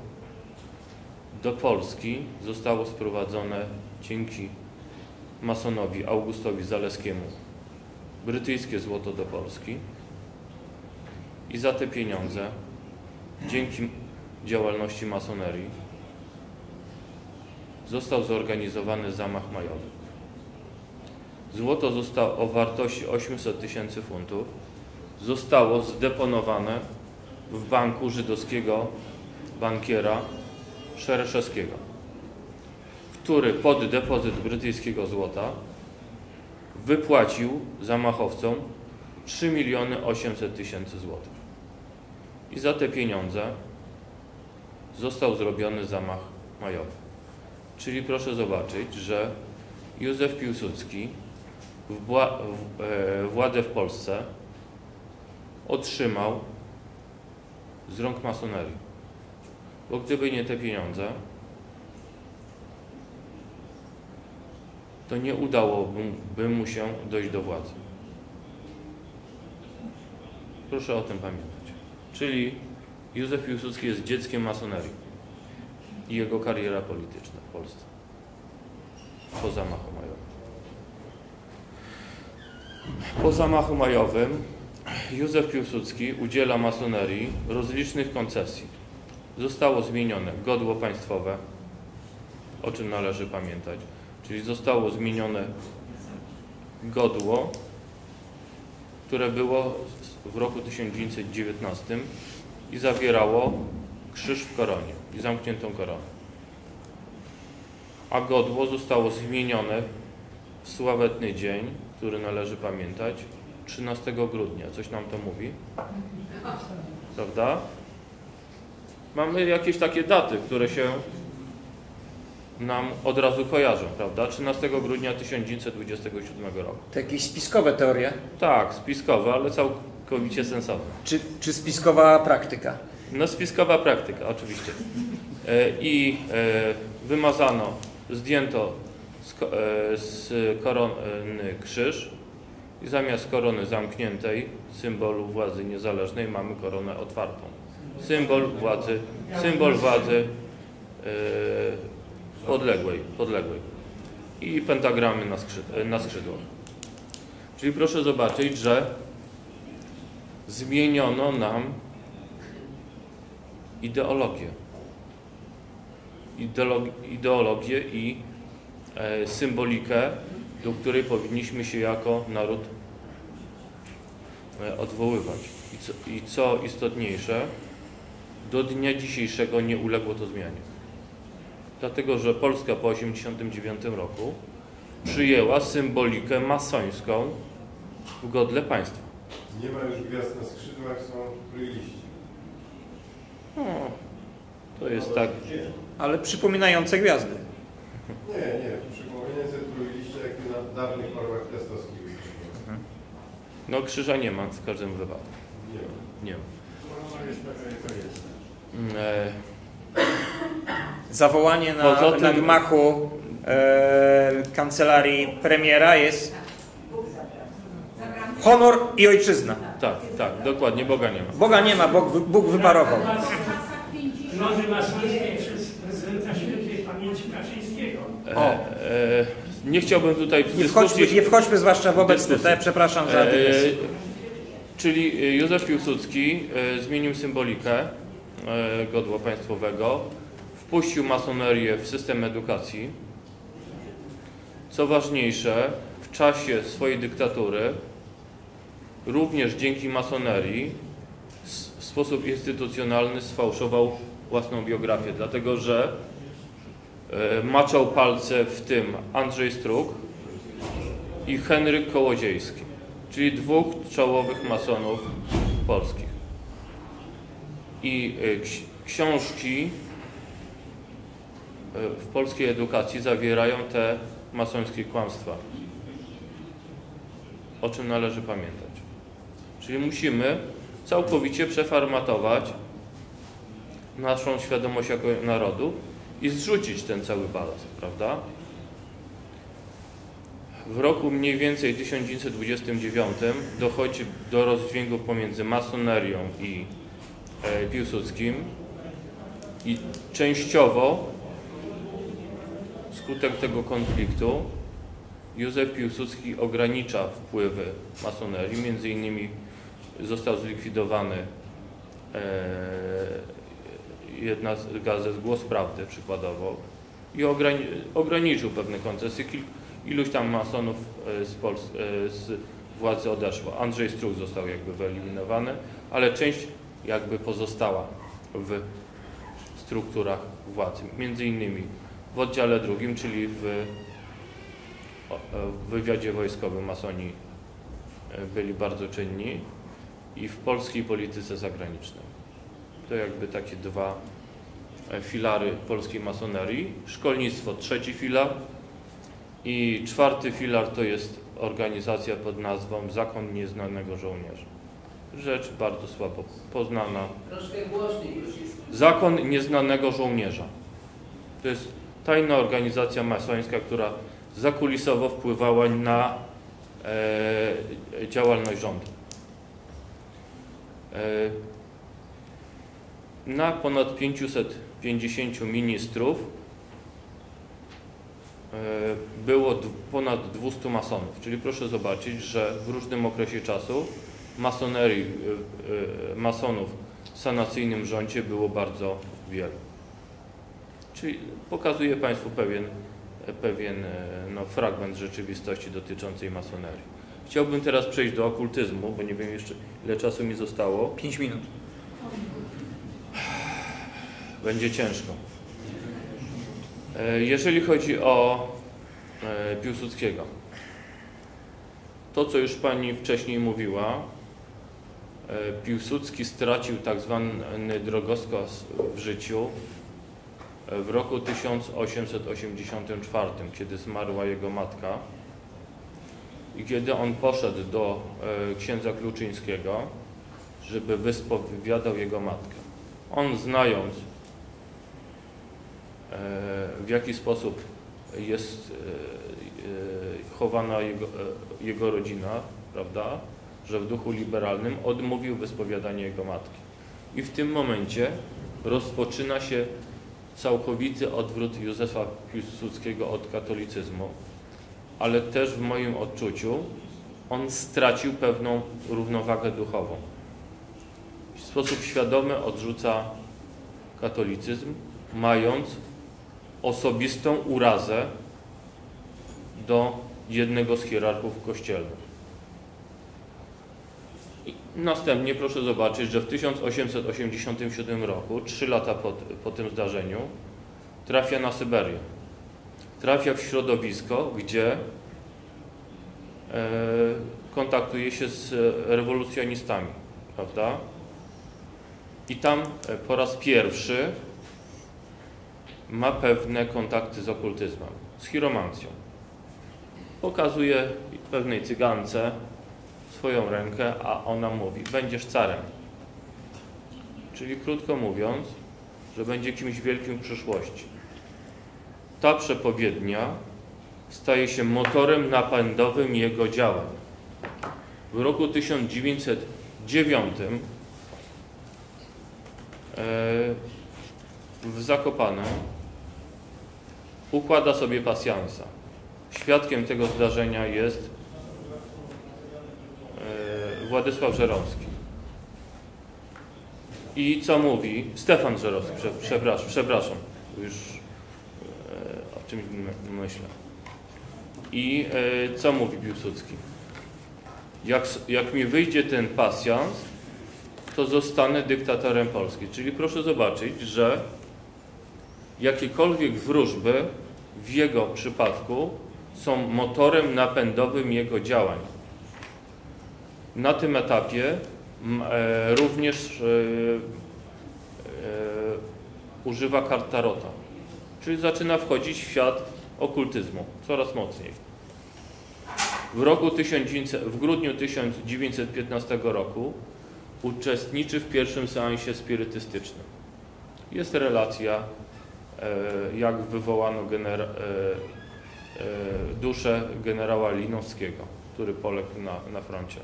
do Polski zostało sprowadzone dzięki masonowi Augustowi Zaleskiemu brytyjskie złoto do Polski i za te pieniądze dzięki działalności masonerii został zorganizowany zamach majowy. Złoto zostało o wartości 800 tysięcy funtów zostało zdeponowane w banku żydowskiego bankiera Szereszewskiego, który pod depozyt brytyjskiego złota wypłacił zamachowcom 3 miliony 800 tysięcy złotych. I za te pieniądze został zrobiony zamach majowy. Czyli proszę zobaczyć, że Józef Piłsudski e, władzę w Polsce otrzymał z rąk masonerii. Bo gdyby nie te pieniądze, to nie udałoby mu się dojść do władzy. Proszę o tym pamiętać. Czyli Józef Piłsudski jest dzieckiem masonerii i jego kariera polityczna w Polsce po zamachu majowym. Po zamachu majowym Józef Piłsudski udziela masonerii rozlicznych koncesji. Zostało zmienione godło państwowe, o czym należy pamiętać, czyli zostało zmienione godło, które było w roku 1919 i zawierało krzyż w koronie i zamkniętą koronę. A godło zostało zmienione w sławetny dzień, który należy pamiętać, 13 grudnia. Coś nam to mówi? Prawda? Mamy jakieś takie daty, które się nam od razu kojarzą, prawda? 13 grudnia 1927 roku. To jakieś spiskowe teorie? Tak, spiskowe, ale całkowicie sensowne. Czy, czy spiskowa praktyka? No spiskowa praktyka, oczywiście. E, I e, wymazano, zdjęto e, z korony krzyż I zamiast korony zamkniętej, symbolu władzy niezależnej, mamy koronę otwartą. Symbol władzy, symbol władzy yy, podległej, podległej. I pentagramy na, skrzyd na skrzydłach. Czyli proszę zobaczyć, że zmieniono nam ideologię. Ideolog ideologię i e, symbolikę, do której powinniśmy się jako naród e, odwoływać. I co, I co istotniejsze, do dnia dzisiejszego nie uległo to zmianie. Dlatego, że Polska po 1989 roku przyjęła symbolikę masońską w godle państwa. Nie ma już gwiazd na skrzydłach, są trójliści. No, to jest tak. Ale przypominające gwiazdy. Nie, nie, przypominające trójliście jak na dawnych chorobach testowskich. No krzyża nie ma w każdym wypadku. Nie ma. Nie ma. E, Zawołanie na, Poza na gmachu e, kancelarii premiera jest honor i ojczyzna. tak, tak, dokładnie, Boga nie ma. Boga nie ma, Bóg, Bóg wyparował. Przez prezydenta świętej pamięci Kaczyńskiego. E, e, nie chciałbym tutaj w Nie wchodźmy, nie wchodźmy zwłaszcza w obecny, dyskusji. te, przepraszam za E. Czyli e, Józef Piłsudski e, zmienił symbolikę e, godła państwowego, wpuścił masonerię w system edukacji. Co ważniejsze, w czasie swojej dyktatury, również dzięki masonerii, w sposób instytucjonalny sfałszował własną biografię, dlatego że e, maczał palce w tym Andrzej Struk i Henryk Kołodziejski, czyli dwóch czołowych masonów polskich. I ksi- książki e, w polskiej edukacji zawierają te masońskie kłamstwa. O czym należy pamiętać. Czyli musimy całkowicie przeformatować naszą świadomość jako narodu i zrzucić ten cały balast, prawda? W roku mniej więcej 1929 dochodzi do rozdźwięków pomiędzy masonerią i Piłsudskim i częściowo wskutek tego konfliktu Józef Piłsudski ogranicza wpływy masonerii, między innymi został zlikwidowany e, jedna z gazet Głos Prawdy przykładowo i ograni ograniczył pewne koncesje. Iluś tam masonów e, z, Pols e, z władzy odeszło. Andrzej Struk został jakby wyeliminowany, ale część jakby pozostała w strukturach władzy. Między innymi w oddziale drugim, czyli w, e, w wywiadzie wojskowym masoni e, byli bardzo czynni i w polskiej polityce zagranicznej. To jakby takie dwa e, filary polskiej masonerii. Szkolnictwo trzeci filar i czwarty filar to jest organizacja pod nazwą Zakon Nieznanego Żołnierza. Rzecz bardzo słabo poznana. Zakon Nieznanego Żołnierza. To jest tajna organizacja masońska, która zakulisowo wpływała na e, działalność rządu. E, na ponad 550 ministrów e, było ponad 200 masonów. Czyli proszę zobaczyć, że w różnym okresie czasu masonerii, e, e, masonów w sanacyjnym rządzie było bardzo wielu. Czyli pokazuje Państwu pewien, pewien e, no, fragment rzeczywistości dotyczącej masonerii. Chciałbym teraz przejść do okultyzmu, bo nie wiem jeszcze ile czasu mi zostało. 5 minut. Będzie ciężko. Jeżeli chodzi o Piłsudskiego, to co już Pani wcześniej mówiła, Piłsudski stracił tak zwany drogowskaz w życiu e, w roku 1884, kiedy zmarła jego matka i kiedy on poszedł do e, księdza Kluczyńskiego, żeby wyspowiadał jego matkę. On znając e, w jaki sposób jest e, e, chowana jego, e, jego rodzina, prawda, że w duchu liberalnym odmówił wyspowiadania jego matki. I w tym momencie rozpoczyna się całkowity odwrót Józefa Piłsudskiego od katolicyzmu, ale też w moim odczuciu on stracił pewną równowagę duchową. W sposób świadomy odrzuca katolicyzm, mając osobistą urazę do jednego z hierarchów kościelnych. Następnie proszę zobaczyć, że w 1887 roku, trzy lata po, po tym zdarzeniu, trafia na Syberię. Trafia w środowisko, gdzie e, kontaktuje się z rewolucjonistami, prawda? I tam e, po raz pierwszy ma pewne kontakty z okultyzmem, z chiromancją. Pokazuje pewnej cygance swoją rękę, a ona mówi: Będziesz carem. Czyli krótko mówiąc, że będzie kimś wielkim w przyszłości. Ta przepowiednia staje się motorem napędowym jego działań. W roku 1909 w Zakopanem układa sobie pasjansa. Świadkiem tego zdarzenia jest e, Władysław Żeromski. I co mówi? Stefan Żerowski, przepraszam, przepraszam, już e, o czymś myślę. I e, co mówi Piłsudski? Jak, jak mi wyjdzie ten pasjans, to zostanę dyktatorem Polski. Czyli proszę zobaczyć, że jakiekolwiek wróżby w jego przypadku są motorem napędowym jego działań. Na tym etapie e, również e, e, używa kart tarota, czyli zaczyna wchodzić w świat okultyzmu coraz mocniej. W, roku 1900, w grudniu 1915 roku uczestniczy w pierwszym seansie spirytystycznym. Jest relacja, jak wywołano gener e, duszę generała Linowskiego, który poległ na, na froncie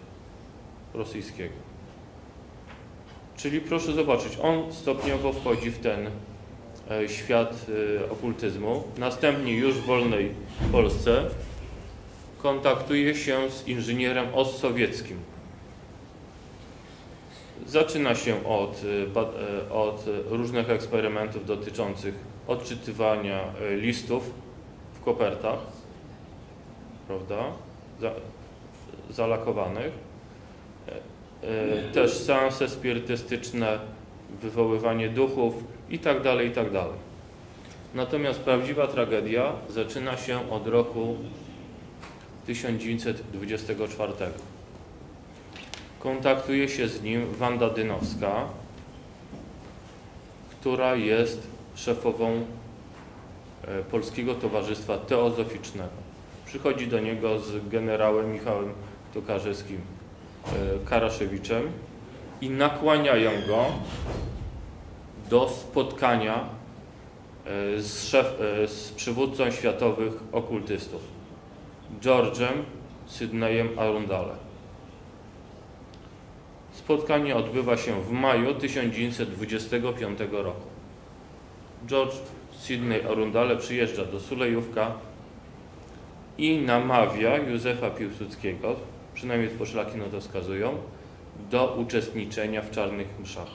rosyjskiego. Czyli proszę zobaczyć, on stopniowo wchodzi w ten świat okultyzmu. Następnie już w wolnej Polsce kontaktuje się z inżynierem ostsowieckim, Zaczyna się od, y, od różnych eksperymentów dotyczących odczytywania listów w kopertach, prawda, zalakowanych. Też seanse spirytystyczne, wywoływanie duchów i tak dalej, i tak. Natomiast prawdziwa tragedia zaczyna się od roku 1924 kontaktuje się z nim Wanda Dynowska, która jest szefową e, Polskiego Towarzystwa Teozoficznego. Przychodzi do niego z generałem Michałem Tokarzewskim Karaszewiczem i nakłaniają go do spotkania e, z, szef, z przywódcą światowych okultystów, George'em Sydneyem Arundale. Spotkanie odbywa się w maju 1925 roku. George Sidney Arundale przyjeżdża do Sulejówka i namawia Józefa Piłsudskiego, przynajmniej poszlaki na to wskazują, do uczestniczenia w czarnych mszach.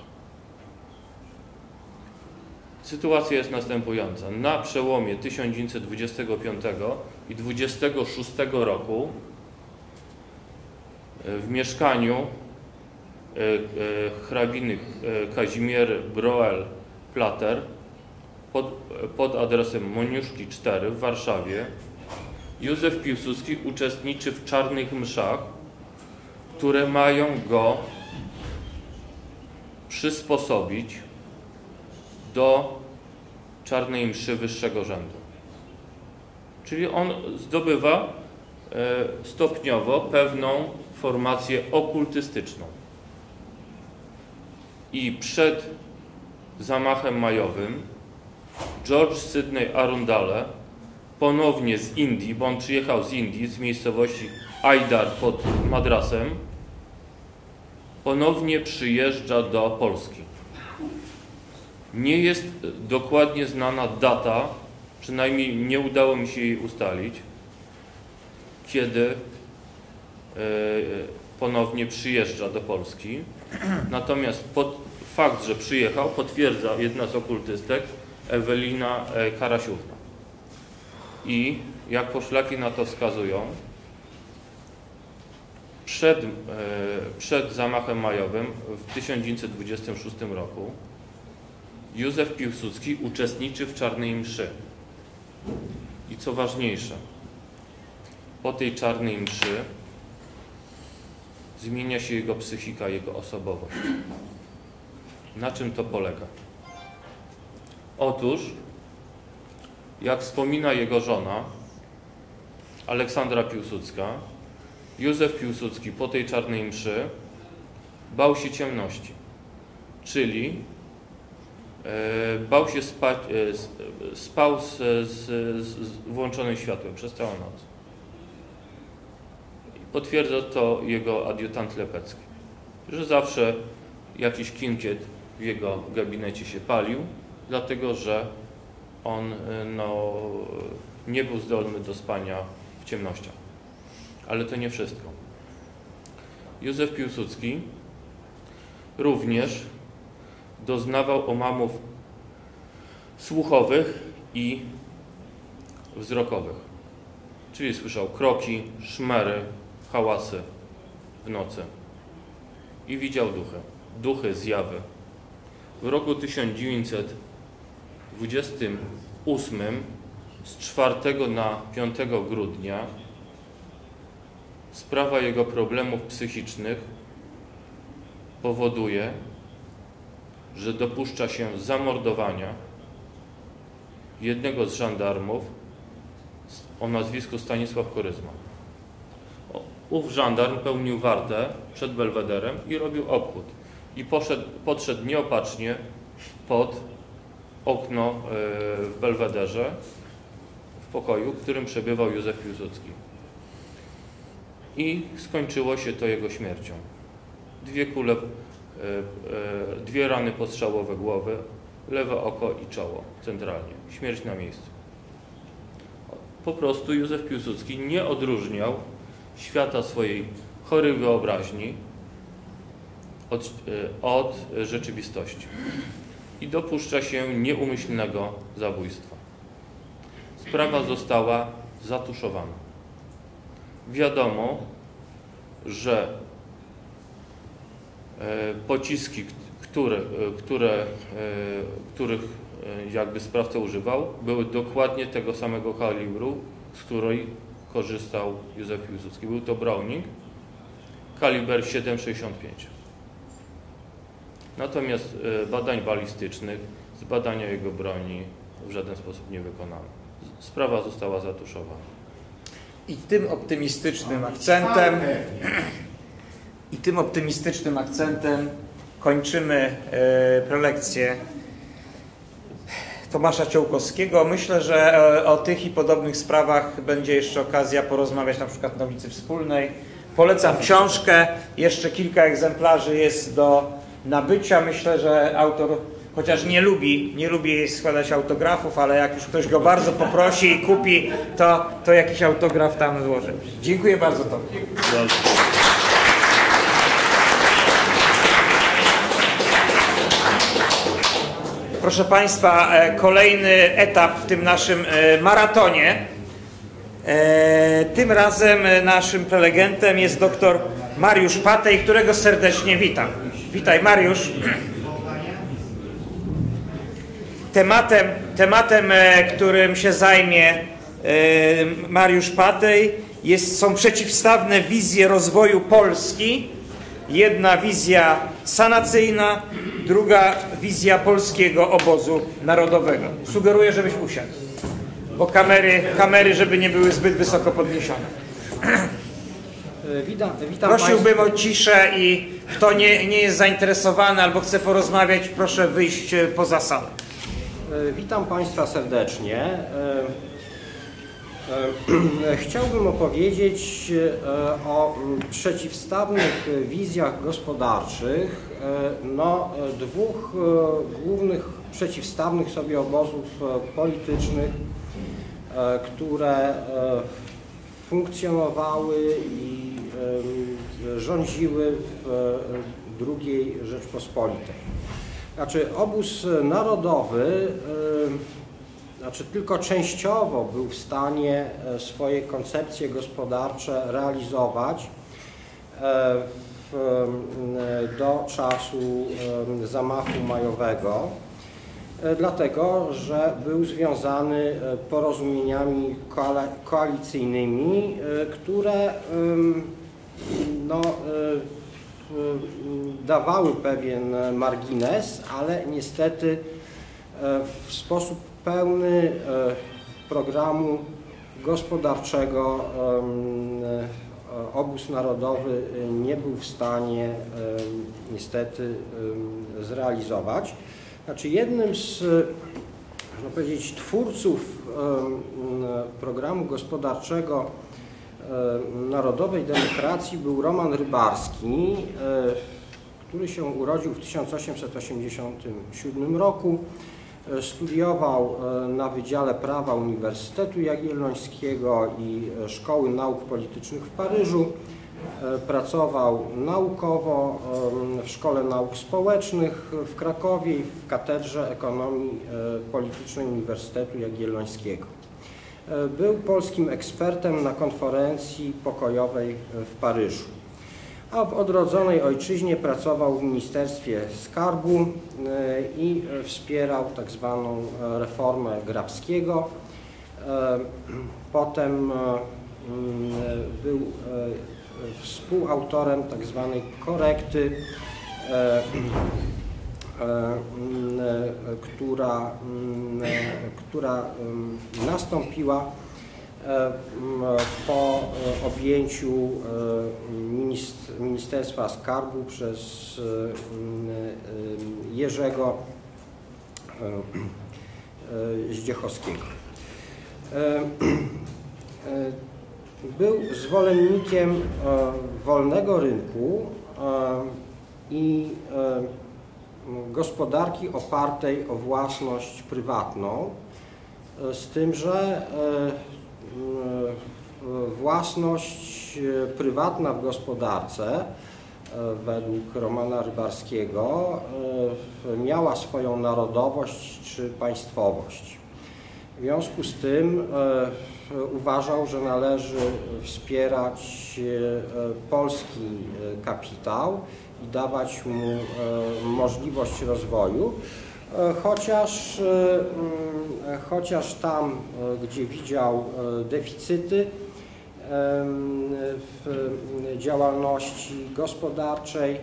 Sytuacja jest następująca. Na przełomie 1925 i 26 roku w mieszkaniu E, e, hrabiny e, Kazimiery Broel Plater pod, pod adresem Moniuszki 4 w Warszawie Józef Piłsudski uczestniczy w czarnych mszach, które mają go przysposobić do czarnej mszy wyższego rzędu. Czyli on zdobywa stopniowo pewną formację okultystyczną i przed zamachem majowym George Sydney Arundale ponownie z Indii, bo on przyjechał z Indii, z miejscowości Ajdar pod Madrasem, ponownie przyjeżdża do Polski. Nie jest dokładnie znana data, przynajmniej nie udało mi się jej ustalić, kiedy e, ponownie przyjeżdża do Polski. Natomiast pod, fakt, że przyjechał, potwierdza jedna z okultystek, Ewelina e, Karasiówna. I jak poszlaki na to wskazują, przed, e, przed zamachem majowym w 1926 roku Józef Piłsudski uczestniczy w Czarnej Mszy. I co ważniejsze, po tej Czarnej Mszy zmienia się jego psychika, jego osobowość. Na czym to polega? Otóż, jak wspomina jego żona, Aleksandra Piłsudska, Józef Piłsudski po tej czarnej mszy bał się ciemności, czyli e, bał się spać, e, spał z, z, z włączonym światłem przez całą noc. Potwierdza to jego adiutant Lepecki, że zawsze jakiś kinkiet w jego gabinecie się palił, dlatego że on e, no, nie był zdolny do spania w ciemnościach. Ale to nie wszystko. Józef Piłsudski również doznawał omamów słuchowych i wzrokowych. Czyli słyszał kroki, szmery, hałasy w nocy. I widział duchy. Duchy, zjawy. W roku 1928 z 4 na 5 grudnia sprawa jego problemów psychicznych powoduje, że dopuszcza się zamordowania jednego z żandarmów o nazwisku Stanisław Koryzma. Ów żandarm pełnił wartę przed Belwederem i robił obchód. I poszedł, podszedł nieopatrznie pod okno e, w Belwederze w pokoju, w którym przebywał Józef Piłsudski i skończyło się to jego śmiercią. Dwie kule, e, e, dwie rany postrzałowe głowy, lewe oko i czoło centralnie. Śmierć na miejscu. Po prostu Józef Piłsudski nie odróżniał świata swojej chorej wyobraźni od, od rzeczywistości i dopuszcza się nieumyślnego zabójstwa. Sprawa została zatuszowana wiadomo, że e, pociski, które, które, e, których e, jakby sprawca używał, były dokładnie tego samego kalibru, z której korzystał Józef Piłsudski. Był to Browning, kaliber 7,65. Natomiast badań balistycznych z badania jego broni w żaden sposób nie wykonano. Sprawa została zatuszowana. I tym optymistycznym akcentem i tym optymistycznym akcentem kończymy e, prelekcję Tomasza Ciołkowskiego. Myślę, że e, o tych i podobnych sprawach będzie jeszcze okazja porozmawiać na przykład na ulicy Wspólnej. Polecam książkę, jeszcze kilka egzemplarzy jest do nabycia. Myślę, że autor chociaż nie lubi, nie lubi składać autografów, ale jak już ktoś go bardzo poprosi i kupi, to, to jakiś autograf tam złoży. Dziękuję bardzo Tobie. Proszę Państwa, e, kolejny etap w tym naszym e, maratonie. E, tym razem naszym prelegentem jest dr Mariusz Patej, którego serdecznie witam. Witaj Mariusz. Tematem, tematem e, którym się zajmie e, Mariusz Patej jest, są przeciwstawne wizje rozwoju Polski. Jedna wizja sanacyjna, druga wizja polskiego obozu narodowego. Sugeruję, żebyś usiadł, bo kamery, kamery żeby nie były zbyt wysoko podniesione. E, witam, witam Prosiłbym Państwa. o ciszę i kto nie, nie jest zainteresowany albo chce porozmawiać, proszę wyjść poza salę. E, witam Państwa serdecznie. E, Chciałbym opowiedzieć o przeciwstawnych wizjach gospodarczych no, dwóch głównych przeciwstawnych sobie obozów politycznych, które funkcjonowały i rządziły w II Rzeczpospolitej. Znaczy obóz narodowy znaczy tylko częściowo był w stanie swoje koncepcje gospodarcze realizować w, do czasu zamachu majowego, dlatego że był związany porozumieniami koalicyjnymi, które no, dawały pewien margines, ale niestety w sposób pełny programu gospodarczego obóz narodowy nie był w stanie niestety zrealizować. Znaczy jednym z można powiedzieć twórców programu gospodarczego narodowej demokracji był Roman Rybarski, który się urodził w 1887 roku. Studiował na Wydziale Prawa Uniwersytetu Jagiellońskiego i Szkoły Nauk Politycznych w Paryżu. Pracował naukowo w Szkole Nauk Społecznych w Krakowie i w Katedrze Ekonomii Politycznej Uniwersytetu Jagiellońskiego. Był polskim ekspertem na konferencji pokojowej w Paryżu. A w odrodzonej ojczyźnie pracował w Ministerstwie Skarbu i wspierał tak zwaną reformę Grabskiego. Potem był współautorem tak zwanej korekty, która, która nastąpiła po objęciu Ministerstwa Skarbu przez Jerzego Zdziechowskiego. Był zwolennikiem wolnego rynku i gospodarki opartej o własność prywatną, z tym, że własność prywatna w gospodarce według Romana Rybarskiego miała swoją narodowość czy państwowość. W związku z tym uważał, że należy wspierać polski kapitał i dawać mu możliwość rozwoju, chociaż, chociaż tam, gdzie widział deficyty w działalności gospodarczej,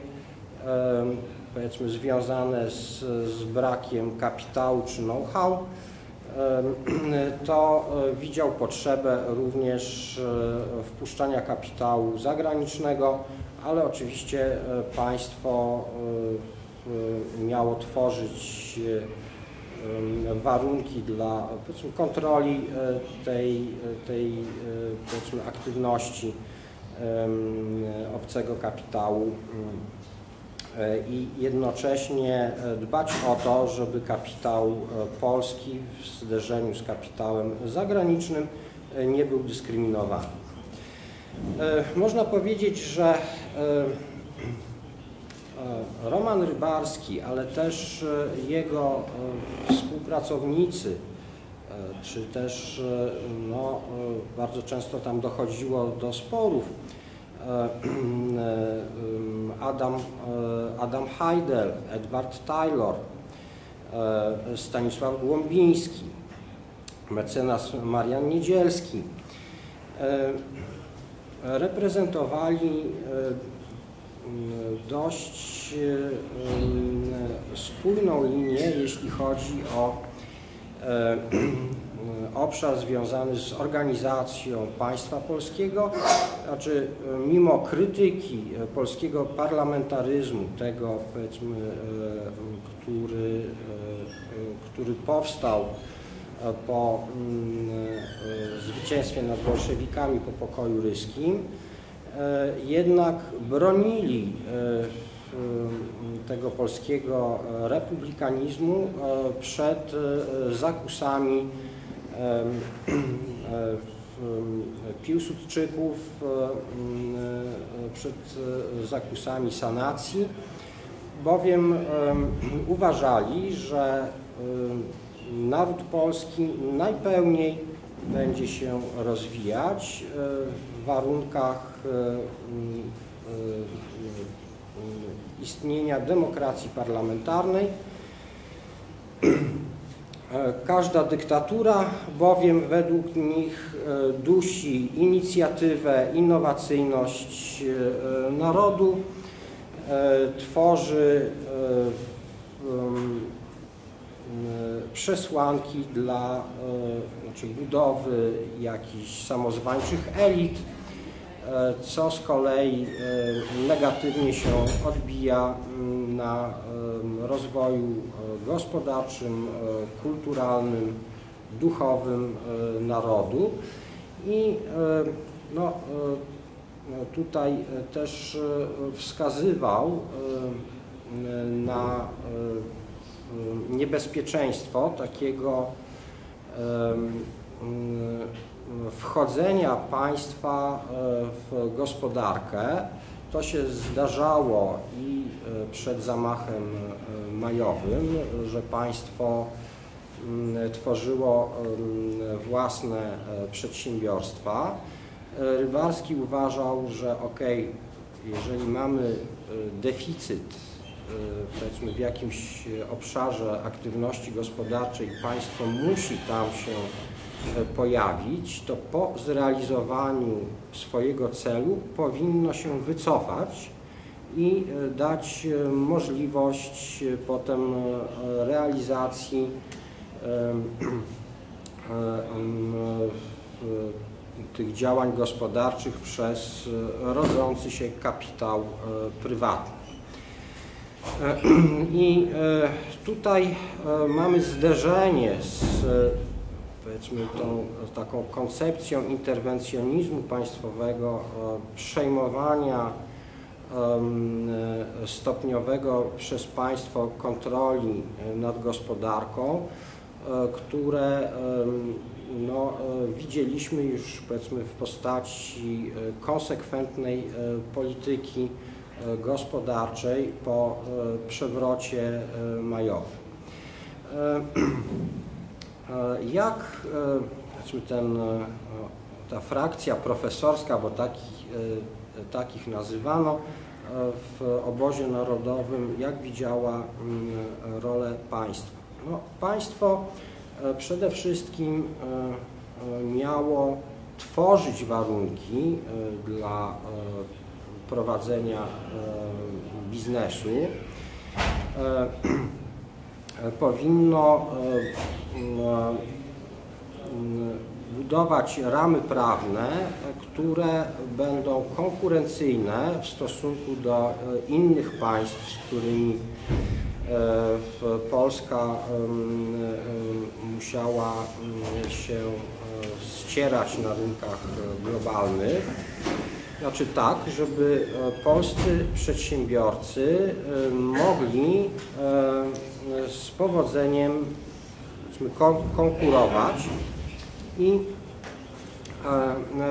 powiedzmy związane z, z brakiem kapitału czy know-how, to widział potrzebę również wpuszczania kapitału zagranicznego, ale oczywiście państwo miało tworzyć warunki dla kontroli tej, tej aktywności obcego kapitału i jednocześnie dbać o to, żeby kapitał polski w zderzeniu z kapitałem zagranicznym nie był dyskryminowany. Można powiedzieć, że Roman Rybarski, ale też jego współpracownicy, czy też no, bardzo często tam dochodziło do sporów, Adam, Adam Heidel, Edward Taylor, Stanisław Głąbiński, mecenas Marian Niedzielski reprezentowali dość spójną linię, jeśli chodzi o obszar związany z organizacją państwa polskiego, znaczy mimo krytyki polskiego parlamentaryzmu, tego powiedzmy, który, który powstał po mm, zwycięstwie nad bolszewikami po pokoju ryskim, jednak bronili tego polskiego republikanizmu przed zakusami Piłsudczyków, przed zakusami sanacji, bowiem uważali, że naród polski najpełniej będzie się rozwijać w warunkach istnienia demokracji parlamentarnej. Każda dyktatura bowiem według nich dusi inicjatywę, innowacyjność narodu, tworzy przesłanki dla znaczy budowy jakichś samozwańczych elit, co z kolei negatywnie się odbija na rozwoju gospodarczym, kulturalnym, duchowym narodu. I no, tutaj też wskazywał na niebezpieczeństwo takiego wchodzenia państwa w gospodarkę. To się zdarzało i przed zamachem majowym, że państwo tworzyło własne przedsiębiorstwa. Rybarski uważał, że ok, jeżeli mamy deficyt powiedzmy w jakimś obszarze aktywności gospodarczej państwo musi tam się pojawić, to po zrealizowaniu swojego celu powinno się wycofać i dać możliwość potem realizacji tych działań gospodarczych przez rodzący się kapitał prywatny. I tutaj mamy zderzenie z powiedzmy tą taką koncepcją interwencjonizmu państwowego, przejmowania stopniowego przez państwo kontroli nad gospodarką, które no, widzieliśmy już powiedzmy w postaci konsekwentnej polityki gospodarczej po przewrocie majowym. Jak ten, ta frakcja profesorska, bo taki, takich nazywano, w obozie narodowym, jak widziała rolę państwa? No, państwo przede wszystkim miało tworzyć warunki dla prowadzenia biznesu. Powinno budować ramy prawne, które będą konkurencyjne w stosunku do innych państw, z którymi Polska musiała się ścierać na rynkach globalnych. Znaczy tak, żeby polscy przedsiębiorcy mogli z powodzeniem konkurować i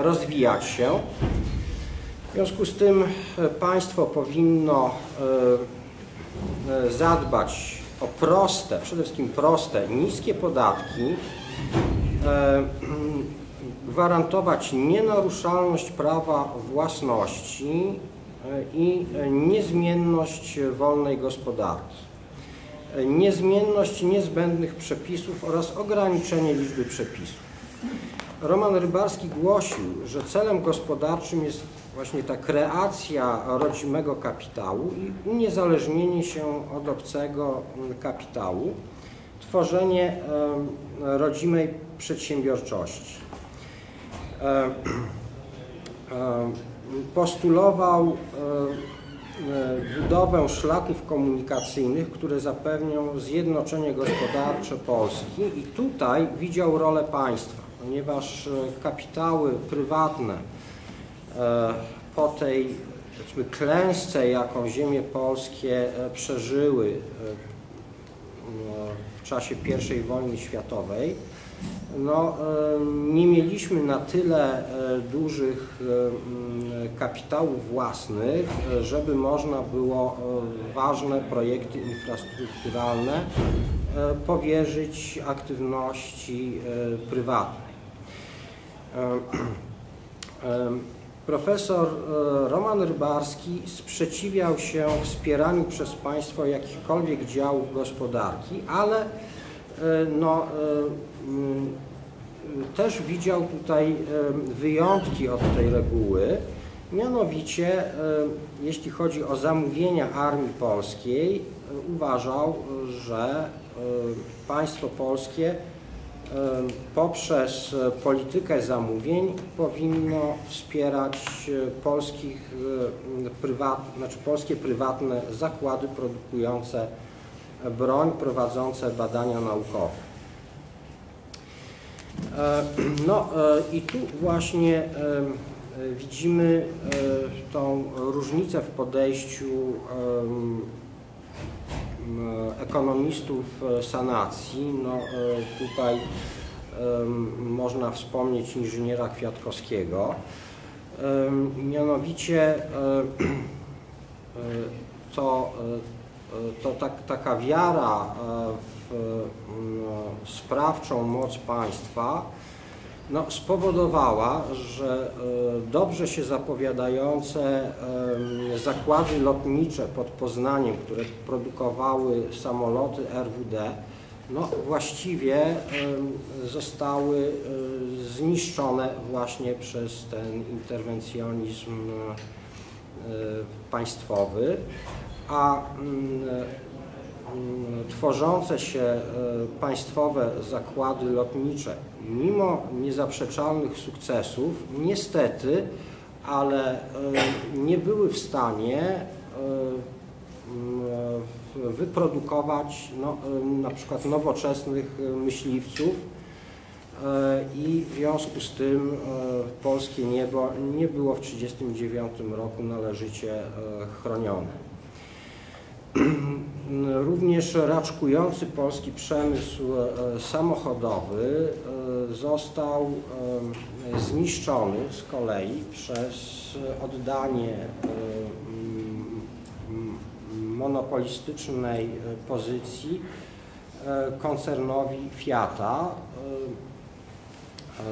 rozwijać się. W związku z tym państwo powinno zadbać o proste, przede wszystkim proste, niskie podatki, gwarantować nienaruszalność prawa własności i niezmienność wolnej gospodarki, niezmienność niezbędnych przepisów oraz ograniczenie liczby przepisów. Roman Rybarski głosił, że celem gospodarczym jest właśnie ta kreacja rodzimego kapitału i uniezależnienie się od obcego kapitału, tworzenie rodzimej przedsiębiorczości. Postulował budowę szlaków komunikacyjnych, które zapewnią zjednoczenie gospodarcze Polski. I tutaj widział rolę państwa, ponieważ kapitały prywatne po tej klęsce, jaką ziemie polskie przeżyły w czasie I wojny światowej, no, nie mieliśmy na tyle dużych kapitałów własnych, żeby można było ważne projekty infrastrukturalne powierzyć aktywności prywatnej. Profesor Roman Rybarski sprzeciwiał się wspieraniu przez państwo jakichkolwiek działów gospodarki, ale no, też widział tutaj wyjątki od tej reguły. Mianowicie, jeśli chodzi o zamówienia Armii Polskiej, uważał, że państwo polskie poprzez politykę zamówień powinno wspierać polskich prywat, znaczy polskie prywatne zakłady produkujące broń, prowadzące badania naukowe. No i tu właśnie widzimy tą różnicę w podejściu ekonomistów sanacji. No, tutaj można wspomnieć inżyniera Kwiatkowskiego. Mianowicie to, to tak, taka wiara w sprawczą moc państwa no, spowodowała, że dobrze się zapowiadające zakłady lotnicze pod Poznaniem, które produkowały samoloty RWD, no, właściwie zostały zniszczone właśnie przez ten interwencjonizm państwowy, a tworzące się państwowe zakłady lotnicze, mimo niezaprzeczalnych sukcesów, niestety, ale nie były w stanie wyprodukować no, na przykład nowoczesnych myśliwców i w związku z tym polskie niebo nie było w 1939 roku należycie chronione. Również raczkujący polski przemysł samochodowy został zniszczony z kolei przez oddanie monopolistycznej pozycji koncernowi Fiata,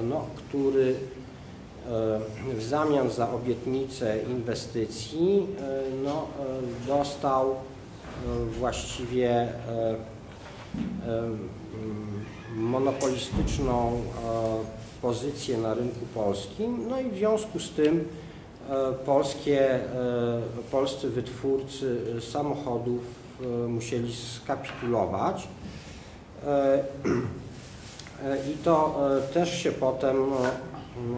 no, który w zamian za obietnicę inwestycji no, dostał właściwie monopolistyczną pozycję na rynku polskim, no i w związku z tym polskie, polscy wytwórcy samochodów musieli skapitulować. I to też się potem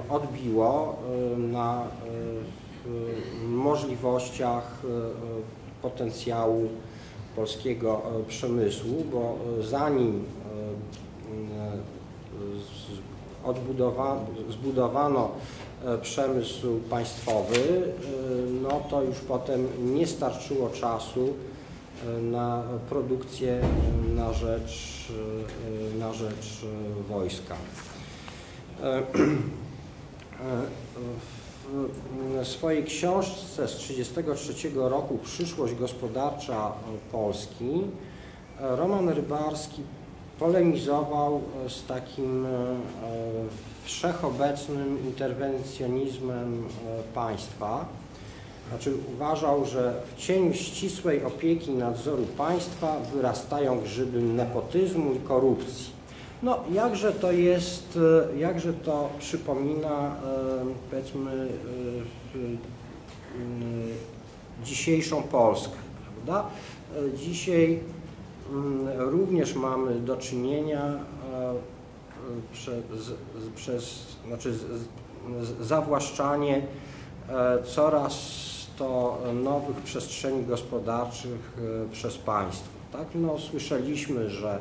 odbiło na możliwościach potencjału polskiego przemysłu, bo zanim odbudowano, zbudowano przemysł państwowy, no to już potem nie starczyło czasu na produkcję na rzecz, na rzecz wojska. W swojej książce z 1933 roku Przyszłość gospodarcza Polski Roman Rybarski polemizował z takim wszechobecnym interwencjonizmem państwa. Znaczy uważał, że w cieniu ścisłej opieki nadzoru państwa wyrastają grzyby nepotyzmu i korupcji. No, jakże to jest, jakże to przypomina, powiedzmy, dzisiejszą Polskę, prawda? Dzisiaj również mamy do czynienia przez, przez znaczy zawłaszczanie coraz 100 nowych przestrzeni gospodarczych przez państwo. Tak? No, słyszeliśmy, że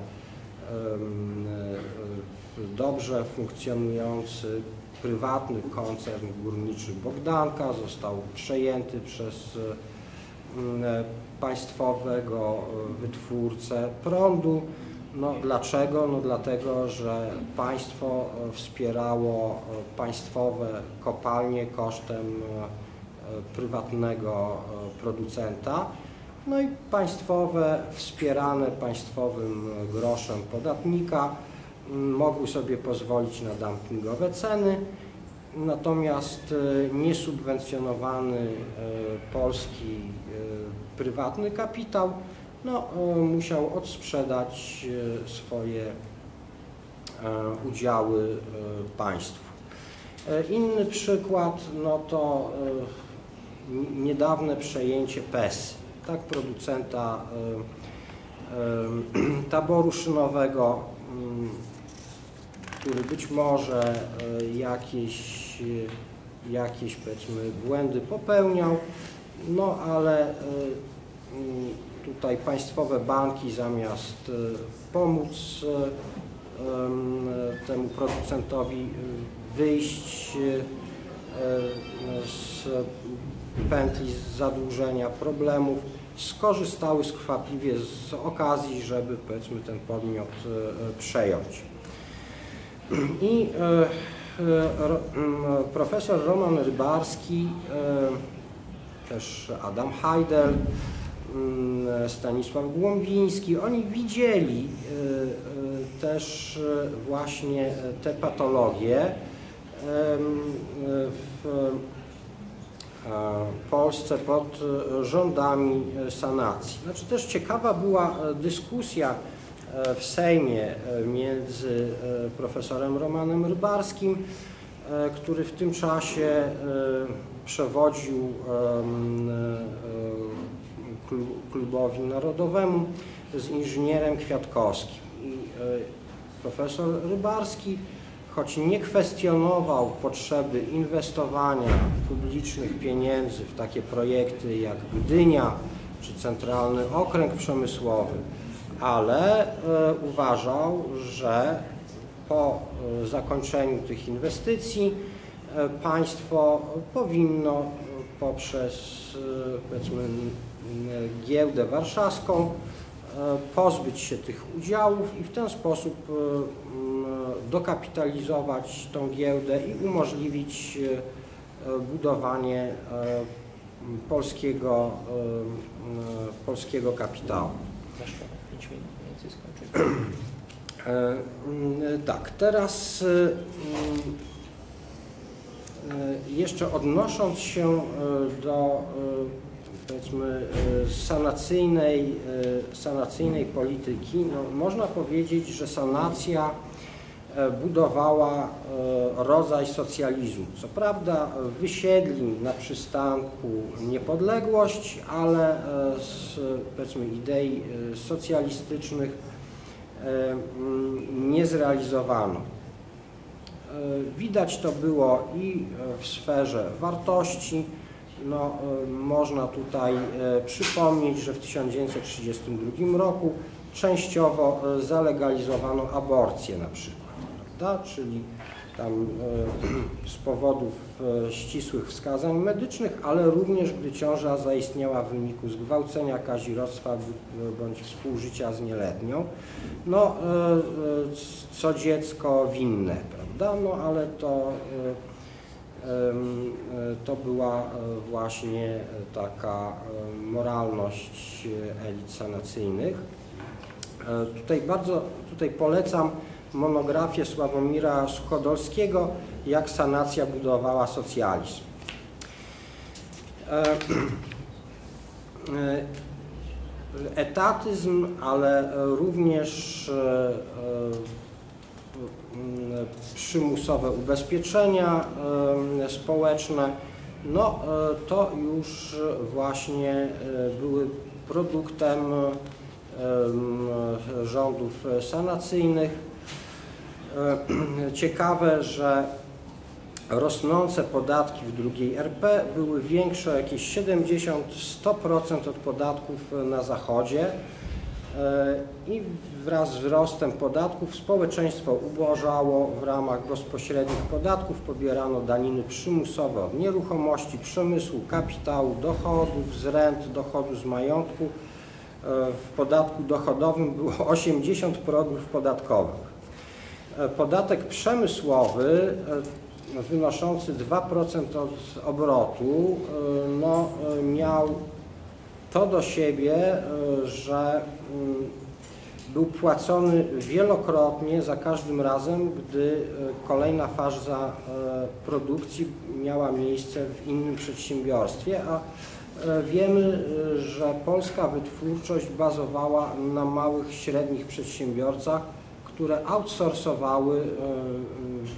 dobrze funkcjonujący prywatny koncern górniczy Bogdanka został przejęty przez państwowego wytwórcę prądu. No dlaczego? No dlatego, że państwo wspierało państwowe kopalnie kosztem prywatnego producenta. No i państwowe, wspierane państwowym groszem podatnika mogły sobie pozwolić na dumpingowe ceny, natomiast niesubwencjonowany polski prywatny kapitał no, musiał odsprzedać swoje udziały państwu. Inny przykład no to niedawne przejęcie PES, tak, producenta taboru szynowego, który być może jakieś, jakieś powiedzmy błędy popełniał, no ale tutaj państwowe banki zamiast pomóc temu producentowi wyjść z pętli zadłużenia, problemów, skorzystały skwapliwie z okazji, żeby powiedzmy ten podmiot przejąć. I profesor Roman Rybarski, też Adam Heidel, Stanisław Głąbiński, oni widzieli też właśnie te patologie w Polsce pod rządami sanacji. Znaczy też ciekawa była dyskusja w Sejmie między profesorem Romanem Rybarskim, który w tym czasie przewodził klubowi narodowemu z inżynierem Kwiatkowskim. I profesor Rybarski choć nie kwestionował potrzeby inwestowania publicznych pieniędzy w takie projekty jak Gdynia czy Centralny Okręg Przemysłowy, ale e, uważał, że po e, zakończeniu tych inwestycji e, państwo powinno poprzez powiedzmy giełdę warszawską pozbyć się tych udziałów i w ten sposób dokapitalizować tą giełdę i umożliwić e, budowanie e, polskiego, e, polskiego kapitału. Tak, teraz jeszcze odnosząc się do powiedzmy sanacyjnej, sanacyjnej polityki, no, można powiedzieć, że sanacja budowała e, rodzaj socjalizmu. Co prawda wysiedli na przystanku niepodległość, ale e, z powiedzmy idei socjalistycznych mm, nie zrealizowano. Widać to było i w sferze wartości. No, można tutaj przypomnieć, że w 1932 roku częściowo zalegalizowano aborcję na przykład prawda? czyli tam e, z powodów e, ścisłych wskazań medycznych, ale również gdy ciąża zaistniała w wyniku zgwałcenia, kazirodztwa bądź współżycia z nieletnią, no e, co dziecko winne, prawda? No ale to, to była właśnie taka moralność elit sanacyjnych. Tutaj bardzo tutaj polecam monografię Sławomira Suchodolskiego Jak sanacja budowała socjalizm. E, e, etatyzm, ale również e, przymusowe ubezpieczenia społeczne, no to już właśnie były produktem rządów sanacyjnych. E, ciekawe, że rosnące podatki w drugiej RP były większe o jakieś 70-100% od podatków na zachodzie e, i wraz z wzrostem podatków społeczeństwo ubożało w ramach bezpośrednich podatków, pobierano daniny przymusowe od nieruchomości, przemysłu, kapitału, dochodów z rent, dochodu z majątku. E, w podatku dochodowym było 80 progów podatkowych. E, podatek przemysłowy wynoszący 2% od obrotu no, miał to do siebie, że mm, był płacony wielokrotnie za każdym razem, gdy kolejna faza produkcji miała miejsce w innym przedsiębiorstwie, a wiemy, że polska wytwórczość bazowała na małych, średnich przedsiębiorcach, które outsourcowały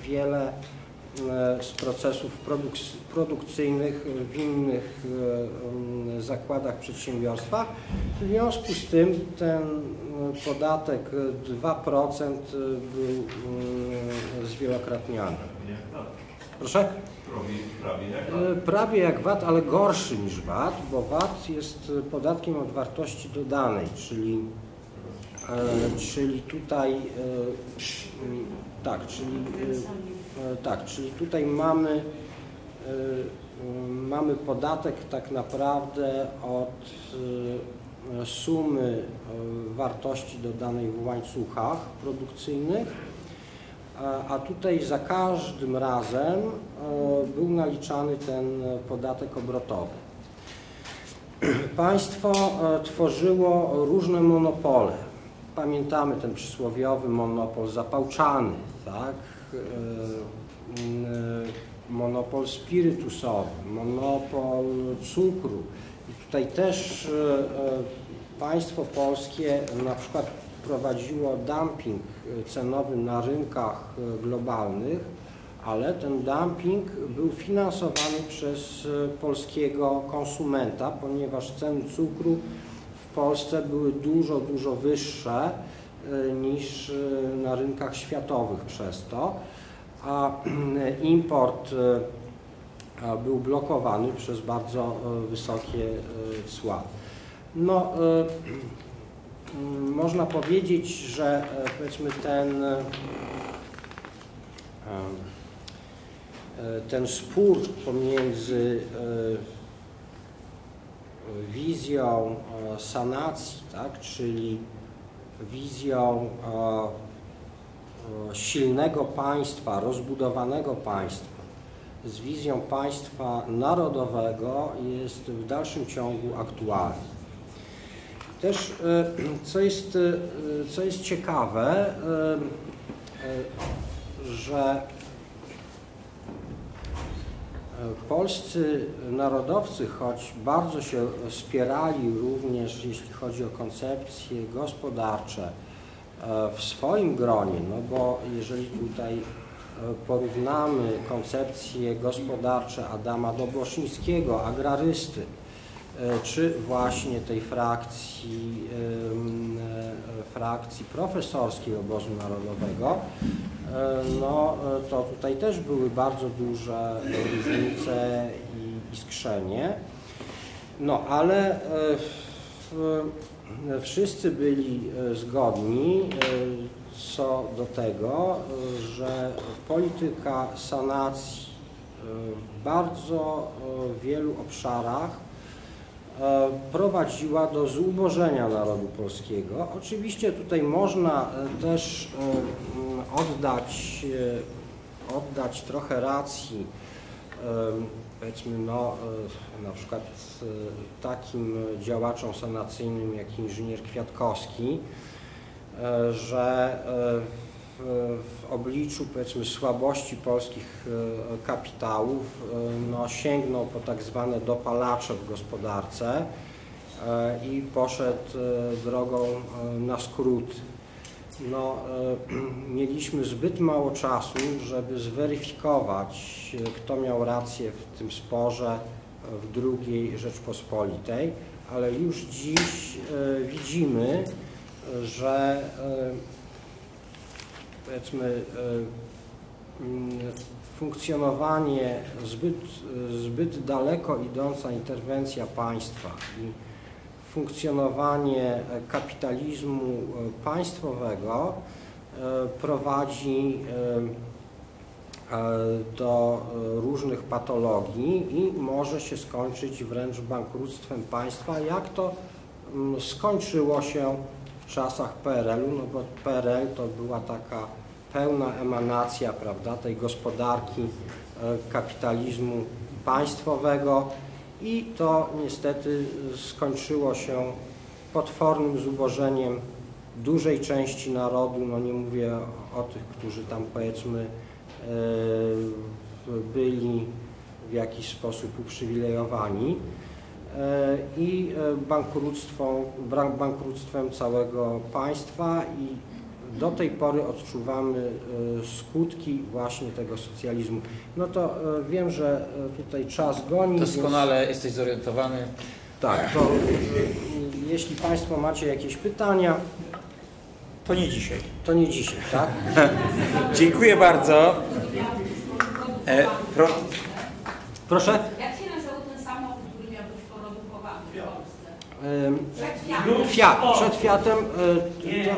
wiele E, z procesów produkcyjnych w innych e, zakładach, przedsiębiorstwach. W związku z tym ten podatek 2% był zwielokrotniany. Proszę? Prawie jak VAT, ale gorszy niż VAT, bo VAT jest podatkiem od wartości dodanej, czyli, e, czyli tutaj tak, czyli E, tak, czyli tutaj mamy, e, mamy podatek tak naprawdę od e, sumy wartości dodanej w łańcuchach produkcyjnych, a tutaj za każdym razem był naliczany ten podatek obrotowy. Państwo tworzyło różne monopole. Pamiętamy ten przysłowiowy monopol zapałczany, tak? E, monopol spirytusowy, monopol cukru. I tutaj też e, e, państwo polskie na przykład prowadziło dumping cenowy na rynkach globalnych, ale ten dumping był finansowany przez polskiego konsumenta, ponieważ ceny cukru Polsce były dużo, dużo wyższe E, niż e, na rynkach światowych przez to, a import e, był blokowany przez bardzo wysokie cła. No, można powiedzieć, że powiedzmy ten, ten spór pomiędzy wizją sanacji, tak, czyli wizją silnego państwa, rozbudowanego państwa, z wizją państwa narodowego jest w dalszym ciągu aktualny. Też, e, co jest, e, co jest ciekawe, e, że Polscy narodowcy, choć bardzo się spierali również, jeśli chodzi o koncepcje gospodarcze e, w swoim gronie, no bo jeżeli tutaj e, porównamy koncepcje gospodarcze Adama Dobroszyńskiego, agrarysty, e, czy właśnie tej frakcji, frakcji profesorskiej obozu narodowego, E, no e, to tutaj też były bardzo duże różnice i iskrzenie. No ale e, wszyscy byli zgodni co do tego, że polityka sanacji w bardzo wielu obszarach prowadziła do zubożenia narodu polskiego. Oczywiście tutaj można e, też e, oddać, oddać trochę racji powiedzmy no, na przykład takim działaczom sanacyjnym jak inżynier Kwiatkowski, że w obliczu powiedzmy słabości polskich e, kapitałów e, no, sięgnął po tak zwane dopalacze w gospodarce e, i poszedł drogą na skrót. No, mieliśmy zbyt mało czasu, żeby zweryfikować, kto miał rację w tym sporze w II Rzeczpospolitej, ale już dziś widzimy, że powiedzmy e, funkcjonowanie, zbyt, zbyt daleko idąca interwencja państwa i funkcjonowanie kapitalizmu państwowego prowadzi do różnych patologii i może się skończyć wręcz bankructwem państwa, jak to mm, skończyło się w czasach PRL-u, no bo PRL to była taka pełna emanacja prawda, tej gospodarki e, kapitalizmu państwowego i to niestety skończyło się potwornym zubożeniem dużej części narodu, no nie mówię o tych, którzy tam powiedzmy e, byli w jakiś sposób uprzywilejowani i bankructwo, bankructwem całego państwa i do tej pory odczuwamy e, skutki właśnie tego socjalizmu. No to e, wiem, że e, tutaj czas goni. Doskonale więc... jesteś zorientowany. Tak, to jeśli Państwo macie jakieś pytania. To nie dzisiaj. To nie dzisiaj, tak? Dziękuję bardzo. E, pro... Proszę? Jak się nazywał ten samochód, który miał być produkowany w Polsce? Przed Fiat. Przed Fiatem. Nie.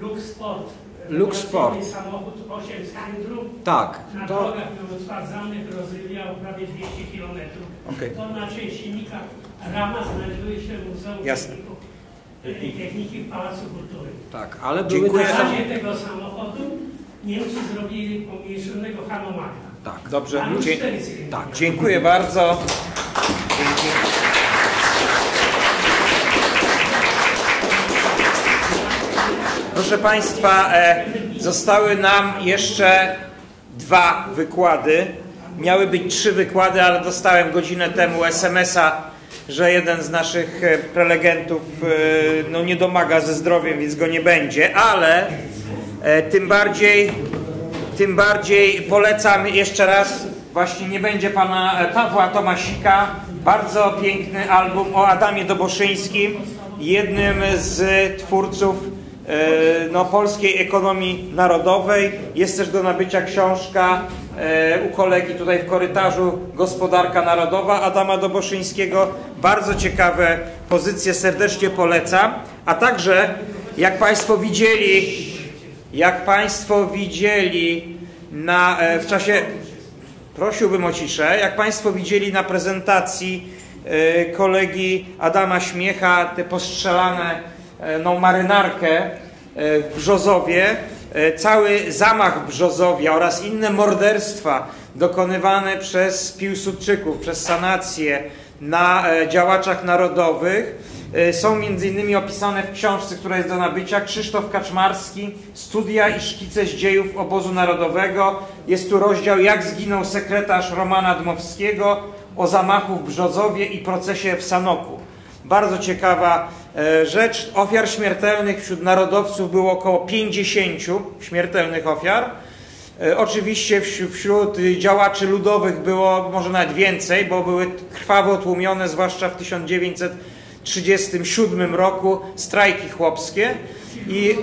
Lux Sport. Lux Sport. samochód 8 cylindrów. Tak. Na to... drogach był utwardzany, rozwijał prawie 200 km. Okay. To na część silnika rama znajduje się w Muzeum Jasne. Techniki, w Pałacu Kultury. Tak, ale były Dziękuję. W razie tego samochodu Niemcy zrobili pomniejszonego Hanomaka. Tak. Dobrze. A Dzie tak. Dziękuję bardzo. Dzięki. Proszę Państwa, e, zostały nam jeszcze dwa wykłady. Miały być trzy wykłady, ale dostałem godzinę temu SMS-a, że jeden z naszych e, prelegentów e, no, nie domaga ze zdrowiem, więc go nie będzie, ale tym bardziej, tym bardziej polecam jeszcze raz, właśnie nie będzie pana Pawła Tomasika, bardzo piękny album o Adamie Doboszyńskim, jednym z twórców no, polskiej ekonomii narodowej. Jest też do nabycia książka e, u kolegi tutaj w korytarzu Gospodarka Narodowa Adama Doboszyńskiego. Bardzo ciekawe pozycje, serdecznie polecam. A także, jak Państwo widzieli, jak Państwo widzieli na, e, w czasie, prosiłbym o ciszę, jak Państwo widzieli na prezentacji e, kolegi Adama Śmiecha, te postrzelane e, no, marynarkę e, w Brzozowie, e, cały zamach Brzozowia oraz inne morderstwa dokonywane przez Piłsudczyków, przez sanację na e, działaczach narodowych e, są między innymi opisane w książce, która jest do nabycia Krzysztof Kaczmarski Studia i szkice z dziejów obozu narodowego. Jest tu rozdział Jak zginął sekretarz Romana Dmowskiego o zamachu w Brzozowie i procesie w Sanoku. Bardzo ciekawa e, rzecz. Ofiar śmiertelnych wśród narodowców było około 50 śmiertelnych ofiar. E, Oczywiście wśród, działaczy ludowych było może nawet więcej, bo były krwawo tłumione, zwłaszcza w 1937 roku, strajki chłopskie i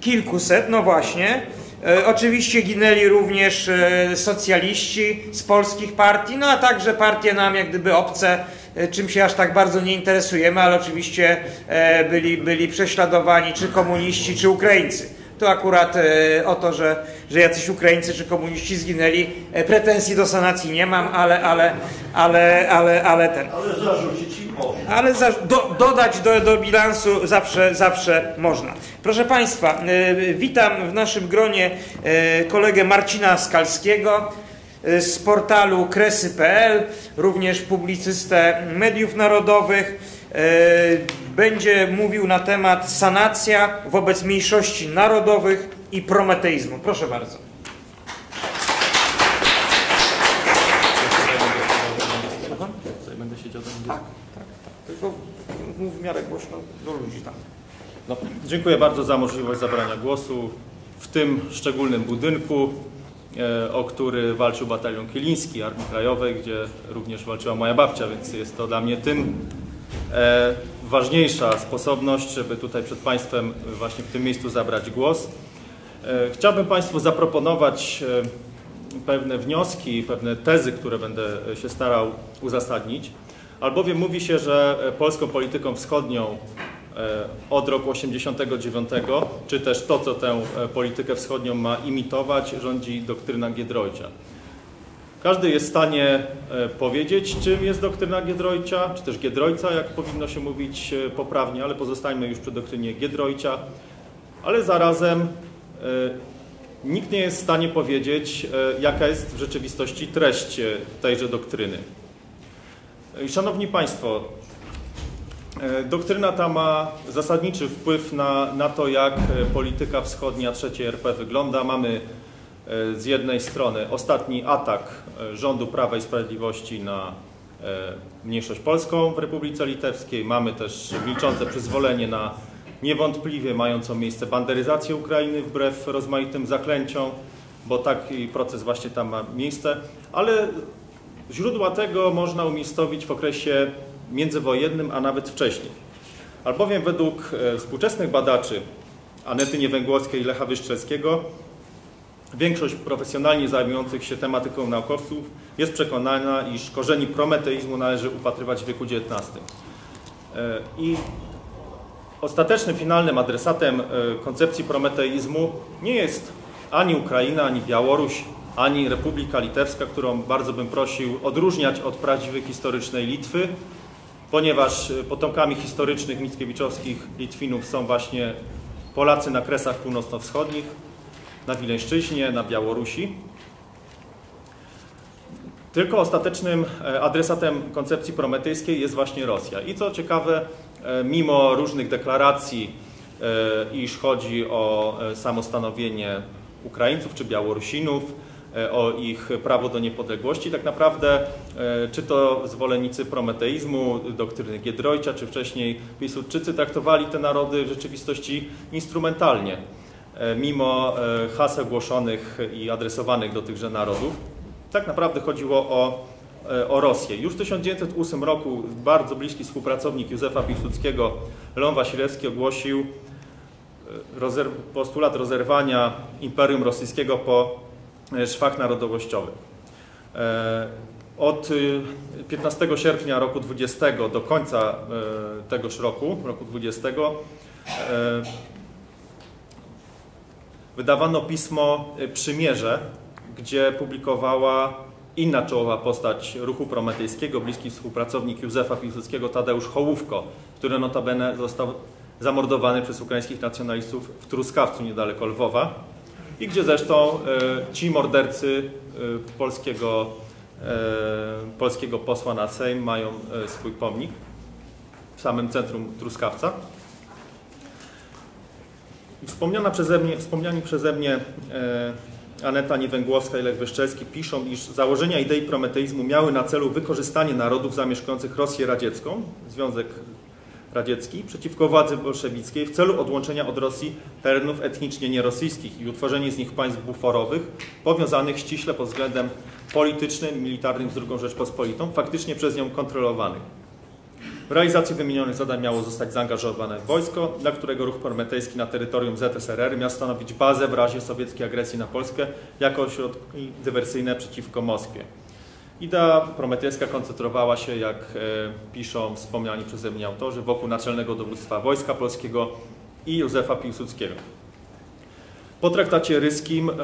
kilkuset, no właśnie. E, Oczywiście ginęli również e, socjaliści z polskich partii, no a także partie nam jak gdyby obce, e, czym się aż tak bardzo nie interesujemy, ale oczywiście e, byli, byli prześladowani czy komuniści, czy Ukraińcy. Tu akurat e, o to, że, że jacyś Ukraińcy czy komuniści zginęli, e, pretensji do sanacji nie mam, ale, ale, ale, ale, ale ten. Ale zarzucić im można. Ale za, do, dodać do, do bilansu zawsze, zawsze można. Proszę Państwa, e, witam w naszym gronie e, kolegę Marcina Skalskiego e, z portalu kresy.pl, również publicystę mediów narodowych. E, Będzie mówił na temat sanacja wobec mniejszości narodowych i prometeizmu. Proszę bardzo. Będę siedział tam. Tak, tak, tak. Tylko mów w miarę głośno do ludzi tam. No, dziękuję bardzo za możliwość zabrania głosu w tym szczególnym budynku, o który walczył batalion Kiliński Armii Krajowej, gdzie również walczyła moja babcia, więc jest to dla mnie tym e, ważniejsza sposobność, żeby tutaj przed Państwem właśnie w tym miejscu zabrać głos. E, Chciałbym Państwu zaproponować pewne wnioski, pewne tezy, które będę się starał uzasadnić. Albowiem mówi się, że polską polityką wschodnią od roku 89, czy też to, co tę politykę wschodnią ma imitować, rządzi doktryna Giedroycia. Każdy jest w stanie powiedzieć, czym jest doktryna Giedroycia, czy też Giedroyca, jak powinno się mówić poprawnie, ale pozostajmy już przy doktrynie Giedroycia, ale zarazem nikt nie jest w stanie powiedzieć, jaka jest w rzeczywistości treść tejże doktryny. Szanowni Państwo, doktryna ta ma zasadniczy wpływ na, na to, jak polityka wschodnia III RP wygląda. Mamy z jednej strony ostatni atak rządu Prawa i Sprawiedliwości na mniejszość polską w Republice Litewskiej. Mamy też milczące przyzwolenie na niewątpliwie mającą miejsce banderyzację Ukrainy wbrew rozmaitym zaklęciom, bo taki proces właśnie tam ma miejsce, ale źródła tego można umiejscowić w okresie międzywojennym, a nawet wcześniej. Albowiem według współczesnych badaczy Anety Niewęgłowskiej i Lecha Wyszczewskiego większość profesjonalnie zajmujących się tematyką naukowców jest przekonana, iż korzeni prometeizmu należy upatrywać w wieku XIX. I ostatecznym, finalnym adresatem koncepcji prometeizmu nie jest ani Ukraina, ani Białoruś, ani Republika Litewska, którą bardzo bym prosił odróżniać od prawdziwej historycznej Litwy, ponieważ potomkami historycznych Mickiewiczowskich Litwinów są właśnie Polacy na kresach północno-wschodnich, na Wileńszczyźnie, na Białorusi. Tylko ostatecznym adresatem koncepcji prometejskiej jest właśnie Rosja. I co ciekawe, mimo różnych deklaracji, iż chodzi o samostanowienie Ukraińców czy Białorusinów, o ich prawo do niepodległości, tak naprawdę czy to zwolennicy prometeizmu, doktryny Giedroycia, czy wcześniej Piłsudczycy traktowali te narody w rzeczywistości instrumentalnie, mimo haseł głoszonych i adresowanych do tychże narodów. Tak naprawdę chodziło o o Rosję. Już w 1908 roku bardzo bliski współpracownik Józefa Piłsudskiego, Lon Wasilewski, ogłosił postulat rozerwania Imperium Rosyjskiego po szwach narodowościowych. Od 15 sierpnia roku 20 do końca tegoż roku, roku 20, wydawano pismo Przymierze, gdzie publikowała inna czołowa postać ruchu prometejskiego, bliski współpracownik Józefa Piłsudskiego, Tadeusz Hołówko, który notabene został zamordowany przez ukraińskich nacjonalistów w Truskawcu, niedaleko Lwowa i gdzie zresztą ci mordercy polskiego, polskiego posła na Sejm mają swój pomnik w samym centrum Truskawca. Wspomniana przeze mnie, wspomniani przeze mnie Aneta Niewęgłowska i Lech Wyszczewski piszą, iż założenia idei prometeizmu miały na celu wykorzystanie narodów zamieszkujących Rosję Radziecką, Związek Radziecki, przeciwko władzy bolszewickiej w celu odłączenia od Rosji terenów etnicznie nierosyjskich i utworzenie z nich państw buforowych, powiązanych ściśle pod względem politycznym militarnym z II Rzeczpospolitą, faktycznie przez nią kontrolowanych. W realizacji wymienionych zadań miało zostać zaangażowane wojsko, dla którego ruch prometejski na terytorium ZSRR miał stanowić bazę w razie sowieckiej agresji na Polskę jako środki dywersyjne przeciwko Moskwie. Idea prometejska koncentrowała się, jak e, piszą wspomniani przeze mnie autorzy, wokół naczelnego dowództwa Wojska Polskiego i Józefa Piłsudskiego. Po traktacie ryskim e,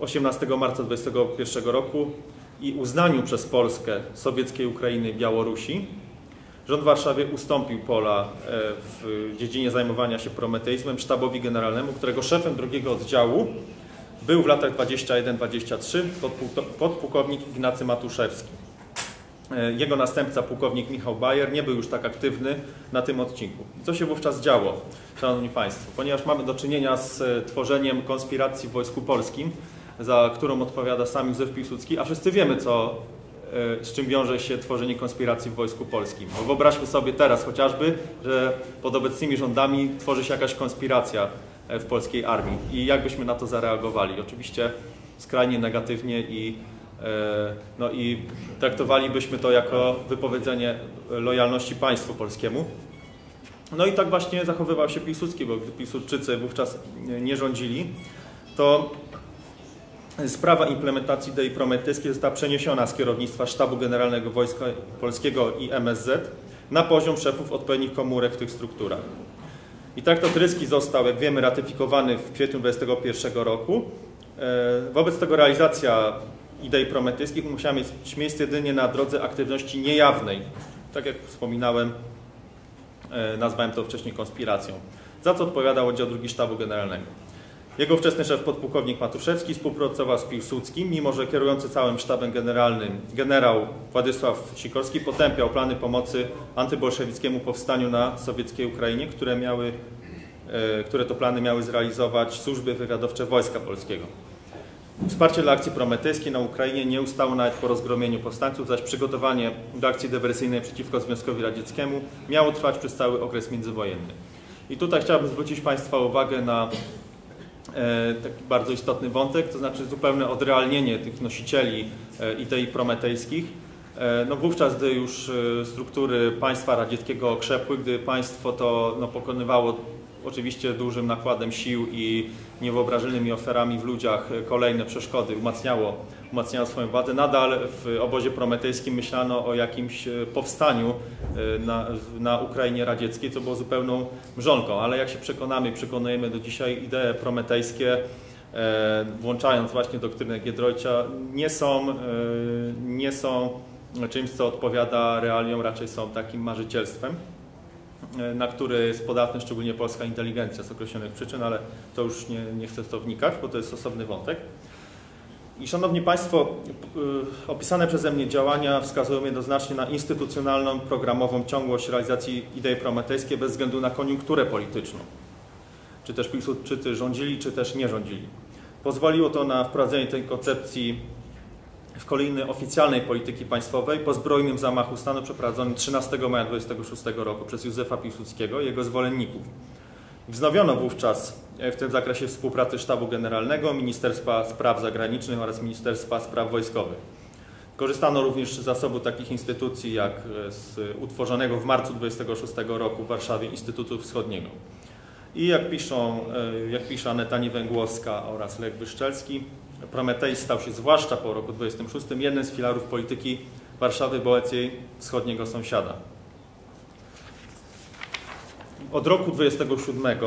18 marca 2021 roku i uznaniu przez Polskę sowieckiej Ukrainy i Białorusi Rząd w Warszawie ustąpił pola w dziedzinie zajmowania się prometeizmem sztabowi generalnemu, którego szefem drugiego oddziału był w latach 21-23 podpułkownik Ignacy Matuszewski. Jego następca, pułkownik Michał Bajer, nie był już tak aktywny na tym odcinku. Co się wówczas działo, Szanowni Państwo? Ponieważ mamy do czynienia z tworzeniem konspiracji w Wojsku Polskim, za którą odpowiada sam Józef Piłsudski, a wszyscy wiemy, co z czym wiąże się tworzenie konspiracji w Wojsku Polskim. Wyobraźmy sobie teraz chociażby, że pod obecnymi rządami tworzy się jakaś konspiracja w polskiej armii i jak byśmy na to zareagowali. Oczywiście skrajnie negatywnie i, no i traktowalibyśmy to jako wypowiedzenie lojalności państwu polskiemu. No i tak właśnie zachowywał się Piłsudski, bo gdy Piłsudczycy wówczas nie rządzili, to sprawa implementacji idei prometejskiej została przeniesiona z kierownictwa Sztabu Generalnego Wojska Polskiego i MSZ na poziom szefów odpowiednich komórek w tych strukturach. I traktat ryski został, jak wiemy, ratyfikowany w kwietniu 2021 roku. E, wobec tego realizacja idei prometejskich musiała mieć miejsce jedynie na drodze aktywności niejawnej. Tak jak wspominałem, e, nazwałem to wcześniej konspiracją. Za co odpowiadał oddział drugi Sztabu Generalnego. Jego wczesny szef podpułkownik Matuszewski współpracował z Piłsudskim, mimo że kierujący całym sztabem generalnym generał Władysław Sikorski potępiał plany pomocy antybolszewickiemu powstaniu na sowieckiej Ukrainie, które, miały, e, które to plany miały zrealizować służby wywiadowcze Wojska Polskiego. Wsparcie dla akcji prometejskiej na Ukrainie nie ustało nawet po rozgromieniu powstańców, zaś przygotowanie do akcji dywersyjnej przeciwko Związkowi Radzieckiemu miało trwać przez cały okres międzywojenny. I tutaj chciałbym zwrócić Państwa uwagę na taki bardzo istotny wątek, to znaczy zupełne odrealnienie tych nosicieli e, idei prometejskich. E, no wówczas, gdy już struktury państwa radzieckiego okrzepły, gdy państwo to no, pokonywało oczywiście dużym nakładem sił i niewyobrażalnymi ofiarami w ludziach kolejne przeszkody, umacniało, umacniało swoją władzę. Nadal w obozie prometejskim myślano o jakimś e, powstaniu e, na, na Ukrainie radzieckiej, co było zupełną mrzonką, ale jak się przekonamy, przekonujemy do dzisiaj idee prometejskie, e, włączając właśnie doktrynę Giedroycia, nie są, nie są czymś, co odpowiada realiom, raczej są takim marzycielstwem. Na który jest podatna szczególnie polska inteligencja z określonych przyczyn, ale to już nie, nie chcę w to wnikać, bo to jest osobny wątek. I Szanowni Państwo, e, opisane przeze mnie działania wskazują jednoznacznie na instytucjonalną, programową ciągłość realizacji idei prometejskiej bez względu na koniunkturę polityczną. Czy też Piłsudczycy rządzili, czy też nie rządzili. Pozwoliło to na wprowadzenie tej koncepcji w kolejnej oficjalnej polityki państwowej po zbrojnym zamachu stanu przeprowadzonym 13 maja 26 roku przez Józefa Piłsudskiego i jego zwolenników. Wznowiono wówczas e, w tym zakresie współpracy Sztabu Generalnego, Ministerstwa Spraw Zagranicznych oraz Ministerstwa Spraw Wojskowych. Korzystano również z zasobu takich instytucji jak e, z utworzonego w marcu 26 roku w Warszawie Instytutu Wschodniego. I jak piszą, e, jak pisze Aneta Niewęgłowska oraz Lech Wyszczelski, Prometej stał się zwłaszcza po roku 26 jednym z filarów polityki Warszawy wobec jej wschodniego sąsiada. Od roku 27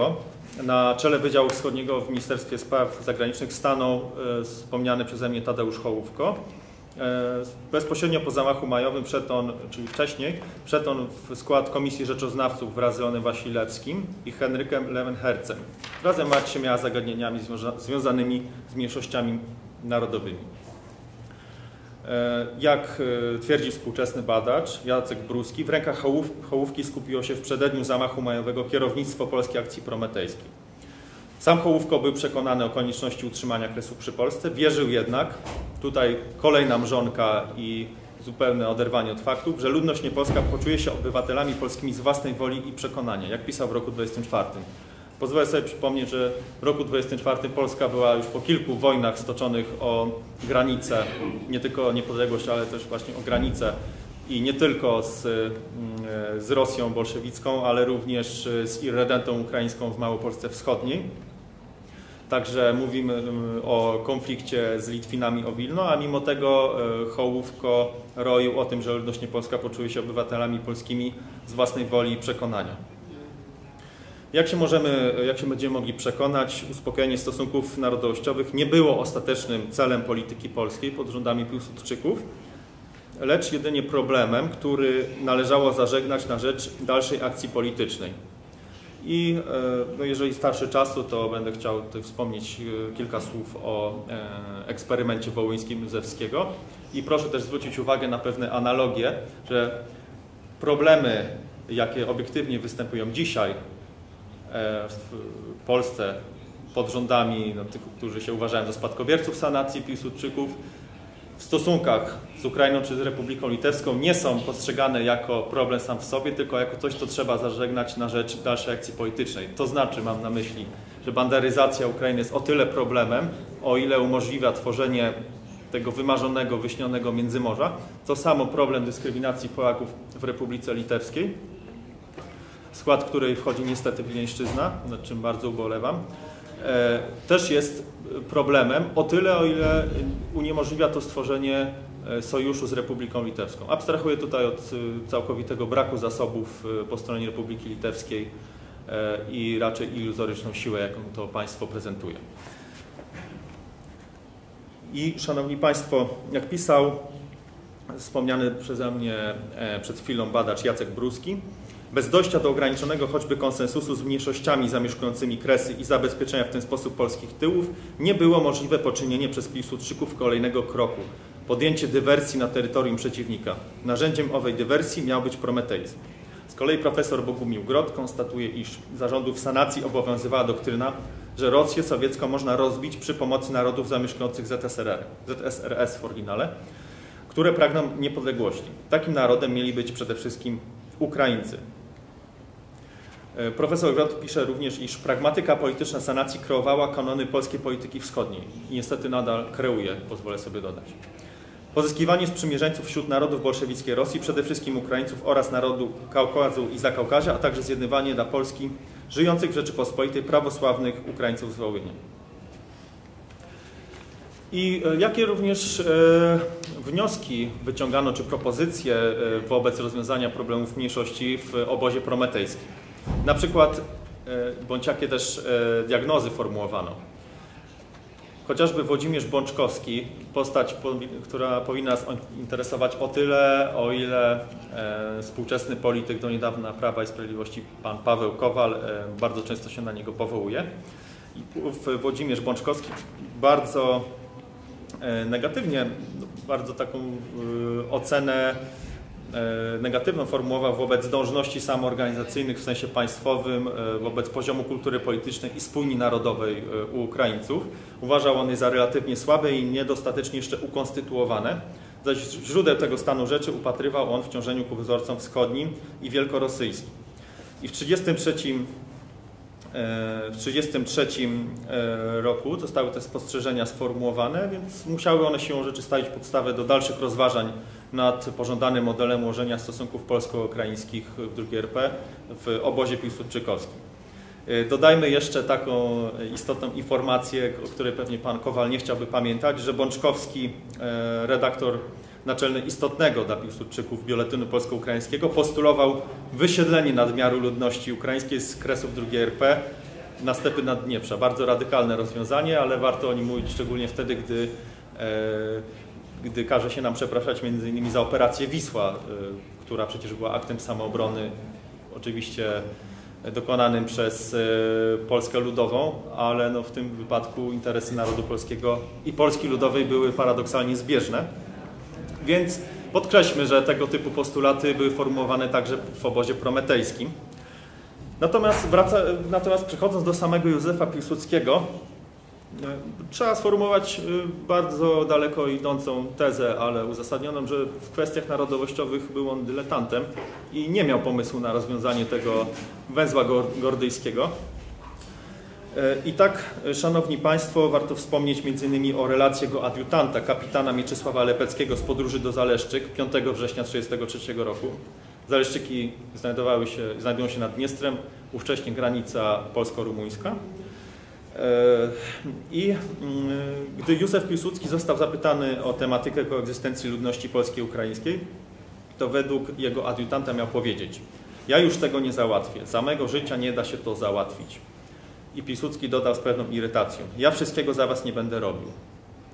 na czele Wydziału Wschodniego w Ministerstwie Spraw Zagranicznych stanął e, wspomniany przeze mnie Tadeusz Hołówko. E, bezpośrednio po zamachu majowym wszedł on, czyli wcześniej, wszedł on w skład Komisji Rzeczoznawców wraz z Leonem Wasilewskim i Henrykiem Lewenhercem. Razem martwić się miała zagadnieniami związanymi z mniejszościami narodowymi. E, jak e, twierdzi współczesny badacz Jacek Bruski, w rękach Hołówki skupiło się w przededniu zamachu majowego kierownictwo Polskiej Akcji Prometejskiej. Sam Hołówko był przekonany o konieczności utrzymania kresu przy Polsce, wierzył jednak, tutaj kolejna mrzonka i zupełne oderwanie od faktów, że ludność niepolska poczuje się obywatelami polskimi z własnej woli i przekonania, jak pisał w roku 24. Pozwolę sobie przypomnieć, że w roku 24 Polska była już po kilku wojnach stoczonych o granice, nie tylko o niepodległość, ale też właśnie o granice i nie tylko z, mm, z Rosją bolszewicką, ale również z irredentą ukraińską w Małopolsce Wschodniej. Także mówimy mm, o konflikcie z Litwinami o Wilno, a mimo tego e, Hołówko roił o tym, że ludność niepolska poczuje się obywatelami polskimi z własnej woli i przekonania. Jak się, możemy, jak się będziemy mogli przekonać, uspokojenie stosunków narodowościowych nie było ostatecznym celem polityki polskiej pod rządami Piłsudczyków, lecz jedynie problemem, który należało zażegnać na rzecz dalszej akcji politycznej. I e, no jeżeli starszy czasu, to będę chciał wspomnieć e, kilka słów o e, eksperymencie wołyńskim Józefskiego. I proszę też zwrócić uwagę na pewne analogie, że problemy, jakie obiektywnie występują dzisiaj w Polsce pod rządami no, tych, którzy się uważają za spadkobierców sanacji Piłsudczyków, w stosunkach z Ukrainą czy z Republiką Litewską nie są postrzegane jako problem sam w sobie, tylko jako coś, co trzeba zażegnać na rzecz dalszej akcji politycznej. To znaczy, mam na myśli, że banderyzacja Ukrainy jest o tyle problemem, o ile umożliwia tworzenie tego wymarzonego, wyśnionego Międzymorza. To samo problem dyskryminacji Polaków w Republice Litewskiej, w skład której wchodzi niestety Wileńszczyzna, nad czym bardzo ubolewam. e, też jest problemem, o tyle o ile uniemożliwia to stworzenie e, sojuszu z Republiką Litewską. Abstrahuję tutaj od całkowitego braku zasobów po stronie Republiki Litewskiej i raczej iluzoryczną siłę, jaką to państwo prezentuje. I Szanowni Państwo, jak pisał wspomniany przeze mnie przed chwilą badacz Jacek Bruski, bez dojścia do ograniczonego choćby konsensusu z mniejszościami zamieszkującymi Kresy i zabezpieczenia w ten sposób polskich tyłów, nie było możliwe poczynienie przez Piłsudczyków kolejnego kroku podjęcie dywersji na terytorium przeciwnika. Narzędziem owej dywersji miał być prometeizm. Z kolei profesor Bogumił Grot konstatuje, iż zarządów sanacji obowiązywała doktryna, że Rosję sowiecką można rozbić przy pomocy narodów zamieszkujących ZSRR, ZSRS w oryginale, które pragną niepodległości. Takim narodem mieli być przede wszystkim Ukraińcy. E, profesor Grot pisze również, iż pragmatyka polityczna sanacji kreowała kanony polskiej polityki wschodniej i niestety nadal kreuje, pozwolę sobie dodać. Pozyskiwanie sprzymierzeńców wśród narodów bolszewickiej Rosji, przede wszystkim Ukraińców oraz narodu Kaukazu i Zakaukazia, a także zjednywanie dla Polski żyjących w Rzeczypospolitej prawosławnych Ukraińców z Wołynia. I e, jakie również e, wnioski wyciągano, czy propozycje wobec rozwiązania problemów mniejszości w obozie prometejskim? Na przykład, e, bądź jakie też e, diagnozy formułowano. Chociażby Włodzimierz Bączkowski, postać, która powinna nas interesować o tyle, o ile e, współczesny polityk do niedawna Prawa i Sprawiedliwości, pan Paweł Kowal, bardzo często się na niego powołuje. Włodzimierz Bączkowski bardzo negatywnie, bardzo taką ocenę negatywną formułował wobec dążności samoorganizacyjnych w sensie państwowym, e, wobec poziomu kultury politycznej i spójni narodowej e, u Ukraińców. Uważał on je za relatywnie słabe i niedostatecznie jeszcze ukonstytuowane. Zaś źródeł tego stanu rzeczy upatrywał on w ciążeniu ku wzorcom wschodnim i wielkorosyjskim. I w 1933 w 1933 roku zostały te spostrzeżenia sformułowane, więc musiały one się rzeczy stawić podstawę do dalszych rozważań nad pożądanym modelem ułożenia stosunków polsko-ukraińskich w II RP w obozie piłsudczykowskim. E, dodajmy jeszcze taką istotną informację, o której pewnie pan Kowal nie chciałby pamiętać, że Bączkowski, e, redaktor naczelny istotnego dla Piłsudczyków Bioletynu Polsko-Ukraińskiego, postulował wysiedlenie nadmiaru ludności ukraińskiej z kresów II RP na stepy Naddnieprza. Bardzo radykalne rozwiązanie, ale warto o nim mówić szczególnie wtedy, gdy e, gdy każe się nam przepraszać między innymi za operację Wisła, y, która przecież była aktem samoobrony, oczywiście dokonanym przez y, Polskę Ludową, ale no w tym wypadku interesy narodu polskiego i Polski Ludowej były paradoksalnie zbieżne. Więc podkreślmy, że tego typu postulaty były formułowane także w obozie prometejskim. Natomiast, wraca, natomiast przechodząc do samego Józefa Piłsudskiego, trzeba sformułować e, bardzo daleko idącą tezę, ale uzasadnioną, że w kwestiach narodowościowych był on dyletantem i nie miał pomysłu na rozwiązanie tego węzła gordyjskiego. E, I tak, Szanowni Państwo, warto wspomnieć m.in. o relacji jego adiutanta, kapitana Mieczysława Lepeckiego z podróży do Zaleszczyk 5 września 1933 roku. Zaleszczyki znajdowały się, znajdują się nad Dniestrem, ówcześnie granica polsko-rumuńska. E, I mm, gdy Józef Piłsudski został zapytany o tematykę koegzystencji ludności polskiej i ukraińskiej, to według jego adiutanta miał powiedzieć ja już tego nie załatwię, samego życia nie da się to załatwić. I Piłsudski dodał z pewną irytacją, ja wszystkiego za was nie będę robił.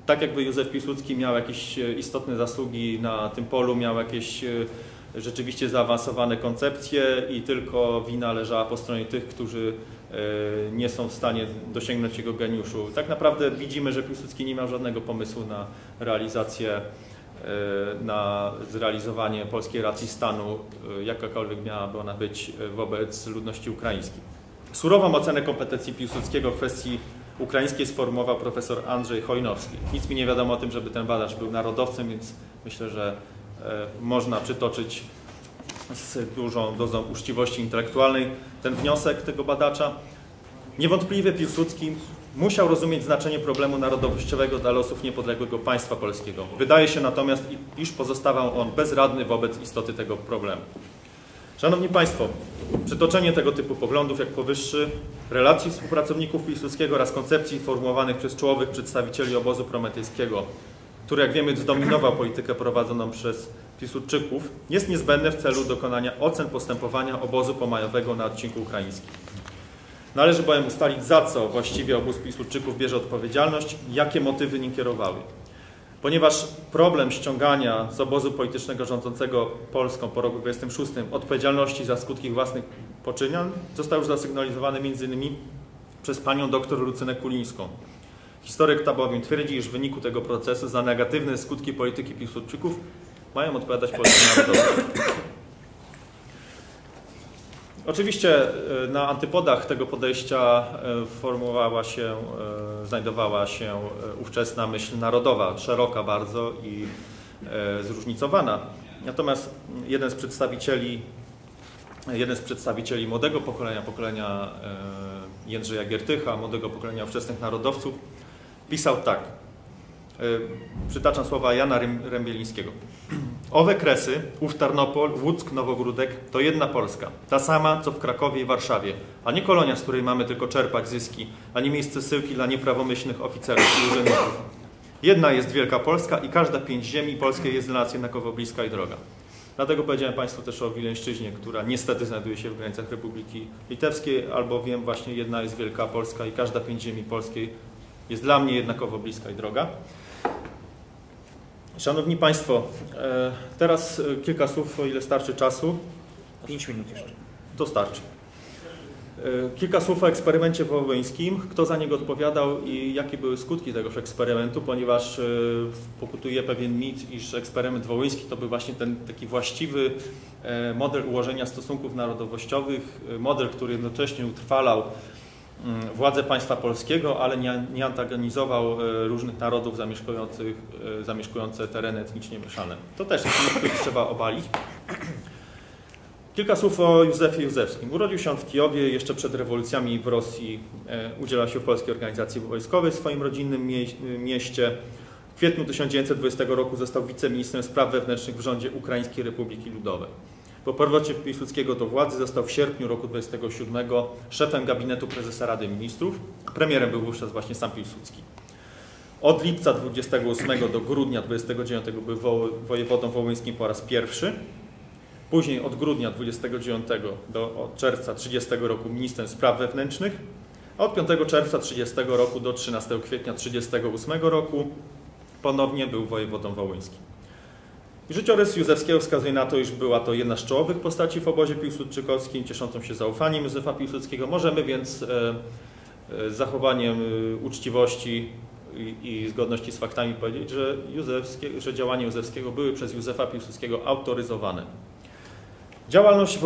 Tak jakby Józef Piłsudski miał jakieś e, istotne zasługi na tym polu, miał jakieś e, rzeczywiście zaawansowane koncepcje i tylko wina leżała po stronie tych, którzy nie są w stanie dosięgnąć jego geniuszu. Tak naprawdę widzimy, że Piłsudski nie miał żadnego pomysłu na realizację, e, na zrealizowanie polskiej racji stanu, e, jakakolwiek miałaby ona być wobec ludności ukraińskiej. Surową ocenę kompetencji Piłsudskiego w kwestii ukraińskiej sformułował profesor Andrzej Chojnowski. Nic mi nie wiadomo o tym, żeby ten badacz był narodowcem, więc myślę, że można przytoczyć z dużą dozą uczciwości intelektualnej ten wniosek tego badacza. Niewątpliwie Piłsudski musiał rozumieć znaczenie problemu narodowościowego dla losów niepodległego państwa polskiego. Wydaje się natomiast, iż pozostawał on bezradny wobec istoty tego problemu. Szanowni Państwo, przytoczenie tego typu poglądów jak powyższy, relacji współpracowników Piłsudskiego oraz koncepcji formułowanych przez czołowych przedstawicieli obozu prometejskiego, który jak wiemy zdominował politykę prowadzoną przez Piłsudczyków, jest niezbędne w celu dokonania ocen postępowania obozu pomajowego na odcinku ukraińskim. Należy bowiem ustalić, za co właściwie obóz Piłsudczyków bierze odpowiedzialność, jakie motywy nim kierowały. Ponieważ problem ściągania z obozu politycznego rządzącego Polską po roku 26 odpowiedzialności za skutki własnych poczynań został już zasygnalizowany m.in. przez panią dr Lucynę Kulińską. Historyk ta bowiem twierdzi, iż w wyniku tego procesu za negatywne skutki polityki Piłsudczyków mają odpowiadać Polscy narodowi. Oczywiście e, na antypodach tego podejścia e, się, e, znajdowała się ówczesna myśl narodowa, szeroka bardzo i zróżnicowana. Natomiast jeden z przedstawicieli, jeden z przedstawicieli młodego pokolenia, pokolenia Jędrzeja Giertycha, młodego pokolenia ówczesnych narodowców, pisał tak. Przytaczam słowa Jana Rębielińskiego. Owe kresy, ów Tarnopol, Łuck, Nowogródek to jedna Polska, ta sama co w Krakowie i Warszawie, a nie kolonia, z której mamy tylko czerpać zyski, a nie miejsce syłki dla nieprawomyślnych oficerów i urzędników. Jedna jest Wielka Polska i każda pięć ziemi polskiej jest dla nas jednakowo bliska i droga. Dlatego powiedziałem Państwu też o Wileńszczyźnie, która niestety znajduje się w granicach Republiki Litewskiej, albowiem właśnie jedna jest Wielka Polska i każda pięć ziemi polskiej jest dla mnie jednakowo bliska i droga. Szanowni Państwo, e, teraz e, kilka słów, o ile starczy czasu. Pięć minut jeszcze. To starczy. E, kilka słów o eksperymencie wołyńskim, kto za niego odpowiadał i jakie były skutki tegoż eksperymentu, ponieważ pokutuje pewien mit, iż eksperyment wołyński to był właśnie ten taki właściwy model ułożenia stosunków narodowościowych, model, który jednocześnie utrwalał Mm, władze państwa polskiego, ale nie, nie antagonizował e, różnych narodów zamieszkujących, e, zamieszkujące tereny etnicznie mieszane. To też jest mit, który trzeba obalić. Kilka słów o Józefie Józefskim. Urodził się on w Kijowie, jeszcze przed rewolucjami w Rosji e, udzielał się w Polskiej Organizacji Wojskowej w swoim rodzinnym mieście. W kwietniu 1920 roku został wiceministrem spraw wewnętrznych w rządzie Ukraińskiej Republiki Ludowej. Po powrocie Piłsudskiego do władzy został w sierpniu roku 27 szefem gabinetu prezesa Rady Ministrów. Premierem był wówczas właśnie sam Piłsudski. Od lipca 28 do grudnia 29 był wojewodą wołyńskim po raz pierwszy. Później od grudnia 29 do czerwca 30 roku ministrem spraw wewnętrznych, a od 5 czerwca 30 roku do 13 kwietnia 38 roku ponownie był wojewodą wołyńskim. Życiorys Józefskiego wskazuje na to, iż była to jedna z czołowych postaci w obozie piłsudczykowskim, cieszącą się zaufaniem Józefa Piłsudskiego. Możemy więc e, e, z zachowaniem e, uczciwości i, zgodności z faktami powiedzieć, że, Józefskie, że działania Józefskiego były przez Józefa Piłsudskiego autoryzowane. Działalność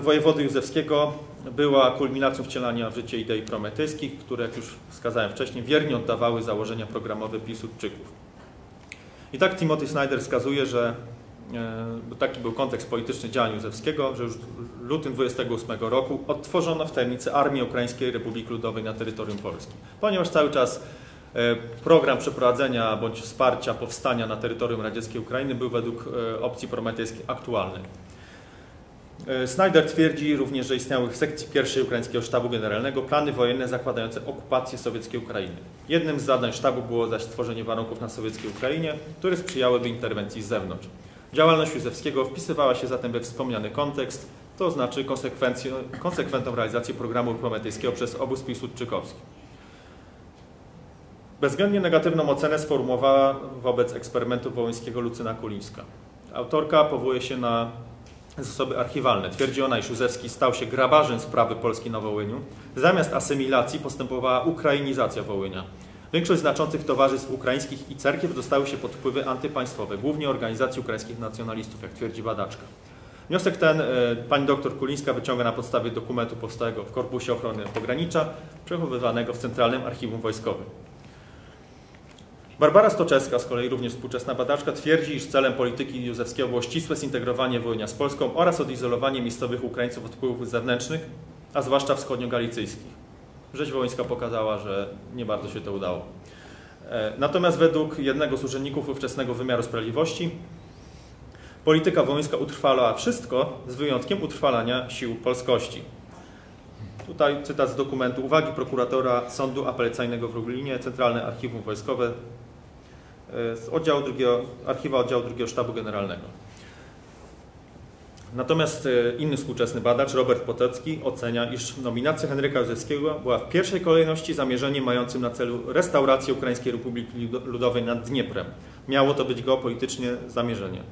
wojewody Józefskiego była kulminacją wcielania w życie idei prometejskich, które, jak już wskazałem wcześniej, wiernie oddawały założenia programowe Piłsudczyków. I tak Timothy Snyder wskazuje, że e, taki był kontekst polityczny działań Józefskiego, że już w lutym 28 roku odtworzono w tajemnicy Armię Ukraińskiej Republiki Ludowej na terytorium Polski. Ponieważ cały czas e, program przeprowadzenia bądź wsparcia powstania na terytorium radzieckiej Ukrainy był według e, opcji prometejskiej aktualny. Snyder twierdzi również, że istniały w sekcji pierwszej Ukraińskiego Sztabu Generalnego plany wojenne zakładające okupację sowieckiej Ukrainy. Jednym z zadań sztabu było zaś stworzenie warunków na sowieckiej Ukrainie, które sprzyjałyby interwencji z zewnątrz. Działalność Józefskiego wpisywała się zatem we wspomniany kontekst, to znaczy konsekwentną realizację programu prometejskiego przez obóz Piłsudczykowski. Bezwzględnie negatywną ocenę sformułowała wobec eksperymentu wołyńskiego Lucyna Kulińska. Autorka powołuje się na zasoby archiwalne. Twierdzi ona, iż Józefski stał się grabarzem sprawy Polski na Wołyniu. Zamiast asymilacji postępowała ukrainizacja Wołynia. Większość znaczących towarzystw ukraińskich i cerkiew dostały się pod wpływy antypaństwowe, głównie organizacji ukraińskich nacjonalistów, jak twierdzi badaczka. Wniosek ten e, pani doktor Kulińska wyciąga na podstawie dokumentu powstałego w Korpusie Ochrony Pogranicza, przechowywanego w Centralnym Archiwum Wojskowym. Barbara Stoczewska, z kolei również współczesna badaczka, twierdzi, iż celem polityki Józefskiego było ścisłe zintegrowanie wojnia z Polską oraz odizolowanie miejscowych Ukraińców od wpływów zewnętrznych, a zwłaszcza wschodnio-galicyjskich. Rzeź wołyńska pokazała, że nie bardzo się to udało. E, natomiast według jednego z urzędników ówczesnego wymiaru sprawiedliwości Polityka wołyńska utrwalała wszystko z wyjątkiem utrwalania sił polskości. Tutaj cytat z dokumentu Uwagi prokuratora Sądu Apelacyjnego w Lublinie, Centralne Archiwum Wojskowe z oddziału drugiego, archiwa oddziału drugiego Sztabu Generalnego. Natomiast e, inny współczesny badacz, Robert Potocki, ocenia, iż nominacja Henryka Józefskiego była w pierwszej kolejności zamierzeniem mającym na celu restaurację Ukraińskiej Republiki Ludowej nad Dnieprem. Miało to być geopolitycznie zamierzenie.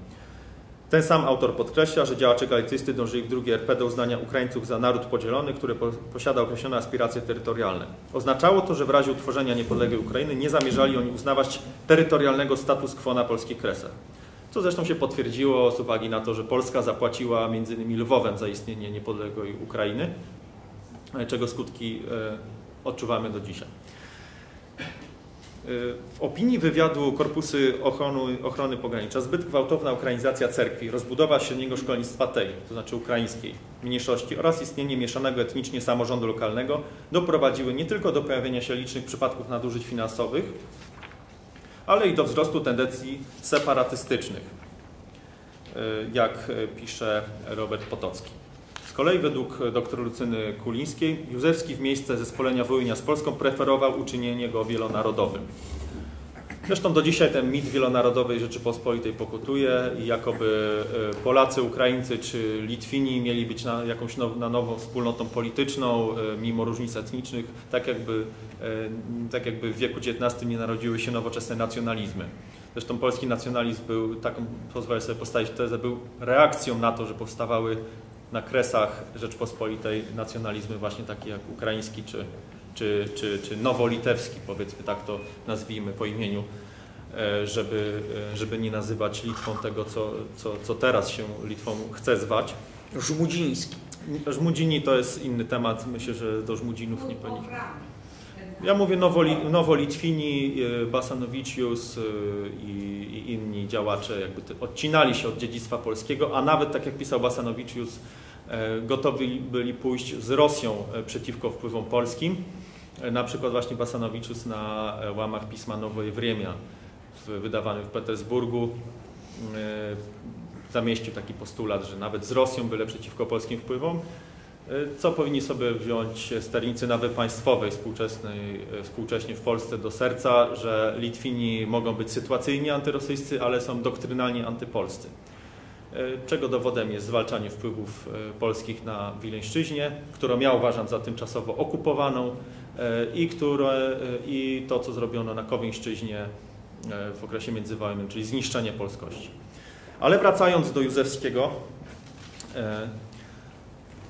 Ten sam autor podkreśla, że działacze galicysty dążyli w drugiej RP do uznania Ukraińców za naród podzielony, który posiada określone aspiracje terytorialne. Oznaczało to, że w razie utworzenia niepodległej Ukrainy nie zamierzali oni uznawać terytorialnego status quo na polskich kresach. Co zresztą się potwierdziło z uwagi na to, że Polska zapłaciła m.in. Lwowem za istnienie niepodległej Ukrainy, czego skutki e, odczuwamy do dzisiaj. W opinii wywiadu Korpusy Ochrony, Ochrony Pogranicza zbyt gwałtowna ukrainizacja cerkwi, rozbudowa średniego szkolnictwa tej, to znaczy ukraińskiej, mniejszości oraz istnienie mieszanego etnicznie samorządu lokalnego doprowadziły nie tylko do pojawienia się licznych przypadków nadużyć finansowych, ale i do wzrostu tendencji separatystycznych, jak pisze Robert Potocki. Z kolei według dr Lucyny Kulińskiej Józefski w miejsce zespolenia wojenia z Polską preferował uczynienie go wielonarodowym. Zresztą do dzisiaj ten mit wielonarodowej Rzeczypospolitej pokutuje i jakoby e, Polacy, Ukraińcy czy Litwini mieli być na jakąś now, na nową wspólnotą polityczną, e, mimo różnic etnicznych, tak jakby, e, tak jakby w wieku XIX nie narodziły się nowoczesne nacjonalizmy. Zresztą polski nacjonalizm był, taką pozwolę sobie postawić tezę, był reakcją na to, że powstawały na kresach Rzeczpospolitej nacjonalizmy właśnie takie jak ukraiński czy, czy, czy, czy nowolitewski, powiedzmy tak to nazwijmy po imieniu, e, żeby, e, żeby nie nazywać Litwą tego, co, co, co teraz się Litwą chce zwać. Żmudziński. Żmudzini to jest inny temat, myślę, że do Żmudzinów nie powinniśmy. Ja mówię Nowoli, Nowolitwini, e, Basanowicius i, i, inni działacze jakby odcinali się od dziedzictwa polskiego, a nawet tak jak pisał Basanowicius, gotowi byli pójść z Rosją e, przeciwko wpływom polskim. E, na przykład właśnie Basanowiczus na łamach pisma Nowej Wriemia wydawanym w Petersburgu zamieścił taki postulat, że nawet z Rosją byle przeciwko polskim wpływom, co powinni sobie wziąć sternicy nawy państwowej współczesnej, współcześnie w Polsce do serca, że Litwini mogą być sytuacyjnie antyrosyjscy, ale są doktrynalnie antypolscy. E, czego dowodem jest zwalczanie wpływów e, polskich na Wileńszczyźnie, którą ja uważam za tymczasowo okupowaną e, i, które, i to, co zrobiono na Kowińszczyźnie w okresie międzywojennym, czyli zniszczenie polskości. Ale wracając do Józefskiego,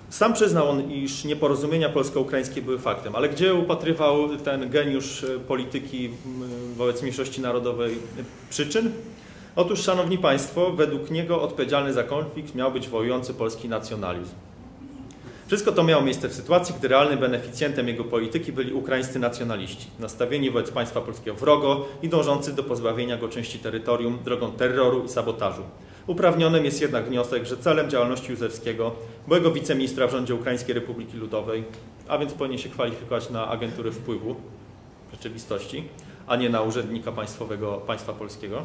sam przyznał on, iż nieporozumienia polsko-ukraińskie były faktem, ale gdzie upatrywał ten geniusz polityki wobec mniejszości narodowej przyczyn? Otóż, Szanowni Państwo, według niego odpowiedzialny za konflikt miał być wojujący polski nacjonalizm. Wszystko to miało miejsce w sytuacji, gdy realnym beneficjentem jego polityki byli ukraińscy nacjonaliści, nastawieni wobec państwa polskiego wrogo i dążący do pozbawienia go części terytorium drogą terroru i sabotażu. Uprawnionym jest jednak wniosek, że celem działalności Józefskiego, byłego wiceministra w rządzie Ukraińskiej Republiki Ludowej, a więc powinien się kwalifikować na agenturę wpływu w rzeczywistości, a nie na urzędnika państwowego państwa polskiego,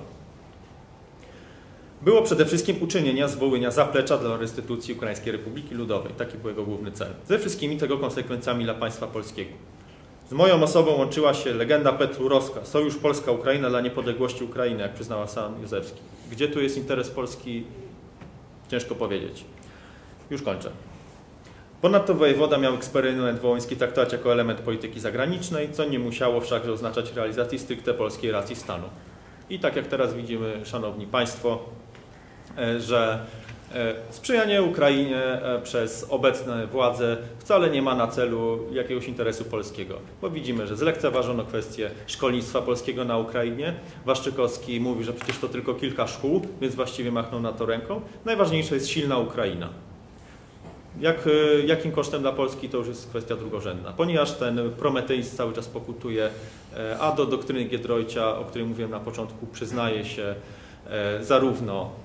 było przede wszystkim uczynienia z Wołynia zaplecza dla restytucji Ukraińskiej Republiki Ludowej. Taki był jego główny cel. Ze wszystkimi tego konsekwencjami dla państwa polskiego. Z moją osobą łączyła się legenda petlurowska, Sojusz Polska-Ukraina dla niepodległości Ukrainy, jak przyznała sam Józefski. Gdzie tu jest interes Polski? Ciężko powiedzieć. Już kończę. Ponadto wojewoda miał eksperyment wołyński traktować jako element polityki zagranicznej, co nie musiało wszakże oznaczać realizacji stricte polskiej racji stanu. I tak jak teraz widzimy, Szanowni Państwo, że e, sprzyjanie Ukrainie e, przez obecne władze wcale nie ma na celu jakiegoś interesu polskiego, bo widzimy, że zlekceważono kwestię szkolnictwa polskiego na Ukrainie. Waszczykowski mówi, że przecież to tylko kilka szkół, więc właściwie machnął na to ręką. Najważniejsza jest silna Ukraina. Jak, jakim kosztem dla Polski to już jest kwestia drugorzędna, ponieważ ten prometeizm cały czas pokutuje, a do doktryny Giedroycia, o której mówiłem na początku, przyznaje się zarówno E,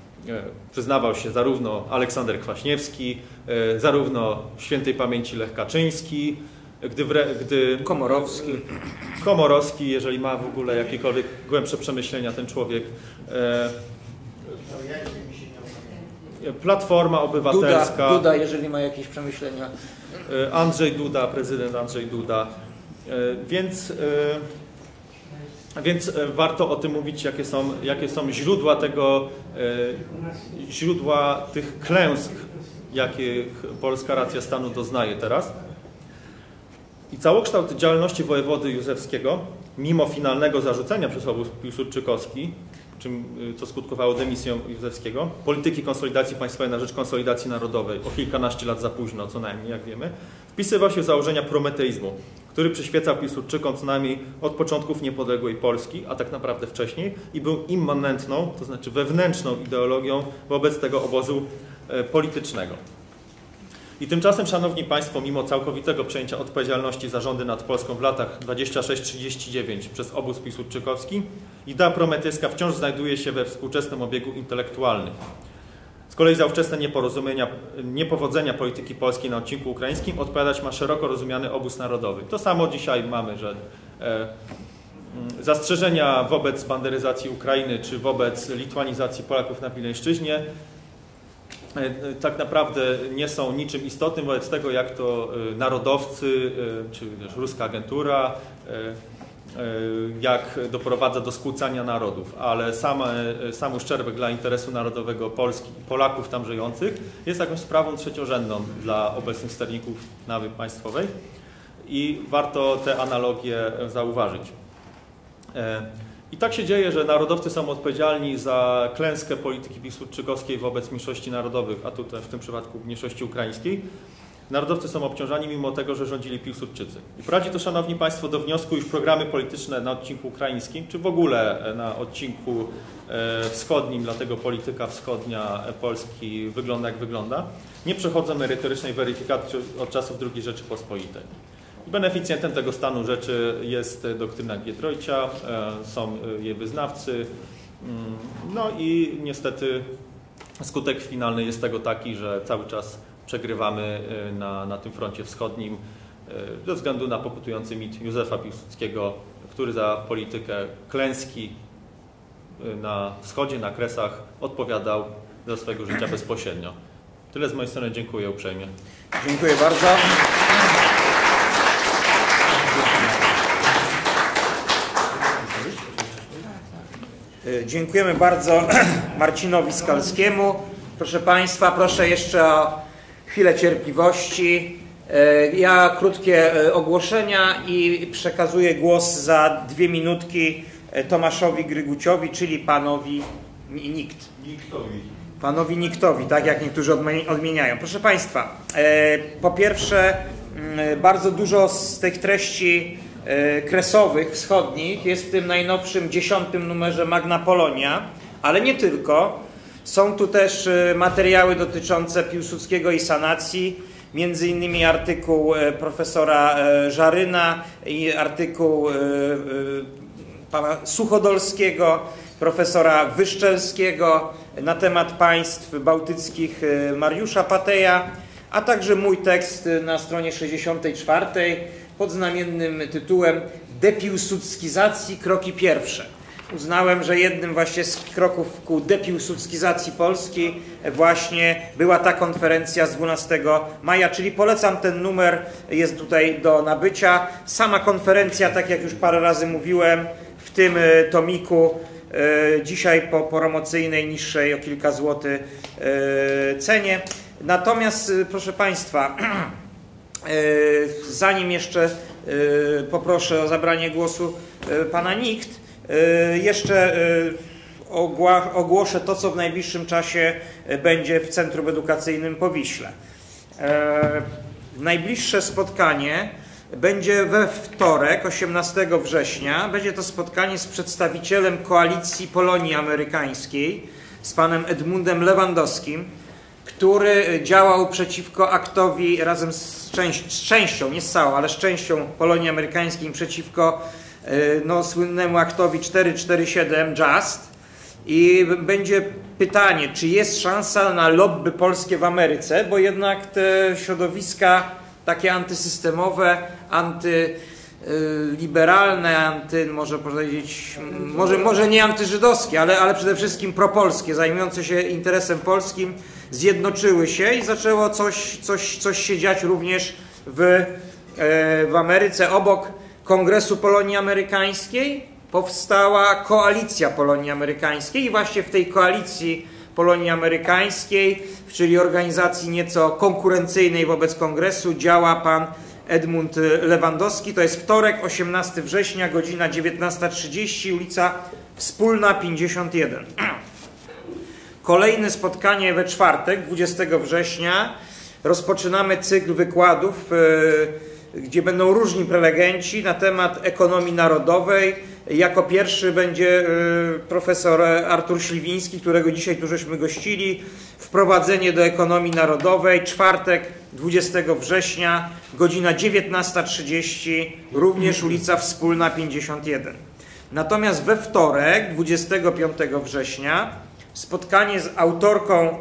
przyznawał się zarówno Aleksander Kwaśniewski, e, zarówno świętej pamięci Lech Kaczyński, gdy, gdy Komorowski. Komorowski, jeżeli ma w ogóle jakiekolwiek głębsze przemyślenia ten człowiek. E, Platforma Obywatelska. Duda, Duda, jeżeli ma jakieś przemyślenia. E, Andrzej Duda, prezydent Andrzej Duda. E, więc, e, więc warto o tym mówić, jakie są, jakie są źródła tego, źródła tych klęsk, jakich polska racja stanu doznaje teraz. I całokształt działalności wojewody józefskiego, mimo finalnego zarzucenia przez obóz piłsudczykowski, czym, y, co skutkowało demisją Józefskiego, polityki konsolidacji państwowej na rzecz konsolidacji narodowej o kilkanaście lat za późno, co najmniej, jak wiemy, wpisywał się w założenia prometeizmu, który przyświecał Piłsudczykom co najmniej od początków niepodległej Polski, a tak naprawdę wcześniej, i był immanentną, to znaczy wewnętrzną ideologią wobec tego obozu e, politycznego. I tymczasem, Szanowni Państwo, mimo całkowitego przejęcia odpowiedzialności za rządy nad Polską w latach 26-39 przez obóz Piłsudczykowski, idea prometyjska wciąż znajduje się we współczesnym obiegu intelektualnym. Kolei za ówczesne nieporozumienia, niepowodzenia polityki polskiej na odcinku ukraińskim odpowiadać ma szeroko rozumiany obóz narodowy. To samo dzisiaj mamy, że e, mm, zastrzeżenia wobec banderyzacji Ukrainy czy wobec litwanizacji Polaków na Wileńszczyźnie E, tak naprawdę nie są niczym istotnym wobec tego, jak to e, narodowcy, czy też ruska agentura, jak doprowadza do skłócania narodów, ale sam, sam uszczerbek dla interesu narodowego Polski Polaków tam żyjących jest jakąś sprawą trzeciorzędną dla obecnych sterników nawy państwowej i warto te analogie zauważyć. I tak się dzieje, że narodowcy są odpowiedzialni za klęskę polityki piłsudczykowskiej wobec mniejszości narodowych, a tutaj w tym przypadku mniejszości ukraińskiej. Narodowcy są obciążani mimo tego, że rządzili Piłsudczycy. I prowadzi to, Szanowni Państwo, do wniosku, iż programy polityczne na odcinku ukraińskim, czy w ogóle na odcinku e, wschodnim, dlatego polityka wschodnia Polski wygląda jak wygląda, nie przechodzą merytorycznej weryfikacji od czasów II Rzeczypospolitej. Beneficjentem tego stanu rzeczy jest doktryna Giedroycia, e, są jej wyznawcy, mm, no i niestety skutek finalny jest tego taki, że cały czas przegrywamy e, na, na tym froncie wschodnim e, ze względu na pokutujący mit Józefa Piłsudskiego, który za politykę klęski na wschodzie, na Kresach odpowiadał za swojego życia bezpośrednio. Tyle z mojej strony, dziękuję uprzejmie. Dziękuję bardzo. E, dziękujemy bardzo Marcinowi Skalskiemu. Proszę Państwa, proszę jeszcze o chwilę cierpliwości. E, ja krótkie e, ogłoszenia i przekazuję głos za dwie minutki Tomaszowi Gryguciowi, czyli panowi Nikt. Niktowi. Panowi Niktowi, tak jak niektórzy odmieniają. Proszę Państwa, po pierwsze, mm, bardzo dużo z tych treści E, kresowych wschodnich jest w tym najnowszym dziesiątym numerze Magna Polonia, ale nie tylko. Są tu też e, materiały dotyczące Piłsudskiego i sanacji, między innymi artykuł e, profesora Żaryna i artykuł pana Suchodolskiego, profesora Wyszczelskiego na temat państw bałtyckich Mariusza Pateja, a także mój tekst na stronie 64 pod znamiennym tytułem Depiłsudskizacji kroki pierwsze. Uznałem, że jednym właśnie z kroków ku depiłsudskizacji Polski właśnie była ta konferencja z 12 maja, czyli polecam ten numer, jest tutaj do nabycia. Sama konferencja, tak jak już parę razy mówiłem, w tym e, tomiku e, dzisiaj po promocyjnej, niższej o kilka złotych e, cenie. Natomiast, proszę Państwa, zanim jeszcze poproszę o zabranie głosu pana Nikt, jeszcze ogłoszę to, co w najbliższym czasie będzie w Centrum Edukacyjnym Powiśle. Najbliższe spotkanie będzie we wtorek, 18 września. Będzie to spotkanie z przedstawicielem koalicji Polonii Amerykańskiej, z panem Edmundem Lewandowskim, który działał przeciwko aktowi razem z z, częścią, nie z całą, ale z częścią Polonii Amerykańskiej przeciwko no, słynnemu aktowi 447 Just. I będzie pytanie, czy jest szansa na lobby polskie w Ameryce, bo jednak te środowiska takie antysystemowe, antyliberalne, anty, może powiedzieć, może, może nie antyżydowskie, ale, ale przede wszystkim propolskie, zajmujące się interesem polskim, zjednoczyły się i zaczęło coś, coś, coś się dziać również w, e, w Ameryce. Obok Kongresu Polonii Amerykańskiej powstała koalicja Polonii Amerykańskiej i właśnie w tej koalicji Polonii Amerykańskiej, czyli organizacji nieco konkurencyjnej wobec Kongresu, działa pan Edmund Lewandowski. To jest wtorek, 18 września, godzina 19.30, ulica Wspólna 51. Kolejne spotkanie we czwartek, 20 września. Rozpoczynamy cykl wykładów, e, gdzie będą różni prelegenci na temat ekonomii narodowej. Jako pierwszy będzie e, profesor Artur Śliwiński, którego dzisiaj tu żeśmy gościli. Wprowadzenie do ekonomii narodowej. Czwartek, 20 września, godzina 19.30, również ulica Wspólna 51. Natomiast we wtorek, 25 września, spotkanie z autorką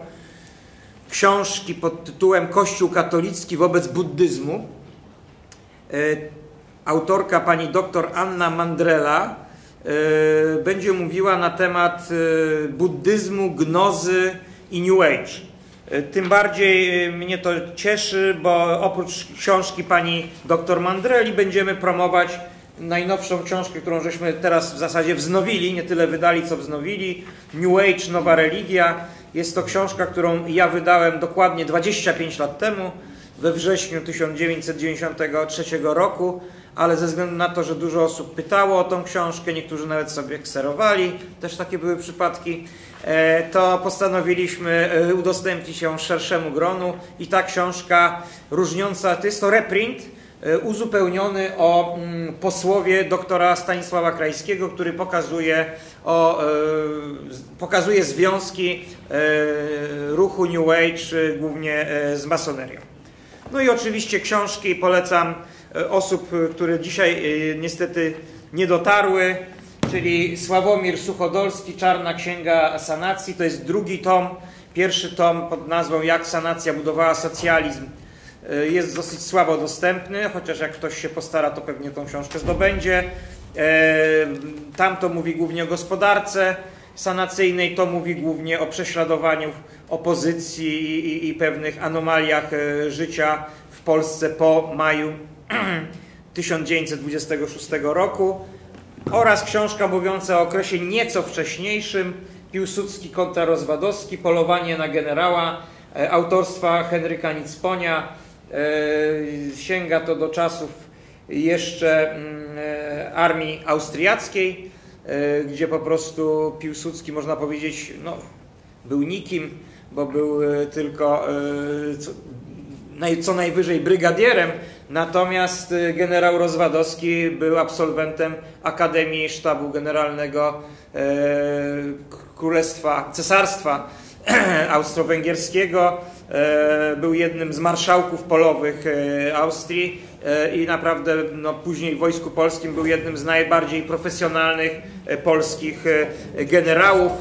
książki pod tytułem Kościół katolicki wobec buddyzmu. E, autorka pani dr Anna Mandrela e, będzie mówiła na temat e, buddyzmu, gnozy i New Age. Tym bardziej mnie to cieszy, bo oprócz książki pani dr Mandreli będziemy promować najnowszą książkę, którą żeśmy teraz w zasadzie wznowili, nie tyle wydali, co wznowili. New Age, Nowa Religia. Jest to książka, którą ja wydałem dokładnie 25 lat temu, we wrześniu 1993 roku, ale ze względu na to, że dużo osób pytało o tą książkę, niektórzy nawet sobie kserowali, też takie były przypadki, e, to postanowiliśmy e, udostępnić ją szerszemu gronu i ta książka różniąca, to jest to reprint, E, uzupełniony o mm, posłowie doktora Stanisława Krajskiego, który pokazuje, o, pokazuje związki ruchu New Age, głównie z masonerią. No i oczywiście książki polecam osób, które dzisiaj niestety nie dotarły, czyli Sławomir Suchodolski, Czarna Księga Sanacji, to jest drugi tom, pierwszy tom pod nazwą Jak sanacja budowała socjalizm. E, jest dosyć słabo dostępny, chociaż jak ktoś się postara, to pewnie tą książkę zdobędzie. E, tam to mówi głównie o gospodarce sanacyjnej, to mówi głównie o prześladowaniu opozycji i, i, i pewnych anomaliach e, życia w Polsce po maju 1926 roku. Oraz książka mówiąca o okresie nieco wcześniejszym. Piłsudski kontra Rozwadowski, Polowanie na generała autorstwa Henryka Nicponia. E, sięga to do czasów jeszcze mm, e, armii austriackiej, e, gdzie po prostu Piłsudski, można powiedzieć, no, był nikim, bo był tylko co, co najwyżej brygadierem, natomiast generał Rozwadowski był absolwentem Akademii Sztabu Generalnego Królestwa, Cesarstwa Austro-Węgierskiego. E, był jednym z marszałków polowych e, Austrii. e, i naprawdę no, później w Wojsku Polskim był jednym z najbardziej profesjonalnych polskich generałów.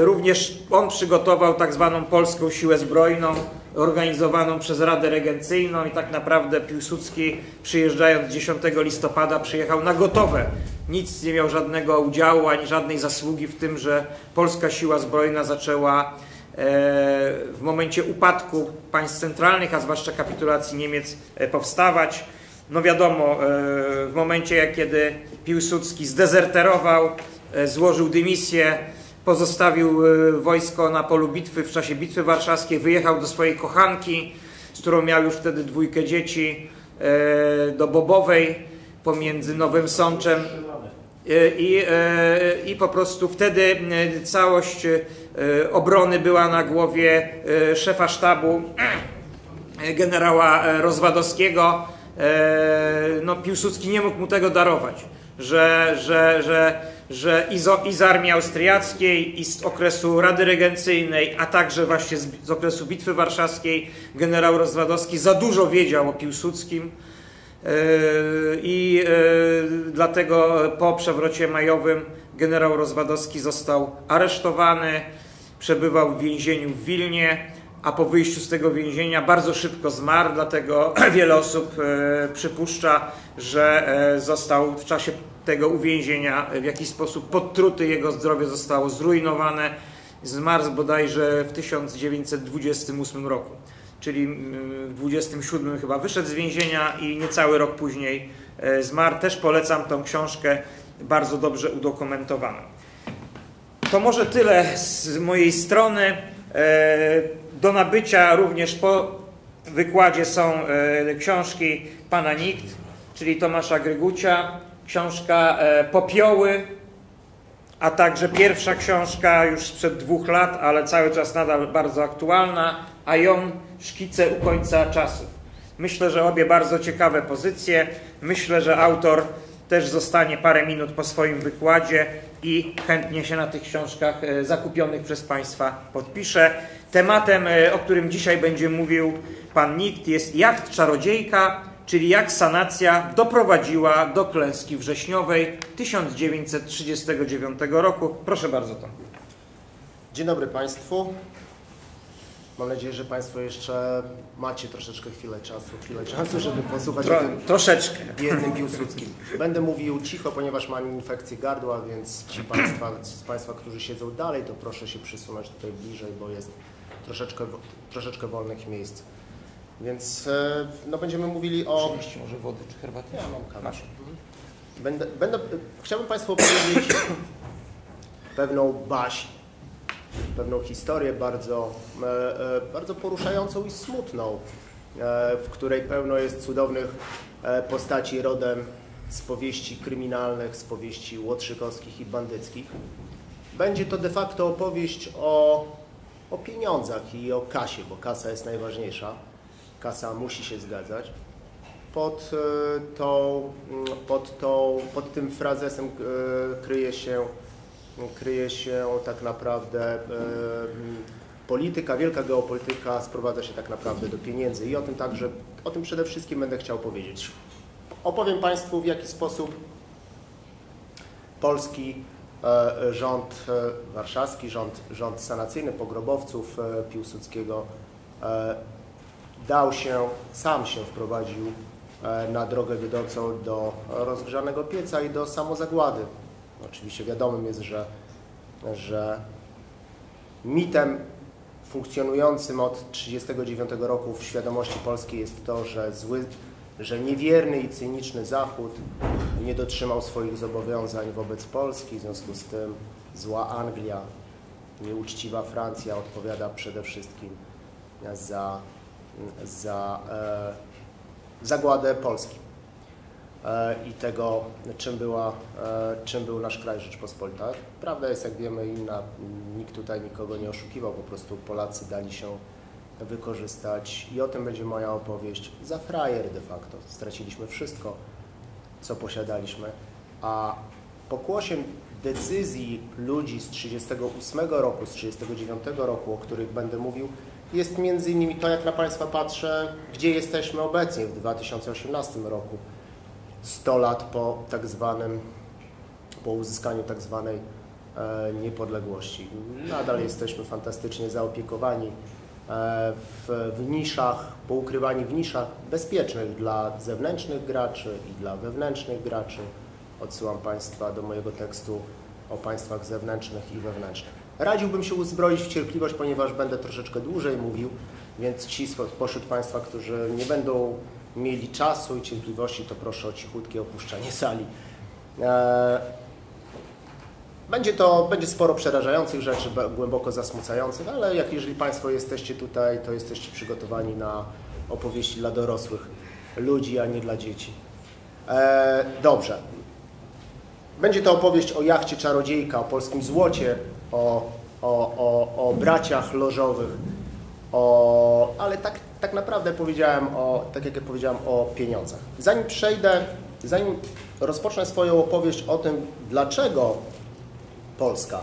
Również on przygotował tak zwaną Polską Siłę Zbrojną, organizowaną przez Radę Regencyjną i tak naprawdę Piłsudski przyjeżdżając 10 listopada przyjechał na gotowe. Nic nie miał żadnego udziału ani żadnej zasługi w tym, że Polska Siła Zbrojna zaczęła E, w momencie upadku państw centralnych, a zwłaszcza kapitulacji Niemiec e, powstawać. No wiadomo, e, w momencie, kiedy Piłsudski zdezerterował, złożył dymisję, pozostawił wojsko na polu bitwy w czasie Bitwy Warszawskiej, wyjechał do swojej kochanki, z którą miał już wtedy dwójkę dzieci, do Bobowej pomiędzy Nowym Sączem i, i po prostu wtedy całość E, obrony była na głowie e, szefa sztabu e, generała Rozwadowskiego. No, Piłsudski nie mógł mu tego darować, że, że, że, że i, z, i z armii austriackiej, i z okresu Rady Regencyjnej, a także właśnie z, z okresu Bitwy Warszawskiej generał Rozwadowski za dużo wiedział o Piłsudskim i dlatego po przewrocie majowym generał Rozwadowski został aresztowany, przebywał w więzieniu w Wilnie, a po wyjściu z tego więzienia bardzo szybko zmarł, dlatego wiele osób e, przypuszcza, że e, został w czasie tego uwięzienia w jakiś sposób podtruty, jego zdrowie zostało zrujnowane Zmarł bodajże w 1928 roku, czyli w 27 chyba wyszedł z więzienia i niecały rok później e, zmarł. Też polecam tą książkę, bardzo dobrze udokumentowaną. To może tyle z mojej strony. E, do nabycia również po wykładzie są e, książki pana Nikt, czyli Tomasza Grygucia, książka Popioły, a także pierwsza książka już sprzed dwóch lat, ale cały czas nadal bardzo aktualna, a ją Szkice u końca czasów. Myślę, że obie bardzo ciekawe pozycje. Myślę, że autor też zostanie parę minut po swoim wykładzie i chętnie się na tych książkach e, zakupionych przez Państwa podpisze. Tematem, e, o którym dzisiaj będzie mówił Pan Nikt, jest jacht czarodziejka, czyli jak sanacja doprowadziła do klęski wrześniowej 1939 roku. Proszę bardzo, Tom. Dzień dobry Państwu. Mam nadzieję, że Państwo jeszcze macie troszeczkę chwilę czasu, chwilę czasu, żeby posłuchać Tro, o tym troszeczkę. biednym Piłsudskim. Będę mówił cicho, ponieważ mam infekcję gardła, więc ci państwa, z Państwa, którzy siedzą dalej, to proszę się przysunąć tutaj bliżej, bo jest troszeczkę, troszeczkę wolnych miejsc. Więc e, no, będziemy mówili o... Oczywiście, może wody czy herbaty? Ja mam kawę. Masz. Będę, będę, chciałbym Państwu opowiedzieć pewną baśń, pewną historię bardzo, e, e, bardzo poruszającą i smutną, w której pełno jest cudownych postaci rodem z powieści kryminalnych, z powieści łotrzykowskich i bandyckich. Będzie to de facto opowieść o, o pieniądzach i o kasie, bo kasa jest najważniejsza kasa musi się zgadzać. Pod, e, tą, mm, pod, tą, pod tym frazesem e, kryje się, kryje się tak naprawdę e, polityka, wielka geopolityka sprowadza się tak naprawdę do pieniędzy i o tym także, o tym przede wszystkim będę chciał powiedzieć. Opowiem Państwu w jaki sposób polski rząd warszawski, rząd, rząd sanacyjny pogrobowców Piłsudskiego dał się, sam się wprowadził e, na drogę wiodącą do rozgrzanego pieca i do samozagłady. Oczywiście wiadomym jest, że, że mitem funkcjonującym od 1939 roku w świadomości polskiej jest to, że zły, że niewierny i cyniczny Zachód nie dotrzymał swoich zobowiązań wobec Polski, w związku z tym zła Anglia, nieuczciwa Francja odpowiada przede wszystkim za za e, zagładę Polski i tego, czym, była, e, czym był nasz kraj Rzeczpospolita. Prawda jest, jak wiemy, inna. Nikt tutaj nikogo nie oszukiwał, po prostu Polacy dali się wykorzystać i o tym będzie moja opowieść za frajer de facto. Straciliśmy wszystko, co posiadaliśmy, a pokłosiem decyzji ludzi z 1938 roku, z 1939 roku, o których będę mówił, jest między innymi to, jak na Państwa patrzę, gdzie jesteśmy obecnie w 2018 roku, 100 lat po tak zwanym, po uzyskaniu tak zwanej e, niepodległości. Nadal jesteśmy fantastycznie zaopiekowani e, w, w niszach, poukrywani w niszach bezpiecznych dla zewnętrznych graczy i dla wewnętrznych graczy. Odsyłam Państwa do mojego tekstu o państwach zewnętrznych i wewnętrznych. Radziłbym się uzbroić w cierpliwość, ponieważ będę troszeczkę dłużej mówił, więc ci spośród Państwa, którzy nie będą mieli czasu i cierpliwości, to proszę o cichutkie opuszczenie sali. E, będzie to, będzie sporo przerażających rzeczy, głęboko zasmucających, ale jak jeżeli Państwo jesteście tutaj, to jesteście przygotowani na opowieści dla dorosłych ludzi, a nie dla dzieci. E, dobrze. Będzie to opowieść o jachcie czarodziejka, o polskim złocie, o, o, o, o braciach lożowych, o, ale tak, tak naprawdę powiedziałem o, tak jak ja powiedziałem o pieniądzach. Zanim przejdę, zanim rozpocznę swoją opowieść o tym, dlaczego Polska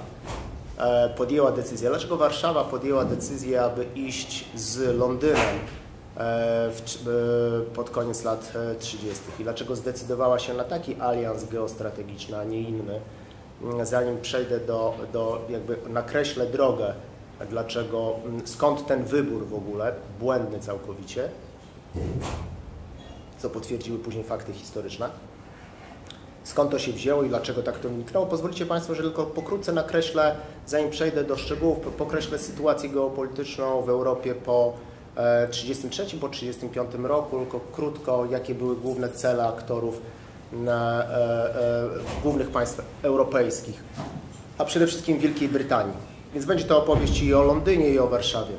e, podjęła decyzję, dlaczego Warszawa podjęła decyzję, aby iść z Londynem e, w, e, pod koniec lat 30. i dlaczego zdecydowała się na taki alians geostrategiczny, a nie inny, zanim przejdę do, do jakby nakreślę drogę, dlaczego, skąd ten wybór w ogóle, błędny całkowicie, co potwierdziły później fakty historyczne. skąd to się wzięło i dlaczego tak to wyniknęło. Pozwolicie Państwo, że tylko pokrótce nakreślę, zanim przejdę do szczegółów, pokreślę sytuację geopolityczną w Europie po 1933, po 1935 roku, tylko krótko, jakie były główne cele aktorów na, e, e, głównych państw europejskich, a przede wszystkim Wielkiej Brytanii. Więc będzie to opowieść i o Londynie, i o Warszawie.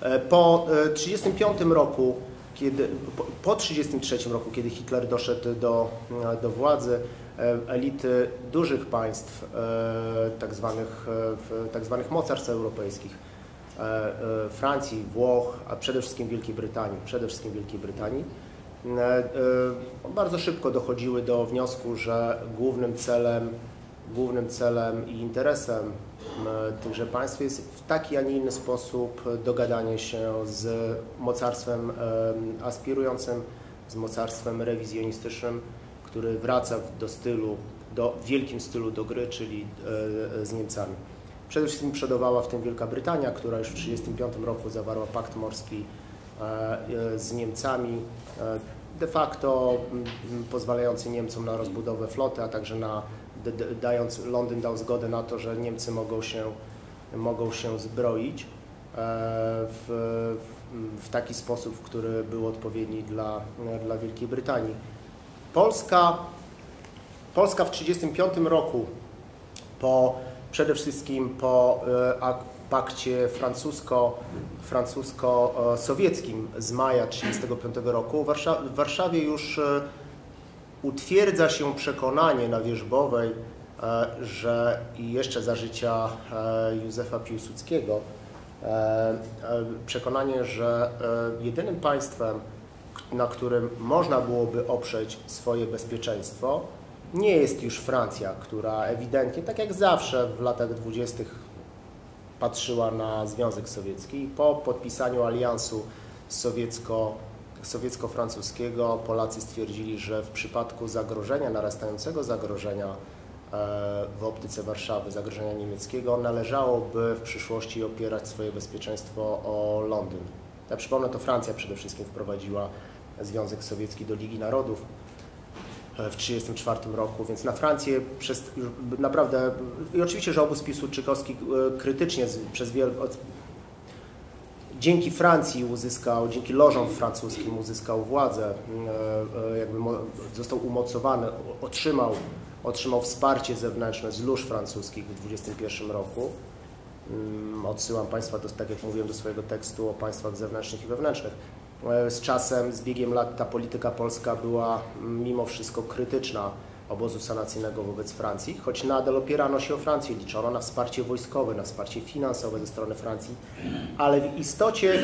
E, po 1935 roku, kiedy, po 1933 roku, kiedy Hitler doszedł do, do władzy, elity dużych państw, tak zwanych, tak zwanych mocarstw europejskich, Francji, Włoch, a przede wszystkim Wielkiej Brytanii, przede wszystkim Wielkiej Brytanii, bardzo szybko dochodziły do wniosku, że głównym celem, głównym celem i interesem tychże państw jest w taki, a nie inny sposób dogadanie się z mocarstwem aspirującym, z mocarstwem rewizjonistycznym, który wraca do stylu, do wielkim stylu do gry, czyli z Niemcami. Przede wszystkim przodowała w tym Wielka Brytania, która już w 1935 roku zawarła pakt morski z Niemcami, de facto pozwalający Niemcom na rozbudowę floty, a także na, dając, Londyn dał zgodę na to, że Niemcy mogą się, mogą się zbroić e, w, w taki sposób, który był odpowiedni dla, dla Wielkiej Brytanii. Polska, Polska w 1935 roku, po, przede wszystkim po e, pakcie francusko, francusko-sowieckim z maja 1935 roku w Warszawie już e, utwierdza się przekonanie na Wierzbowej, e, że i jeszcze za życia e, Józefa Piłsudskiego, przekonanie, że jedynym państwem, na którym można byłoby oprzeć swoje bezpieczeństwo, nie jest już Francja, która ewidentnie, tak jak zawsze w latach dwudziestych patrzyła na Związek Sowiecki. Po podpisaniu aliansu sowiecko, sowiecko-francuskiego Polacy stwierdzili, że w przypadku zagrożenia, narastającego zagrożenia e, w optyce Warszawy, zagrożenia niemieckiego, należałoby w przyszłości opierać swoje bezpieczeństwo o Londyn. Ja przypomnę, to Francja przede wszystkim wprowadziła Związek Sowiecki do Ligi Narodów w 1934 roku, więc na Francję przez naprawdę, i oczywiście, że obóz Piłsudczykowski e, krytycznie przez wiele, dzięki Francji uzyskał, dzięki lożom francuskim uzyskał władzę, e, e, jakby został umocowany, otrzymał, otrzymał wsparcie zewnętrzne z lóż francuskich w 1921 roku. Mm, odsyłam Państwa, do, tak jak mówiłem, do swojego tekstu o państwach zewnętrznych i wewnętrznych. E, z czasem, z biegiem lat ta polityka polska była mimo wszystko krytyczna obozu sanacyjnego wobec Francji, choć nadal opierano się o Francję, liczono na wsparcie wojskowe, na wsparcie finansowe ze strony Francji, ale w istocie,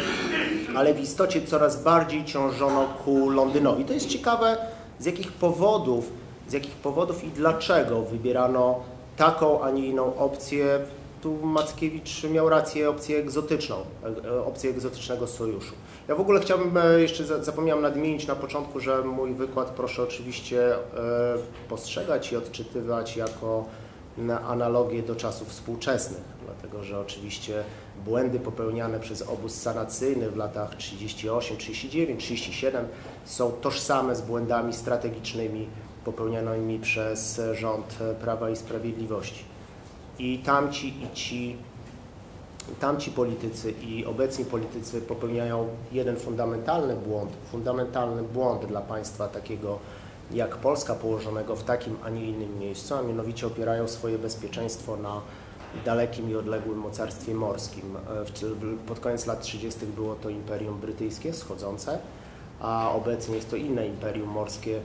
ale w istocie coraz bardziej ciążono ku Londynowi. To jest ciekawe, z jakich powodów, z jakich powodów i dlaczego wybierano taką, a nie inną opcję. Tu Mackiewicz miał rację, opcję egzotyczną, e, opcję egzotycznego sojuszu. Ja w ogóle chciałbym, e, jeszcze zapomniałem nadmienić na początku, że mój wykład proszę oczywiście e, postrzegać i odczytywać jako analogię do czasów współczesnych, dlatego że oczywiście błędy popełniane przez obóz sanacyjny w latach 38, 39, 37 są tożsame z błędami strategicznymi popełnianymi przez rząd Prawa i Sprawiedliwości. I tamci i ci tamci politycy i obecni politycy popełniają jeden fundamentalny błąd, fundamentalny błąd dla państwa takiego jak Polska położonego w takim, a nie innym miejscu, a mianowicie opierają swoje bezpieczeństwo na dalekim i odległym mocarstwie morskim. Pod koniec lat 30. było to Imperium Brytyjskie schodzące, a obecnie jest to inne imperium morskie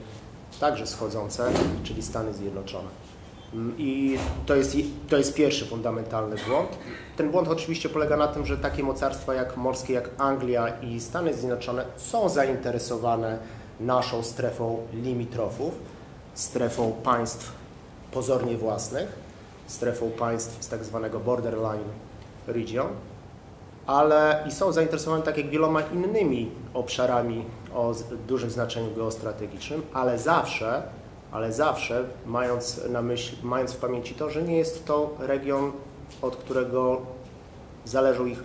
także schodzące, czyli Stany Zjednoczone. I to jest, to jest pierwszy fundamentalny błąd. Ten błąd oczywiście polega na tym, że takie mocarstwa jak morskie, jak Anglia i Stany Zjednoczone są zainteresowane naszą strefą limitrofów, strefą państw pozornie własnych, strefą państw z tak zwanego borderline region, ale i są zainteresowane tak jak wieloma innymi obszarami o dużym znaczeniu geostrategicznym, ale zawsze ale zawsze mając na myśl, mając w pamięci to, że nie jest to region, od którego zależą ich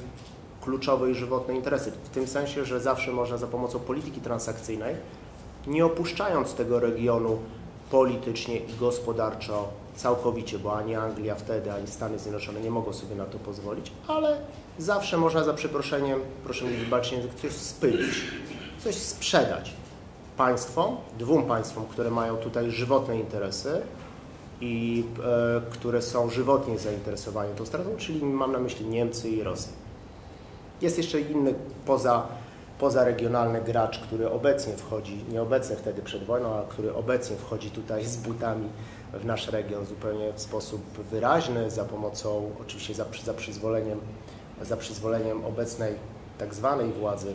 kluczowe i żywotne interesy. W tym sensie, że zawsze można za pomocą polityki transakcyjnej nie opuszczając tego regionu politycznie i gospodarczo całkowicie, bo ani Anglia wtedy, ani Stany Zjednoczone nie mogą sobie na to pozwolić, ale zawsze można za przeproszeniem, proszę mi wybaczyć, coś spylić, coś sprzedać państwom, dwóm państwom, które mają tutaj żywotne interesy i e, które są żywotnie zainteresowane tą stratą, czyli mam na myśli Niemcy i Rosję. Jest jeszcze inny poza, pozaregionalny gracz, który obecnie wchodzi, nie obecnie wtedy przed wojną, a który obecnie wchodzi tutaj z butami w nasz region zupełnie w sposób wyraźny, za pomocą, oczywiście za, za przyzwoleniem, za przyzwoleniem obecnej tak zwanej władzy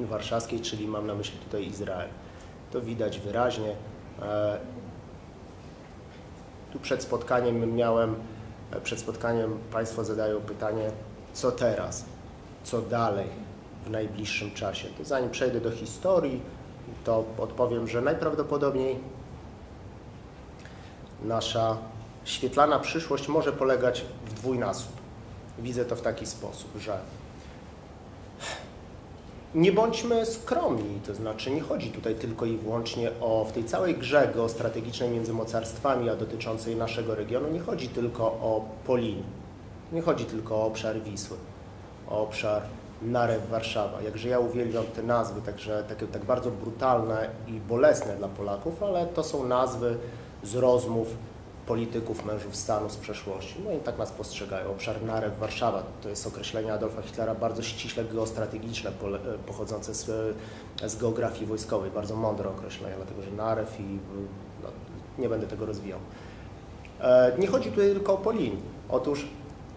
warszawskiej, czyli mam na myśli tutaj Izrael. To widać wyraźnie. E, tu przed spotkaniem miałem, e, przed spotkaniem Państwo zadają pytanie, co teraz, co dalej w najbliższym czasie. To zanim przejdę do historii, to odpowiem, że najprawdopodobniej nasza świetlana przyszłość może polegać w dwójnasób. Widzę to w taki sposób, że nie bądźmy skromni, to znaczy nie chodzi tutaj tylko i wyłącznie o, w tej całej grze geostrategicznej między mocarstwami, a dotyczącej naszego regionu, nie chodzi tylko o Polin, nie chodzi tylko o obszar Wisły, o obszar Narew Warszawa. Jakże ja uwielbiam te nazwy, także takie tak bardzo brutalne i bolesne dla Polaków, ale to są nazwy z rozmów polityków, mężów stanu z przeszłości. No i tak nas postrzegają. Obszar Narew Warszawa to jest określenie Adolfa Hitlera bardzo ściśle geostrategiczne, pochodzące z, z geografii wojskowej. Bardzo mądre określenie, dlatego że Narew i no, nie będę tego rozwijał. E, nie chodzi tutaj tylko o Polin. Otóż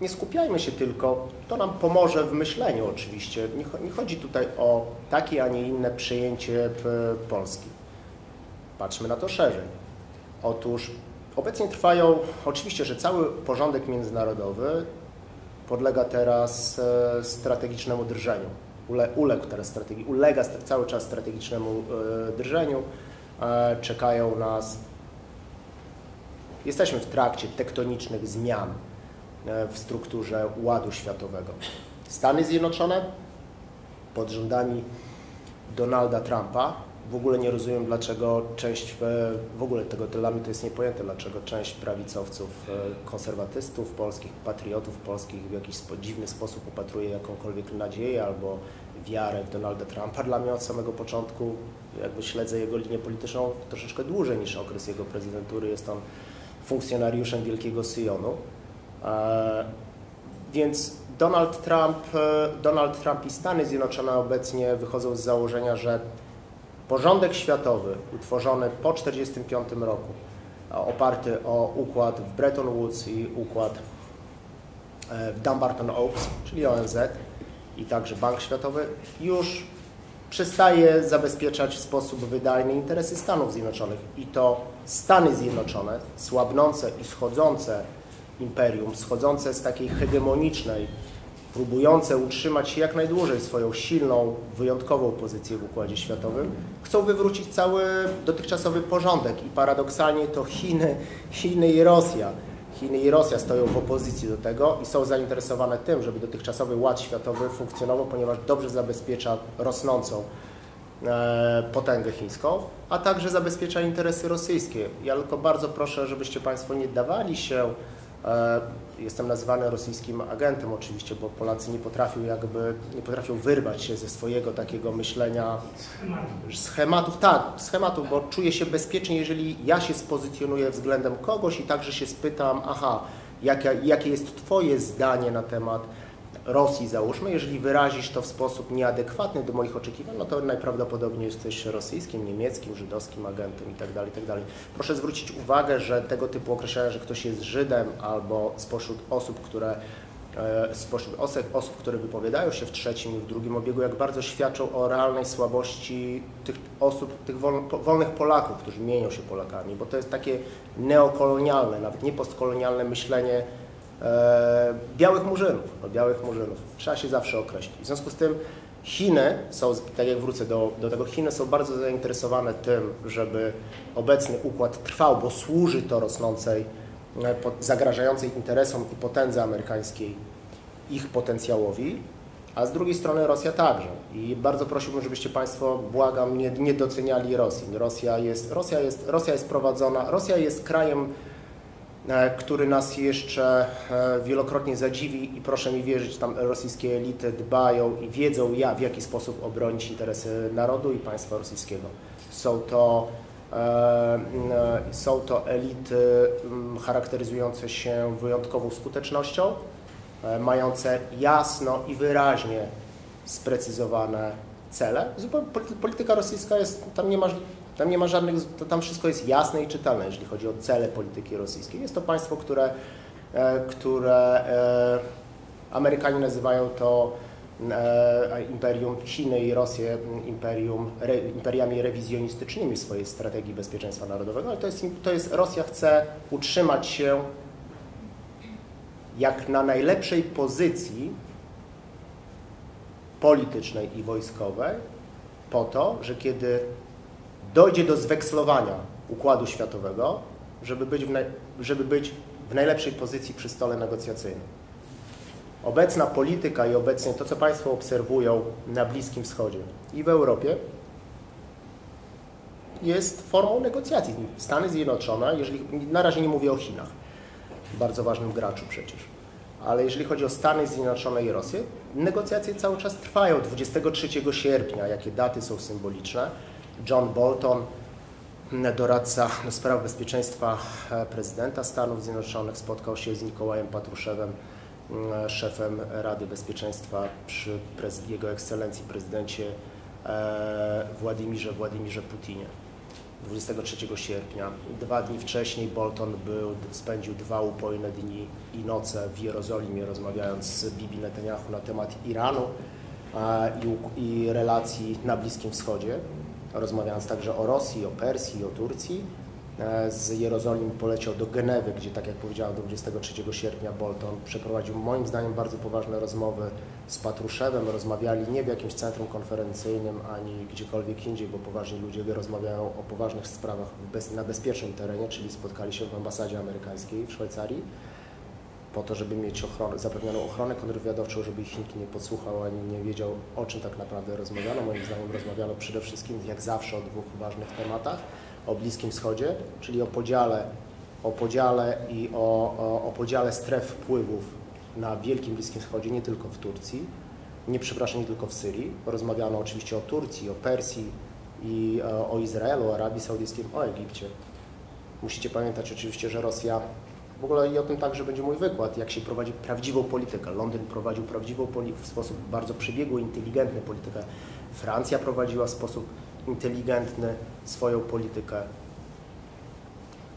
nie skupiajmy się tylko, to nam pomoże w myśleniu oczywiście. Nie, chodzi tutaj o takie, a nie inne przejęcie Polski. Patrzmy na to szerzej. Otóż Obecnie trwają, oczywiście, że cały porządek międzynarodowy podlega teraz e, strategicznemu drżeniu. Ule, uległ teraz strategi, ulega cały czas strategicznemu e, drżeniu. E, czekają nas, jesteśmy w trakcie tektonicznych zmian w strukturze ładu światowego. Stany Zjednoczone pod rządami Donalda Trumpa w ogóle nie rozumiem, dlaczego część, w ogóle tego dla mnie to jest niepojęte, dlaczego część prawicowców, e, konserwatystów polskich, patriotów polskich w jakiś dziwny sposób upatruje jakąkolwiek nadzieję albo wiarę w Donalda Trumpa. Dla mnie od samego początku, jakby śledzę jego linię polityczną troszeczkę dłużej niż okres jego prezydentury. Jest on funkcjonariuszem Wielkiego Syjonu. E, więc Donald Trump, e, Donald Trump i Stany Zjednoczone obecnie wychodzą z założenia, że Porządek światowy utworzony po 1945 roku, oparty o układ w Bretton Woods i układ e, w Dumbarton Oaks, czyli ONZ i także Bank Światowy, już przestaje zabezpieczać w sposób wydajny interesy Stanów Zjednoczonych. I to Stany Zjednoczone, słabnące i schodzące imperium, schodzące z takiej hegemonicznej próbujące utrzymać jak najdłużej swoją silną, wyjątkową pozycję w układzie światowym, chcą wywrócić cały dotychczasowy porządek i paradoksalnie to Chiny, Chiny i Rosja. Chiny i Rosja stoją w opozycji do tego i są zainteresowane tym, żeby dotychczasowy ład światowy funkcjonował, ponieważ dobrze zabezpiecza rosnącą e, potęgę chińską, a także zabezpiecza interesy rosyjskie. Ja tylko bardzo proszę, żebyście Państwo nie dawali się jestem nazywany rosyjskim agentem oczywiście, bo Polacy nie potrafią jakby, nie potrafią wyrwać się ze swojego takiego myślenia, schematów, schematów tak, schematów, bo czuję się bezpiecznie, jeżeli ja się spozycjonuję względem kogoś i także się spytam, aha, jakie, jakie jest Twoje zdanie na temat Rosji załóżmy, jeżeli wyrazisz to w sposób nieadekwatny do moich oczekiwań, no to najprawdopodobniej jesteś rosyjskim, niemieckim, żydowskim agentem itd., tak itd. Tak Proszę zwrócić uwagę, że tego typu określenia, że ktoś jest Żydem albo spośród osób, które e, spośród osób, które wypowiadają się w trzecim i w drugim obiegu, jak bardzo świadczą o realnej słabości tych osób, tych wolnych Polaków, którzy mienią się Polakami, bo to jest takie neokolonialne, nawet nie postkolonialne myślenie białych murzynów, no, białych murzynów. Trzeba się zawsze określić. W związku z tym Chiny są, tak jak wrócę do, do tego, Chiny są bardzo zainteresowane tym, żeby obecny układ trwał, bo służy to rosnącej, e, zagrażającej interesom i potędze amerykańskiej ich potencjałowi, a z drugiej strony Rosja także. I bardzo prosiłbym, żebyście Państwo, błagam, nie, nie doceniali Rosji. Rosja jest, Rosja, jest, Rosja jest prowadzona, Rosja jest krajem, e, który nas jeszcze e, wielokrotnie zadziwi i proszę mi wierzyć, tam rosyjskie elity dbają i wiedzą, ja, w jaki sposób obronić interesy narodu i państwa rosyjskiego. Są to E, są to elity charakteryzujące się wyjątkową skutecznością, e, mające jasno i wyraźnie sprecyzowane cele. Polityka rosyjska jest, tam nie ma, tam nie ma żadnych, tam wszystko jest jasne i czytelne, jeżeli chodzi o cele polityki rosyjskiej. Jest to państwo, które, e, które Amerykanie nazywają to E, imperium Chiny i Rosję imperium, re, imperiami rewizjonistycznymi swojej strategii bezpieczeństwa narodowego, ale to jest, to jest Rosja chce utrzymać się jak na najlepszej pozycji politycznej i wojskowej po to, że kiedy dojdzie do zwekslowania układu światowego, żeby być w, żeby być w najlepszej pozycji przy stole negocjacyjnym. Obecna polityka i obecnie to, co Państwo obserwują na Bliskim Wschodzie i w Europie, jest formą negocjacji. Stany Zjednoczone, jeżeli, na razie nie mówię o Chinach, bardzo ważnym graczu przecież, ale jeżeli chodzi o Stany Zjednoczone i Rosję, negocjacje cały czas trwają. 23 sierpnia, jakie daty są symboliczne, John Bolton, doradca do spraw bezpieczeństwa prezydenta Stanów Zjednoczonych, spotkał się z Nikołajem Patruszewem, E, szefem Rady Bezpieczeństwa przy Jego Ekscelencji prezydencie e, Władimirze Władimirze Putinie 23 sierpnia. Dwa dni wcześniej Bolton był, spędził dwa upojne dni i noce w Jerozolimie rozmawiając z Bibi Netanyahu na temat Iranu i, i relacji na Bliskim Wschodzie, rozmawiając także o Rosji, o Persji, o Turcji E, z Jerozolimy poleciał do Genewy, gdzie, tak jak powiedziałem, 23 sierpnia Bolton przeprowadził moim zdaniem bardzo poważne rozmowy z Patruszewem. Rozmawiali nie w jakimś centrum konferencyjnym ani gdziekolwiek indziej, bo poważni ludzie rozmawiają o poważnych sprawach bez, na bezpiecznym terenie, czyli spotkali się w ambasadzie amerykańskiej w Szwajcarii po to, żeby mieć ochronę, zapewnioną ochronę kontrwywiadowczą, żeby ich nikt nie podsłuchał ani nie wiedział, o czym tak naprawdę rozmawiano. Moim zdaniem rozmawiano przede wszystkim, jak zawsze, o dwóch ważnych tematach o Bliskim Wschodzie, czyli o podziale, o podziale i o, o, o podziale stref wpływów na Wielkim Bliskim Wschodzie, nie tylko w Turcji, nie przepraszam, nie tylko w Syrii. Rozmawiano oczywiście o Turcji, o Persji i o, e, o Izraelu, o Arabii Saudyjskiej, o Egipcie. Musicie pamiętać oczywiście, że Rosja, w ogóle i o tym także będzie mój wykład, jak się prowadzi prawdziwą politykę. Londyn prowadził prawdziwą w sposób bardzo przebiegły, inteligentny politykę. Francja prowadziła w sposób inteligentny swoją politykę.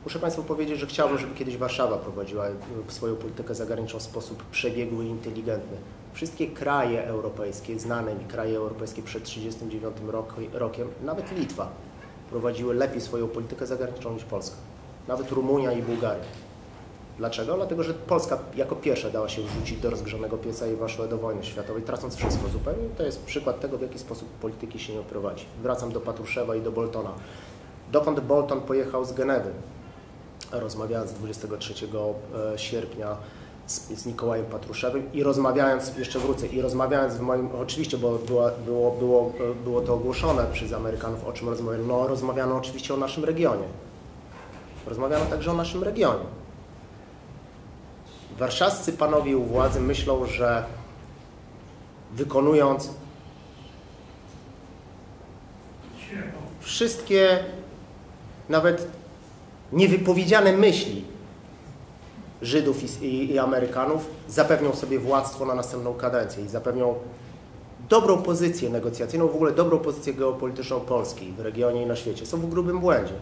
Muszę Państwu powiedzieć, że chciałbym, żeby kiedyś Warszawa prowadziła swoją politykę zagraniczną w sposób przebiegły i inteligentny. Wszystkie kraje europejskie, znane mi kraje europejskie przed 1939 rokiem, nawet Litwa, prowadziły lepiej swoją politykę zagraniczną niż Polska. Nawet Rumunia i Bułgaria. Dlaczego? Dlatego, że Polska jako pierwsza dała się wrzucić do rozgrzanego pieca i weszła do wojny światowej, tracąc wszystko zupełnie. To jest przykład tego, w jaki sposób polityki się nie prowadzi. Wracam do Patruszewa i do Boltona. Dokąd Bolton pojechał z Genewy, rozmawiając 23 e, sierpnia z, z Mikołajem Patruszewym i rozmawiając, jeszcze wrócę, i rozmawiając w moim, oczywiście, bo było, było, było, było to ogłoszone przez Amerykanów, o czym rozmawiano, no rozmawiano oczywiście o naszym regionie. Rozmawiano także o naszym regionie. Warszawscy panowie u władzy myślą, że wykonując wszystkie nawet niewypowiedziane myśli Żydów i, i, i, Amerykanów zapewnią sobie władztwo na następną kadencję i zapewnią dobrą pozycję negocjacyjną, w ogóle dobrą pozycję geopolityczną Polski w regionie i na świecie. Są w grubym błędzie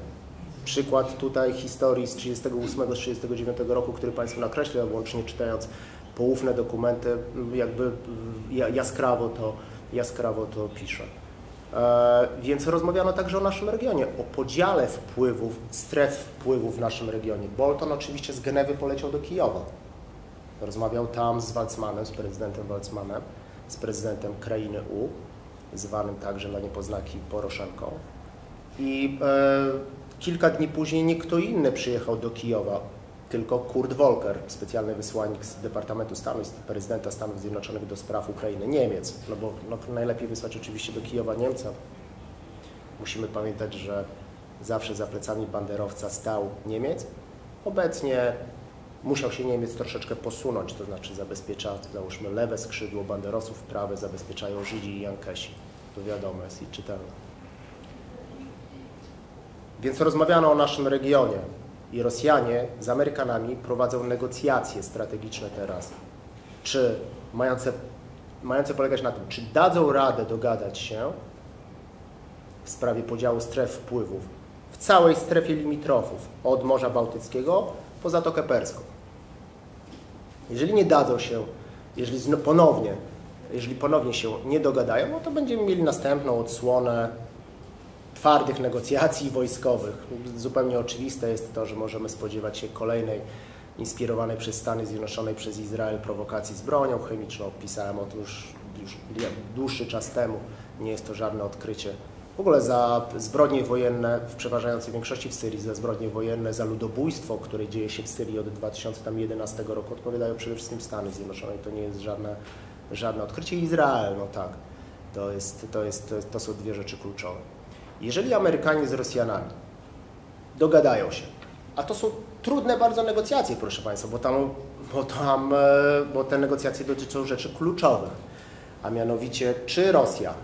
przykład tutaj historii z 38-39 roku, który Państwu nakreślę, łącznie czytając poufne dokumenty, jakby jaskrawo to, jaskrawo to pisze. Więc rozmawiano także o naszym regionie, o podziale wpływów, stref wpływów w naszym regionie. Bolton oczywiście z Genewy poleciał do Kijowa. Rozmawiał tam z Walcmanem, z prezydentem Walcmanem, z prezydentem krainy U, zwanym także dla niepoznaki Poroszenką. I e, Kilka dni później nie kto inny przyjechał do Kijowa, tylko Kurt Volker, specjalny wysłannik z Departamentu Stanu prezydenta Stanów Zjednoczonych do spraw Ukrainy, Niemiec, no bo no, najlepiej wysłać oczywiście do Kijowa Niemca. Musimy pamiętać, że zawsze za plecami banderowca stał Niemiec. Obecnie musiał się Niemiec troszeczkę posunąć, to znaczy zabezpiecza, załóżmy, lewe skrzydło banderowców, prawe zabezpieczają Żydzi i Jankesi. To wiadomo jest i czytelne. Więc rozmawiano o naszym regionie i Rosjanie z Amerykanami prowadzą negocjacje strategiczne teraz. Czy mające, mające polegać na tym, czy dadzą radę dogadać się w sprawie podziału stref wpływów w całej strefie limitrofów od Morza Bałtyckiego po Zatokę Perską. Jeżeli nie dadzą się, jeżeli ponownie, jeżeli ponownie się nie dogadają, no to będziemy mieli następną odsłonę twardych negocjacji wojskowych. Zupełnie oczywiste jest to, że możemy spodziewać się kolejnej inspirowanej przez Stany Zjednoczone przez Izrael prowokacji z bronią chemiczną. Pisałem o tym już, już dłuższy czas temu. Nie jest to żadne odkrycie. W ogóle za zbrodnie wojenne, w przeważającej większości w Syrii, za zbrodnie wojenne, za ludobójstwo, które dzieje się w Syrii od 2011 roku, odpowiadają przede wszystkim Stany Zjednoczone to nie jest żadne, żadne odkrycie. Izrael, no tak, to, jest, to, jest, to są dwie rzeczy kluczowe. Jeżeli Amerykanie z Rosjanami dogadają się, a to są trudne bardzo negocjacje, proszę Państwa, bo, tam, bo, tam, e, bo te negocjacje dotyczą rzeczy kluczowych, a mianowicie czy Rosja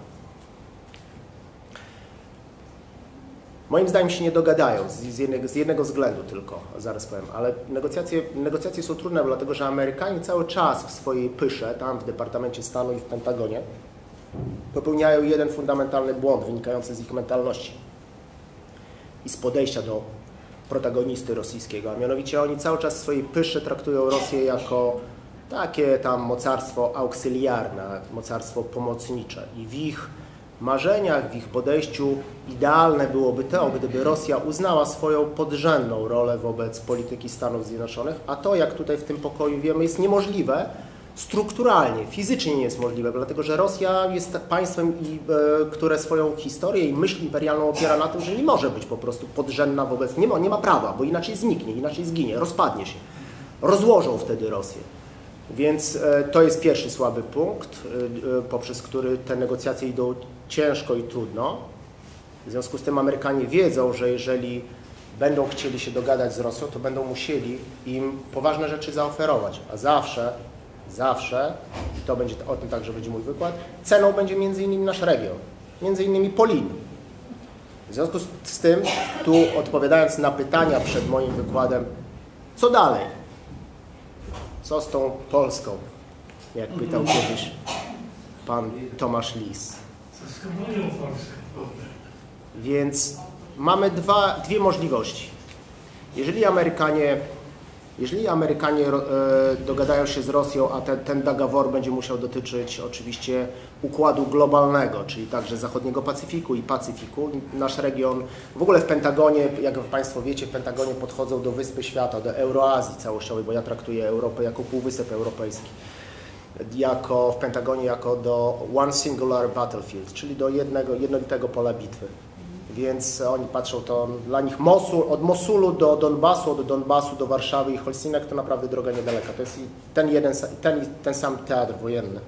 Moim zdaniem się nie dogadają, z jednego, z jednego względu tylko, zaraz powiem, ale negocjacje, negocjacje są trudne, dlatego że Amerykanie cały czas w swojej pysze, tam w Departamencie Stanu i w Pentagonie, popełniają jeden fundamentalny błąd wynikający z ich mentalności i z podejścia do protagonisty rosyjskiego, a mianowicie oni cały czas w swojej pysze traktują Rosję jako takie tam mocarstwo auksyliarne, mocarstwo pomocnicze. I w ich marzeniach, w ich podejściu idealne byłoby to, gdyby Rosja uznała swoją podrzędną rolę wobec polityki Stanów Zjednoczonych, a to, jak tutaj w tym pokoju wiemy, jest niemożliwe, strukturalnie, fizycznie nie jest możliwe, dlatego że Rosja jest państwem, e, które swoją historię i myśl imperialną opiera na tym, że nie może być po prostu podrzędna wobec, nie ma, nie ma prawa, bo inaczej zniknie, inaczej zginie, rozpadnie się. Rozłożą wtedy Rosję. Więc e, to jest pierwszy słaby punkt, e, poprzez który te negocjacje idą ciężko i trudno. W związku z tym Amerykanie wiedzą, że jeżeli będą chcieli się dogadać z Rosją, to będą musieli im poważne rzeczy zaoferować, a zawsze zawsze, i to będzie, o tym także będzie mój wykład, ceną będzie między innymi nasz region, między innymi Polin. W związku z, tym, tu odpowiadając na pytania przed moim wykładem, co dalej? Co z tą Polską? Jak pytał kiedyś pan Tomasz Lis. Co z komunią polską? Więc mamy dwa, dwie możliwości. Jeżeli Amerykanie jeżeli Amerykanie e, dogadają się z Rosją, a ten, ten Dagawor będzie musiał dotyczyć oczywiście układu globalnego, czyli także zachodniego Pacyfiku i Pacyfiku, nasz region, w ogóle w Pentagonie, jak Państwo wiecie, w Pentagonie podchodzą do Wyspy Świata, do Euroazji całościowej, bo ja traktuję Europę jako półwysep europejski jako w Pentagonie jako do one singular battlefield, czyli do jednego, jednolitego pola bitwy więc oni patrzą to dla nich Mosul, od Mosulu do Donbasu, od Donbasu do Warszawy i Holstinek to naprawdę droga niedaleka. To jest ten, jeden, ten, ten sam teatr wojenny.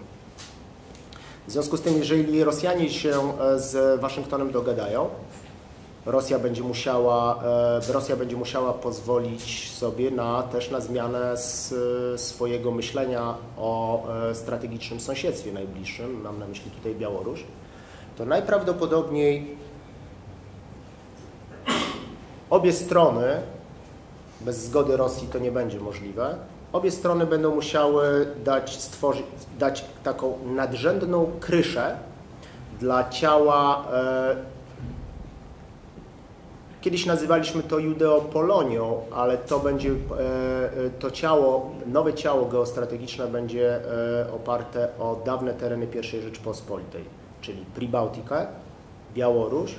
W związku z tym, jeżeli Rosjanie się e, z Waszyngtonem dogadają, Rosja będzie musiała, e, Rosja będzie musiała pozwolić sobie na, też na zmianę swojego myślenia o e, strategicznym sąsiedztwie najbliższym, mam na myśli tutaj Białoruś, to najprawdopodobniej Obie strony, bez zgody Rosji to nie będzie możliwe, obie strony będą musiały dać, stworzyć, dać taką nadrzędną kryszę dla ciała, e, kiedyś nazywaliśmy to Judeopolonią, ale to będzie, e, to ciało, nowe ciało geostrategiczne będzie e, oparte o dawne tereny I Rzeczpospolitej, czyli Pribałtikę, Białoruś,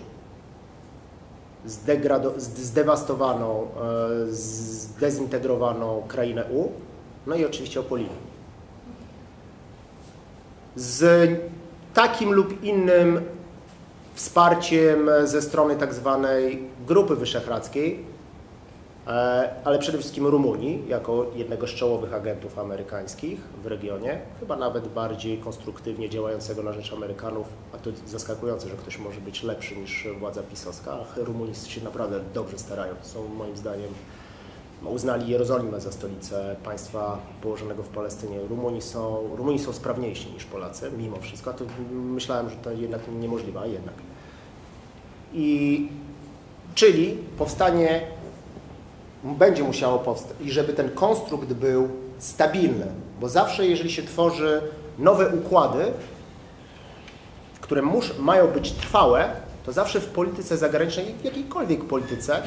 zdewastowaną, e, zdezintegrowaną krainę U, no i oczywiście Opoliny. Z takim lub innym wsparciem ze strony tak zwanej Grupy Wyszehradzkiej ale przede wszystkim Rumunii, jako jednego z czołowych agentów amerykańskich w regionie, chyba nawet bardziej konstruktywnie działającego na rzecz Amerykanów, a to zaskakujące, że ktoś może być lepszy niż władza pisowska, Rumuni się naprawdę dobrze starają. Są moim zdaniem, uznali Jerozolimę za stolicę państwa położonego w Palestynie. Rumuni są, Rumuni są sprawniejsi niż Polacy, mimo wszystko, a to myślałem, że to jednak niemożliwe, a jednak. I czyli powstanie będzie musiało powstać i żeby ten konstrukt był stabilny, bo zawsze jeżeli się tworzy nowe układy, które mają być trwałe, to zawsze w polityce zagranicznej, w jakiejkolwiek polityce,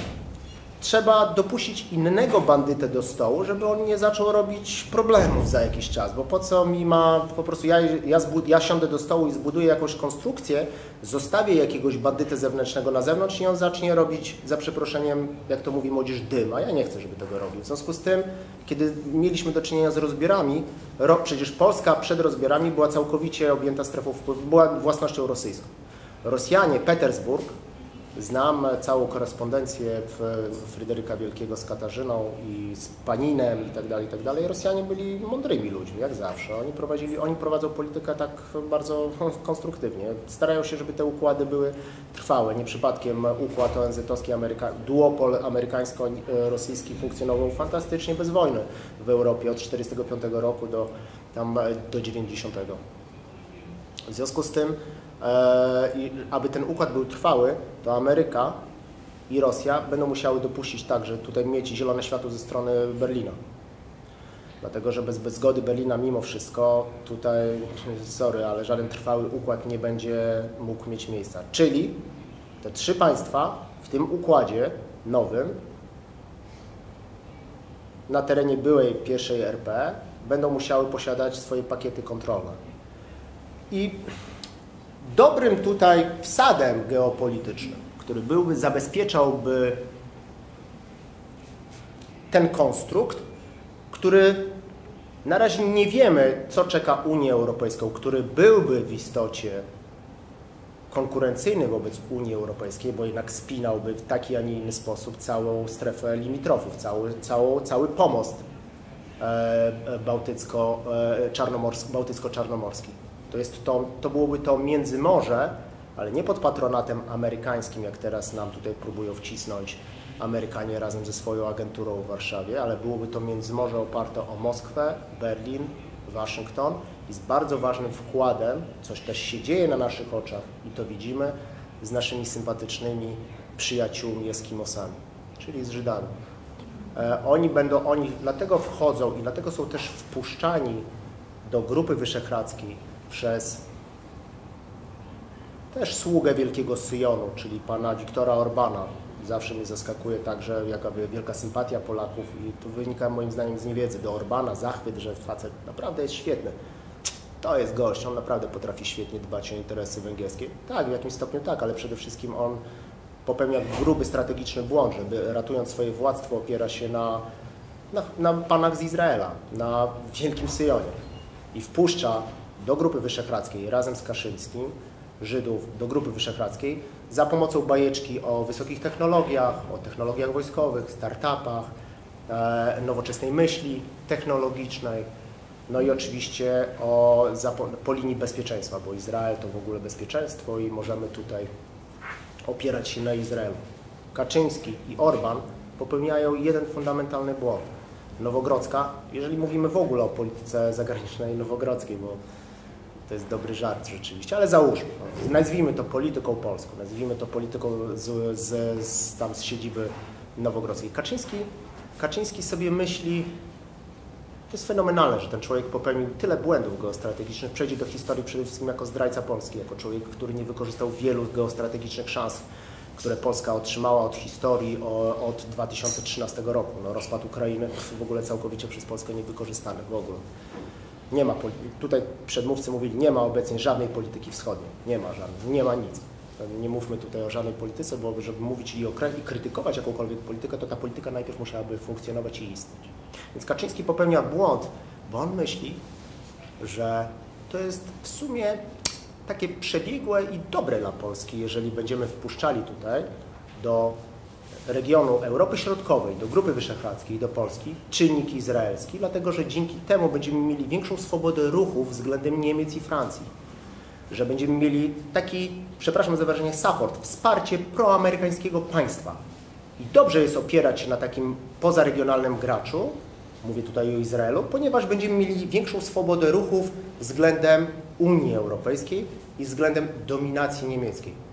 trzeba dopuścić innego bandytę do stołu, żeby on nie zaczął robić problemów za jakiś czas, bo po co mi ma, po prostu ja, ja, ja siądę do stołu i zbuduję jakąś konstrukcję, zostawię jakiegoś bandytę zewnętrznego na zewnątrz i on zacznie robić, za przeproszeniem, jak to mówi młodzież, dym, a ja nie chcę, żeby tego robił. W związku z tym, kiedy mieliśmy do czynienia z rozbiorami, ro, przecież Polska przed rozbiorami była całkowicie objęta strefą wpływu, była własnością rosyjską. Rosjanie, Petersburg, Znam całą korespondencję Fryderyka Wielkiego z Katarzyną i z Paninem i tak dalej, i tak dalej. Rosjanie byli mądrymi ludźmi, jak zawsze. Oni, prowadzili, oni prowadzą politykę tak bardzo konstruktywnie. Starają się, żeby te układy były trwałe. Nie przypadkiem układ ONZ-owski, Ameryka, duopol amerykańsko-rosyjski funkcjonował fantastycznie bez wojny w Europie od 1945 roku do, tam, do 90. W związku z tym i aby ten układ był trwały, to Ameryka i Rosja będą musiały dopuścić także tutaj mieć zielone światło ze strony Berlina. Dlatego, że bez, bez zgody Berlina mimo wszystko tutaj, sorry, ale żaden trwały układ nie będzie mógł mieć miejsca. Czyli te trzy państwa w tym układzie nowym na terenie byłej pierwszej RP będą musiały posiadać swoje pakiety kontrolne. I dobrym tutaj wsadem geopolitycznym, który byłby, zabezpieczałby ten konstrukt, który na razie nie wiemy, co czeka Unię Europejską, który byłby w istocie konkurencyjny wobec Unii Europejskiej, bo jednak spinałby w taki, a nie inny sposób całą strefę limitrofów, cały, cały, cały pomost e, bałtycko-czarnomorski. E, bałtycko to, jest to, to byłoby to międzymorze, ale nie pod patronatem amerykańskim, jak teraz nam tutaj próbują wcisnąć Amerykanie razem ze swoją agenturą w Warszawie, ale byłoby to międzymorze oparte o Moskwę, Berlin, Waszyngton i z bardzo ważnym wkładem, coś też się dzieje na naszych oczach i to widzimy, z naszymi sympatycznymi przyjaciółmi Eskimosami, czyli z Żydami. E, oni będą, oni dlatego wchodzą i dlatego są też wpuszczani do Grupy Wyszehradzkiej, przez też sługę Wielkiego Syjonu, czyli pana Wiktora Orbana. Zawsze mnie zaskakuje także jakaby wielka sympatia Polaków i to wynika moim zdaniem z niewiedzy do Orbana, zachwyt, że facet naprawdę jest świetny. To jest gość, on naprawdę potrafi świetnie dbać o interesy węgierskie. Tak, w jakimś stopniu tak, ale przede wszystkim on popełnia gruby strategiczny błąd, żeby ratując swoje władztwo opiera się na, na, na panach z Izraela, na Wielkim Syjonie i wpuszcza do Grupy Wyszehradzkiej razem z Kaszyńskim, Żydów do Grupy Wyszehradzkiej za pomocą bajeczki o wysokich technologiach, o technologiach wojskowych, startupach, e, nowoczesnej myśli technologicznej, no i oczywiście o, po linii bezpieczeństwa, bo Izrael to w ogóle bezpieczeństwo i możemy tutaj opierać się na Izraelu. Kaczyński i Orban popełniają jeden fundamentalny błąd. Nowogrodzka, jeżeli mówimy w ogóle o polityce zagranicznej nowogrodzkiej, bo to jest dobry żart rzeczywiście, ale załóżmy, no, nazwijmy to polityką polską, nazwijmy to polityką z, z, z, tam z siedziby nowogrodzkiej. Kaczyński, Kaczyński sobie myśli, to jest fenomenalne, że ten człowiek popełnił tyle błędów geostrategicznych, przejdzie do historii przede wszystkim jako zdrajca Polski, jako człowiek, który nie wykorzystał wielu geostrategicznych szans, które Polska otrzymała od historii o, od 2013 roku. No, rozpad Ukrainy w ogóle całkowicie przez Polskę niewykorzystany w ogóle. Nie ma, tutaj przedmówcy mówili, nie ma obecnie żadnej polityki wschodniej. Nie ma żadnej, nie ma nic. Nie mówmy tutaj o żadnej polityce, bo żeby mówić i, i krytykować jakąkolwiek politykę, to ta polityka najpierw musiałaby funkcjonować i istnieć. Więc Kaczyński popełnia błąd, bo on myśli, że to jest w sumie takie przebiegłe i dobre dla Polski, jeżeli będziemy wpuszczali tutaj do regionu Europy Środkowej, do Grupy Wyszehradzkiej, do Polski, czynnik izraelski, dlatego że dzięki temu będziemy mieli większą swobodę ruchu względem Niemiec i Francji. Że będziemy mieli taki, przepraszam za wyrażenie, support, wsparcie proamerykańskiego państwa. I dobrze jest opierać się na takim pozaregionalnym graczu, mówię tutaj o Izraelu, ponieważ będziemy mieli większą swobodę ruchów względem Unii Europejskiej i względem dominacji niemieckiej.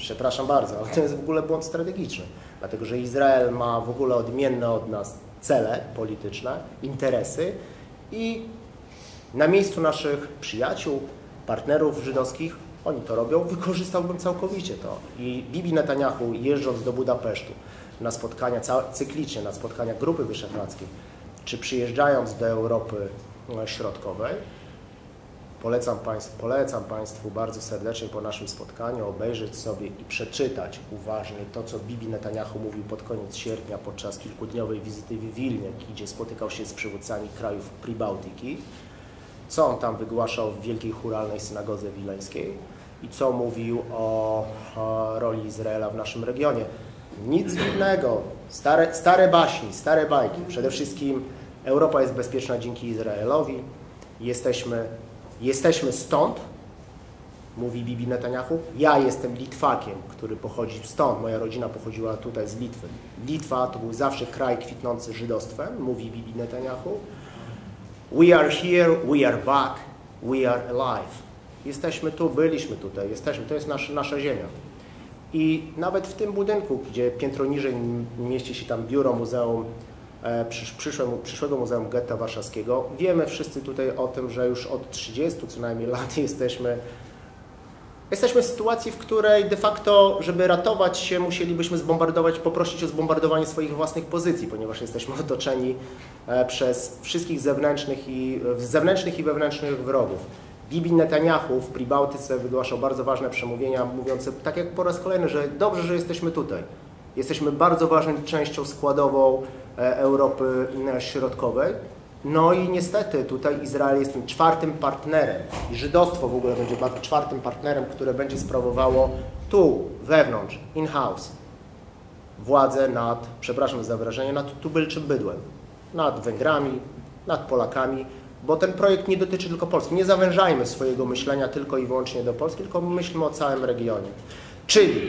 Przepraszam bardzo, ale to jest w ogóle błąd strategiczny, dlatego że Izrael ma w ogóle odmienne od nas cele polityczne, interesy i na miejscu naszych przyjaciół, partnerów żydowskich, oni to robią, wykorzystałbym całkowicie to. I Bibi Netanyahu jeżdżąc do Budapesztu na spotkania, cyklicznie na spotkania Grupy Wyszehradzkiej, czy przyjeżdżając do Europy Środkowej, Polecam Państwu, polecam Państwu bardzo serdecznie po naszym spotkaniu obejrzeć sobie i przeczytać uważnie to, co Bibi Netanyahu mówił pod koniec sierpnia podczas kilkudniowej wizyty w Wilnie, gdzie spotykał się z przywódcami krajów Pribałtyki, co on tam wygłaszał w Wielkiej Churalnej Synagodze Wileńskiej i co mówił o, o roli Izraela w naszym regionie. Nic innego, stare, stare baśni, stare bajki. Przede wszystkim Europa jest bezpieczna dzięki Izraelowi. Jesteśmy Jesteśmy stąd, mówi Bibi Netanyahu. Ja jestem Litwakiem, który pochodzi stąd. Moja rodzina pochodziła tutaj z Litwy. Litwa to był zawsze kraj kwitnący żydostwem, mówi Bibi Netanyahu. We are here, we are back, we are alive. Jesteśmy tu, byliśmy tutaj, jesteśmy, to jest nasz, nasza ziemia. I nawet w tym budynku, gdzie piętro niżej mieści się tam biuro Muzeum przyszłego, przyszłego Muzeum Getta Warszawskiego. Wiemy wszyscy tutaj o tym, że już od 30 co najmniej lat jesteśmy, jesteśmy w sytuacji, w której de facto, żeby ratować się, musielibyśmy zbombardować, poprosić o zbombardowanie swoich własnych pozycji, ponieważ jesteśmy otoczeni e, przez wszystkich zewnętrznych i, zewnętrznych i wewnętrznych wrogów. Bibi Netanyahu w Pribałtyce wygłaszał bardzo ważne przemówienia, mówiące tak jak po raz kolejny, że dobrze, że jesteśmy tutaj. Jesteśmy bardzo ważną częścią składową E, Europy Środkowej. No i niestety tutaj Izrael jest tym czwartym partnerem i żydostwo w ogóle będzie czwartym partnerem, które będzie sprawowało tu, wewnątrz, in-house, władzę nad, przepraszam za wyrażenie, nad tubylczym bydłem, nad Węgrami, nad Polakami, bo ten projekt nie dotyczy tylko Polski. Nie zawężajmy swojego myślenia tylko i wyłącznie do Polski, tylko myślmy o całym regionie. Czyli,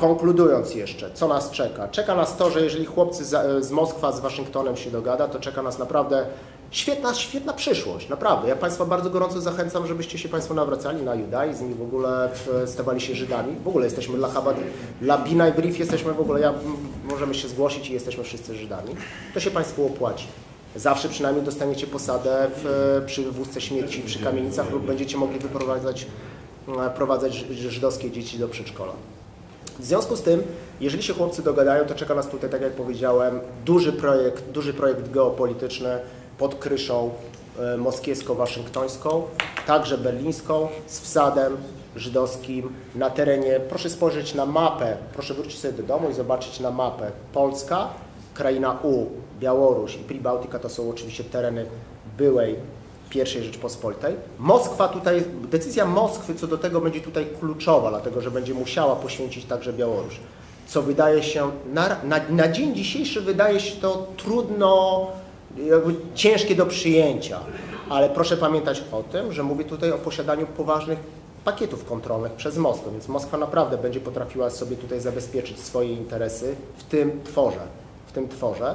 konkludując jeszcze, co nas czeka? Czeka nas to, że jeżeli chłopcy z, Moskwa z Waszyngtonem się dogada, to czeka nas naprawdę świetna, świetna przyszłość, naprawdę. Ja Państwa bardzo gorąco zachęcam, żebyście się Państwo nawracali na judaizm i w ogóle stawali się Żydami. W ogóle jesteśmy dla Chabad, dla Bina i Brief jesteśmy w ogóle, ja, możemy się zgłosić i jesteśmy wszyscy Żydami. To się Państwu opłaci. Zawsze przynajmniej dostaniecie posadę w, przy wózce śmieci przy kamienicach lub będziecie mogli wyprowadzać prowadzać żydowskie dzieci do przedszkola. W związku z tym, jeżeli się chłopcy dogadają, to czeka nas tutaj, tak jak powiedziałem, duży projekt, duży projekt geopolityczny pod kryszą e, moskiewsko-waszyngtońską, także berlińską, z wsadem żydowskim na terenie, proszę spojrzeć na mapę, proszę wrócić sobie do domu i zobaczyć na mapę. Polska, kraina U, Białoruś i Pribałtyka to są oczywiście tereny byłej i Rzeczpospolitej. Moskwa tutaj, decyzja Moskwy co do tego będzie tutaj kluczowa, dlatego że będzie musiała poświęcić także Białoruś. Co wydaje się, na, na, na dzień dzisiejszy wydaje się to trudno, ciężkie do przyjęcia, ale proszę pamiętać o tym, że mówię tutaj o posiadaniu poważnych pakietów kontrolnych przez Moskwę, więc Moskwa naprawdę będzie potrafiła sobie tutaj zabezpieczyć swoje interesy w tym tworze. W tym tworze.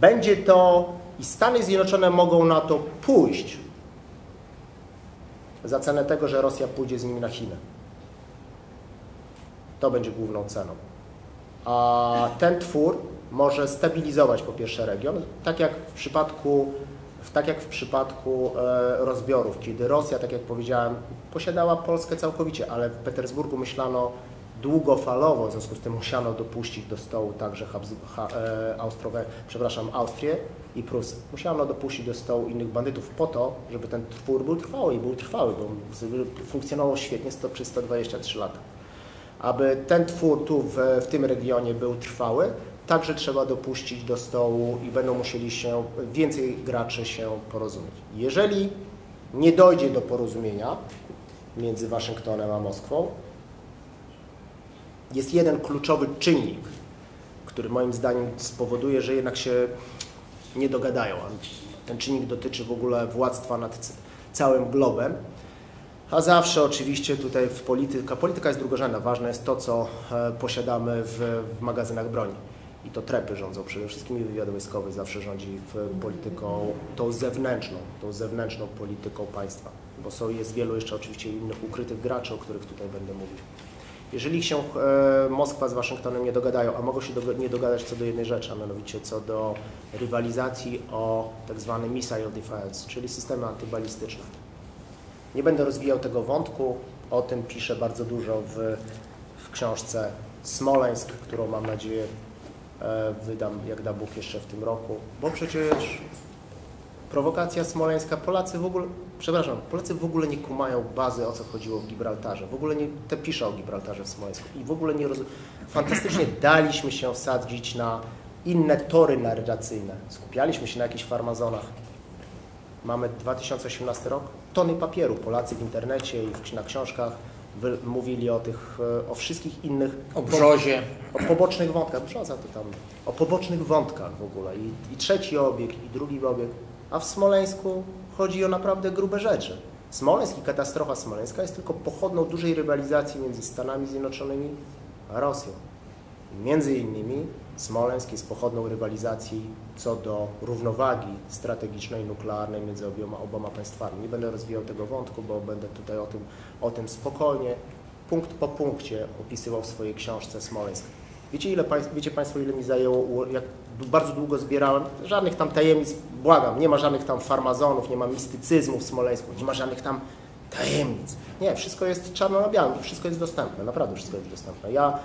Będzie to i Stany Zjednoczone mogą na to pójść za cenę tego, że Rosja pójdzie z nimi na Chiny. To będzie główną ceną. A ten twór może stabilizować po pierwsze region, tak jak w przypadku, tak jak w przypadku e, rozbiorów, kiedy Rosja, tak jak powiedziałem, posiadała Polskę całkowicie, ale w Petersburgu myślano długofalowo, w związku z tym musiano dopuścić do stołu także e, Austrowe, przepraszam, Austrię i Prusy. Musiano dopuścić do stołu innych bandytów po to, żeby ten twór był trwały i był trwały, bo funkcjonował świetnie przez 123 lata. Aby ten twór tu w, w tym regionie był trwały, także trzeba dopuścić do stołu i będą musieli się, więcej graczy się porozumieć. Jeżeli nie dojdzie do porozumienia między Waszyngtonem a Moskwą, jest jeden kluczowy czynnik, który moim zdaniem spowoduje, że jednak się nie dogadają. Ten czynnik dotyczy w ogóle władztwa nad całym globem. A zawsze oczywiście tutaj w polityka, polityka jest drugorzędna. Ważne jest to, co e, posiadamy w, w magazynach broni. I to trepy rządzą przede wszystkim i wywiad wojskowy zawsze rządzi polityką tą zewnętrzną, tą zewnętrzną polityką państwa. Bo są, jest wielu jeszcze oczywiście innych ukrytych graczy, o których tutaj będę mówił. Jeżeli się e, Moskwa z Waszyngtonem nie dogadają, a mogą się nie dogadać co do jednej rzeczy, a mianowicie co do rywalizacji o tak zwany missile defense, czyli systemy antybalistyczne. Nie będę rozwijał tego wątku, o tym piszę bardzo dużo w, w książce Smoleńsk, którą mam nadzieję e, wydam, jak da Bóg, jeszcze w tym roku, bo przecież prowokacja smoleńska, Polacy w ogóle, przepraszam, Polacy w ogóle nie kumają bazy, o co chodziło w Gibraltarze, w ogóle nie, te pisze o Gibraltarze w Smoleńsku. I w ogóle nie rozumiem. Fantastycznie daliśmy się wsadzić na inne tory narracyjne, skupialiśmy się na jakichś farmazonach. Mamy 2018 rok, tony papieru, Polacy w internecie i na książkach mówili o tych, e, o wszystkich innych... O brzozie. O pobocznych wątkach, brzoza to tam, o pobocznych wątkach w ogóle. I, i trzeci obieg, i drugi obieg, a w Smoleńsku chodzi o naprawdę grube rzeczy. Smoleńsk i katastrofa smoleńska jest tylko pochodną dużej rywalizacji między Stanami Zjednoczonymi a Rosją. Między innymi Smoleńsk jest pochodną rywalizacji co do równowagi strategicznej, nuklearnej między obiema, oboma państwami. Nie będę rozwijał tego wątku, bo będę tutaj o tym, o tym spokojnie, punkt po punkcie opisywał w swojej książce Smoleńsk. Wiecie, ile, wiecie Państwo, ile mi zajęło, jak bardzo długo zbierałem? Żadnych tam tajemnic, błagam, nie ma żadnych tam farmazonów, nie ma mistycyzmu w Smoleńsku, nie ma żadnych tam tajemnic. Nie, wszystko jest czarno na białym, wszystko jest dostępne, naprawdę wszystko jest dostępne. Ja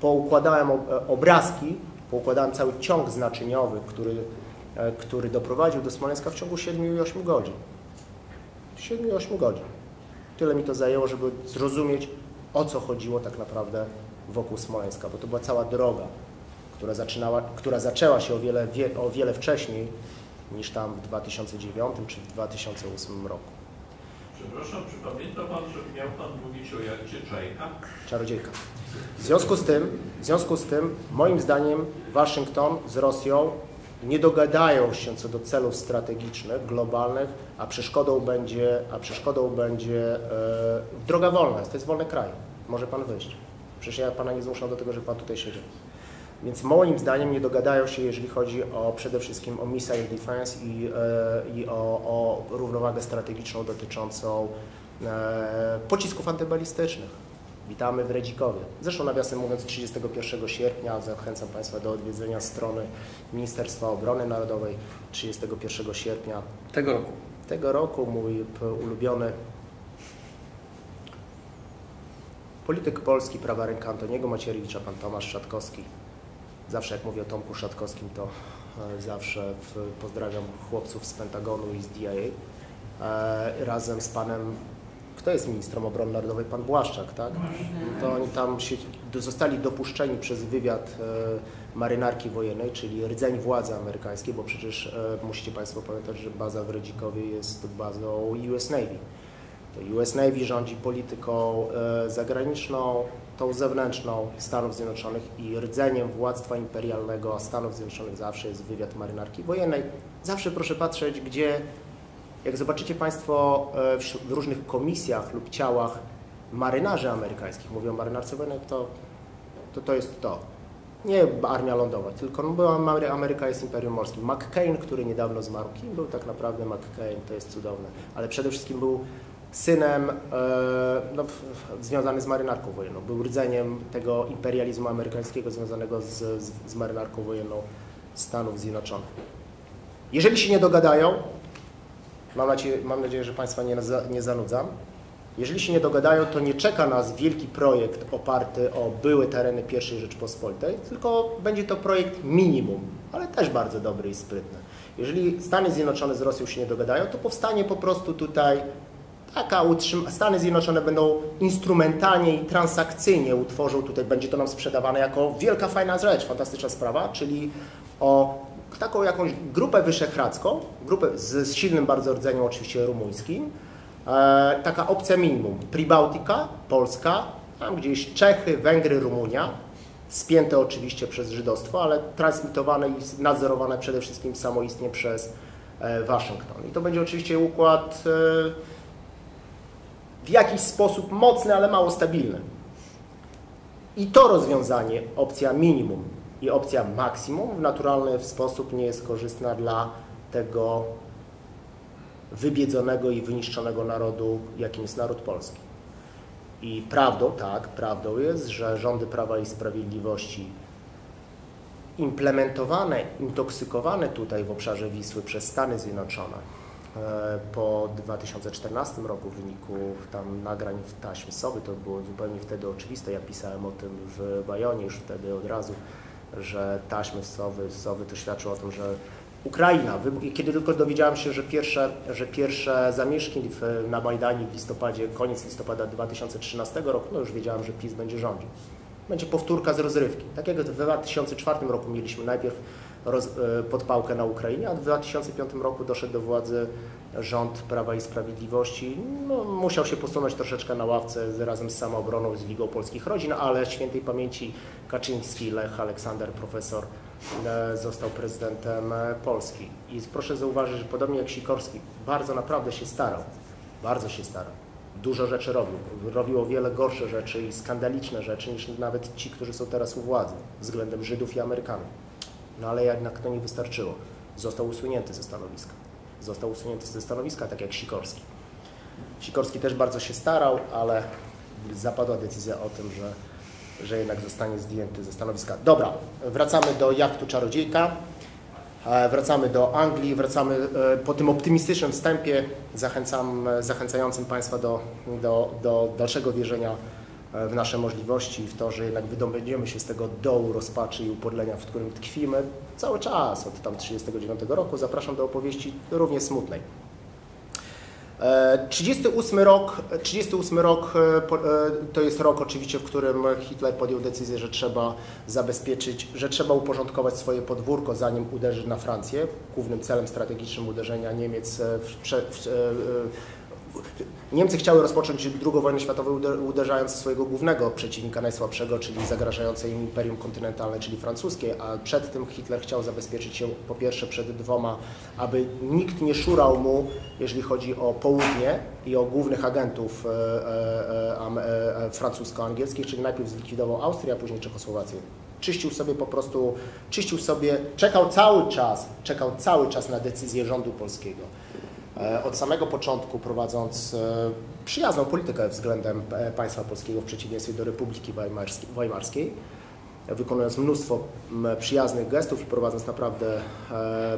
poukładałem obrazki, poukładałem cały ciąg znaczeniowy, który, e, który doprowadził do Smoleńska w ciągu 7 i 8 godzin. 7 i 8 godzin. Tyle mi to zajęło, żeby zrozumieć, o co chodziło tak naprawdę wokół Smoleńska, bo to była cała droga, która, zaczynała, która zaczęła się o wiele, wie, o wiele wcześniej niż tam w 2009 czy w 2008 roku. Przepraszam, czy pamięta Pan, że miał Pan mówić o jachcie Czajka? Czarodziejka. W związku z tym, w związku z tym, moim zdaniem Waszyngton z Rosją nie dogadają się co do celów strategicznych, globalnych, a przeszkodą będzie, a przeszkodą będzie e, droga wolna. To jest wolny kraj. Może Pan wyjść. Przecież ja Pana nie zmuszam do tego, żeby Pan tutaj siedział. Więc moim zdaniem nie dogadają się, jeżeli chodzi o przede wszystkim o missile defense i, e, i o, o równowagę strategiczną dotyczącą e, pocisków antybalistycznych. Witamy w Redzikowie. Zresztą nawiasem mówiąc 31 sierpnia zachęcam Państwa do odwiedzenia strony Ministerstwa Obrony Narodowej 31 sierpnia tego roku. Tego roku mój ulubiony polityk polski, prawa ręka Antoniego Macierewicza, pan Tomasz Szatkowski. Zawsze jak mówię o Tomku Szatkowskim, to e, zawsze pozdrawiam chłopców z Pentagonu i z DIA. E, razem z panem kto jest ministrem obrony narodowej? Pan Błaszczak, tak? To oni tam się, zostali dopuszczeni przez wywiad e, marynarki wojennej, czyli rdzeń władzy amerykańskiej, bo przecież musicie Państwo pamiętać, że baza w Redzikowie jest bazą US Navy. US Navy rządzi polityką zagraniczną, tą zewnętrzną Stanów Zjednoczonych i rdzeniem władztwa imperialnego Stanów Zjednoczonych zawsze jest wywiad marynarki wojennej. Zawsze proszę patrzeć, gdzie jak zobaczycie Państwo e, w różnych komisjach lub ciałach marynarzy amerykańskich, mówią marynarce wojennej, to, to to jest to. Nie armia lądowa, tylko no, Ameryka jest imperium morskim. McCain, który niedawno zmarł, kim był tak naprawdę McCain, to jest cudowne, ale przede wszystkim był synem e, no, związany z marynarką wojenną. Był rdzeniem tego imperializmu amerykańskiego związanego z, z, z marynarką wojenną Stanów Zjednoczonych. Jeżeli się nie dogadają, Mam nadzieję, mam nadzieję, że Państwa nie, nie zanudzam. Jeżeli się nie dogadają, to nie czeka nas wielki projekt oparty o były tereny I Rzeczpospolitej, tylko będzie to projekt minimum, ale też bardzo dobry i sprytny. Jeżeli Stany Zjednoczone z Rosją się nie dogadają, to powstanie po prostu tutaj taka. Stany Zjednoczone będą instrumentalnie i transakcyjnie utworzą, tutaj będzie to nam sprzedawane jako wielka, fajna rzecz, fantastyczna sprawa, czyli o taką jakąś grupę wyszehradzką, grupę z, silnym bardzo rdzeniem oczywiście rumuńskim, e, taka opcja minimum, Pribałtika, Polska, tam gdzieś Czechy, Węgry, Rumunia, spięte oczywiście przez żydostwo, ale transmitowane i nadzorowane przede wszystkim samoistnie przez e, Waszyngton. I to będzie oczywiście układ e, w jakiś sposób mocny, ale mało stabilny. I to rozwiązanie, opcja minimum i opcja maksimum, w naturalny sposób nie jest korzystna dla tego wybiedzonego i wyniszczonego narodu, jakim jest naród polski. I prawdą, tak, prawdą jest, że rządy Prawa i Sprawiedliwości implementowane, intoksykowane tutaj w obszarze Wisły przez Stany Zjednoczone po 2014 roku w wyniku tam nagrań w taśmy Sowy, to było zupełnie wtedy oczywiste, ja pisałem o tym w Bajonie już wtedy od razu, że taśmy Sowy, Sowy to świadczyło o tym, że Ukraina, kiedy tylko dowiedziałem się, że pierwsze, że pierwsze zamieszki w, na Majdanie w listopadzie, koniec listopada 2013 roku, no już wiedziałem, że PiS będzie rządził. Będzie powtórka z rozrywki. Tak jak w 2004 roku mieliśmy najpierw roz, e, podpałkę na Ukrainie, a w 2005 roku doszedł do władzy rząd Prawa i Sprawiedliwości. No, musiał się posunąć troszeczkę na ławce razem z samoobroną, z Ligą Polskich Rodzin, ale świętej pamięci Kaczyński, Lech, Aleksander, profesor e, został prezydentem e, Polski. I proszę zauważyć, że podobnie jak Sikorski, bardzo naprawdę się starał. Bardzo się starał. Dużo rzeczy robił. Robił o wiele gorsze rzeczy i skandaliczne rzeczy niż nawet ci, którzy są teraz u władzy względem Żydów i Amerykanów. No ale jednak to nie wystarczyło. Został usunięty ze stanowiska. Został usunięty ze stanowiska, tak jak Sikorski. Sikorski też bardzo się starał, ale zapadła decyzja o tym, że, że jednak zostanie zdjęty ze stanowiska. Dobra, wracamy do jachtu Czarodziejka. E, wracamy do Anglii, wracamy e, po tym optymistycznym wstępie, zachęcam, zachęcającym Państwa do, do, do dalszego wierzenia w nasze możliwości, w to, że jednak wydobędziemy się z tego dołu rozpaczy i upodlenia, w którym tkwimy cały czas od tam 1939 roku. Zapraszam do opowieści równie smutnej. 38 e, rok, 38 rok e, e, to jest rok oczywiście, w którym Hitler podjął decyzję, że trzeba zabezpieczyć, że trzeba uporządkować swoje podwórko, zanim uderzy na Francję. Głównym celem strategicznym uderzenia Niemiec w, w, w, Niemcy chciały rozpocząć II wojnę światową uderzając swojego głównego przeciwnika, najsłabszego, czyli zagrażające im imperium kontynentalne, czyli francuskie, a przed tym Hitler chciał zabezpieczyć się po pierwsze przed dwoma, aby nikt nie szurał mu, jeżeli chodzi o południe i o głównych agentów e, e, e, francusko-angielskich, czyli najpierw zlikwidował Austrię, a później Czechosłowację czyścił sobie po prostu, czyścił sobie, czekał cały czas, czekał cały czas na decyzję rządu polskiego. E, od samego początku prowadząc e, przyjazną politykę względem e, państwa polskiego w przeciwieństwie do Republiki Weimarskiej, wykonując mnóstwo przyjaznych gestów i prowadząc naprawdę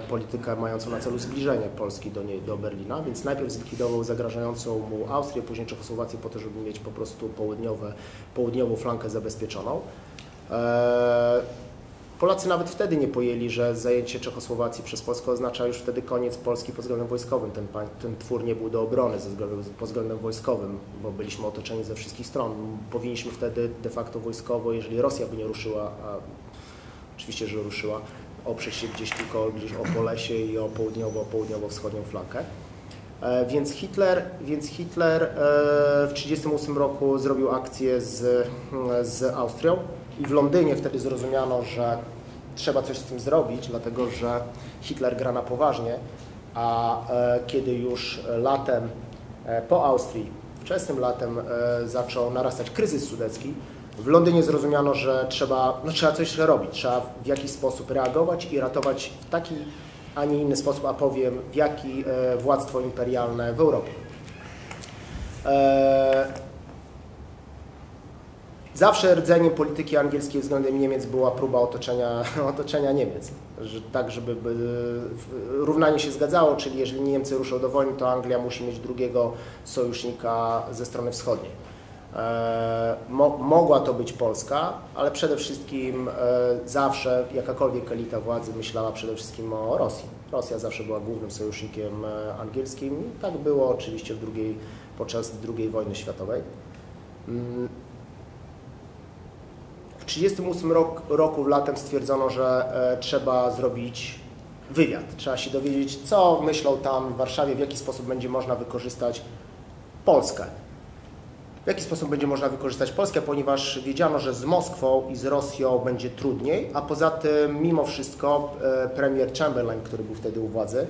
politykę mającą na celu zbliżenie Polski do, niej, do Berlina, więc najpierw zlikwidował zagrażającą mu Austrię, później Czechosłowację po to, żeby mieć po prostu południowe, południową flankę zabezpieczoną. Polacy nawet wtedy nie pojęli, że zajęcie Czechosłowacji przez Polskę oznacza już wtedy koniec Polski pod względem wojskowym. Ten, ten twór nie był do obrony ze pod względem wojskowym, bo byliśmy otoczeni ze wszystkich stron. Powinniśmy wtedy de facto wojskowo, jeżeli Rosja by nie ruszyła, a oczywiście, że ruszyła, oprzeć się gdzieś tylko gdzieś o Polesie i o południowo, południowo-wschodnią flankę. E, więc Hitler, więc Hitler e, w 1938 roku zrobił akcję z, z Austrią i w Londynie wtedy zrozumiano, że trzeba coś z tym zrobić, dlatego że Hitler gra na poważnie, a e, kiedy już latem e, po Austrii, wczesnym latem e, zaczął narastać kryzys sudecki, w Londynie zrozumiano, że trzeba, no, trzeba coś robić, trzeba w jakiś sposób reagować i ratować w taki, a nie inny sposób, a powiem, w jaki władztwo imperialne w Europie. Zawsze rdzeniem polityki angielskiej względem Niemiec była próba otoczenia, otoczenia Niemiec. Że tak, żeby równanie się zgadzało, czyli jeżeli Niemcy ruszą do wojny, to Anglia musi mieć drugiego sojusznika ze strony wschodniej. E, mo, mogła to być Polska, ale przede wszystkim e, zawsze jakakolwiek elita władzy myślała przede wszystkim o Rosji. Rosja zawsze była głównym sojusznikiem e, angielskim. Tak było oczywiście w drugiej, podczas II wojny światowej. Mm, 1938 rok, roku latem stwierdzono, że e, trzeba zrobić wywiad. Trzeba się dowiedzieć, co myślą tam w Warszawie, w jaki sposób będzie można wykorzystać Polskę. w jaki sposób będzie można wykorzystać Polskę, ponieważ wiedziano, że z Moskwą i z Rosją będzie trudniej, a poza tym mimo wszystko e, premier Chamberlain, który był wtedy u władzy,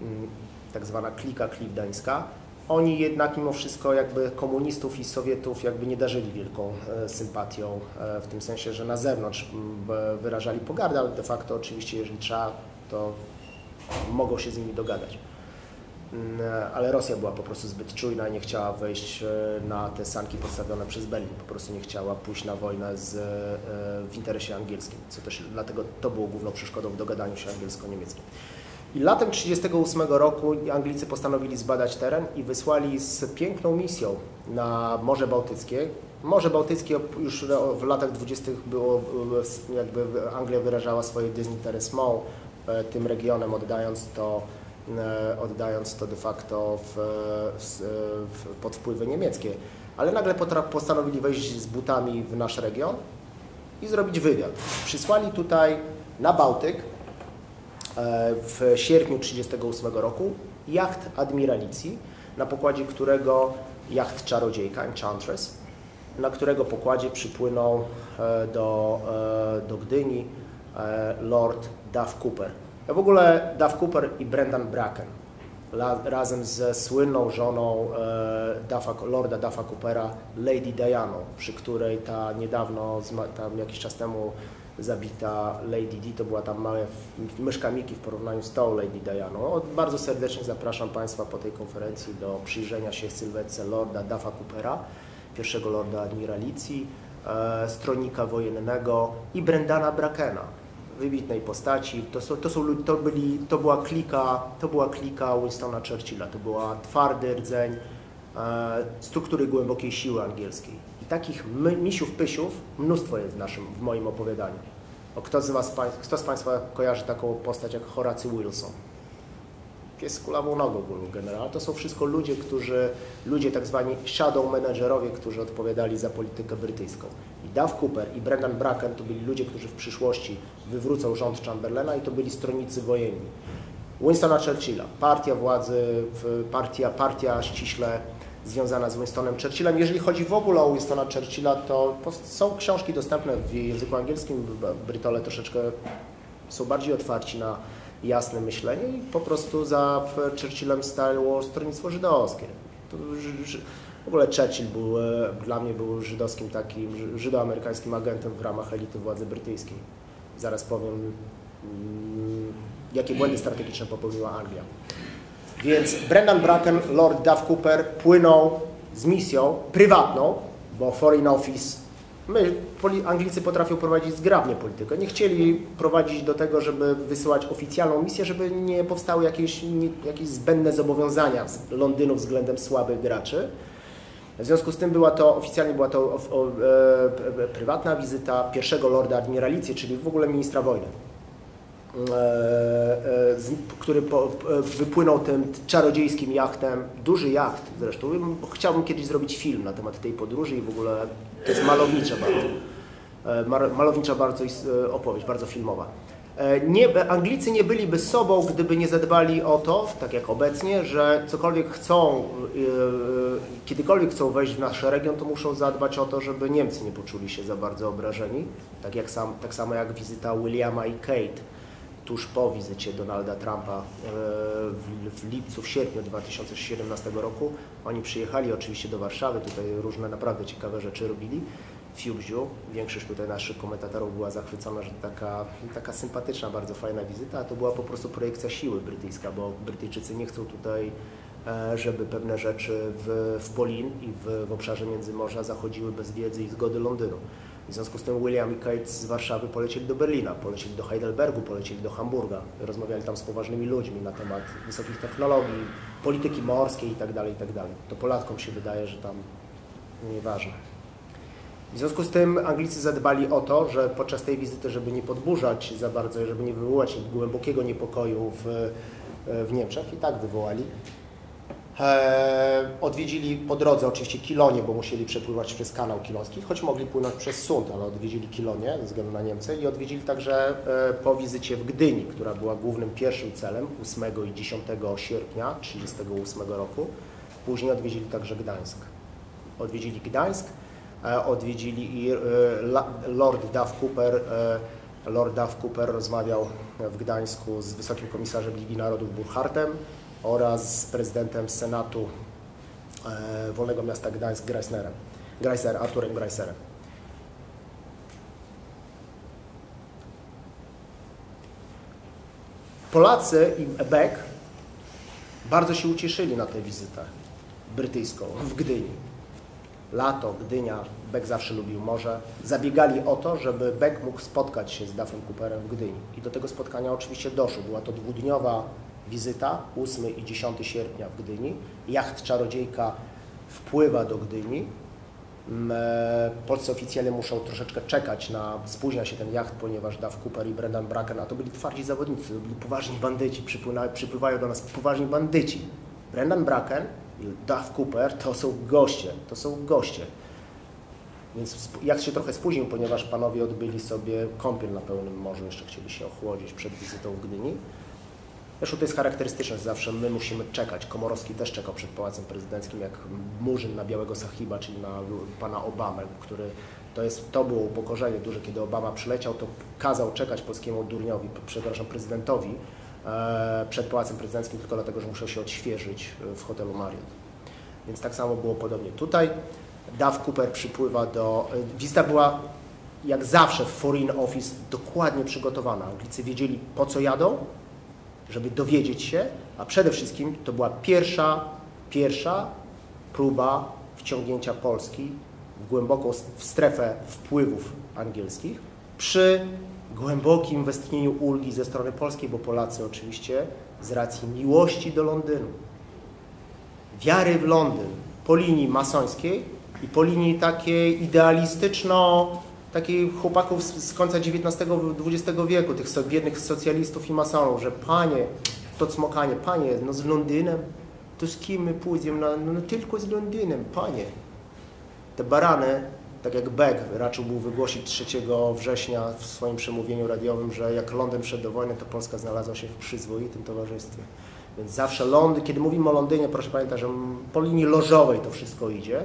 mm, tak zwana klika klipdańska, oni jednak mimo wszystko jakby komunistów i Sowietów jakby nie darzyli wielką e, sympatią e, w tym sensie, że na zewnątrz wyrażali pogardę, ale de facto oczywiście jeżeli trzeba, to mogą się z nimi dogadać. Mm, ale Rosja była po prostu zbyt czujna i nie chciała wejść na te sanki postawione przez Berlin. Po prostu nie chciała pójść na wojnę z, w interesie angielskim, co też dlatego to było główną przeszkodą w dogadaniu się angielsko-niemieckim. I latem 1938 roku Anglicy postanowili zbadać teren i wysłali z piękną misją na Morze Bałtyckie. Morze Bałtyckie już w latach 20. było, jakby Anglia wyrażała swoje dezinteresment tym regionem, oddając to, oddając to de facto w, w, pod wpływy niemieckie. Ale nagle postanowili wejść z butami w nasz region i zrobić wywiad. Przysłali tutaj na Bałtyk E, w sierpniu 1938 roku jacht admiralicji, na pokładzie którego jacht czarodziejka, Enchantress, na którego pokładzie przypłynął e, do, e, do Gdyni Lord Duff Cooper. W ogóle Duff Cooper i Brendan Bracken razem ze słynną żoną Duffa, Lorda Duffa Coopera, Lady Diana, przy której ta niedawno, tam jakiś czas temu zabita Lady Di, to była tam małe myszka Miki w porównaniu z tą Lady Dianą. Bardzo serdecznie zapraszam Państwa po tej konferencji do przyjrzenia się sylwetce Lorda Duffa Coopera, pierwszego Lorda Admiralicji, e, wojennego i Brendana Brackena, wybitnej postaci. To, są, to, są, to, byli, to, była klika, to była klika Winstona Churchilla, to była twardy rdzeń e, struktury głębokiej siły angielskiej takich misiów, pysiów mnóstwo jest w, naszym, w moim opowiadaniu. O, kto, z was, kto z Państwa kojarzy taką postać jak Horacy Wilson? Pies z kulawą nogą generał. To są wszystko ludzie, którzy, ludzie tak zwani shadow managerowie, którzy odpowiadali za politykę brytyjską. I Duff Cooper i Brendan Bracken to byli ludzie, którzy w przyszłości wywrócą rząd Chamberlaina i to byli stronnicy wojenni. Winstona Churchilla, partia władzy, partia, partia ściśle związana z Winstonem Churchillem. Jeżeli chodzi w ogóle o Winstona Churchilla, to są książki dostępne w języku angielskim. Brytole troszeczkę są bardziej otwarci na jasne myślenie i po prostu za Churchillem stało stronnictwo żydowskie. w ogóle Churchill był, e, dla mnie był żydowskim takim, żydoamerykańskim agentem w ramach elity władzy brytyjskiej. Zaraz powiem, mm, jakie błędy strategiczne popełniła Anglia. Więc Brendan Bracken, Lord Duff Cooper płyną z misją prywatną, bo Foreign Office, my, Anglicy potrafią prowadzić zgrabnie politykę. Nie chcieli prowadzić do tego, żeby wysyłać oficjalną misję, żeby nie powstały jakieś, jakieś zbędne zobowiązania z Londynu względem słabych graczy. W związku z tym była to, oficjalnie była to o, o, e, prywatna wizyta pierwszego Lorda Admiralicji, czyli w ogóle ministra wojny. E, e, który e, wypłynął tym czarodziejskim jachtem, duży jacht zresztą. Chciałbym kiedyś zrobić film na temat tej podróży i w ogóle to jest malownicza bardzo. Malownicza bardzo opowieść, bardzo filmowa. Nie, Anglicy nie byliby sobą, gdyby nie zadbali o to, tak jak obecnie, że cokolwiek chcą, kiedykolwiek chcą wejść w nasz region, to muszą zadbać o to, żeby Niemcy nie poczuli się za bardzo obrażeni. Tak, jak sam, tak samo jak wizyta Williama i Kate tuż po wizycie Donalda Trumpa e, w lipcu, w sierpniu 2017 roku. Oni przyjechali oczywiście do Warszawy, tutaj różne naprawdę ciekawe rzeczy robili. Fiubziu. Większość tutaj naszych komentatorów była zachwycona, że taka, taka sympatyczna, bardzo fajna wizyta, a to była po prostu projekcja siły brytyjska, bo Brytyjczycy nie chcą tutaj e, żeby pewne rzeczy w, w Polin i w, w obszarze Międzymorza zachodziły bez wiedzy i zgody Londynu. W związku z tym William i Kate z Warszawy polecieli do Berlina, polecieli do Heidelbergu, polecieli do Hamburga. Rozmawiali tam z poważnymi ludźmi na temat wysokich technologii, polityki morskiej itd. Tak itd. Tak to Polakom się wydaje, że tam nieważne. W związku z tym Anglicy zadbali o to, że podczas tej wizyty, żeby nie podburzać za bardzo, żeby nie wywołać głębokiego niepokoju w, w Niemczech, i tak wywołali, odwiedzili po drodze oczywiście Kilonie, bo musieli przepływać przez kanał Kiloński, choć mogli płynąć przez Sund, ale odwiedzili Kilonie ze względu na Niemcy i odwiedzili także e, po wizycie w Gdyni, która była głównym pierwszym celem 8 i 10 sierpnia 1938 roku. Później odwiedzili także Gdańsk. Odwiedzili Gdańsk, e, odwiedzili i e, Lord Duff Cooper, Lord Duff Cooper rozmawiał w Gdańsku z Wysokim Komisarzem Ligi Narodów Burkhartem oraz z prezydentem Senatu Wolnego Miasta Gdańsk Greisnerem, Greiser, Arturem Greiserem. Polacy i Beck bardzo się ucieszyli na tę wizytę brytyjską w Gdyni. Lato, Gdynia, Beck zawsze lubił morze. Zabiegali o to, żeby Beck mógł spotkać się z Duffem Cooperem w Gdyni. I do tego spotkania oczywiście doszło. Była to dwudniowa wizyta, 8 i 10 sierpnia w Gdyni. Jacht Czarodziejka wpływa do Gdyni. Mm, e, polscy oficjele muszą troszeczkę czekać na, spóźnia się ten jacht, ponieważ Duff Cooper i Brendan Bracken, a to byli twardzi zawodnicy, to byli poważni bandyci, przypływają do nas poważni bandyci. Brendan Bracken i Duff Cooper to są goście, to są goście. Więc jak się trochę spóźnił, ponieważ panowie odbyli sobie kąpiel na pełnym morzu, jeszcze chcieli się ochłodzić przed wizytą w Gdyni. Zresztą to jest charakterystyczne, zawsze my musimy czekać. Komorowski też czekał przed Pałacem Prezydenckim, jak Murzyn na Białego Sahiba, czyli na pana Obamę, który to, jest, to było upokorzenie duże, kiedy Obama przyleciał, to kazał czekać polskiemu durniowi, przepraszam, prezydentowi e, przed Pałacem Prezydenckim tylko dlatego, że musiał się odświeżyć w hotelu Marriott. Więc tak samo było podobnie tutaj. Duff Cooper przypływa do... E, wizyta była jak zawsze w Foreign Office dokładnie przygotowana. Anglicy wiedzieli po co jadą, żeby dowiedzieć się, a przede wszystkim to była pierwsza, pierwsza próba wciągnięcia Polski w głęboką w strefę wpływów angielskich przy głębokim westchnieniu ulgi ze strony polskiej, bo Polacy oczywiście z racji miłości do Londynu, wiary w Londyn po linii masońskiej i po linii takiej idealistyczno takich chłopaków z, z końca XIX-XX wieku, tych so, biednych socjalistów i masonów, że panie, to cmokanie, panie, no z Londynem, to z kim my pójdziemy, no, no, tylko z Londynem, panie. Te barany, tak jak Beck raczył był wygłosić 3 września w swoim przemówieniu radiowym, że jak Londyn przed do wojny, to Polska znalazła się w przyzwoitym towarzystwie. Więc zawsze Londyn, kiedy mówimy o Londynie, proszę pamiętać, że po linii lożowej to wszystko idzie,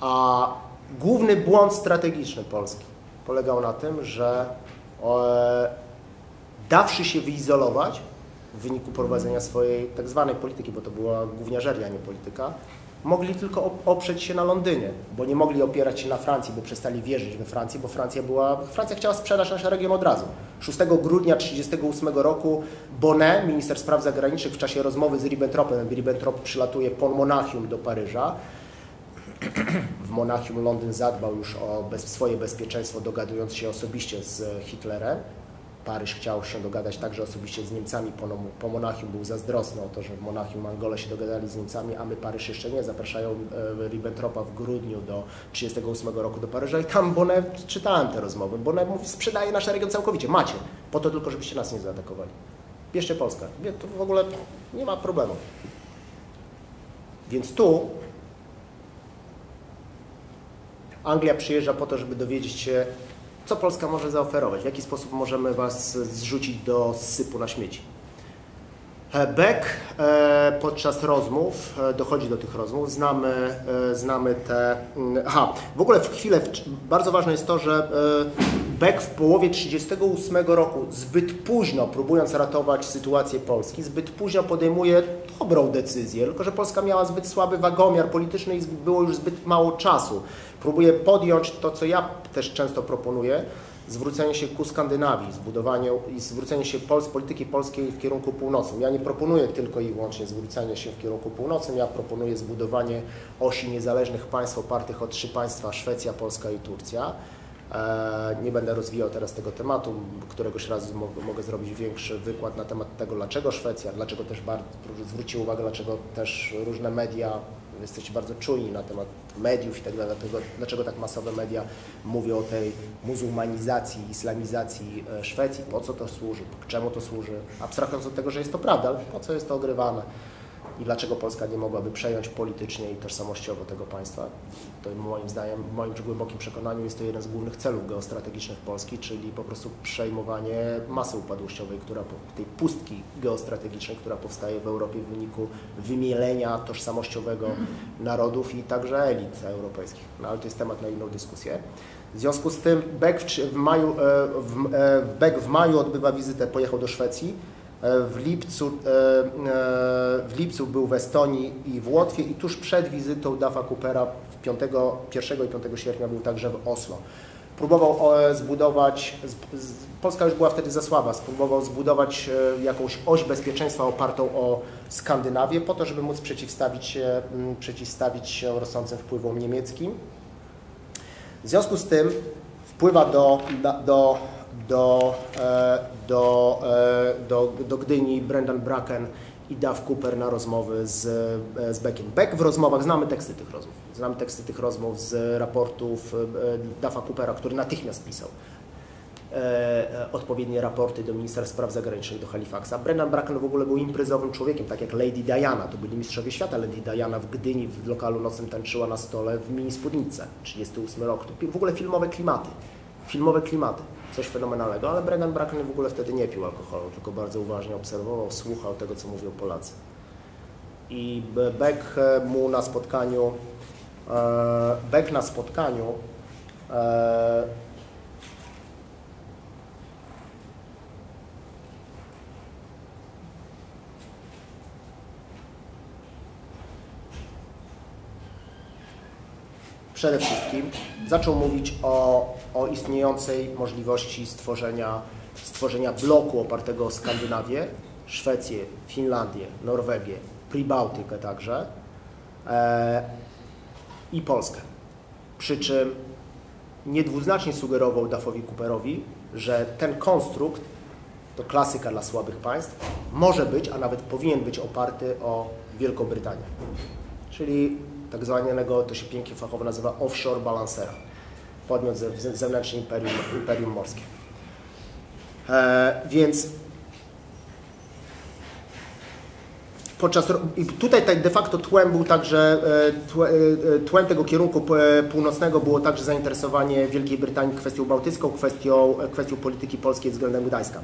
a Główny błąd strategiczny Polski polegał na tym, że e, dawszy się wyizolować w wyniku prowadzenia swojej tak zwanej polityki, bo to była gówniarzeria, nie polityka, mogli tylko oprzeć się na Londynie, bo nie mogli opierać się na Francji, bo przestali wierzyć we Francję, bo Francja była, Francja chciała sprzedać nasz region od razu. 6 grudnia 1938 roku Bonnet, minister spraw zagranicznych, w czasie rozmowy z Ribbentropem, Ribbentrop przylatuje po Monachium do Paryża, w Monachium Londyn zadbał już o bez, swoje bezpieczeństwo, dogadując się osobiście z Hitlerem. Paryż chciał się dogadać także osobiście z Niemcami po, po Monachium, był zazdrosny o to, że w Monachium Angole się dogadali z Niemcami, a my Paryż jeszcze nie. Zapraszają e, Ribbentropa w grudniu do 1938 roku do Paryża i tam Bonnet, czytałem te rozmowy, Bonnet mówi, sprzedaje nasz region całkowicie, macie, po to tylko, żebyście nas nie zaatakowali. Bierzcie Polskę, to w ogóle nie ma problemu. Więc tu Anglia przyjeżdża po to, żeby dowiedzieć się, co Polska może zaoferować, w jaki sposób możemy Was zrzucić do sypu na śmieci. E, Beck e, podczas rozmów, e, dochodzi do tych rozmów, znamy, znamy te... Mm, aha, w ogóle w chwilę, bardzo ważne jest to, że Beck w połowie 1938 roku zbyt późno, próbując ratować sytuację Polski, zbyt późno podejmuje dobrą decyzję, tylko że Polska miała zbyt słaby wagomiar polityczny i było już zbyt mało czasu. Próbuje podjąć to, co ja też często proponuję, zwrócenie się ku Skandynawii, zbudowanie i zwrócenie się Pols polityki polskiej w kierunku północnym. Ja nie proponuję tylko i wyłącznie zwrócenia się w kierunku północnym, ja proponuję zbudowanie osi niezależnych państw opartych o trzy państwa, Szwecja, Polska i Turcja. E, nie będę rozwijał teraz tego tematu, któregoś razu mogę zrobić większy wykład na temat tego, dlaczego Szwecja, dlaczego też zwrócił uwagę, dlaczego też różne media, jesteście bardzo czujni na temat mediów i tak dalej, dlatego, dlaczego tak masowe media mówią o tej muzułmanizacji, islamizacji e, Szwecji, po co to służy, czemu to służy, abstrahując od tego, że jest to prawda, ale po co jest to ogrywane. I dlaczego Polska nie mogłaby przejąć politycznie i tożsamościowo tego państwa. To moim zdaniem, w moim głębokim przekonaniu jest to jeden z głównych celów geostrategicznych Polski, czyli po prostu przejmowanie masy upadłościowej, która tej pustki geostrategicznej, która powstaje w Europie w wyniku wymielenia tożsamościowego narodów i także elit europejskich. No ale to jest temat na inną dyskusję. W związku z tym Beck w, w maju, e, w, e, Beck w maju odbywa wizytę, pojechał do Szwecji, w lipcu, w lipcu był w Estonii i w Łotwie i tuż przed wizytą Dafa Coopera 5, 1 i 5 sierpnia był także w Oslo. Próbował zbudować, Polska już była wtedy za słaba, spróbował zbudować jakąś oś bezpieczeństwa opartą o Skandynawię po to, żeby móc przeciwstawić się, przeciwstawić się rosnącym wpływom niemieckim. W związku z tym wpływa do, do, do, e, do, e, do, do Gdyni Brendan Bracken i Duff Cooper na rozmowy z, e, z Beckiem. Beck w rozmowach, znamy teksty tych rozmów, znamy teksty tych rozmów z raportów Duffa Coopera, który natychmiast pisał. E, odpowiednie raporty do ministra spraw zagranicznych, do Halifaxa. Brendan Bracken w ogóle był imprezowym człowiekiem, tak jak Lady Diana, to byli mistrzowie świata. Lady Diana w Gdyni w lokalu nocnym tańczyła na stole w mini spódnicy, 38 rok. To w ogóle filmowe klimaty, filmowe klimaty, coś fenomenalnego, ale Brendan Bracken w ogóle wtedy nie pił alkoholu, tylko bardzo uważnie obserwował, słuchał tego, co mówią Polacy. I Beck mu na spotkaniu, e, Beck na spotkaniu przede wszystkim zaczął mówić o, o istniejącej możliwości stworzenia, stworzenia bloku opartego o Skandynawię, Szwecję, Finlandię, Norwegię, Pribałtykę także e, i Polskę. Przy czym niedwuznacznie sugerował Duffowi Cooperowi, że ten konstrukt, to klasyka dla słabych państw, może być, a nawet powinien być oparty o Wielką Brytanię. Czyli tak zwanego, to się pięknie fachowo nazywa offshore balancera, podmiot zewnętrzny imperium, imperium morskie. E, więc podczas, i tutaj tak de facto tłem był także, e, e, tłem tego kierunku e, północnego było także zainteresowanie Wielkiej Brytanii kwestią bałtycką, kwestią, kwestią polityki polskiej względem Gdańska.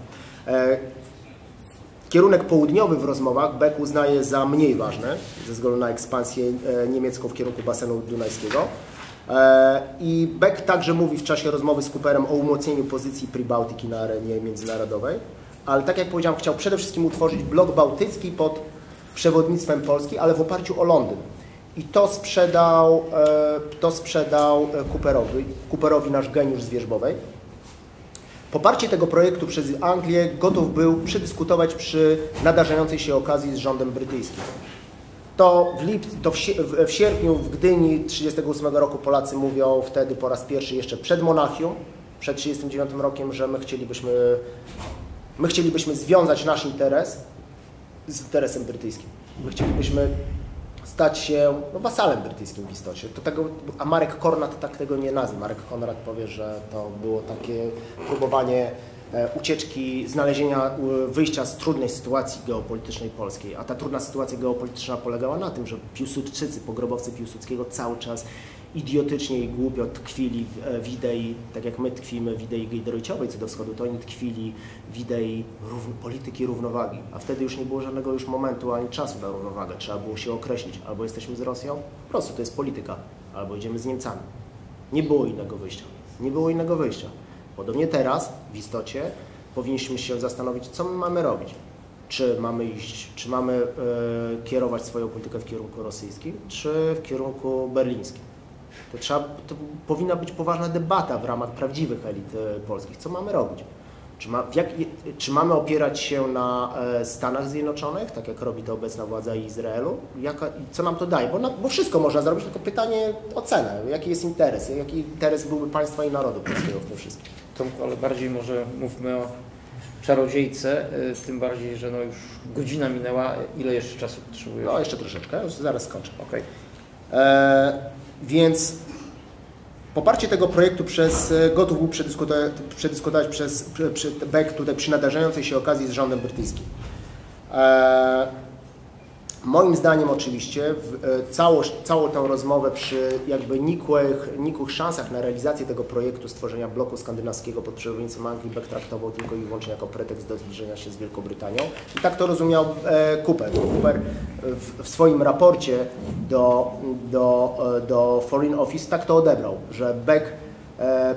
Kierunek południowy w rozmowach Beck uznaje za mniej ważny ze względu na ekspansję e, niemiecką w kierunku basenu dunajskiego. E, I Beck także mówi w czasie rozmowy z Cooperem o umocnieniu pozycji Pribałtyki na arenie międzynarodowej, ale tak jak powiedziałem, chciał przede wszystkim utworzyć blok bałtycki pod przewodnictwem Polski, ale w oparciu o Londyn. I to sprzedał, e, to sprzedał Cooperowi, Cooperowi nasz geniusz z Wierzbowej. Poparcie tego projektu przez Anglię gotów był przedyskutować przy nadarzającej się okazji z rządem brytyjskim. To w, lip, to w, w sierpniu w Gdyni 1938 roku Polacy mówią wtedy po raz pierwszy jeszcze przed Monachium, przed 1939 rokiem, że my chcielibyśmy, my chcielibyśmy związać nasz interes z interesem brytyjskim. My chcielibyśmy stać się no, wasalem brytyjskim w istocie. To tego, a Marek Kornat tak tego nie nazwie. Marek Konrad powie, że to było takie próbowanie e, ucieczki, znalezienia wyjścia z trudnej sytuacji geopolitycznej polskiej. A ta trudna sytuacja geopolityczna polegała na tym, że Piłsudczycy, pogrobowcy Piłsudskiego cały czas idiotycznie i głupio tkwili w, w idei, tak jak my tkwimy w idei giedroyciowej co do wschodu, to oni tkwili w idei polityki równowagi, a wtedy już nie było żadnego już momentu ani czasu na równowagę. Trzeba było się określić, albo jesteśmy z Rosją, po prostu to jest polityka, albo idziemy z Niemcami. Nie było innego wyjścia. Nie było innego wyjścia. Podobnie teraz, w istocie, powinniśmy się zastanowić, co my mamy robić. Czy mamy iść, czy mamy e, kierować swoją politykę w kierunku rosyjskim, czy w kierunku berlińskim. To, trzeba, to powinna być poważna debata w ramach prawdziwych elit e, polskich. Co mamy robić? Czy, ma, jak, czy mamy opierać się na e, Stanach Zjednoczonych, tak jak robi to obecna władza Izraelu? Jaka, co nam to daje? Bo, na, bo wszystko można zrobić, tylko pytanie o cenę. Jaki jest interes? Jaki interes byłby państwa i narodu polskiego w tym wszystkim? Tomku, ale bardziej może mówmy o czarodziejce, e, tym bardziej, że no już godzina minęła. Ile jeszcze czasu potrzebujesz? No jeszcze troszeczkę, już zaraz skończę. Okay. Więc poparcie tego projektu przez, e, gotów był przedyskutować, przedyskutować przez, przy, Beck tutaj przy nadarzającej się okazji z rządem brytyjskim. E, Moim zdaniem oczywiście całą, całą tę rozmowę przy jakby nikłych, nikłych szansach na realizację tego projektu stworzenia bloku skandynawskiego pod przewodnictwem Anglii Beck traktował tylko i wyłącznie jako pretekst do zbliżenia się z Wielką Brytanią. I tak to rozumiał e, Cooper. Cooper w, w swoim raporcie do, do, e, do Foreign Office tak to odebrał, że Beck E,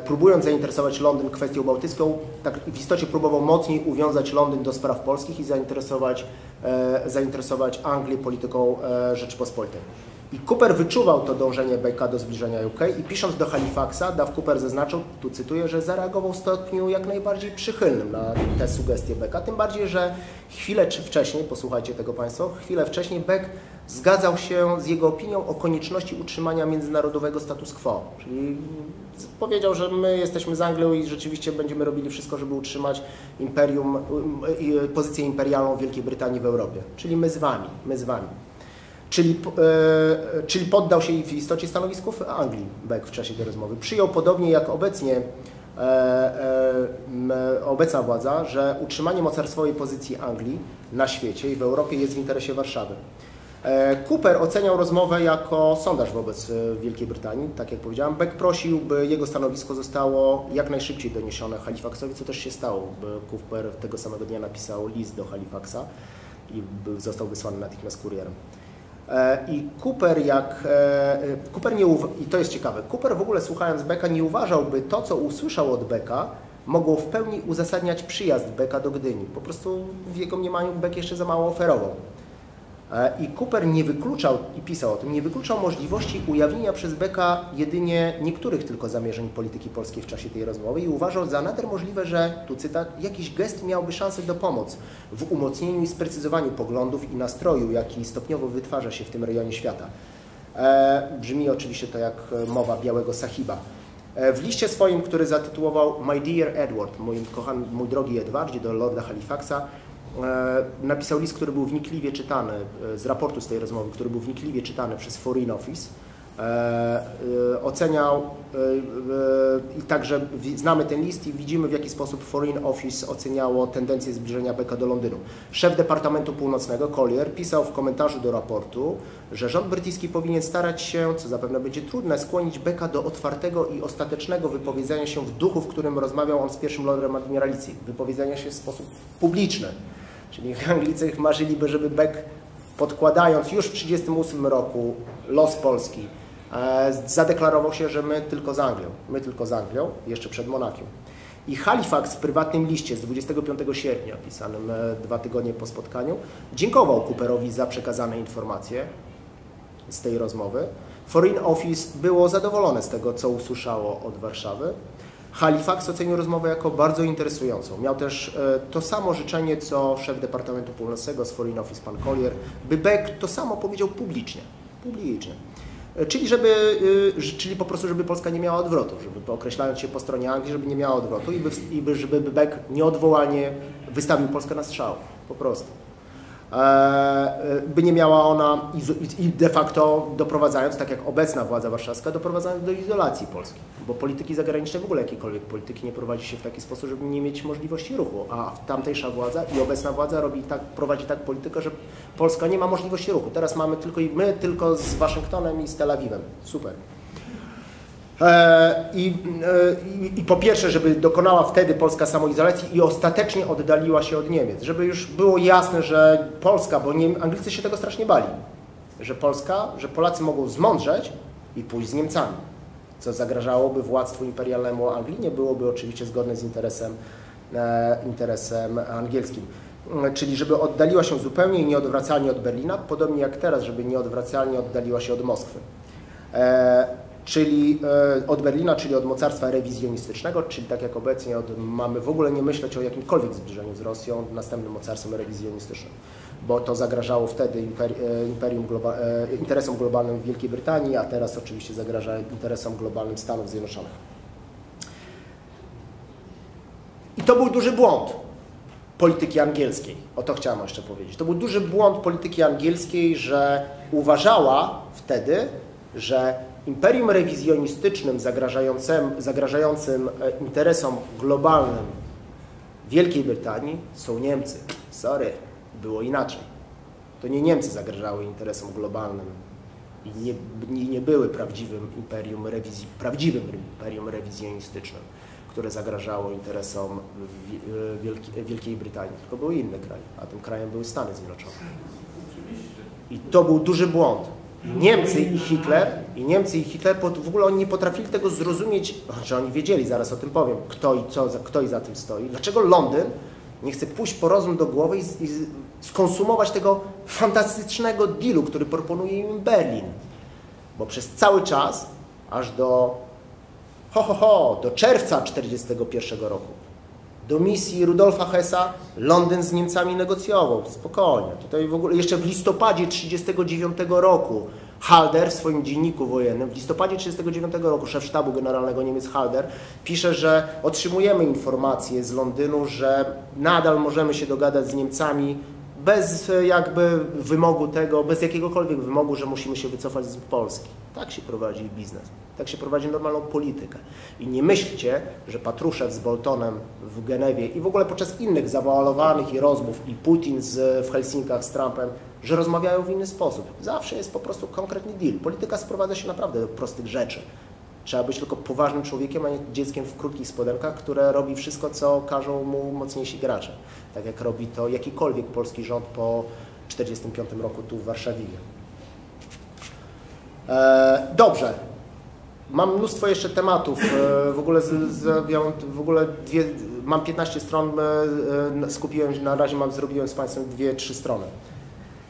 próbując zainteresować Londyn kwestią bałtycką, tak w istocie próbował mocniej uwiązać Londyn do spraw polskich i zainteresować, e, zainteresować Anglię polityką e, Rzeczypospolitej. I Cooper wyczuwał to dążenie Backa do zbliżenia UK i pisząc do Halifaxa, Duff Cooper zaznaczył, tu cytuję, że zareagował w stopniu jak najbardziej przychylnym na te sugestie Becka, tym bardziej, że chwilę wcześniej, posłuchajcie tego Państwo, chwilę wcześniej Beck zgadzał się z jego opinią o konieczności utrzymania międzynarodowego status quo, czyli powiedział, że my jesteśmy z Anglią i rzeczywiście będziemy robili wszystko, żeby utrzymać imperium, pozycję imperialną Wielkiej Brytanii w Europie, czyli my z Wami, my z Wami. Czyli, e, czyli poddał się w istocie stanowisku Anglii Beck w czasie tej rozmowy. Przyjął podobnie jak obecnie e, e, obecna władza, że utrzymanie mocarstwowej pozycji Anglii na świecie i w Europie jest w interesie Warszawy. E, Cooper oceniał rozmowę jako sondaż wobec e, Wielkiej Brytanii. Tak jak powiedziałem, Beck prosił, by jego stanowisko zostało jak najszybciej doniesione Halifaxowi, co też się stało. Cooper tego samego dnia napisał list do Halifaxa i został wysłany natychmiast kurierem. E, I Cooper, jak, Cooper nie i to jest ciekawe, Cooper w ogóle słuchając Becka nie uważał, by to, co usłyszał od Becka, mogło w pełni uzasadniać przyjazd Becka do Gdyni. Po prostu w jego mniemaniu Beck jeszcze za mało oferował. E, I Cooper nie wykluczał, i pisał o tym, nie wykluczał możliwości ujawnienia przez Becka jedynie niektórych tylko zamierzeń polityki polskiej w czasie tej rozmowy i uważał za nader możliwe, że, tu cytat, jakiś gest miałby szansę do pomocy w umocnieniu i sprecyzowaniu poglądów i nastroju, jaki stopniowo wytwarza się w tym rejonie świata. E, brzmi oczywiście to jak mowa białego sahiba. E, w liście swoim, który zatytułował My Dear Edward, mój, kochany, mój drogi Edwardzie, do Lorda Halifaxa, E, napisał list, który był wnikliwie czytany, e, z raportu z tej rozmowy, który był wnikliwie czytany przez Foreign Office. E, oceniał i także znamy ten list i widzimy w jaki sposób Foreign Office oceniało tendencję zbliżenia Becka do Londynu. Szef Departamentu Północnego Collier pisał w komentarzu do raportu, że rząd brytyjski powinien starać się, co zapewne będzie trudne, skłonić Becka do otwartego i ostatecznego wypowiedzenia się w duchu, w którym rozmawiał on z pierwszym lordem admiralicji, wypowiedzenia się w sposób publiczny. Czyli Anglicy marzyliby, żeby Beck podkładając już w 1938 roku los Polski, e, zadeklarował się, że my tylko z Anglią, my tylko z Anglią, jeszcze przed Monachium. I Halifax w prywatnym liście z 25 sierpnia, pisanym e, dwa tygodnie po spotkaniu, dziękował Cooperowi za przekazane informacje z tej rozmowy. Foreign Office było zadowolone z tego, co usłyszało od Warszawy. Halifax ocenił rozmowę jako bardzo interesującą. Miał też e, to samo życzenie, co szef Departamentu Północnego z Foreign Office, pan Collier, by Beck to samo powiedział publicznie. Publicznie. E, czyli, żeby, e, czyli po prostu, żeby Polska nie miała odwrotu, żeby określając się po stronie Anglii, żeby nie miała odwrotu i, by, i żeby Beck nieodwołalnie wystawił Polskę na strzał. Po prostu. E, by nie miała ona i de facto doprowadzając, tak jak obecna władza warszawska, doprowadzając do izolacji Polski. Bo polityki zagranicznej, w ogóle jakiejkolwiek polityki nie prowadzi się w taki sposób, żeby nie mieć możliwości ruchu, a tamtejsza władza i obecna władza robi tak, prowadzi tak politykę, że Polska nie ma możliwości ruchu. Teraz mamy tylko i my, tylko z Waszyngtonem i z Tel Awiwem. Super. E, I, e, i, I, po pierwsze, żeby dokonała wtedy Polska samoizolacji i ostatecznie oddaliła się od Niemiec, żeby już było jasne, że Polska, bo nie, Anglicy się tego strasznie bali, że Polska, że Polacy mogą zmądrzeć i pójść z Niemcami, co zagrażałoby władztwu imperialnemu Anglii, nie byłoby oczywiście zgodne z interesem, e, interesem angielskim. Czyli żeby oddaliła się zupełnie i nieodwracalnie od Berlina, podobnie jak teraz, żeby nieodwracalnie oddaliła się od Moskwy czyli e, od Berlina, czyli od mocarstwa rewizjonistycznego, czyli tak jak obecnie od, mamy w ogóle nie myśleć o jakimkolwiek zbliżeniu z Rosją, następnym mocarstwem rewizjonistycznym, bo to zagrażało wtedy e, imperium globa e, interesom globalnym Wielkiej Brytanii, a teraz oczywiście zagraża interesom globalnym Stanów Zjednoczonych. I to był duży błąd polityki angielskiej. O to chciałem jeszcze powiedzieć. To był duży błąd polityki angielskiej, że uważała wtedy, że imperium rewizjonistycznym zagrażającym, zagrażającym e, interesom globalnym Wielkiej Brytanii są Niemcy. Sorry, było inaczej. To nie Niemcy zagrażały interesom globalnym i nie, nie, nie były prawdziwym imperium rewizji, prawdziwym imperium rewizjonistycznym, które zagrażało interesom Wielki, Wielkiej Brytanii, tylko były inne kraje, a tym krajem były Stany Zjednoczone. I to był duży błąd. Niemcy i Hitler, i Niemcy i Hitler w ogóle oni nie potrafili tego zrozumieć, że oni wiedzieli, zaraz o tym powiem, kto i, co, kto i za tym stoi. Dlaczego Londyn nie chce pójść po rozum do głowy i, i skonsumować tego fantastycznego dealu, który proponuje im Berlin. Bo przez cały czas, aż do ho, ho, ho, do czerwca 1941 roku, do misji Rudolfa Hessa Londyn z Niemcami negocjował, spokojnie. Tutaj w ogóle jeszcze w listopadzie 1939 roku Halder w swoim dzienniku wojennym, w listopadzie 1939 roku szef sztabu generalnego Niemiec Halder pisze, że otrzymujemy informacje z Londynu, że nadal możemy się dogadać z Niemcami bez jakby wymogu tego, bez jakiegokolwiek wymogu, że musimy się wycofać z Polski. Tak się prowadzi biznes. Tak się prowadzi normalną politykę. I nie myślcie, że Patruszew z Boltonem w Genewie i w ogóle podczas innych zawalowanych i rozmów i Putin z, w Helsinkach z Trumpem, że rozmawiają w inny sposób. Zawsze jest po prostu konkretny deal. Polityka sprowadza się naprawdę do prostych rzeczy. Trzeba być tylko poważnym człowiekiem, a nie dzieckiem w krótkich spodenkach, które robi wszystko, co każą mu mocniejsi gracze. Tak jak robi to jakikolwiek polski rząd po 1945 roku tu w Warszawie. E, dobrze. Mam mnóstwo jeszcze tematów. E, w ogóle, z, z, ja w ogóle dwie, mam 15 stron, e, skupiłem na razie mam, zrobiłem z Państwem dwie, trzy strony.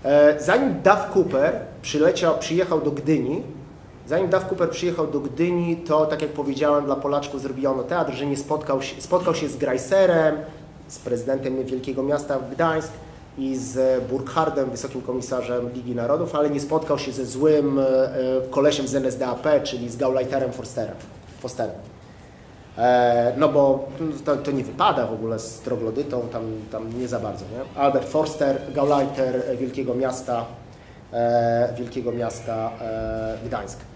E, zanim Duff Cooper przyleciał, przyjechał do Gdyni, Zanim Duff Cooper przyjechał do Gdyni, to tak jak powiedziałem, dla Polaczków zrobiono teatr, że nie spotkał się, spotkał się z Greiserem, z prezydentem wielkiego miasta Gdańsk i z Burkhardem, wysokim komisarzem Ligi Narodów, ale nie spotkał się ze złym e, kolesiem z NSDAP, czyli z Gauleiterem Forsterem. Fosterem. E, no bo to, to, nie wypada w ogóle z troglodytą, tam, tam nie za bardzo. Nie? Albert Forster, Gauleiter Wielkiego Miasta, e, Wielkiego Miasta Gdańsk.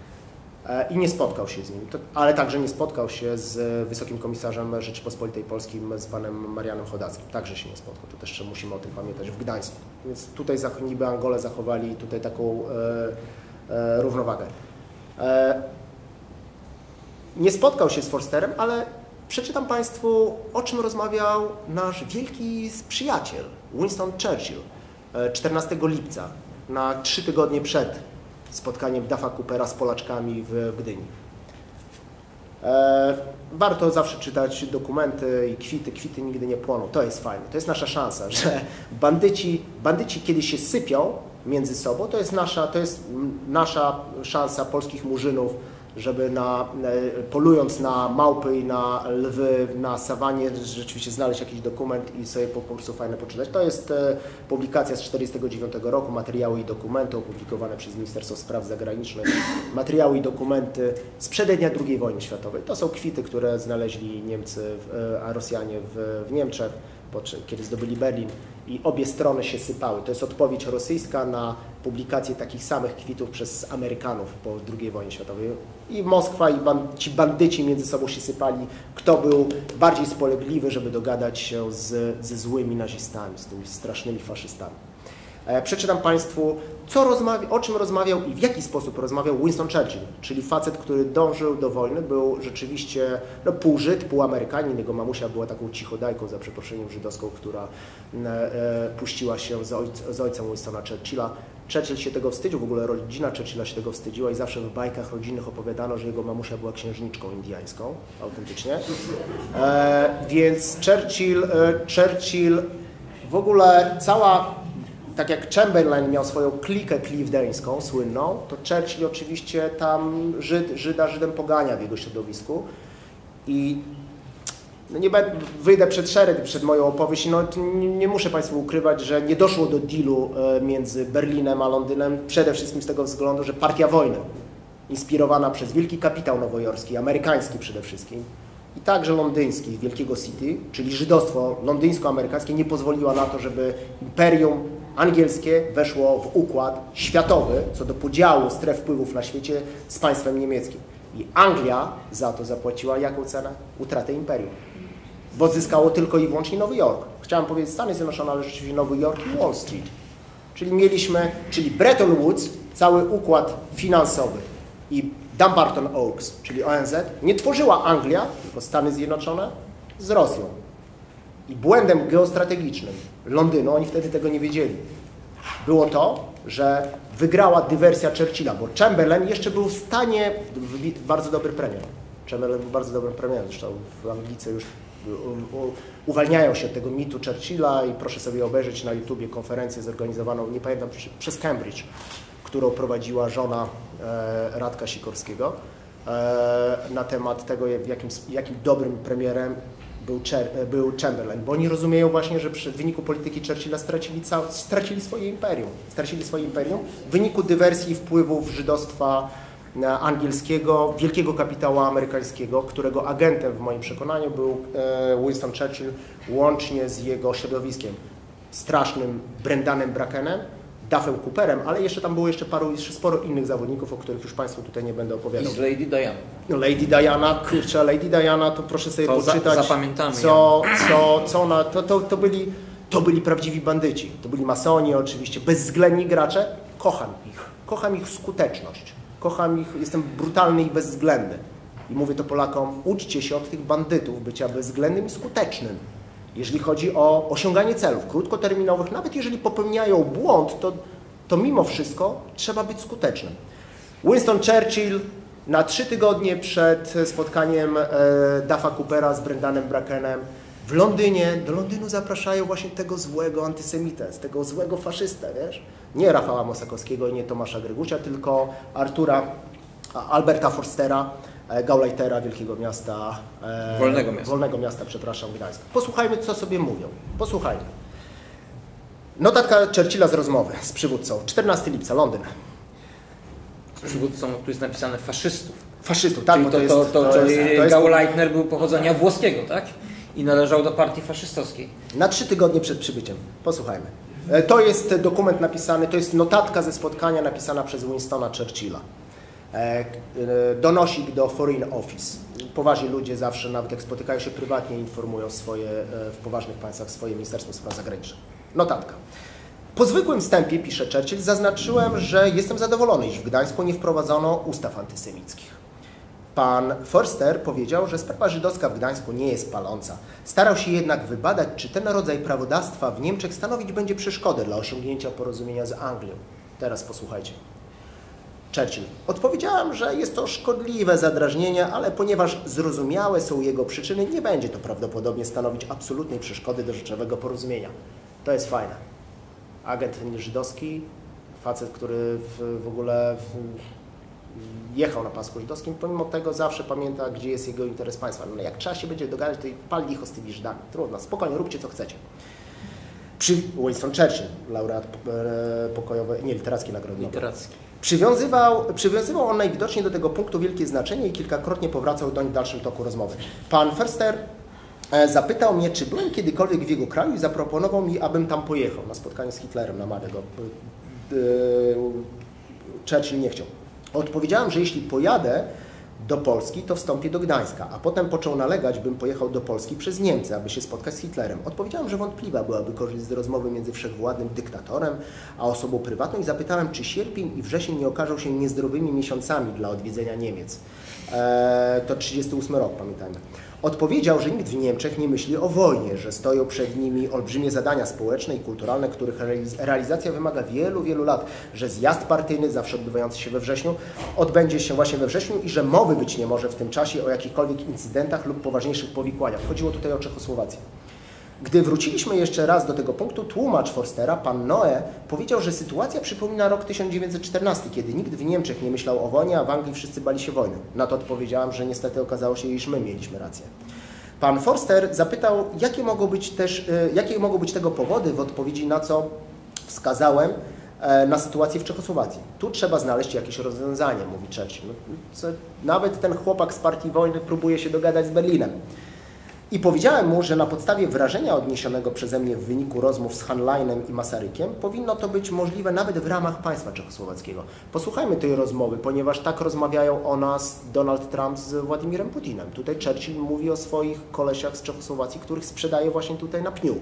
E, i nie spotkał się z nim, ale także nie spotkał się z Wysokim Komisarzem Rzeczypospolitej Polskim, z panem Marianem Chodackim. Także się nie spotkał, to też musimy o tym pamiętać, w Gdańsku. Więc tutaj niby Angole zachowali tutaj taką e, e, równowagę. E, nie spotkał się z Forsterem, ale przeczytam Państwu, o czym rozmawiał nasz wielki przyjaciel Winston Churchill 14 e, lipca, na trzy tygodnie przed spotkaniem Dafa Coopera z Polaczkami w Gdyni. E, warto zawsze czytać dokumenty i kwity. Kwity nigdy nie płoną. To jest fajne. To jest nasza szansa, że bandyci, bandyci kiedy się sypią między sobą, to jest nasza, to jest nasza szansa polskich murzynów żeby na, polując na małpy i na lwy na sawanie rzeczywiście znaleźć jakiś dokument i sobie po, prostu fajne poczytać. To jest e, publikacja z 1949 roku, materiały i dokumenty opublikowane przez Ministerstwo Spraw Zagranicznych, materiały i dokumenty sprzed dnia II wojny światowej. To są kwity, które znaleźli Niemcy, e, a Rosjanie w, w Niemczech, kiedy zdobyli Berlin i obie strony się sypały. To jest odpowiedź rosyjska na publikację takich samych kwitów przez Amerykanów po II wojnie światowej. I Moskwa i ci bandyci między sobą się sypali, kto był bardziej spolegliwy, żeby dogadać się z, ze złymi nazistami, z tymi strasznymi faszystami. E, przeczytam Państwu, co o czym rozmawiał i w jaki sposób rozmawiał Winston Churchill, czyli facet, który dążył do wojny, był rzeczywiście no, pół Żyd, pół Amerykanin. Jego mamusia była taką cichodajką, za przeproszeniem, żydowską, która e, e puściła się z, ojc, z ojcem Winstona Churchilla. Churchill się tego wstydził, w ogóle rodzina Churchilla się tego wstydziła i zawsze w bajkach rodzinnych opowiadano, że jego mamusia była księżniczką indiańską, autentycznie. E, więc Churchill, e, Churchill, w ogóle cała tak jak Chamberlain miał swoją klikę clifdeńską, słynną, to Churchill oczywiście tam Żyd, Żyda Żydem pogania w jego środowisku. I no nie będę, wyjdę przed szereg, przed moją opowieść, no nie, nie, muszę Państwu ukrywać, że nie doszło do dealu e, między Berlinem a Londynem, przede wszystkim z tego względu, że partia wojny, inspirowana przez wielki kapitał nowojorski, amerykański przede wszystkim, i także londyński, Wielkiego City, czyli żydostwo londyńsko-amerykańskie nie pozwoliła na to, żeby imperium angielskie weszło w układ światowy co do podziału stref wpływów na świecie z państwem niemieckim. I Anglia za to zapłaciła jaką cenę? Utratę imperium. Bo zyskało tylko i wyłącznie Nowy Jork. Chciałem powiedzieć Stany Zjednoczone, ale rzeczywiście Nowy Jork i Wall Street. Czyli mieliśmy, czyli Bretton Woods, cały układ finansowy i Dumbarton Oaks, czyli ONZ, nie tworzyła Anglia, tylko Stany Zjednoczone z Rosją. I błędem geostrategicznym Londynu, oni wtedy tego nie wiedzieli, było to, że wygrała dywersja Churchilla, bo Chamberlain jeszcze był w stanie, bardzo dobry premier, Chamberlain był bardzo dobrym premierem, zresztą w Anglicy już uwalniają się od tego mitu Churchilla i proszę sobie obejrzeć na YouTubie konferencję zorganizowaną, nie pamiętam, przez Cambridge, którą prowadziła żona e, Radka Sikorskiego e, na temat tego, jakim, jakim dobrym premierem był, był Chamberlain, bo oni rozumieją właśnie, że w wyniku polityki Churchilla stracili, stracili swoje imperium. Stracili swoje imperium w wyniku dywersji wpływów żydostwa e, angielskiego, wielkiego kapitału amerykańskiego, którego agentem w moim przekonaniu był e, Winston Churchill łącznie z jego środowiskiem strasznym Brendanem Brackenem, Duffem Cooperem, ale jeszcze tam było jeszcze paru, jeszcze sporo innych zawodników, o których już Państwu tutaj nie będę opowiadał. I z Lady Diana. No, Lady Diana, kurczę, Lady Diana, to proszę sobie to poczytać, za, zapamiętamy co, co, co ona, to, to, to, byli, to byli prawdziwi bandyci, to byli masoni oczywiście, bezwzględni gracze, kocham ich, kocham ich skuteczność, kocham ich, jestem brutalny i bezwzględny. I mówię to Polakom, uczcie się od tych bandytów bycia bezwzględnym i skutecznym jeżeli chodzi o osiąganie celów krótkoterminowych, nawet jeżeli popełniają błąd, to, to mimo wszystko trzeba być skutecznym. Winston Churchill na trzy tygodnie przed spotkaniem e, Duffa Coopera z Brendanem Brackenem w Londynie, do Londynu zapraszają właśnie tego złego antysemitę, tego złego faszystę, wiesz? Nie Rafała Mosakowskiego nie Tomasza Gregusia, tylko Artura, Alberta Forstera, Gauleitera, wielkiego miasta, e, wolnego miasta, wolnego miasta przepraszam, Gdańska. Posłuchajmy, co sobie mówią. Posłuchajmy. Notatka Churchilla z rozmowy z przywódcą. 14 lipca, Londyn. Z przywódcą, tu jest napisane faszystów. Faszystów, tak, czyli to, to, jest, to, to, to, czyli jest, jest... Gauleitner był pochodzenia włoskiego, tak? I należał do partii faszystowskiej. Na trzy tygodnie przed przybyciem. Posłuchajmy. E, to jest dokument napisany, to jest notatka ze spotkania napisana przez Winstona Churchilla. E, e, donosik do Foreign Office. Poważni ludzie zawsze, nawet jak spotykają się prywatnie, informują swoje, e, w poważnych państwach swoje Ministerstwo Spraw Zagranicznych. Notatka. Po zwykłym wstępie, pisze Churchill, zaznaczyłem, że jestem zadowolony, iż w Gdańsku nie wprowadzono ustaw antysemickich. Pan Forster powiedział, że sprawa żydowska w Gdańsku nie jest paląca. Starał się jednak wybadać, czy ten rodzaj prawodawstwa w Niemczech stanowić będzie przeszkodę dla osiągnięcia porozumienia z Anglią. Teraz posłuchajcie. Churchill. Odpowiedziałem, że jest to szkodliwe zadrażnienie, ale ponieważ zrozumiałe są jego przyczyny, nie będzie to prawdopodobnie stanowić absolutnej przeszkody do rzeczowego porozumienia. To jest fajne. Agent żydowski, facet, który w, w ogóle w, jechał na pasku żydowskim, pomimo tego zawsze pamięta, gdzie jest jego interes państwa. No, jak trzeba się będzie dogadać, to i pal licho z tymi Żydami. Trudno, spokojnie, róbcie co chcecie. Przy Winston Churchill, laureat e, pokojowy, nie, literacki nagrody. Literacki. Przywiązywał, przywiązywał on najwidoczniej do tego punktu wielkie znaczenie i kilkakrotnie powracał doń w dalszym toku rozmowy. Pan Förster e, zapytał mnie, czy byłem kiedykolwiek w jego kraju i zaproponował mi, abym tam pojechał na spotkanie z Hitlerem, namawiał go. E, Churchill nie chciał. Odpowiedziałem, że jeśli pojadę, do Polski, to wstąpię do Gdańska, a potem począł nalegać, bym pojechał do Polski przez Niemcy, aby się spotkać z Hitlerem. Odpowiedziałem, że wątpliwa byłaby korzyść z rozmowy między wszechwładnym dyktatorem a osobą prywatną i zapytałem, czy sierpień i wrzesień nie okażą się niezdrowymi miesiącami dla odwiedzenia Niemiec. Eee, to 38 rok, pamiętajmy. Odpowiedział, że nikt w Niemczech nie myśli o wojnie, że stoją przed nimi olbrzymie zadania społeczne i kulturalne, których realizacja wymaga wielu, wielu lat, że zjazd partyjny, zawsze odbywający się we wrześniu, odbędzie się właśnie we wrześniu i że mowy być nie może w tym czasie o jakichkolwiek incydentach lub poważniejszych powikłaniach. Chodziło tutaj o Czechosłowację. Gdy wróciliśmy jeszcze raz do tego punktu, tłumacz Forstera, pan Noe, powiedział, że sytuacja przypomina rok 1914, kiedy nikt w Niemczech nie myślał o wojnie, a w Anglii wszyscy bali się wojny. Na to odpowiedziałem, że niestety okazało się, iż my mieliśmy rację. Pan Forster zapytał, jakie mogą być też, e, jakie mogą być tego powody, w odpowiedzi na co wskazałem e, na sytuację w Czechosłowacji. Tu trzeba znaleźć jakieś rozwiązanie, mówi Churchill. No, nawet ten chłopak z partii wojny próbuje się dogadać z Berlinem. I powiedziałem mu, że na podstawie wrażenia odniesionego przeze mnie w wyniku rozmów z Hanleinem i Masarykiem powinno to być możliwe nawet w ramach państwa czechosłowackiego. Posłuchajmy tej rozmowy, ponieważ tak rozmawiają o nas Donald Trump z Władimirem Putinem. Tutaj Churchill mówi o swoich kolesiach z Czechosłowacji, których sprzedaje właśnie tutaj na pniu.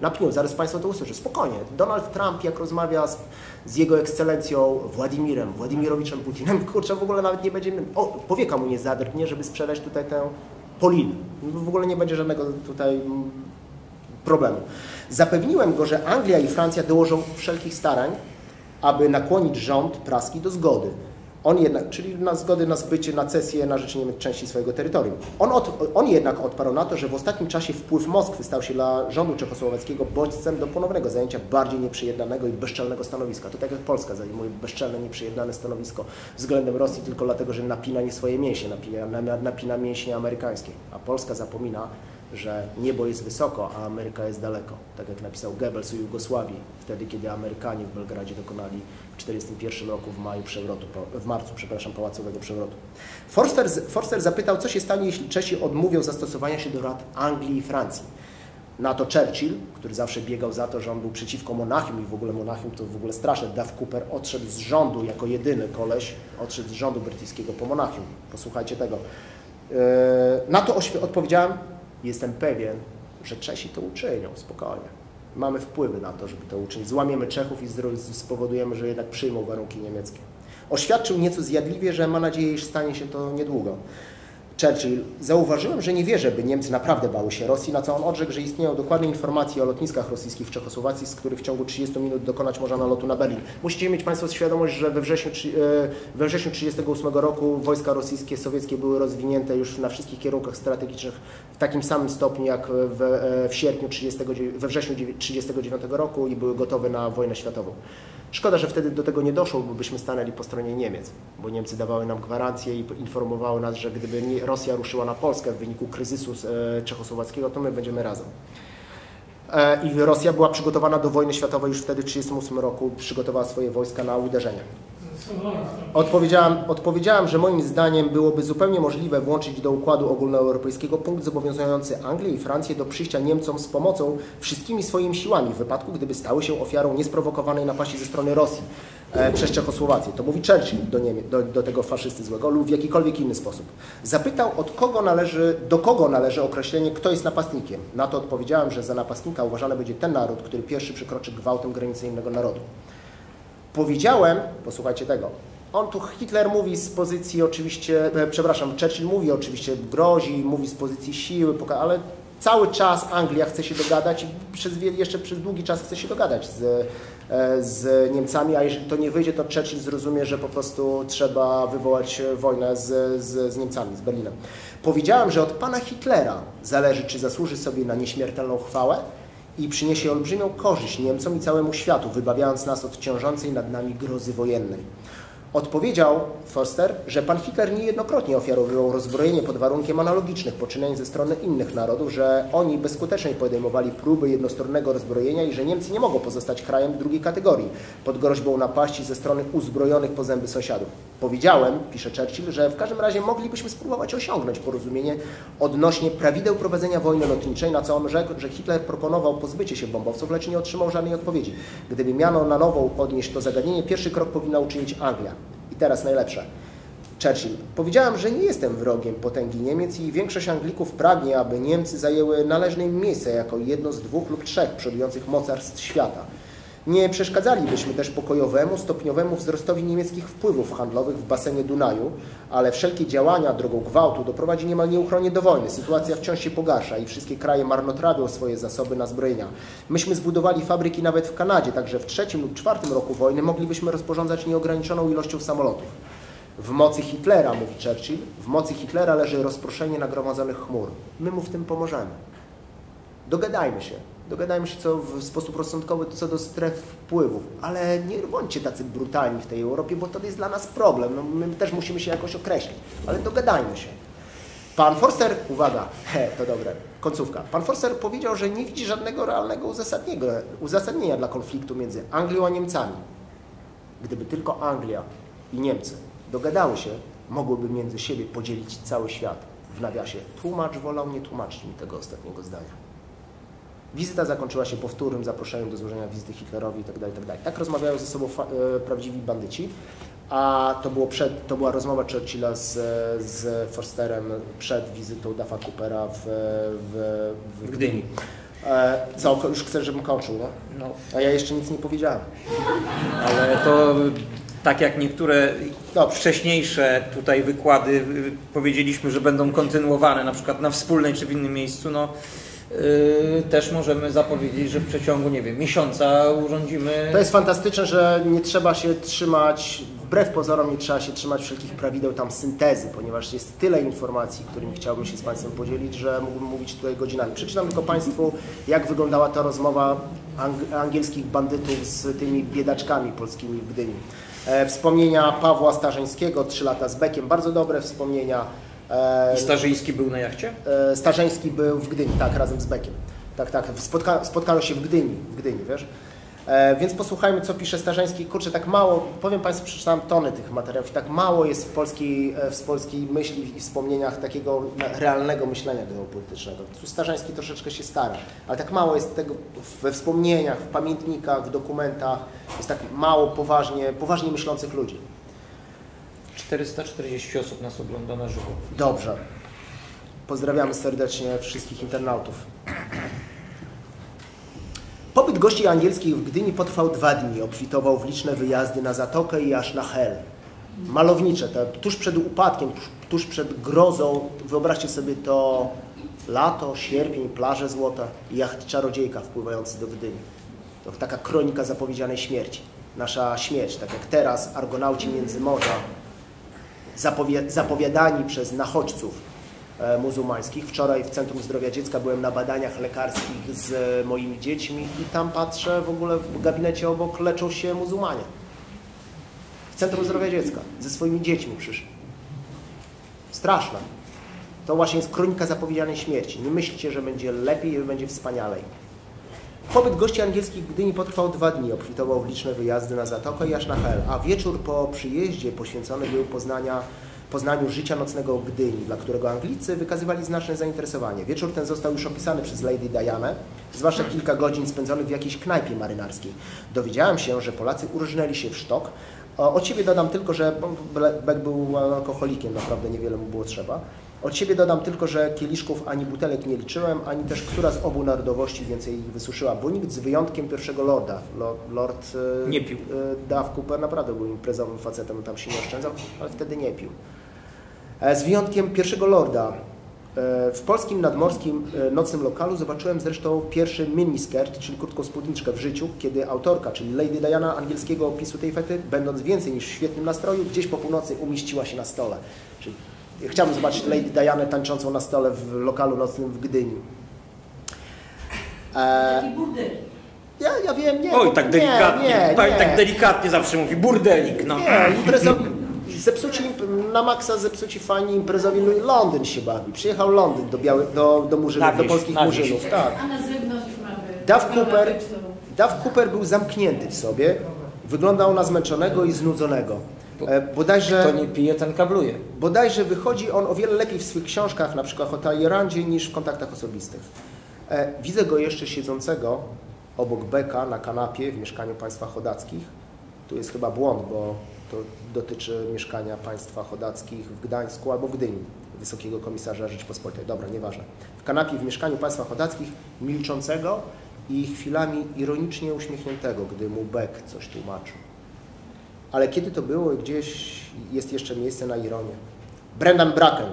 Na pniu, zaraz Państwo to usłyszą. Spokojnie. Donald Trump, jak rozmawia z, z jego ekscelencją Władimirem, Władimirowiczem Putinem, kurczę, w ogóle nawet nie będzie, o, powieka mu nie zadrgnie, żeby sprzedać tutaj tę Polin. W ogóle nie będzie żadnego tutaj problemu. Zapewniłem go, że Anglia i Francja dołożą wszelkich starań, aby nakłonić rząd praski do zgody. On jednak, czyli na zgody na zbycie, na cesję na rzecz Niemiec części swojego terytorium. On, od, on jednak odparł na to, że w ostatnim czasie wpływ Moskwy stał się dla rządu czechosłowackiego bodźcem do ponownego zajęcia bardziej nieprzyjednanego i bezczelnego stanowiska. To tak jak Polska zajmuje bezczelne, nieprzyjednane stanowisko względem Rosji tylko dlatego, że napina nie swoje mięśnie, napina, napina mięśnie amerykańskie. A Polska zapomina, że niebo jest wysoko, a Ameryka jest daleko. Tak jak napisał Goebbels o Jugosławii, wtedy kiedy Amerykanie w Belgradzie dokonali w 1941 roku w maju przewrotu, w marcu, przepraszam, pałacowego przewrotu. Forster, Forster zapytał, co się stanie, jeśli Czesi odmówią zastosowania się do rad Anglii i Francji. Na to Churchill, który zawsze biegał za to, że on był przeciwko Monachium i w ogóle Monachium to w ogóle straszne. Duff Cooper odszedł z rządu jako jedyny koleś, odszedł z rządu brytyjskiego po Monachium. Posłuchajcie tego. Na to odpowiedziałem, jestem pewien, że Czesi to uczynią, spokojnie. Mamy wpływy na to, żeby to uczynić. Złamiemy Czechów i spowodujemy, że jednak przyjmą warunki niemieckie. Oświadczył nieco zjadliwie, że ma nadzieję, iż stanie się to niedługo. Churchill, zauważyłem, że nie wierzę, by Niemcy naprawdę bały się Rosji, na co on odrzekł, że istnieją dokładne informacje o lotniskach rosyjskich w Czechosłowacji, z których w ciągu 30 minut dokonać można nalotu na Berlin. Musicie mieć Państwo świadomość, że we wrześniu, we wrześniu 1938 roku wojska rosyjskie, sowieckie były rozwinięte już na wszystkich kierunkach strategicznych w takim samym stopniu jak w, w sierpniu 30, we wrześniu 1939 roku i były gotowe na wojnę światową. Szkoda, że wtedy do tego nie doszło, bo byśmy stanęli po stronie Niemiec, bo Niemcy dawały nam gwarancje i informowały nas, że gdyby Rosja ruszyła na Polskę w wyniku kryzysu czechosłowackiego, to my będziemy razem. I Rosja była przygotowana do wojny światowej już wtedy w 1938 roku, przygotowała swoje wojska na uderzenie. Odpowiedziałem, odpowiedziałem, że moim zdaniem byłoby zupełnie możliwe włączyć do układu ogólnoeuropejskiego punkt zobowiązujący Anglię i Francję do przyjścia Niemcom z pomocą wszystkimi swoimi siłami w wypadku, gdyby stały się ofiarą niesprowokowanej napaści ze strony Rosji e, przez Czechosłowację. To mówi Churchill do, Niemie, do, do tego faszysty złego lub w jakikolwiek inny sposób. Zapytał, od kogo należy, do kogo należy określenie, kto jest napastnikiem. Na to odpowiedziałem, że za napastnika uważany będzie ten naród, który pierwszy przekroczy gwałtem granicy innego narodu. Powiedziałem, posłuchajcie tego, on tu, Hitler mówi z pozycji oczywiście, e, przepraszam, Churchill mówi oczywiście, grozi, mówi z pozycji siły, ale cały czas Anglia chce się dogadać i przez, jeszcze przez długi czas chce się dogadać z, e, z Niemcami, a jeżeli to nie wyjdzie, to Churchill zrozumie, że po prostu trzeba wywołać wojnę z, z, z Niemcami, z Berlinem. Powiedziałem, że od pana Hitlera zależy, czy zasłuży sobie na nieśmiertelną chwałę, i przyniesie olbrzymią korzyść Niemcom i całemu światu, wybawiając nas od ciążącej nad nami grozy wojennej. Odpowiedział Forster, że pan Hitler niejednokrotnie ofiarowywał rozbrojenie pod warunkiem analogicznych poczynań ze strony innych narodów, że oni bezskutecznie podejmowali próby jednostronnego rozbrojenia i że Niemcy nie mogą pozostać krajem drugiej kategorii pod groźbą napaści ze strony uzbrojonych po zęby sąsiadów. Powiedziałem, pisze Churchill, że w każdym razie moglibyśmy spróbować osiągnąć porozumienie odnośnie prawideł prowadzenia wojny lotniczej, na co on rzekł, że Hitler proponował pozbycie się bombowców, lecz nie otrzymał żadnej odpowiedzi. Gdyby miano na nowo podnieść to zagadnienie, pierwszy krok powinna uczynić Anglia. I teraz najlepsze. Churchill. Powiedziałem, że nie jestem wrogiem potęgi Niemiec i większość Anglików pragnie, aby Niemcy zajęły należne im miejsce jako jedno z dwóch lub trzech przodujących mocarstw świata. Nie przeszkadzalibyśmy też pokojowemu, stopniowemu wzrostowi niemieckich wpływów handlowych w basenie Dunaju, ale wszelkie działania drogą gwałtu doprowadzi niemal nieuchronnie do wojny. Sytuacja wciąż się pogarsza i wszystkie kraje marnotrawią swoje zasoby na zbrojenia. Myśmy zbudowali fabryki nawet w Kanadzie, także w trzecim lub czwartym roku wojny moglibyśmy rozporządzać nieograniczoną ilością samolotów. W mocy Hitlera, mówi Churchill, w mocy Hitlera leży rozproszenie nagromadzonych chmur. My mu w tym pomożemy. Dogadajmy się. Dogadajmy się co w sposób rozsądkowy co do stref wpływów, ale nie bądźcie tacy brutalni w tej Europie, bo to jest dla nas problem. No, my też musimy się jakoś określić, ale dogadajmy się. Pan Forster, uwaga, he, to dobre, końcówka. Pan Forster powiedział, że nie widzi żadnego realnego uzasadnienia, dla konfliktu między Anglią a Niemcami. Gdyby tylko Anglia i Niemcy dogadały się, mogłyby między siebie podzielić cały świat. w nawiasie. Tłumacz wolał nie tłumaczyć mi tego ostatniego zdania. Wizyta zakończyła się powtórnym zaproszeniem do złożenia wizyty Hitlerowi itd. itd. Tak rozmawiają ze sobą e, prawdziwi bandyci, a to, było przed, to była rozmowa Churchilla z, z Forsterem przed wizytą Duffa Coopera w, w, w, Gdyni. E, co, już chcesz, żebym kończył, no? No. A ja jeszcze nic nie powiedziałem. Ale to tak jak niektóre wcześniejsze tutaj wykłady powiedzieliśmy, że będą kontynuowane na przykład na wspólnej czy w innym miejscu, no też możemy zapowiedzieć, że w przeciągu, nie wiem, miesiąca urządzimy... To jest fantastyczne, że nie trzeba się trzymać, wbrew pozorom nie trzeba się trzymać wszelkich prawideł tam syntezy, ponieważ jest tyle informacji, którymi chciałbym się z Państwem podzielić, że mógłbym mówić tutaj godzinami. Przeczytam tylko Państwu, jak wyglądała ta rozmowa ang angielskich bandytów z tymi biedaczkami polskimi w Gdyni. E, wspomnienia Pawła Starzeńskiego, trzy lata z Bekiem, bardzo dobre wspomnienia. E, I Starzyński był na jachcie? E, Starzeński był w Gdyni, tak, razem z Bekiem. Tak, tak, spotka, spotkają się w Gdyni, w Gdyni, wiesz. E, więc posłuchajmy, co pisze Starzeński. Kurczę, tak mało, powiem Państwu, przeczytałem tony tych materiałów tak mało jest w polskiej, e, w polskiej myśli i wspomnieniach takiego realnego myślenia geopolitycznego. Tu Starzeński troszeczkę się stara, ale tak mało jest tego we wspomnieniach, w pamiętnikach, w dokumentach. Jest tak mało poważnie, poważnie myślących ludzi. 440 osób nas ogląda na żywo. Dobrze. Pozdrawiamy serdecznie wszystkich internautów. Pobyt gości angielskich w Gdyni potrwał dwa dni. Obfitował w liczne wyjazdy na Zatokę i aż na Hel. Malownicze, tuż przed upadkiem, tuż, tuż przed grozą, wyobraźcie sobie to lato, sierpień, plaże złote i jacht czarodziejka wpływający do Gdyni. To taka kronika zapowiedzianej śmierci. Nasza śmierć, tak jak teraz argonauci Międzymorza zapowi- zapowiadani przez nachodźców e, muzułmańskich. Wczoraj w Centrum Zdrowia Dziecka byłem na badaniach lekarskich z e, moimi dziećmi i tam patrzę, w ogóle w gabinecie obok leczą się muzułmanie. W Centrum Zdrowia Dziecka ze swoimi dziećmi przyszli. Straszne. To właśnie jest kronika zapowiedzianej śmierci. Nie myślcie, że będzie lepiej, że będzie wspanialej. Pobyt gości angielskich w Gdyni potrwał dwa dni. Obfitował w liczne wyjazdy na Zatokę i aż na Hel, a wieczór po przyjeździe poświęcony był poznania, poznaniu życia nocnego w Gdyni, dla którego Anglicy wykazywali znaczne zainteresowanie. Wieczór ten został już opisany przez Lady Diane, zwłaszcza kilka godzin spędzonych w jakiejś knajpie marynarskiej. Dowiedziałem się, że Polacy urżnęli się w sztok. O, od siebie dodam tylko, że Beck był alkoholikiem, naprawdę niewiele mu było trzeba. Od siebie dodam tylko, że kieliszków ani butelek nie liczyłem, ani też która z obu narodowości więcej ich wysuszyła, bo nikt z wyjątkiem pierwszego lorda, Lord, e, Nie pił. e, Duff Cooper naprawdę był imprezowym facetem, tam się nie oszczędzał, ale wtedy nie pił. E, Z wyjątkiem pierwszego lorda. W polskim nadmorskim nocnym lokalu zobaczyłem zresztą pierwszy miniskirt, czyli krótką spódniczkę w życiu, kiedy autorka, czyli Lady Diana angielskiego opisu tej fety, będąc więcej niż w świetnym nastroju, gdzieś po północy umieściła się na stole. Czyli chciałbym zobaczyć Lady Dianę tańczącą na stole w lokalu nocnym w Gdyni. E, Taki burdelik. ja, ja wiem, nie. Oj, bo- tak nie, delikatnie, nie, tak, nie. tak delikatnie zawsze mówi, burdelik, no. Nie, impreza, zepsuci, na maksa zepsuci fani imprezowi Londyn się bawi. Przyjechał Londyn do, biały, do, do, murzynów, do polskich murzynów. Tak. A na zewnątrz mamy Duff Cooper. Duff Cooper był zamknięty w sobie, wyglądał na zmęczonego i znudzonego. E, bodajże, Kto nie pije, ten kabluje. bodajże wychodzi on o wiele lepiej w swych książkach, na przykład o Tallerandzie, niż w kontaktach osobistych. E, widzę go jeszcze siedzącego obok Beka na kanapie w mieszkaniu państwa chodackich. Tu jest chyba błąd, bo to dotyczy mieszkania państwa chodackich w Gdańsku albo w Gdyni, Wysokiego Komisarza Rzeczypospolitej. Dobra, nieważne. W kanapie w mieszkaniu państwa chodackich, milczącego i chwilami ironicznie uśmiechniętego, gdy mu Beck coś tłumaczył. Ale kiedy to było i gdzieś jest jeszcze miejsce na ironię. Brendan Bracken,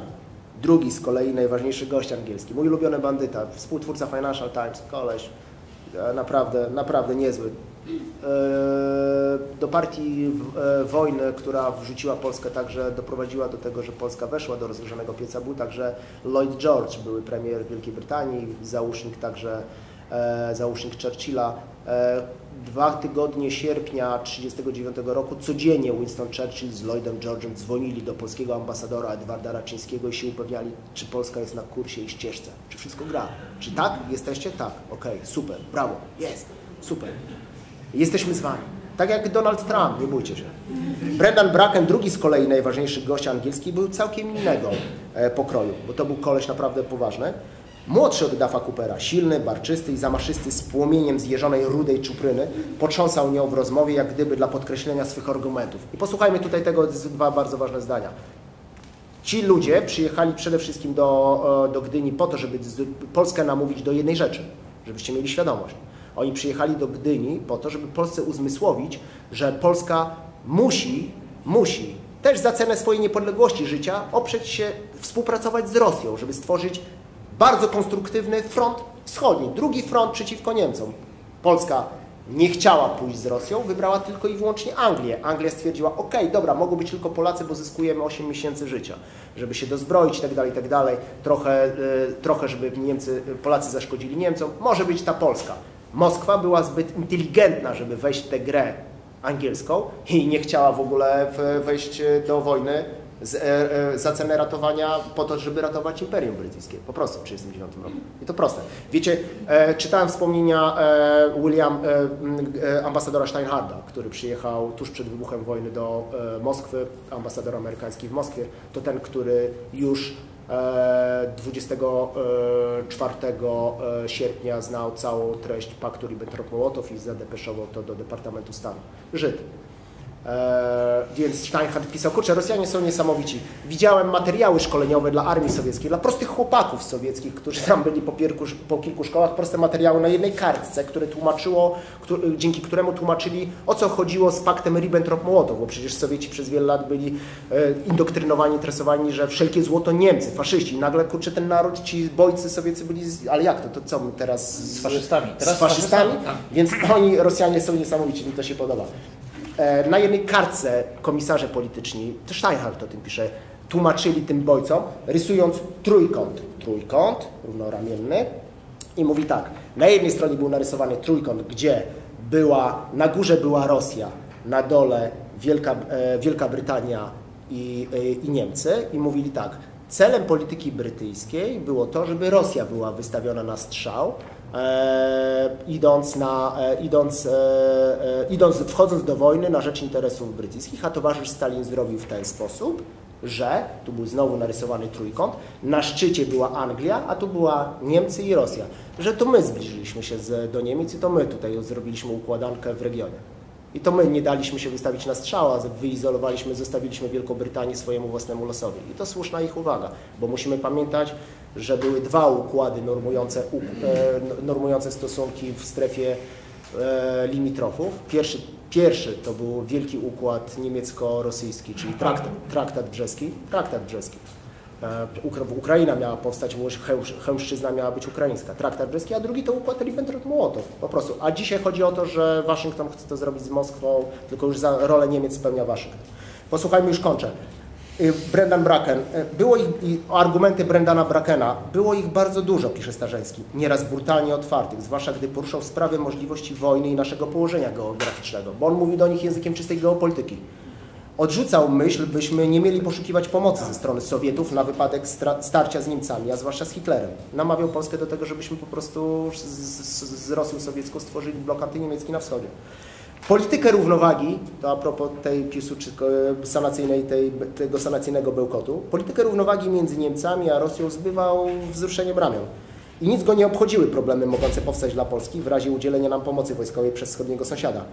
drugi z kolei najważniejszy gość angielski, mój ulubiony bandyta, współtwórca Financial Times, koleś, e, naprawdę, naprawdę niezły. E, Do partii e, wojny, która wrzuciła Polskę także, doprowadziła do tego, że Polska weszła do rozgrzanego pieca, był także Lloyd George, były premier Wielkiej Brytanii, załóżnik także, załóżnik Churchilla. E, Dwa tygodnie sierpnia 1939 roku codziennie Winston Churchill z Lloydem George'em dzwonili do polskiego ambasadora Edwarda Raczyńskiego i się upewniali, czy Polska jest na kursie i ścieżce, czy wszystko gra. Czy tak? Jesteście? Tak. Okej, super, brawo, jest, super. Jesteśmy z Wami. Tak jak Donald Trump, nie bójcie się. Brendan Bracken, drugi z kolei najważniejszy gość angielski, był całkiem innego e, pokroju, bo to był koleś naprawdę poważny. Młodszy od Duffa Coopera, silny, barczysty i zamaszysty z płomieniem zjeżonej rudej czupryny, potrząsał nią w rozmowie, jak gdyby dla podkreślenia swych argumentów. I posłuchajmy tutaj tego, dwa bardzo ważne zdania. Ci ludzie przyjechali przede wszystkim do, e, do Gdyni po to, żeby Polskę namówić do jednej rzeczy, żebyście mieli świadomość. Oni przyjechali do Gdyni po to, żeby Polsce uzmysłowić, że Polska musi, musi też za cenę swojej niepodległości życia oprzeć się, współpracować z Rosją, żeby stworzyć bardzo konstruktywny front wschodni, drugi front przeciwko Niemcom. Polska nie chciała pójść z Rosją, wybrała tylko i wyłącznie Anglię. Anglia stwierdziła, ok, dobra, mogą być tylko Polacy, bo zyskujemy 8 miesięcy życia, żeby się dozbroić i tak tak trochę, y, trochę żeby Niemcy, Polacy zaszkodzili Niemcom, może być ta Polska. Moskwa była zbyt inteligentna, żeby wejść w tę grę angielską i nie chciała w ogóle wejść do wojny z, e, e, za cenę ratowania po to, żeby ratować Imperium Brytyjskie. Po prostu w 1939 roku. I to proste. Wiecie, e, czytałem wspomnienia e, William, e, e, ambasadora Steinharda, który przyjechał tuż przed wybuchem wojny do Moskwy, ambasador amerykański w Moskwie. To ten, który już 24 sierpnia znał całą treść paktu Ribbentrop-Mołotow i zadepeszował to do Departamentu Stanu. Żyd. E, więc Steinhardt pisał, kurczę, Rosjanie są niesamowici. Widziałem materiały szkoleniowe dla armii sowieckiej, dla prostych chłopaków sowieckich, którzy tam byli po, pierku, po kilku szkołach, proste materiały na jednej kartce, które tłumaczyło, który, dzięki któremu tłumaczyli, o co chodziło z paktem Ribbentrop-Mołotow, bo przecież Sowieci przez wiele lat byli e, indoktrynowani, interesowani, że wszelkie zło to Niemcy, faszyści. Nagle, kurczę, ten naród, ci bojcy Sowiecy byli, z, ale jak to, to co my teraz... Z, z faszystami. Teraz z faszystami? Tak. Więc oni, Rosjanie są niesamowici, mi to się podoba. E, na jednej kartce komisarze polityczni, Steinhardt o tym pisze, tłumaczyli tym bojcom, rysując trójkąt. Trójkąt równoramienny i mówi tak, na jednej stronie był narysowany trójkąt, gdzie była, na górze była Rosja, na dole Wielka, e, Wielka Brytania i, e, i Niemcy i mówili tak, celem polityki brytyjskiej było to, żeby Rosja była wystawiona na strzał, idąc, na, e, idąc, e, idąc, wchodząc do wojny na rzecz interesów brytyjskich, a towarzysz Stalin zrobił w ten sposób, że tu był znowu narysowany trójkąt, na szczycie była Anglia, a tu była Niemcy i Rosja, że to my zbliżyliśmy się z, do Niemiec i to my tutaj zrobiliśmy układankę w regionie. I to my nie daliśmy się wystawić na strzała, wyizolowaliśmy, zostawiliśmy Wielką Brytanię swojemu własnemu losowi. I to słuszna ich uwaga, bo musimy pamiętać, że były dwa układy normujące, e, normujące stosunki w strefie e, limitrofów. Pierwszy, pierwszy to był wielki układ niemiecko-rosyjski, czyli traktat, traktat brzeski. Traktat brzeski. E, Ukraina miała powstać, Chełmszczyzna miała być ukraińska, traktat brzeski, a drugi to układ Ribbentrop-Mołotow, po prostu. A dzisiaj chodzi o to, że Waszyngton chce to zrobić z Moskwą, tylko już za rolę Niemiec spełnia Waszyngton. Posłuchajmy, już kończę. Y, Brendan Bracken. Y, było ich, argumenty Brendana Brackena, było ich bardzo dużo, pisze Starzeński, nieraz brutalnie otwartych, zwłaszcza gdy poruszał sprawy możliwości wojny i naszego położenia geograficznego, bo on mówi do nich językiem czystej geopolityki. Odrzucał myśl, byśmy nie mieli poszukiwać pomocy ze strony Sowietów na wypadek starcia z Niemcami, a zwłaszcza z Hitlerem. Namawiał Polskę do tego, żebyśmy po prostu z, z, z Rosją sowiecką stworzyli blok antyniemiecki na wschodzie. Politykę równowagi, to a propos tej PiSu czy sanacyjnej, tej, tego sanacyjnego bełkotu, politykę równowagi między Niemcami a Rosją zbywał wzruszeniem ramion. I nic go nie obchodziły problemy mogące powstać dla Polski w razie udzielenia nam pomocy wojskowej przez wschodniego sąsiada.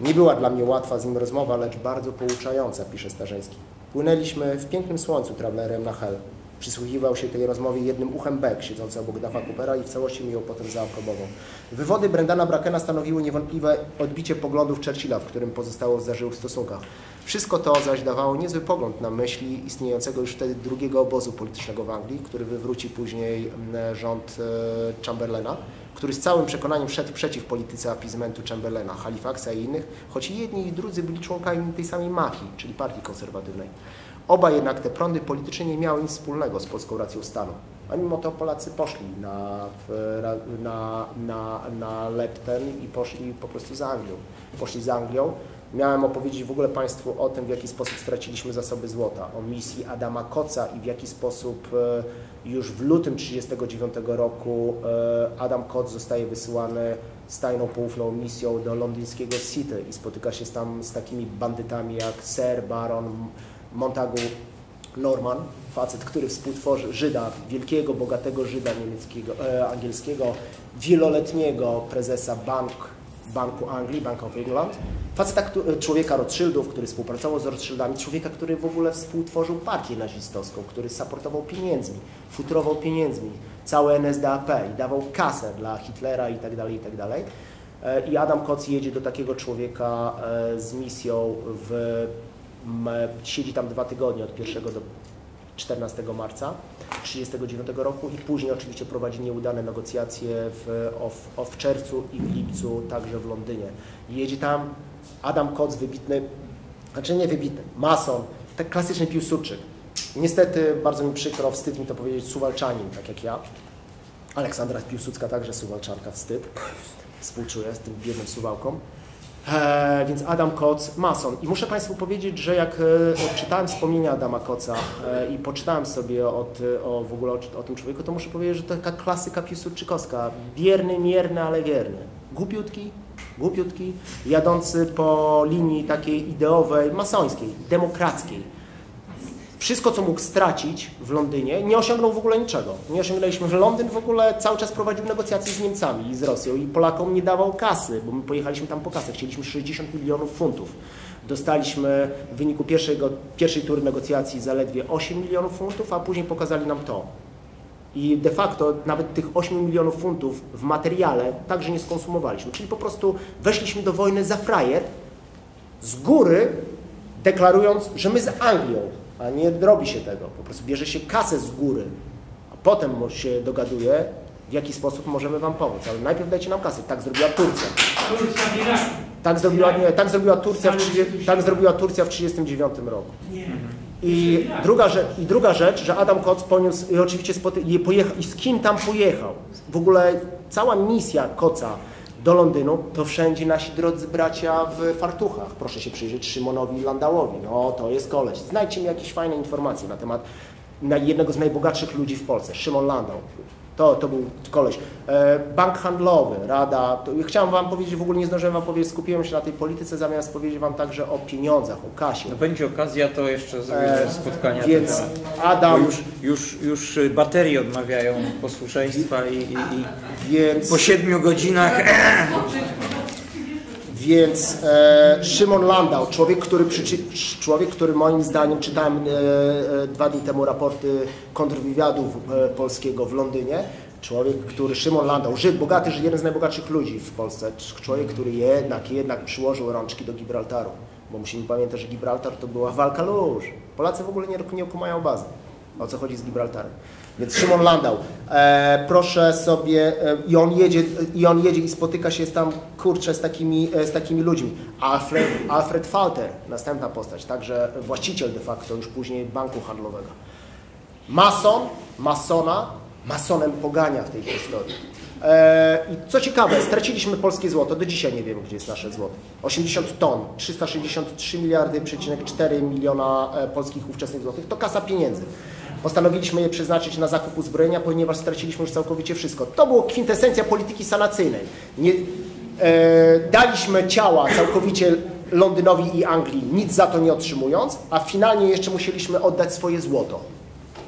Nie była dla mnie łatwa z nim rozmowa, lecz bardzo pouczająca, pisze Starzyński. Płynęliśmy w pięknym słońcu trawlerem na Hel. Przysłuchiwał się tej rozmowie jednym uchem Beck, siedzący obok Dafa Coopera i w całości mi ją potem zaaprobował. Wywody Brendana Brackena stanowiły niewątpliwe odbicie poglądów Churchilla, w którym pozostało w zażyłych stosunkach. Wszystko to zaś dawało niezły pogląd na myśli istniejącego już wtedy drugiego obozu politycznego w Anglii, który wywróci później rząd e, Chamberlaina, który z całym przekonaniem szedł przeciw polityce apizmentu Chamberlaina, Halifaxa i innych, choć jedni i drudzy byli członkami tej samej mafii, czyli partii konserwatywnej. Oba jednak te prądy polityczne nie miały nic wspólnego z polską racją stanu. A mimo to Polacy poszli na, na, na, na Lepten i poszli po prostu za Anglią. Poszli za Anglią Miałem opowiedzieć w ogóle Państwu o tym, w jaki sposób straciliśmy zasoby złota, o misji Adama Koca i w jaki sposób e, już w lutym 1939 roku e, Adam Koc zostaje wysyłany z tajną poufną misją do londyńskiego City i spotyka się tam z takimi bandytami jak Sir Baron Montagu Norman, facet, który współtworzy Żyda, wielkiego, bogatego Żyda niemieckiego, e, angielskiego, wieloletniego prezesa bank, Banku Anglii, Bank of England, faceta, który, człowieka Rothschildów, który współpracował z Rothschildami, człowieka, który w ogóle współtworzył partię nazistowską, który supportował pieniędzmi, futrował pieniędzmi, całe NSDAP i dawał kasę dla Hitlera i tak dalej, i tak. E, I Adam Koc jedzie do takiego człowieka e, z misją w siedzi tam dwa tygodnie od 1 do 14 marca 1939 roku i później oczywiście prowadzi nieudane negocjacje w, o, o w czerwcu i w lipcu także w Londynie. Jedzie tam Adam Koc, wybitny, znaczy nie wybitny, mason, tak klasyczny piłsudczyk. Niestety, bardzo mi przykro, wstyd mi to powiedzieć, suwalczanin, tak jak ja. Aleksandra Piłsudska także suwalczanka, wstyd. Współczuję z tym biednym suwałkom. E, więc Adam Koc, mason. I muszę Państwu powiedzieć, że jak e, czytałem wspomnienia Adama Koca e, i poczytałem sobie od, o, w ogóle o, o, tym człowieku, to muszę powiedzieć, że to taka klasyka piłsudczykowska. Bierny, mierny, ale wierny. Głupiutki, głupiutki, jadący po linii takiej ideowej, masońskiej, demokrackiej wszystko, co mógł stracić w Londynie, nie osiągnął w ogóle niczego. Nie osiągnęliśmy, Londyn w ogóle cały czas prowadził negocjacje z Niemcami i z Rosją i Polakom nie dawał kasy, bo my pojechaliśmy tam po kasę, chcieliśmy 60 milionów funtów. Dostaliśmy w wyniku pierwszego, pierwszej tury negocjacji zaledwie 8 milionów funtów, a później pokazali nam to. I de facto nawet tych 8 milionów funtów w materiale także nie skonsumowaliśmy. Czyli po prostu weszliśmy do wojny za frajer, z góry deklarując, że my z Anglią a nie robi się tego. Po prostu bierze się kasę z góry, a potem się dogaduje, w jaki sposób możemy Wam pomóc. Ale najpierw dajcie nam kasę. Tak zrobiła Turcja. Tak zrobiła, nie, tak zrobiła Turcja w, 30, tak zrobiła Turcja w 1939 roku. I druga, rzecz, I druga rzecz, że Adam Koc poniósł i oczywiście spoty, i, pojechał, i z kim tam pojechał. W ogóle cała misja Koca do Londynu, to wszędzie nasi drodzy bracia w fartuchach. Proszę się przyjrzeć Szymonowi Landałowi. No, to jest koleś. Znajdźcie mi jakieś fajne informacje na temat jednego z najbogatszych ludzi w Polsce, Szymon Landau. To, to był koleś. E, bank handlowy, rada. To, chciałem Wam powiedzieć, w ogóle nie zdążyłem Wam powiedzieć, skupiłem się na tej polityce, zamiast powiedzieć Wam także o pieniądzach, o kasie. No będzie okazja, to jeszcze zrobimy e, spotkania. Więc Adam... już, już, już baterie odmawiają posłuszeństwa i, i, i więc, po siedmiu godzinach... Więc e, Szymon Landau, człowiek który, człowiek, który moim zdaniem, czytałem e, e, dwa dni temu raporty kontrwywiadu e, polskiego w Londynie, człowiek, który, Szymon Landau, Żyd, bogaty, jeden z najbogatszych ludzi w Polsce, człowiek, który jednak, jednak przyłożył rączki do Gibraltaru, bo musimy pamiętać, że Gibraltar to była walka lóż. Polacy w ogóle nie, nie okumają bazy, o co chodzi z Gibraltarem. Więc Szymon Landau, e, proszę sobie, e, i, on jedzie, i on jedzie i spotyka się tam, kurczę, z takimi, e, z takimi ludźmi. Alfred, Alfred Falter, następna postać, także właściciel de facto już później banku handlowego. Mason, masona, masonem pogania w tej historii. E, I co ciekawe, straciliśmy polskie złoto, do dzisiaj nie wiemy, gdzie jest nasze złoto. 80 ton, 363 miliardy, 4 miliona e, polskich ówczesnych złotych, to kasa pieniędzy. Postanowiliśmy je przeznaczyć na zakup uzbrojenia, ponieważ straciliśmy już całkowicie wszystko. To było kwintesencja polityki sanacyjnej. Nie, e, daliśmy ciała całkowicie Londynowi i Anglii, nic za to nie otrzymując, a finalnie jeszcze musieliśmy oddać swoje złoto.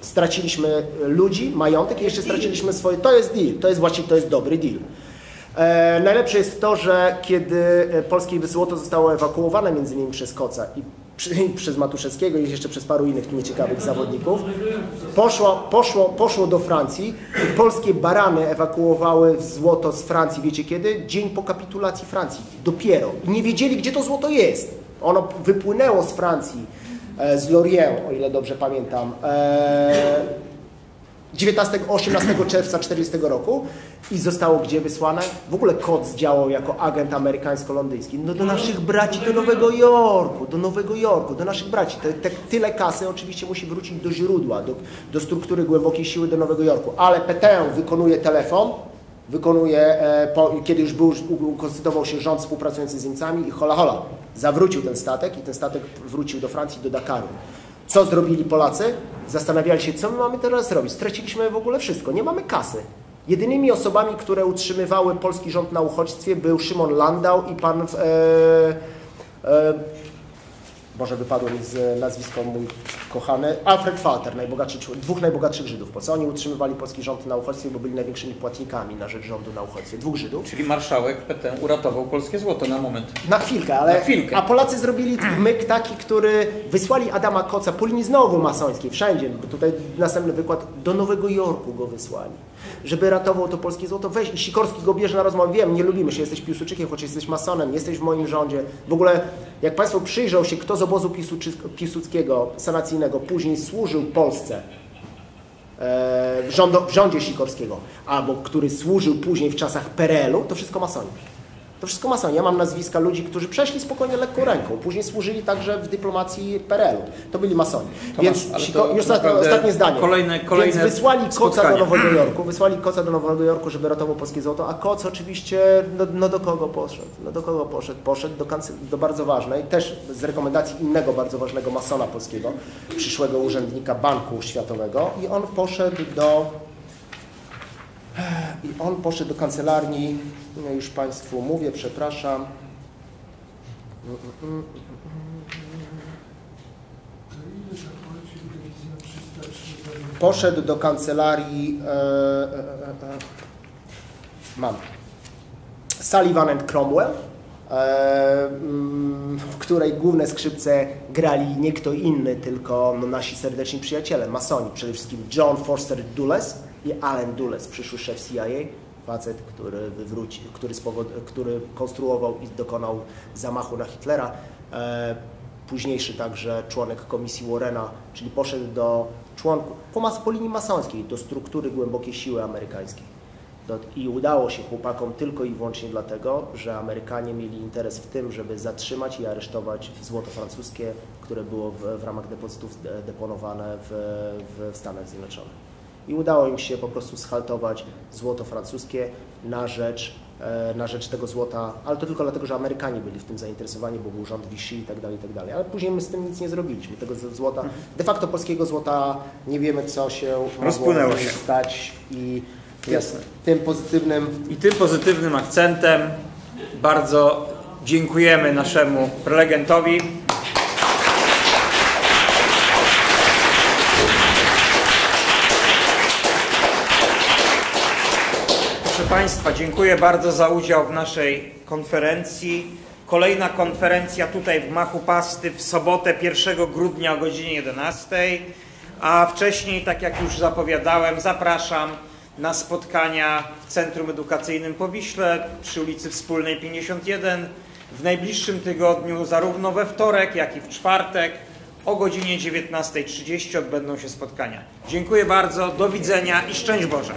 Straciliśmy ludzi, majątek i jeszcze straciliśmy swoje. To jest deal, to jest właściwie to jest dobry deal. E, najlepsze jest to, że kiedy polskie złoto zostało ewakuowane między innymi przez Koca i przez Matuszewskiego i jeszcze przez paru innych nieciekawych zawodników, poszło, poszło, poszło do Francji i polskie barany ewakuowały złoto z Francji, wiecie kiedy? Dzień po kapitulacji Francji, dopiero. Nie wiedzieli, gdzie to złoto jest. Ono wypłynęło z Francji, e, z Lorient, o ile dobrze pamiętam, e, 19, 18 czerwca 1940 roku i zostało gdzie wysłane? W ogóle KOC działał jako agent amerykańsko-londyński. No do naszych braci do Nowego Jorku, do Nowego Jorku, do naszych braci. Te, te, tyle kasy oczywiście musi wrócić do źródła, do, do struktury głębokiej siły do Nowego Jorku. Ale PTE wykonuje telefon wykonuje, e, po, kiedy już był, ukonstytuował się rząd współpracujący z Niemcami i hola hola, zawrócił ten statek i ten statek wrócił do Francji, do Dakaru. Co zrobili Polacy? Zastanawiali się, co my mamy teraz robić. Straciliśmy w ogóle wszystko, nie mamy kasy. Jedynymi osobami, które utrzymywały polski rząd na uchodźstwie był Szymon Landau i pan e, e, Boże, wypadło mi z nazwiska mój kochany, Alfred Falter, najbogatszy, dwóch najbogatszych Żydów. Po co oni utrzymywali polski rząd na uchodźstwie, bo byli największymi płatnikami na rzecz rządu na uchodźstwie. Dwóch Żydów. Czyli marszałek PT uratował polskie złoto na moment. Na chwilkę, ale... Na chwilkę. A Polacy zrobili myk taki, który wysłali Adama Koca po linii znowu masońskiej, wszędzie, bo tutaj następny wykład, do Nowego Jorku go wysłali żeby ratował to polskie złoto. Weź Sikorski go bierze na rozmowę. Wiem, nie lubimy się, jesteś Piłsudczykiem, choć jesteś masonem, jesteś w moim rządzie. W ogóle, jak Państwo przyjrzą się, kto z obozu Piłsudskiego, sanacyjnego, później służył Polsce, e, w, rządo, w rządzie Sikorskiego, albo który służył później w czasach PRL-u, to wszystko masoni. To wszystko masoni. Ja mam nazwiska ludzi, którzy przeszli spokojnie lekką ręką. Później służyli także w dyplomacji PRL-u. To byli masoni. Więc Siko, już ostatnie zdanie. Kolejne, kolejne Więc wysłali spotkanie. Koca do Nowego Jorku, wysłali Koca do Nowego Jorku, żeby ratował polskie złoto, a Koc oczywiście, no, no do kogo poszedł? No do kogo poszedł? Poszedł do, do bardzo ważnej, też z rekomendacji innego bardzo ważnego masona polskiego, przyszłego urzędnika Banku Światowego i on poszedł do i on poszedł do kancelarii, no już Państwu mówię, przepraszam. Poszedł do kancelarii, e, e, e, e mam, Sullivan and Cromwell, e, mm, w której główne skrzypce grali nie kto inny, tylko no, nasi serdeczni przyjaciele, masoni, przede wszystkim John Forster Dulles, i Allen Dulles, przyszły szef CIA, facet, który, wywróci, który, spowod, który konstruował i dokonał zamachu na Hitlera. E, późniejszy także członek komisji Warrena, czyli poszedł do członków, po, mas, po linii masońskiej, do struktury głębokiej siły amerykańskiej. I udało się chłopakom tylko i wyłącznie dlatego, że Amerykanie mieli interes w tym, żeby zatrzymać i aresztować złoto francuskie, które było w, w ramach depozytów deponowane w, w Stanach Zjednoczonych i udało im się po prostu schaltować złoto francuskie na rzecz, e, na rzecz tego złota, ale to tylko dlatego, że Amerykanie byli w tym zainteresowani, bo był rząd Vichy i tak dalej, i tak dalej. Ale później my z tym nic nie zrobiliśmy. Tego złota, de facto polskiego złota nie wiemy, co się Rozpłynęło mogło się. stać i Jasne. tym pozytywnym I tym pozytywnym akcentem bardzo dziękujemy naszemu prelegentowi. Państwa, dziękuję bardzo za udział w naszej konferencji. Kolejna konferencja tutaj w Gmachu Pasty w sobotę 1 grudnia o godzinie 11. A wcześniej, tak jak już zapowiadałem, zapraszam na spotkania w Centrum Edukacyjnym Powiśle przy ulicy Wspólnej 51 w najbliższym tygodniu, zarówno we wtorek, jak i w czwartek o godzinie 19.30 odbędą się spotkania. Dziękuję bardzo, do widzenia i szczęść Boże.